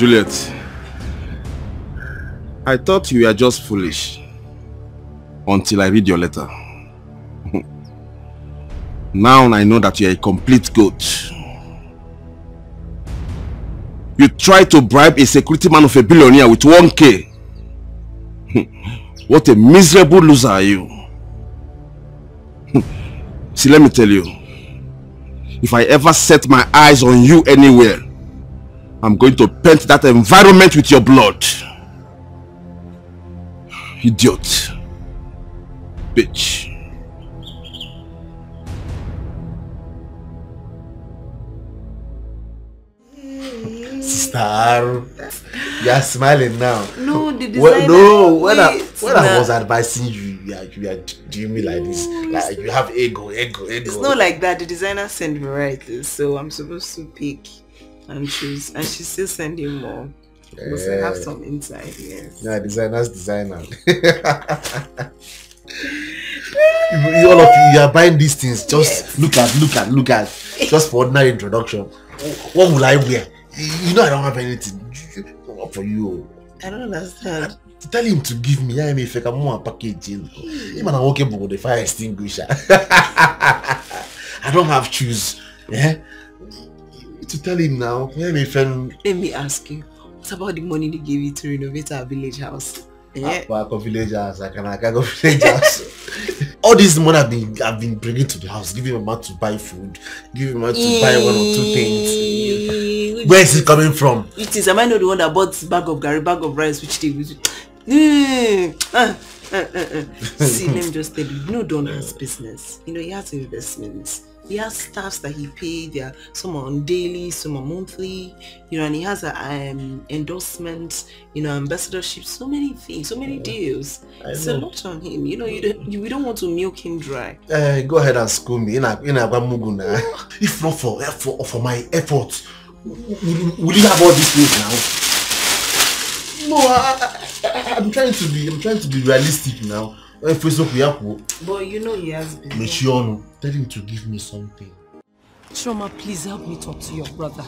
Juliet, I thought you were just foolish until I read your letter. now I know that you're a complete goat. You tried to bribe a security man of a billionaire with 1k. what a miserable loser are you. See, let me tell you. if I ever set my eyes on you anywhere, I'm going to paint that environment with your blood. Idiot. Bitch. Sister, you are smiling now. No, the When- designer- no, when I wait, when I was advising you, you are, you are doing me like this. Like you have ego, ego, ego. It's not like that. The designer sent me right, so I'm supposed to pick and choose, and she's still sending more. Because I have some inside, yes. Yeah, designer's designer. you, all of you, you are buying these things. Just look at, look at, look at. Just for ordinary introduction. What will I wear? You know I don't have anything for you. I don't understand. Tell him to give me. I mean, if I can more package. Hmm. Him and I walk about the fire extinguisher. I don't have shoes. Yeah. To tell him now. Let me friend. Let me ask you, what about the money they gave you to renovate our village house? Yeah. I go village house. I can I can go village house. All this money I've been I've been bringing to the house, giving my man to buy food, giving my man to buy one or two things. Where is it coming from? It is. Am I not the one that bought bag of garri, bag of rice, which they Mm, ah, ah, ah, ah. See, let me just tell you, you know Don has business. You know, he has investments. He has staffs that he paid. There are some are on daily, some are monthly. You know, and he has a um endorsement. You know, ambassadorship. So many things, so many deals. I It's a lot on him. You know, you don't. You, we don't want to milk him dry. Uh, go ahead and school me in a in a. If not for for for my efforts, will you have all these things now? No, I, I, I'm trying to be I'm trying to be realistic now. If we we have But you know he has business. Meshionu, tell him to give me something. Chioma, please help me talk to your brother.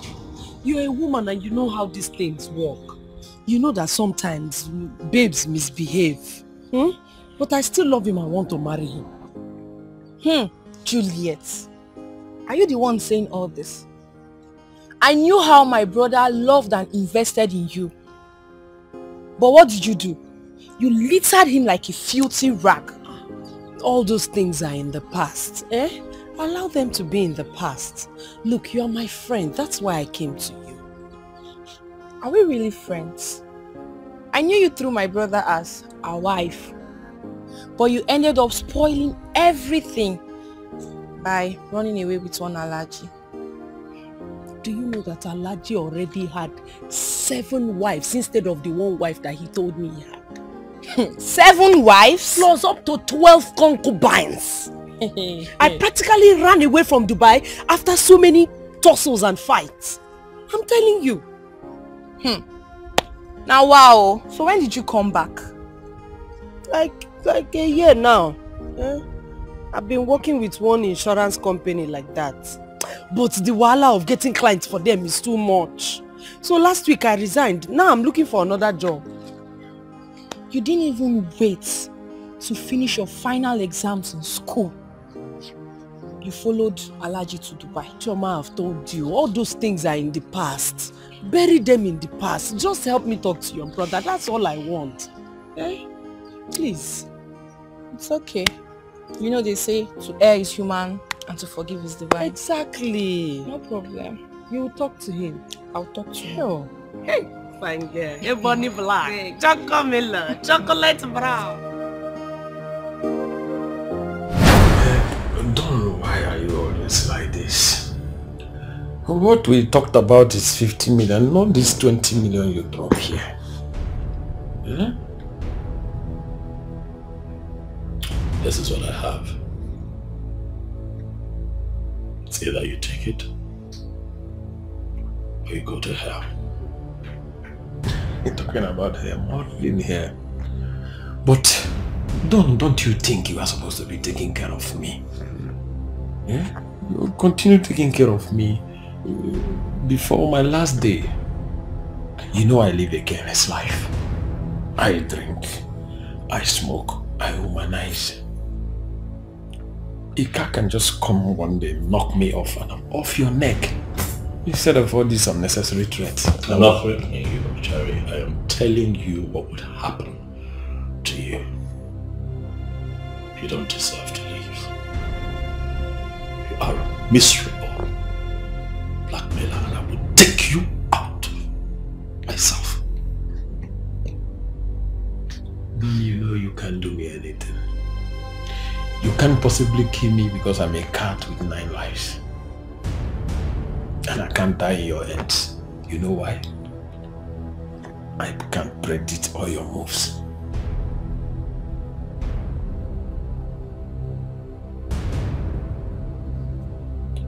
You're a woman and you know how these things work. You know that sometimes babes misbehave. Hmm? But I still love him and want to marry him. Hmm, Juliet. Are you the one saying all this? I knew how my brother loved and invested in you. But what did you do? You littered him like a filthy rag. All those things are in the past, eh? Allow them to be in the past. Look, you're my friend. That's why I came to you. Are we really friends? I knew you through my brother as a wife. But you ended up spoiling everything by running away with one Alhaji. Do you know that Alhaji already had seven wives instead of the one wife that he told me he had? Seven wives? Plus up to 12 concubines. I practically ran away from Dubai after so many tussles and fights. I'm telling you. Hmm. Now wow. So when did you come back? Like like a year now. Eh? I've been working with one insurance company like that. But the wahala of getting clients for them is too much. So last week I resigned. Now I'm looking for another job. You didn't even wait to finish your final exams in school. You followed Alhaji to Dubai. Chioma, I've told you, all those things are in the past. Bury them in the past. Just help me talk to your brother. That's all I want. Eh? Please. It's okay. You know they say to err is human and to forgive is divine. Exactly. No problem. You will talk to him. I'll talk to him. Sure. Hey, fine girl. Hey, Bonnie Black. Chocolate, chocolate brown. Eh, don't know why are you always like this. What we talked about is 50 million, not this 20 million you drop here. Yeah? This is what I have. It's either you take it or you go to hell. Talking about her modeling here. But don't don't you think you are supposed to be taking care of me? Yeah? You continue taking care of me uh, before my last day. You know I live a careless life. I drink, I smoke, I womanize. Ika can just come one day, knock me off, and I'm off your neck. Instead of all these unnecessary threats. I'm not threatening you, Jerry. I am telling you what would happen to you. You don't deserve to leave. You are a miserable blackmailer and I will take you out myself. You know you can't do me anything. You can't possibly kill me because I'm a cat with nine lives. And I can't die in your hands. You know why? I can't predict all your moves.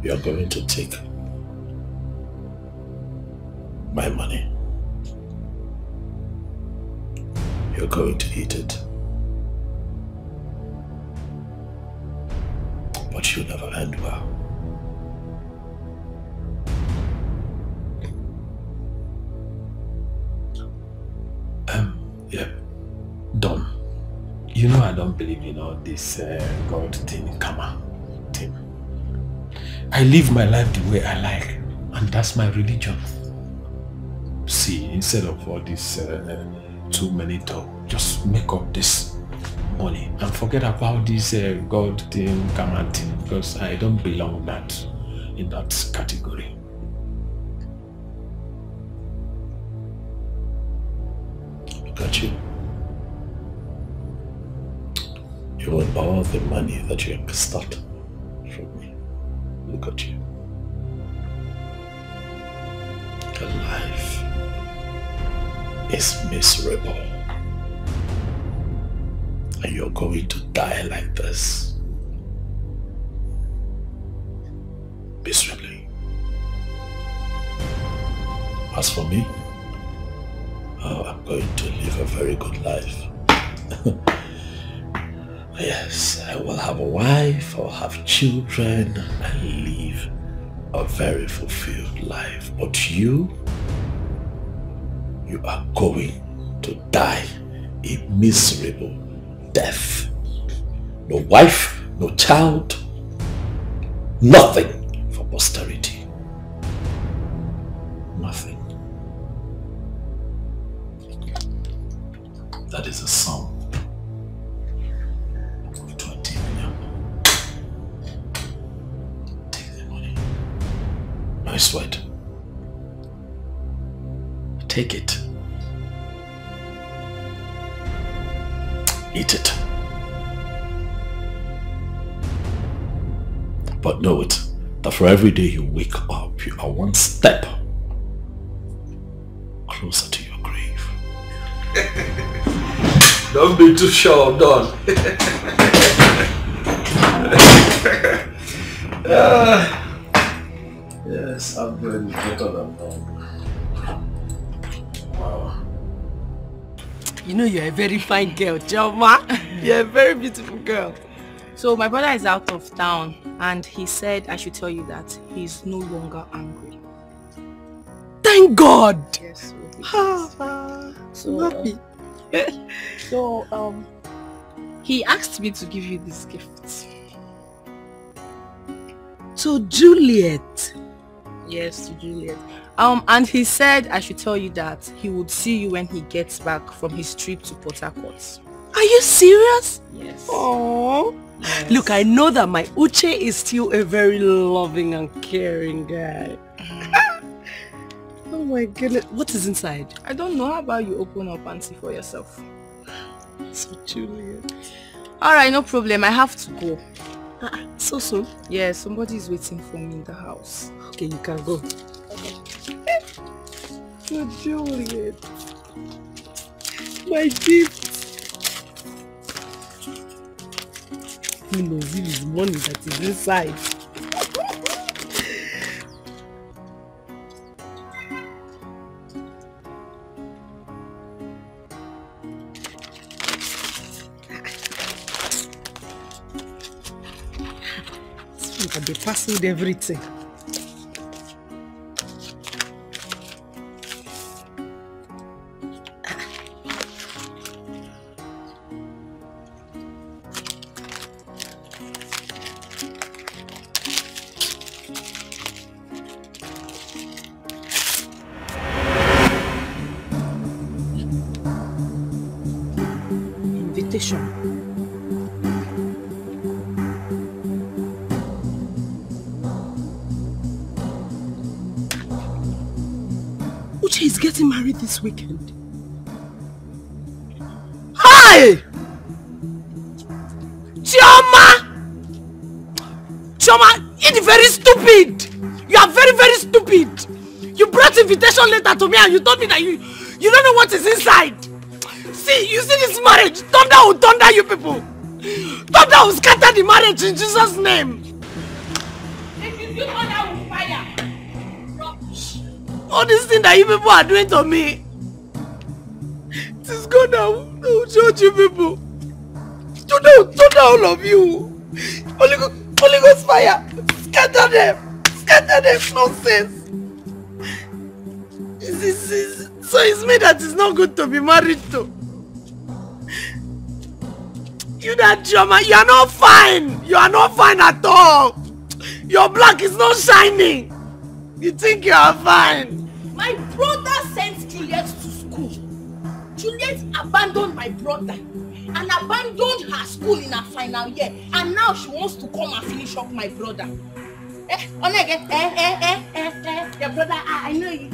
You're going to take my money. You're going to eat it. But you'll never end well. Um, yeah. Don, you know I don't believe in all this uh, God thing, karma thing. I live my life the way I like, and that's my religion. See, instead of all this uh, too many talk, just make up this money and forget about this uh, God thing, karma thing, because I don't belong that in that category. At you. You want all the money that you start from me. Look at you. Your life is miserable. And you're going to die like this. Miserably. As for me, I'm going to live a very good life. yes, I will have a wife, I'll have children, and live a very fulfilled life. But you, you are going to die a miserable death. No wife, no child, nothing for posterity. That is a sum of 20 million. Take the money. No sweat. Take it. Eat it. But know it, that for every day you wake up, you are one step closer to your grave. Don't be too sure, Don. Ah, yes, I'm doing better than Don. Wow. You know you're a very fine girl, Chioma. You're a very beautiful girl. So my brother is out of town and he said I should tell you that he's no longer angry. Thank God. Yes. so So, happy. so um he asked me to give you this gift. To Juliet. Yes, to Juliet. Um, and he said I should tell you that he would see you when he gets back from his trip to Port Harcourt. Are you serious? Yes. Oh. Look, I know that my Uche is still a very loving and caring guy. oh my goodness. What is inside? I don't know. How about you open up and see for yourself? So Juliet. Alright, no problem. I have to go. Ah, ah. so soon? Yeah, somebody is waiting for me in the house. Okay, you can go. So Juliet. My gift. Who knows if it's money that is inside? Parceled everything. weekend. Hi! Chioma! Chioma, it's very stupid! You are very, very stupid! You brought invitation letter to me and you told me that you, you don't know what is inside! See, you see this marriage? Thunder will thunder you people! Thunder will scatter the marriage in Jesus' name! All this thing that you people are doing to me! That will judge you people. Thunder, thunder all of you. Holy, Go- Holy Ghost fire. Scatter them. Scatter them. Nonsense. Is this, is, so it's me that is not good to be married to. You that drama, you are not fine. You are not fine at all. Your black is not shining. You think you are fine. My brother sent abandoned my brother and abandoned her school in her final year. And now she wants to come and finish up my brother. Eh, Onege, eh, eh, eh, eh, eh, your brother, I, I know you.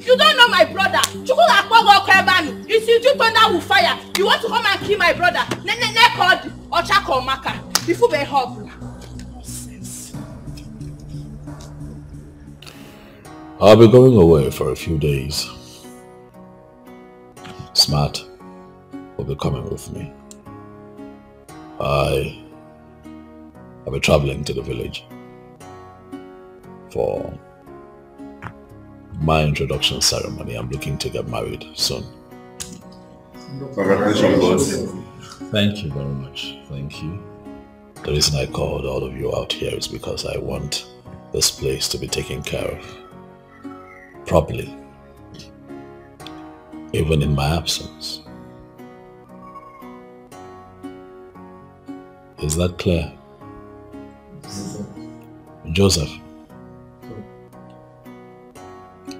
You don't know my brother. Chukwu Akpogo Kwebanu. You see, you thunder will fire. You want to come and kill my brother. Ne, ne, ne, called Ochako Maka. Before they hobble. I'll be going away for a few days. Smart will be coming with me. I I'll be traveling to the village for my introduction ceremony. I'm looking to get married soon. Congratulations. Thank you very much. Thank you. The reason I called all of you out here is because I want this place to be taken care of properly, even in my absence. Is that clear? Joseph,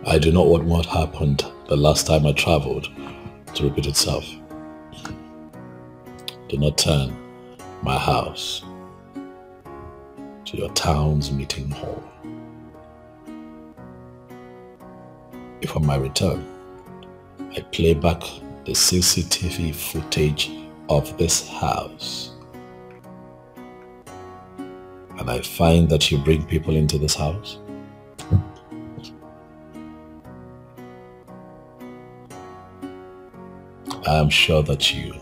I do not want what happened the last time I traveled to repeat itself. Do not turn my house to your town's meeting hall. If on my return, I play back the CCTV footage of this house and I find that you bring people into this house, I am sure that you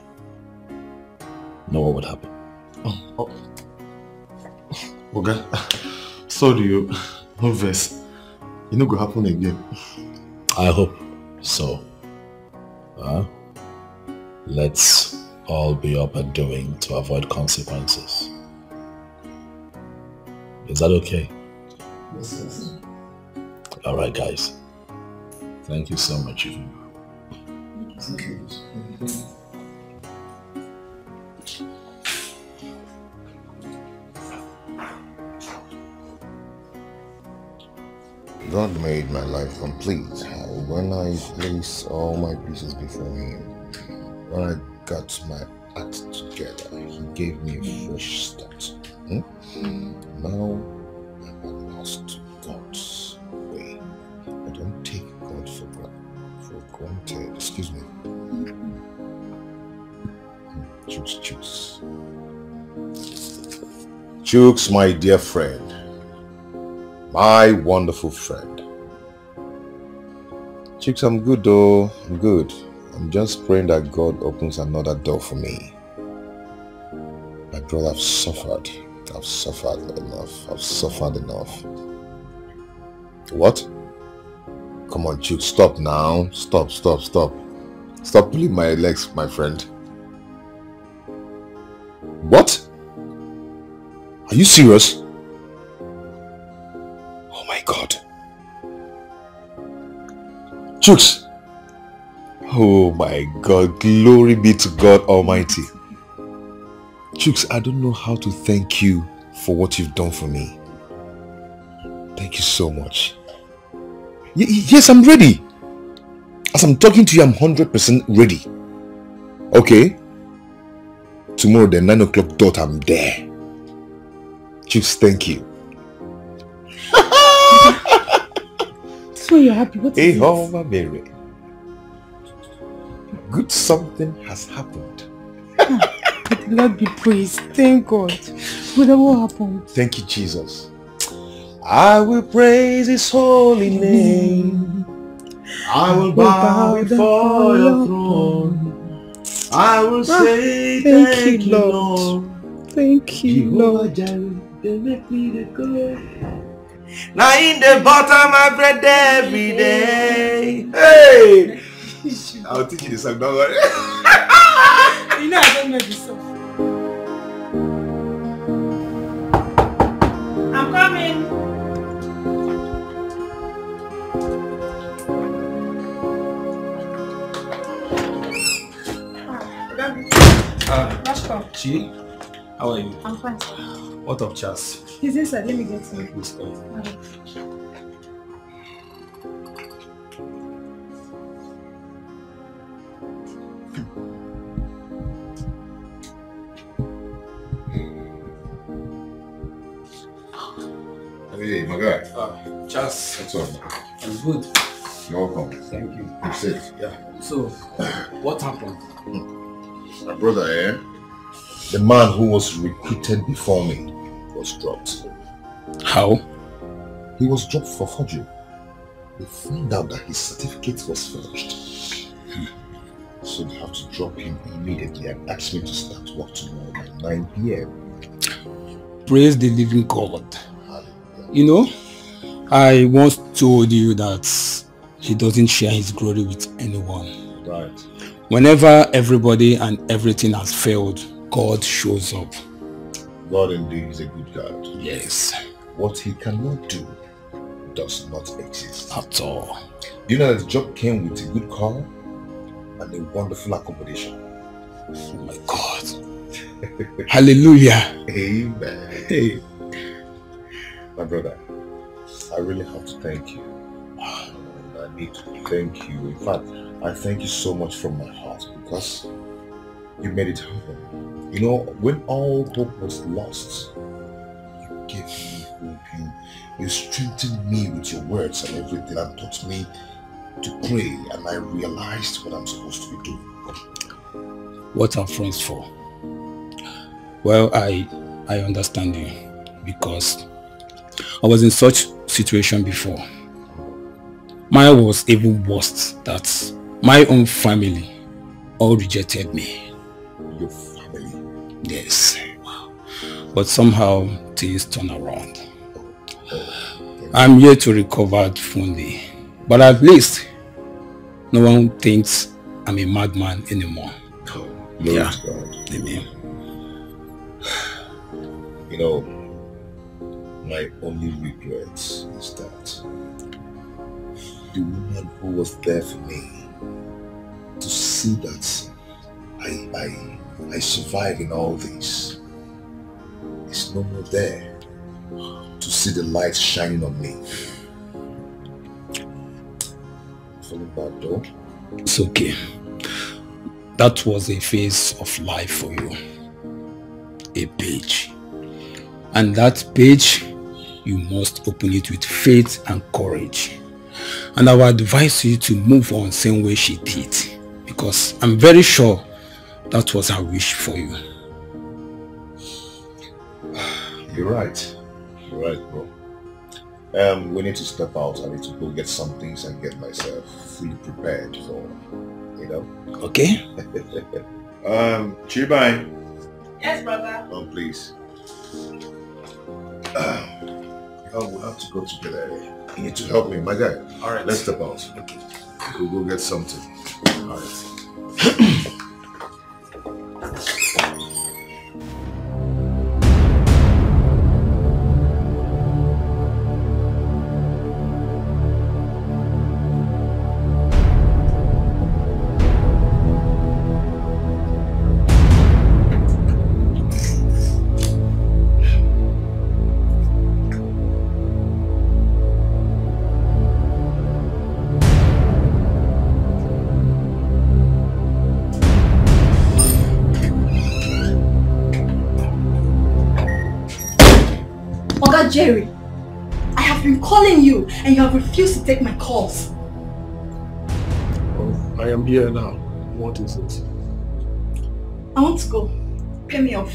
know what would happen. Oh. Oga, sorry oh. you. No verse. E no go happen again. I hope so. Huh? Let's all be up and doing to avoid consequences. Is that okay? Yes. Alright guys. Thank you so much. Thank you. God made my life complete when I placed all my pieces before Him. When I got my act together, He gave me a fresh start. Hmm? Now I'm at last God's way. I don't take God for, for granted. Excuse me. Chooks, chooks. Chooks, my dear friend. My wonderful friend. Chicks, I'm good though. I'm good. I'm just praying that God opens another door for me. My brother, I've suffered. I've suffered enough. I've suffered enough. What? Come on, Chooks, stop now. Stop, stop, stop. Stop pulling my legs, my friend. What? Are you serious? Oh my god. Chooks. Oh my god. Glory be to God Almighty. Chooks, I don't know how to thank you for what you've done for me. Thank you so much. Y- yes, I'm ready. As I'm talking to you, I'm 100% ready. Okay? Tomorrow, the 9 o'clock dot, I'm there. Chooks, thank you. So you're happy. What Hey, is it? Homa Mary. Good something has happened. Ah. Lord be praised. Thank God. But what happened? Thank you, Jesus. I will praise his holy name. I will bow before your throne. I will ah, say thank you, Lord. Thank you, Lord. They make me the go. Now in the bottom my bread every day. Hey! I'll teach you the song, don't worry. You know I don't know this song. Coming. Ah, Rashko, Chi, how are you? I'm fine. What of Chas? He's inside. Let me get him. Please Hey, my guy. Ah, Chas. What's up? I'm good. You're welcome. Thank you. You sit. Yeah. So, what happened? My brother, eh? The man who was recruited before me was dropped. How? He was dropped for forgery. They found out that his certificate was forged. So they have to drop him immediately and ask me to start work tomorrow by 9 p.m. Praise the living God. You know, I once told you that he doesn't share his glory with anyone. Right. Whenever everybody and everything has failed, God shows up. God indeed is a good God. Yes. What he cannot do does not exist. At all. You know that the job came with a good car and a wonderful accommodation. Oh my God. Hallelujah. Amen. Hey. My brother, I really have to thank you. I need to thank you. In fact, I thank you so much from my heart because you made it happen. You know, when all hope was lost, you gave me hope. You, you strengthened me with your words and everything and taught me to pray and I realized what I'm supposed to be doing. What are friends for? Well, I I understand you because I was in such situation before. Mine was even worse that my own family all rejected me. Your family? Yes. But somehow things turn around. I'm here to recover fully. But at least no one thinks I'm a madman anymore. Yeah. God. Amen. You know, my only regret is that the woman who was there for me to see that I I I survive in all this is no more there to see the light shining on me. Feeling bad though. It's okay. That was a phase of life for you. A page. And that page, you must open it with faith and courage. And I would advise you to move on same way she did. Because I'm very sure that was her wish for you. You're right. You're right, bro. Um, we need to step out. I need to go get some things and get myself fully prepared for, you know. Okay. um, Chibai. Yes, brother. Oh, please. Um, oh, we'll have to go together. You need to help me, my guy. All right. Let's step out. Okay. We'll go get something. All right. and you have refused to take my calls. I am here now. What is it? I want to go. Pay me off.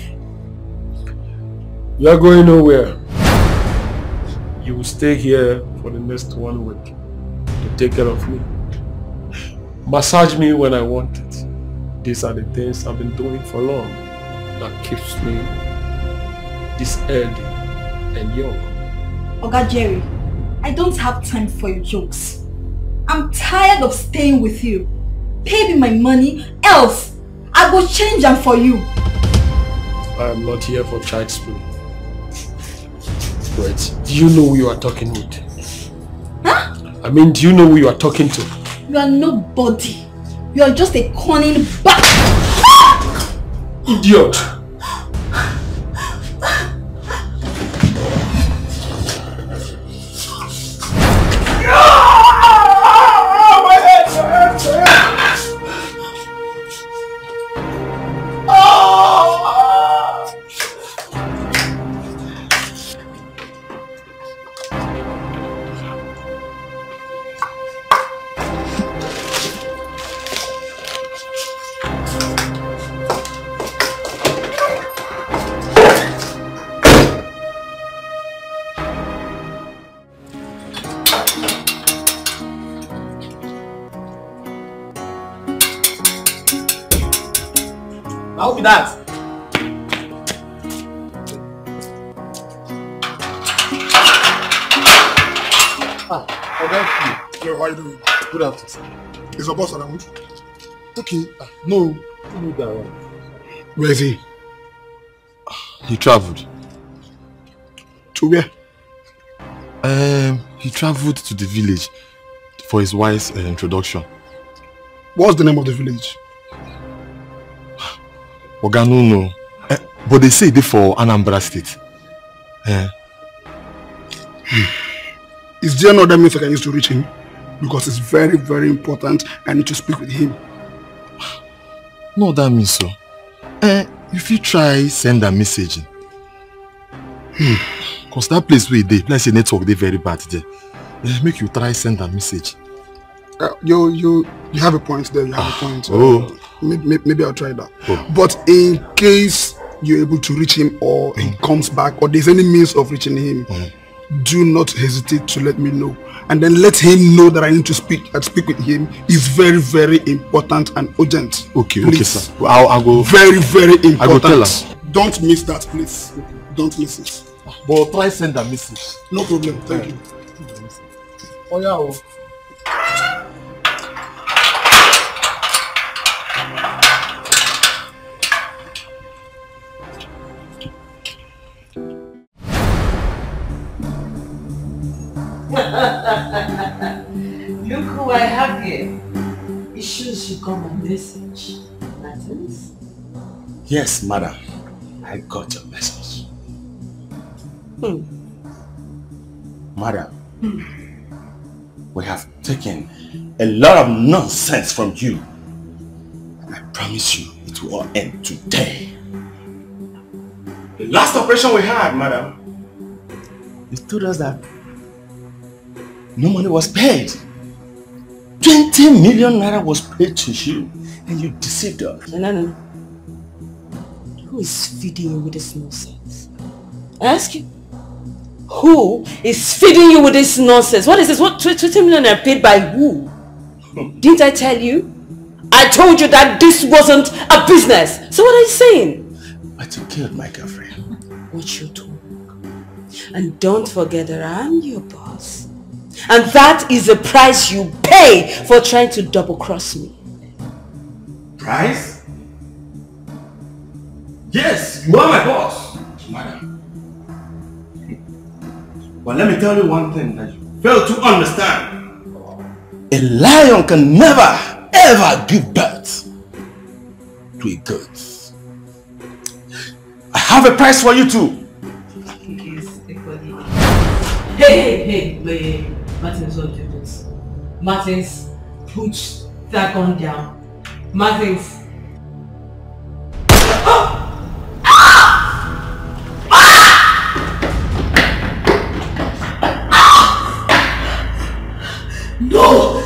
You are going nowhere. You will stay here for the next one week to take care of me. Massage me when I want it. These are the things I've been doing for long that keeps me this healthy and young. Oga Jerry, I don't have time for your jokes. I'm tired of staying with you. Pay me my money, else I will change them for you. I am not here for child's play. Wait, do you know who you are talking with? Huh? I mean, do you know who you are talking to? You are nobody. You are just a cunning bat. Idiot! Where is he? He traveled. To where? Um, he traveled to the village for his wife's uh, introduction. What's the name of the village? Oganuno. no no. Eh, but they say they for Anambra State. Eh, Is there another means I can use to reach him? Because it's very, very important. I need to speak with him. no that means so. Eh, you fit try send a message. Hmm. Cause that place where they, like say network they very bad there. Eh, make you try send a message. Uh, you, you, you have a point there. You have a point. oh. maybe, maybe I'll try that. Oh. But in case you're able to reach him or he comes back or there's any means of reaching him, do not hesitate to let me know. And then let him know that I need to speak and speak with him is very, very important and urgent. Okay, okay, Please. sir. I'll, I'll go. Very, very important. I go tell her. Don't miss that, please. Don't miss it. But try send a message. No problem. Thank you. Oh yeah. Oh. Look who I have here. It shows you got my message. Martins? Yes, madam. I got your message. Hmm. Madam, we have taken a lot of nonsense from you. And I promise you it will all end today. The last operation we had, madam, you told us that no money was paid. 20 million naira was paid to you and you deceived us. No, no, no. Who is feeding you with this nonsense? I ask you. Who is feeding you with this nonsense? What is this? What 20 million are paid by who? Didn't I tell you? I told you that this wasn't a business. So what are you saying? But you killed my girlfriend. What you talk. And don't forget that I'm your boss. And that is the price you pay for trying to double cross me. Price? Yes, you are my boss, madam. But let me tell you one thing that you fail to understand. A lion can never, ever give birth to a goat. I have a price for you too. Hey, hey, hey, Martins, don't do this. Martins, put that gun down. Martins. No!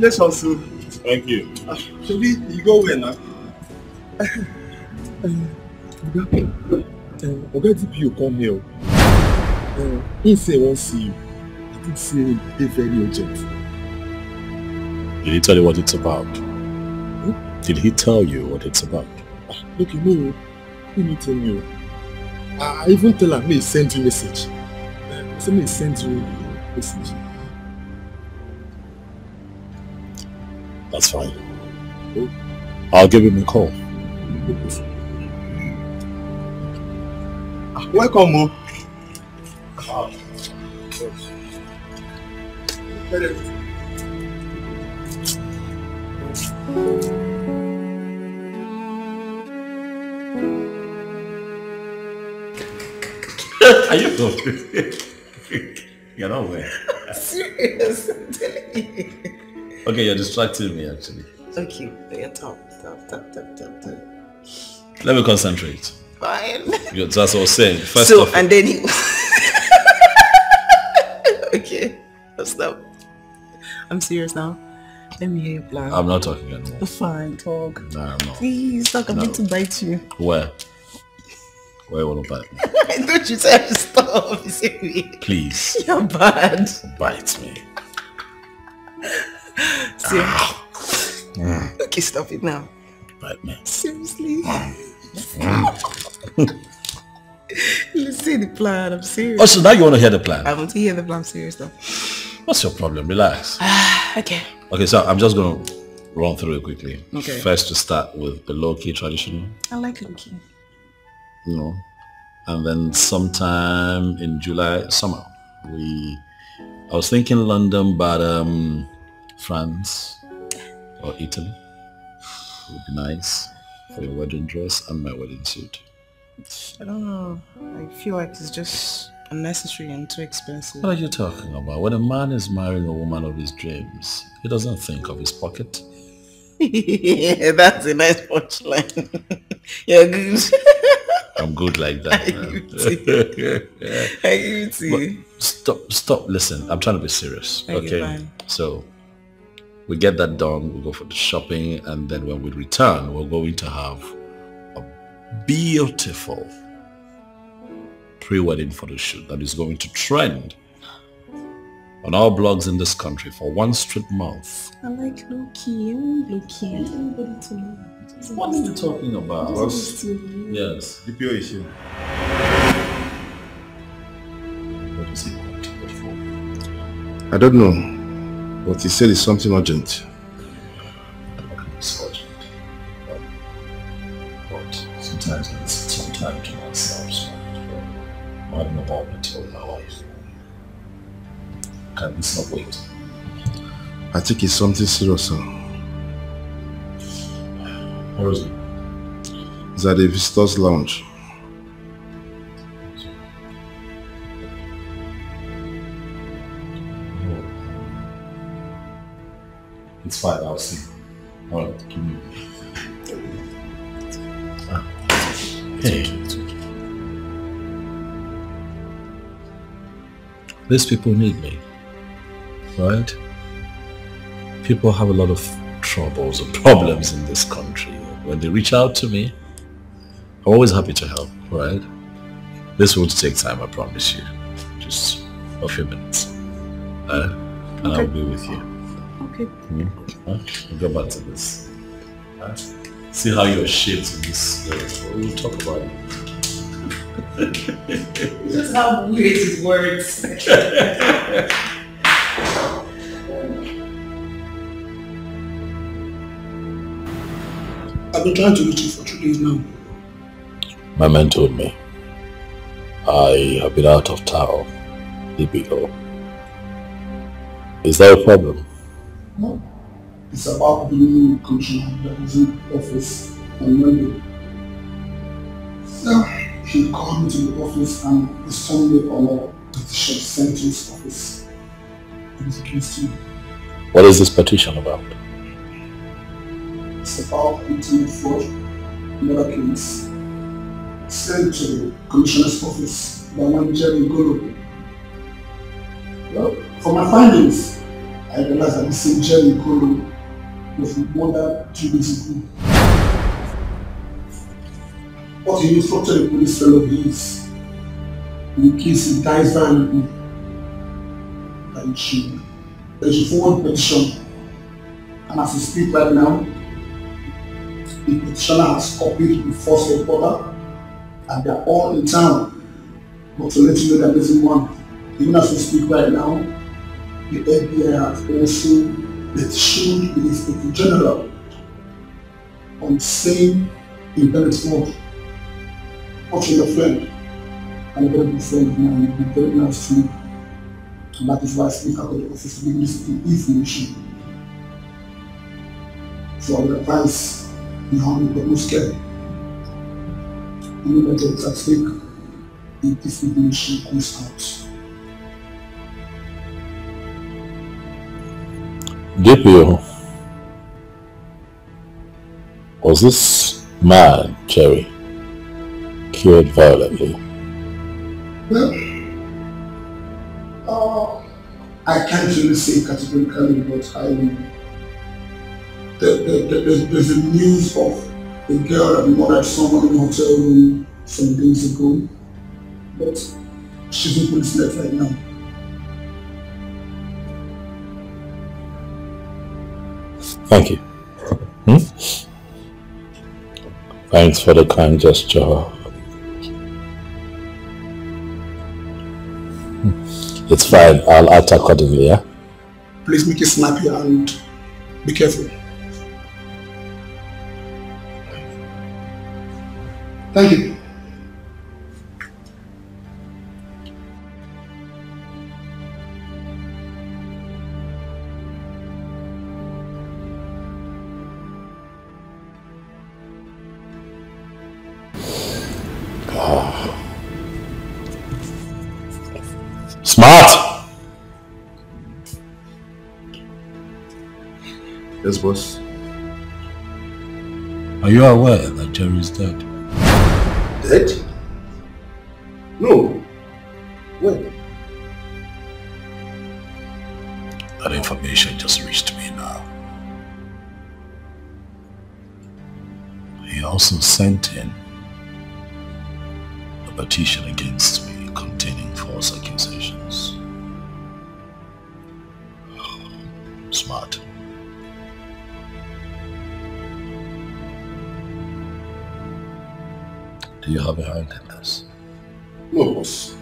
Congratulations, sir. Thank you. Ah, Maybe you go where now? Eh, Oga DPO come here. Uh, he say he wan see you. I think say e dey very urgent. Did he tell you what it's about? Hmm? Did he tell you what it's about? Ah, look, you know, he no tell me. o. I I even tell am make he send you message. Uh, say make he send you message. Fine. I'll give him a call. Welcome, Mo. Are you You're not aware. Serious? Okay, you're distracting me actually. okay, yeah, talk, talk, talk, talk, talk, talk. Let me concentrate. Fine. Yeah, That's what I was saying. First so, off, and then he... okay, stop. I'm serious now. Let me hear your plan. I'm not talking anymore. Fine, talk. No, I'm not. Please, talk. I'm No. going to bite you. Where? Where will I bite me? Don't you tell me to stop. You. Please. You're bad. Bite me. See? Mm. Okay, stop it now. Me. Seriously? Let's see the plan. I'm serious. Oh, so now you want to hear the plan? I want to hear the plan. I'm serious though. What's your problem? Relax. okay. Okay, so I'm just going to run through it quickly. Okay. First to start with the low-key traditional, I like low-key. you know, and then sometime in July, summer, we, I was thinking London, but um, France or Italy It would be nice for your wedding dress and my wedding suit. I don't know. I feel like it's just unnecessary and too expensive. What are you talking about? When a man is marrying a woman of his dreams, he doesn't think of his pocket. yeah, that's a nice punchline. You're good. I'm good like that. I give it to you. I give it to But you. Stop, stop, listen. I'm trying to be serious. Okay, Okay. So we get that done. We go for the shopping, and then when we return, we're going to have a beautiful pre-wedding photo shoot that is going to trend on our blogs in this country for one straight month. I like low-key. I want low-key. I want everybody to know. What are you talking about? Boss. Yes. DPO issue. What is he want? What? I don't know, but he said it's something urgent. It's urgent. Um, but sometimes I need some time to myself. So I'm having a moment in my life. Can this not wait? I think it's something serious, sir. Where is it? It's at the visitors lounge. These people need me. Right? People have a lot of troubles and problems in this country. When they reach out to me, I'm always happy to help, right? This won't take time, I promise you. Just a few minutes. Uh, and I'll be with you. Okay. Hmm? Huh? We'll go back to this. Huh? See how you're shaped in this. Uh, we'll talk about it. Just how weird his words. I've been trying to reach you for two days now. My man told me I have been out of town. DPO. Is that a problem? No. It's about the new commissioner that is in office on Monday. So he called me to the office and is telling me all the petition sent to his office. it is against. What is this petition about? It's about intimate fraud in other case sent to the commissioner's office by one Jerry Golo. Well, from my findings, I realized that this Jerry Golo was murdered two days ago. But he instructed a police fellow of his in case he dies violently that he should, that he should forward petition. And as we speak right now, the petitioner has copied the first reporter and they're all in town. But to let you know that there's one, even as we speak right now, the FBI has also petitioned the Inspector General on the same independent fraud. Watching your friend, and a very good friend of mine, and very nice to me. And that is why I speak out of the office give this information. So I would advise you humble but no scared. Any matter is at stake if this information comes out. Was this man, Jerry, killed violently? Well, uh, I can't really say categorically, but I there, there, there, there's, there's a news of a girl that murdered someone in a hotel room some days ago, but she's in police net right now. Thank you. Hmm? Thanks for the kind gesture. It's fine. I'll act accordingly, yeah? Please make it snappy and be careful. Thank you. Yes, boss. Are you aware that Jerry is dead? Dead? No. When? That information just reached me now. He also sent in a petition against you have a hand in this? No, boss.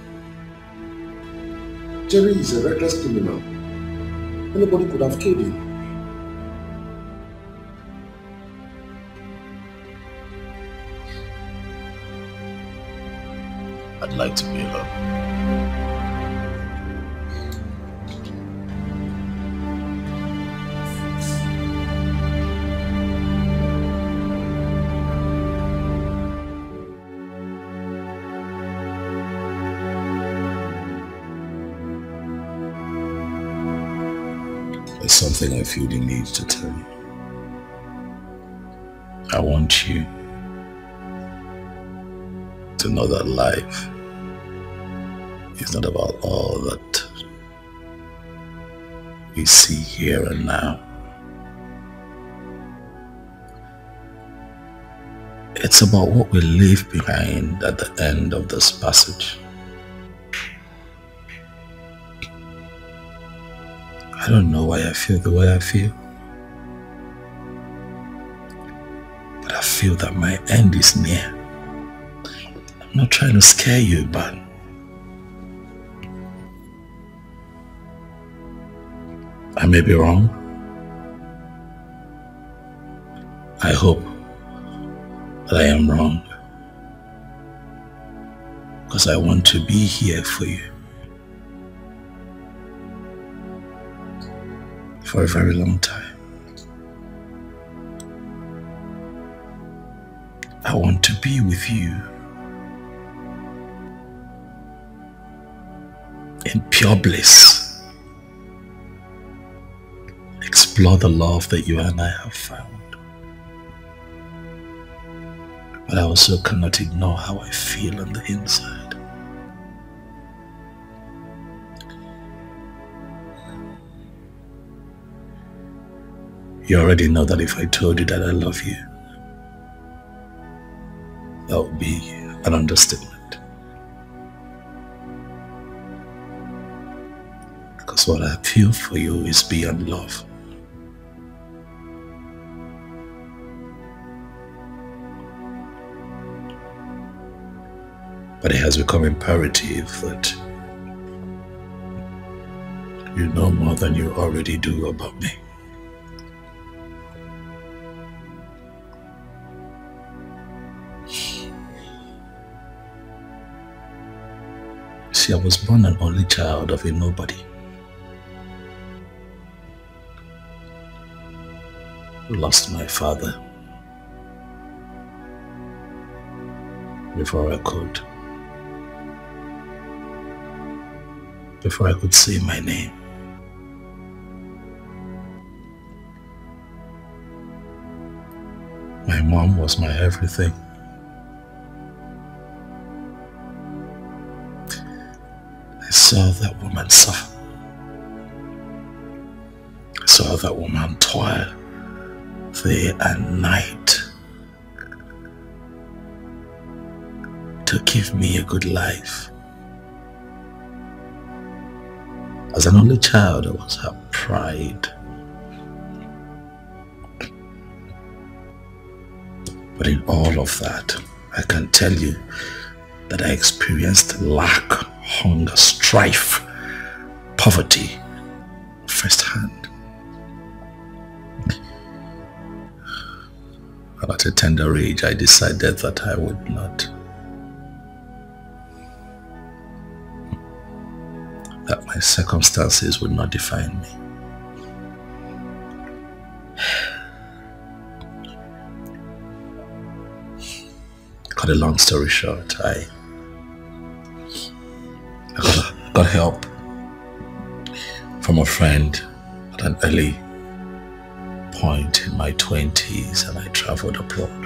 Jerry is a reckless criminal. Anybody could have killed him. Something I feel the need to tell you. I want you to know that life is not about all that we see here and now. It's about what we leave behind at the end of this passage. I don't know why I feel the way I feel. But I feel that my end is near. I'm not trying to scare you, but I may be wrong. I hope that I am wrong. Because I want to be here for you. For a very long time. I want to be with you in pure bliss. explore the love that you and I have found. But I also cannot ignore how I feel on the inside. You already know that if I told you that I love you, that would be an understatement. Because what I feel for you is beyond love. But it has become imperative that you know more than you already do about me. See, I was born an only child of a nobody. Lost my father before I could before I could say my name. My mom was my everything. Saw that woman suffer. I saw that woman toil day and night to give me a good life. As an only child, I was her pride. But in all of that, I can tell you that I experienced lack, hunger, strife, poverty firsthand. At a tender age, I decided that I would not that my circumstances would not define me. Cut a long story short, I, I help from a friend at an early point in my 20s and I traveled abroad.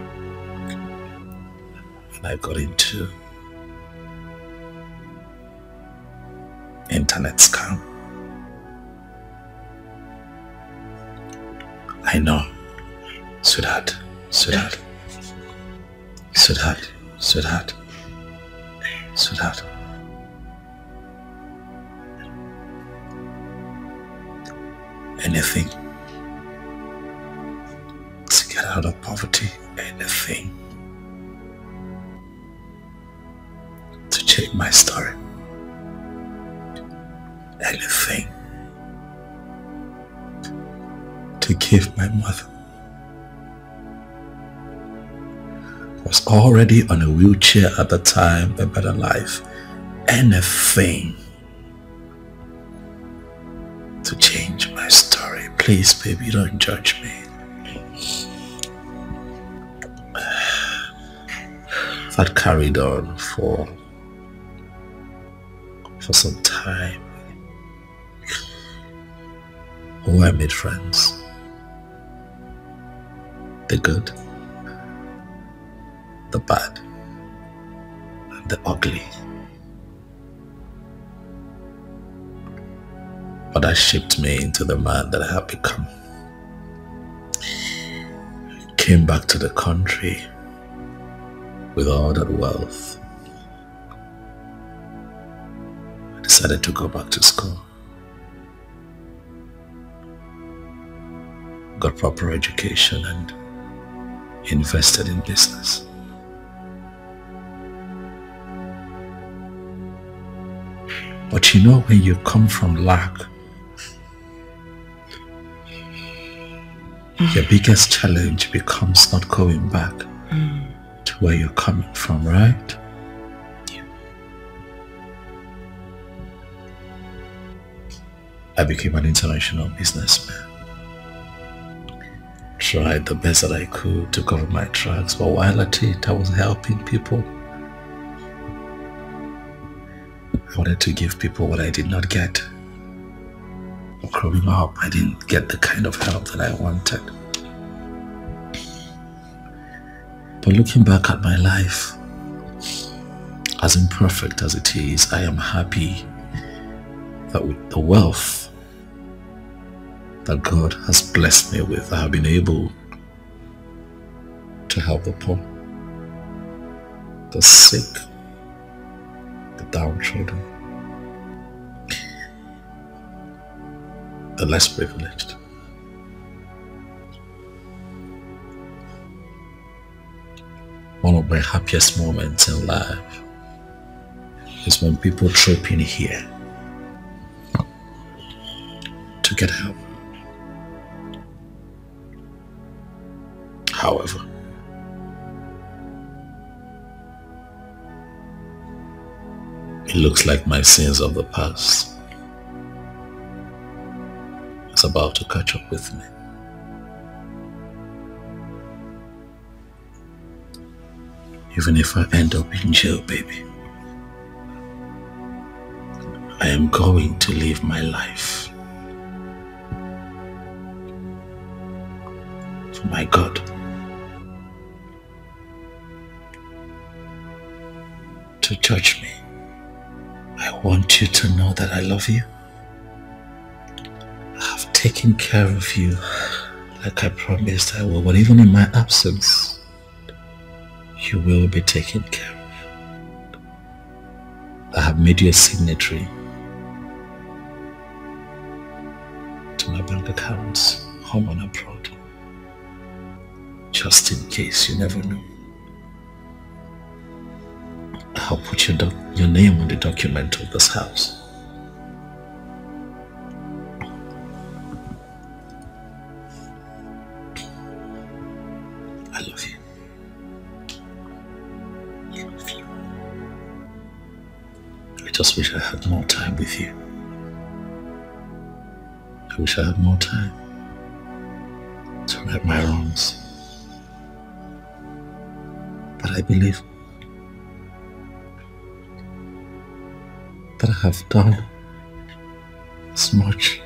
And I got into internet scam. I know. Already on a wheelchair at the time, a better life. Anything to change my story. Please, baby, don't judge me. That carried on for for some time. Oh, I made friends. The good, the bad, and the ugly. But that shaped me into the man that I have become. Came back to the country with all that wealth. I decided to go back to school. got proper education and invested in business. But you know when you come from lack, mm. your biggest challenge becomes not going back mm. to where you're coming from, right? I became an international businessman. Tried the best that I could to cover my tracks, but while at it, I was helping people. Wanted to give people what I did not get. growing up, I didn't get the kind of help that I wanted. But looking back at my life, as imperfect as it is, I am happy that with the wealth that God has blessed me with, I have been able to help the poor, the sick, the downtrodden, the less privileged. One of my happiest moments in life is when people troop in here to get help. However, it looks like my sins of the past about to catch up with me. Even if I end up in jail, baby. I am going to live my life for my God. To judge me, I want you to know that I love you. Taken care of you like I promised I will, but even in my absence, you will be taken care of. I have made you a signatory to my bank accounts, home and abroad. Just in case, you never know. I'll put your, your name on the document of this house. I love you. I love you. I just wish I had more time with you. I wish I had more time to right my wrongs. But I believe that I have done as much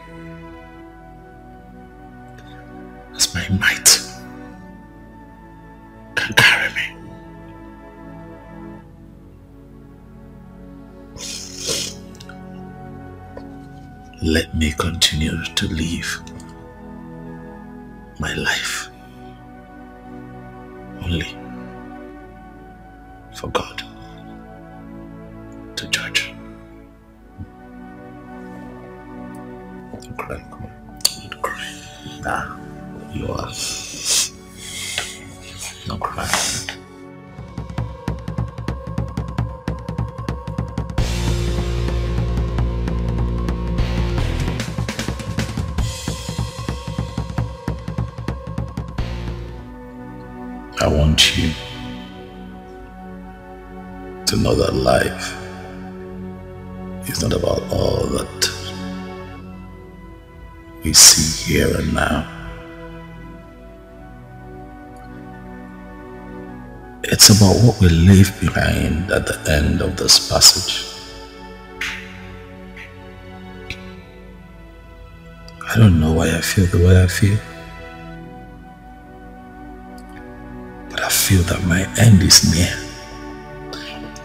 as my might can carry me. Let me continue to live my life only for God to judge. Don't cry, come on. Don't cry. Nah, you are. I want you to know that life is not about all that we see here and now. It's about what we leave behind at the end of this passage. I don't know why I feel the way I feel. But I feel that my end is near.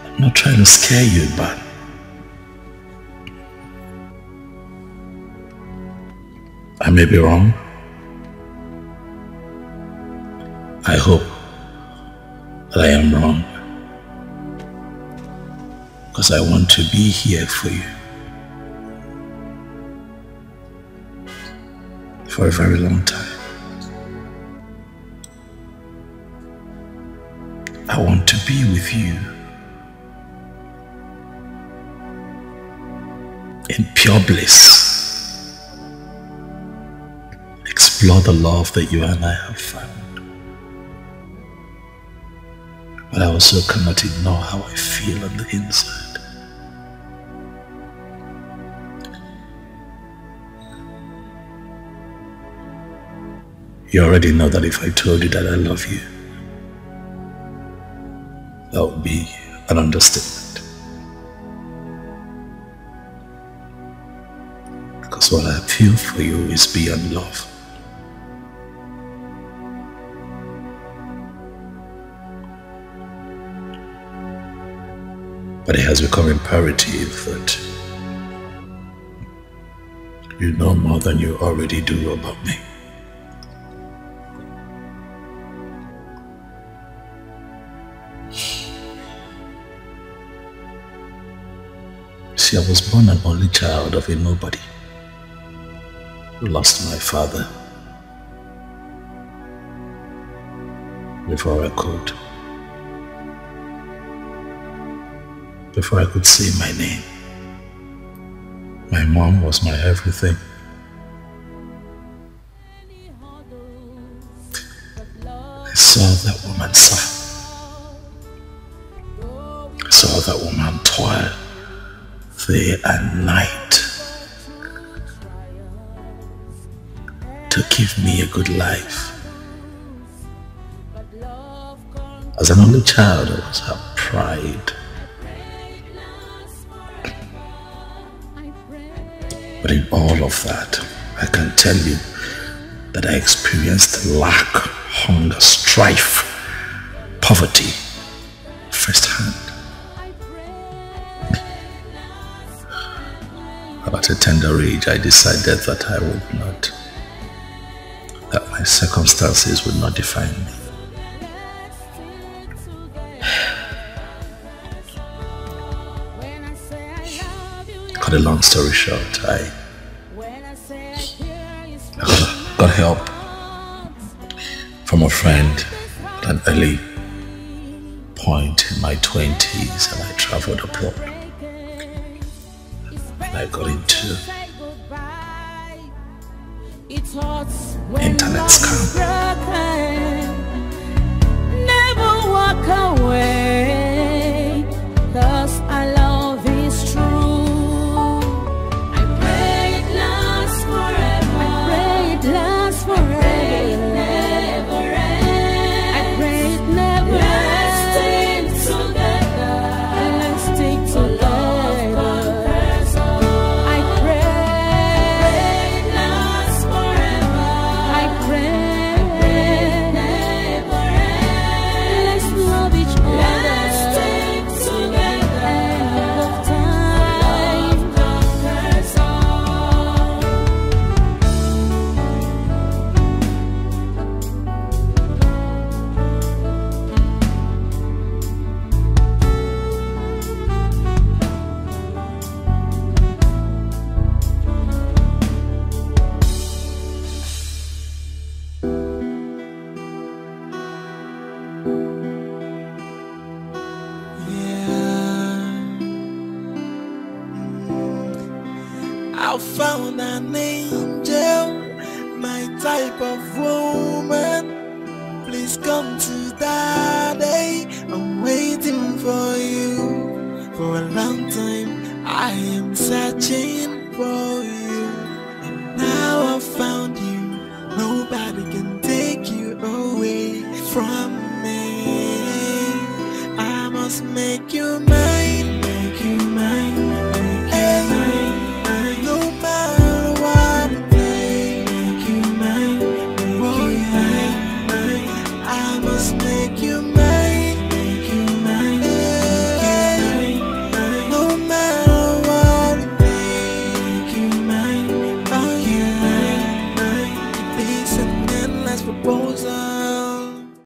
I'm not trying to scare you, but I may be wrong. I hope that I am wrong. Because I want to be here for you. For a very long time. I want to be with you in pure bliss. Explore the love that you and I have found. But I also cannot ignore how I feel on the inside. You already know that if I told you that I love you, that would be an understatement. Because what I feel for you is beyond love. But it has become imperative that you know more than you already do about me. See, I was born an only child of a nobody. Lost my father before I could. Before I could say my name. My mom was my everything. I saw that woman suffer. I saw that woman toil day and night to give me a good life. As an only child, I was her pride. But in all of that, I can tell you that I experienced lack, hunger, strife, poverty firsthand. At a tender age, I decided that I would not, that my circumstances would not define me. Cut a long story short, I, got help from a friend at an early point in my 20s and I traveled abroad. And I got into internet scam. Never walk away, searching for you. And now I found you. Nobody can take you away from me. I must make you.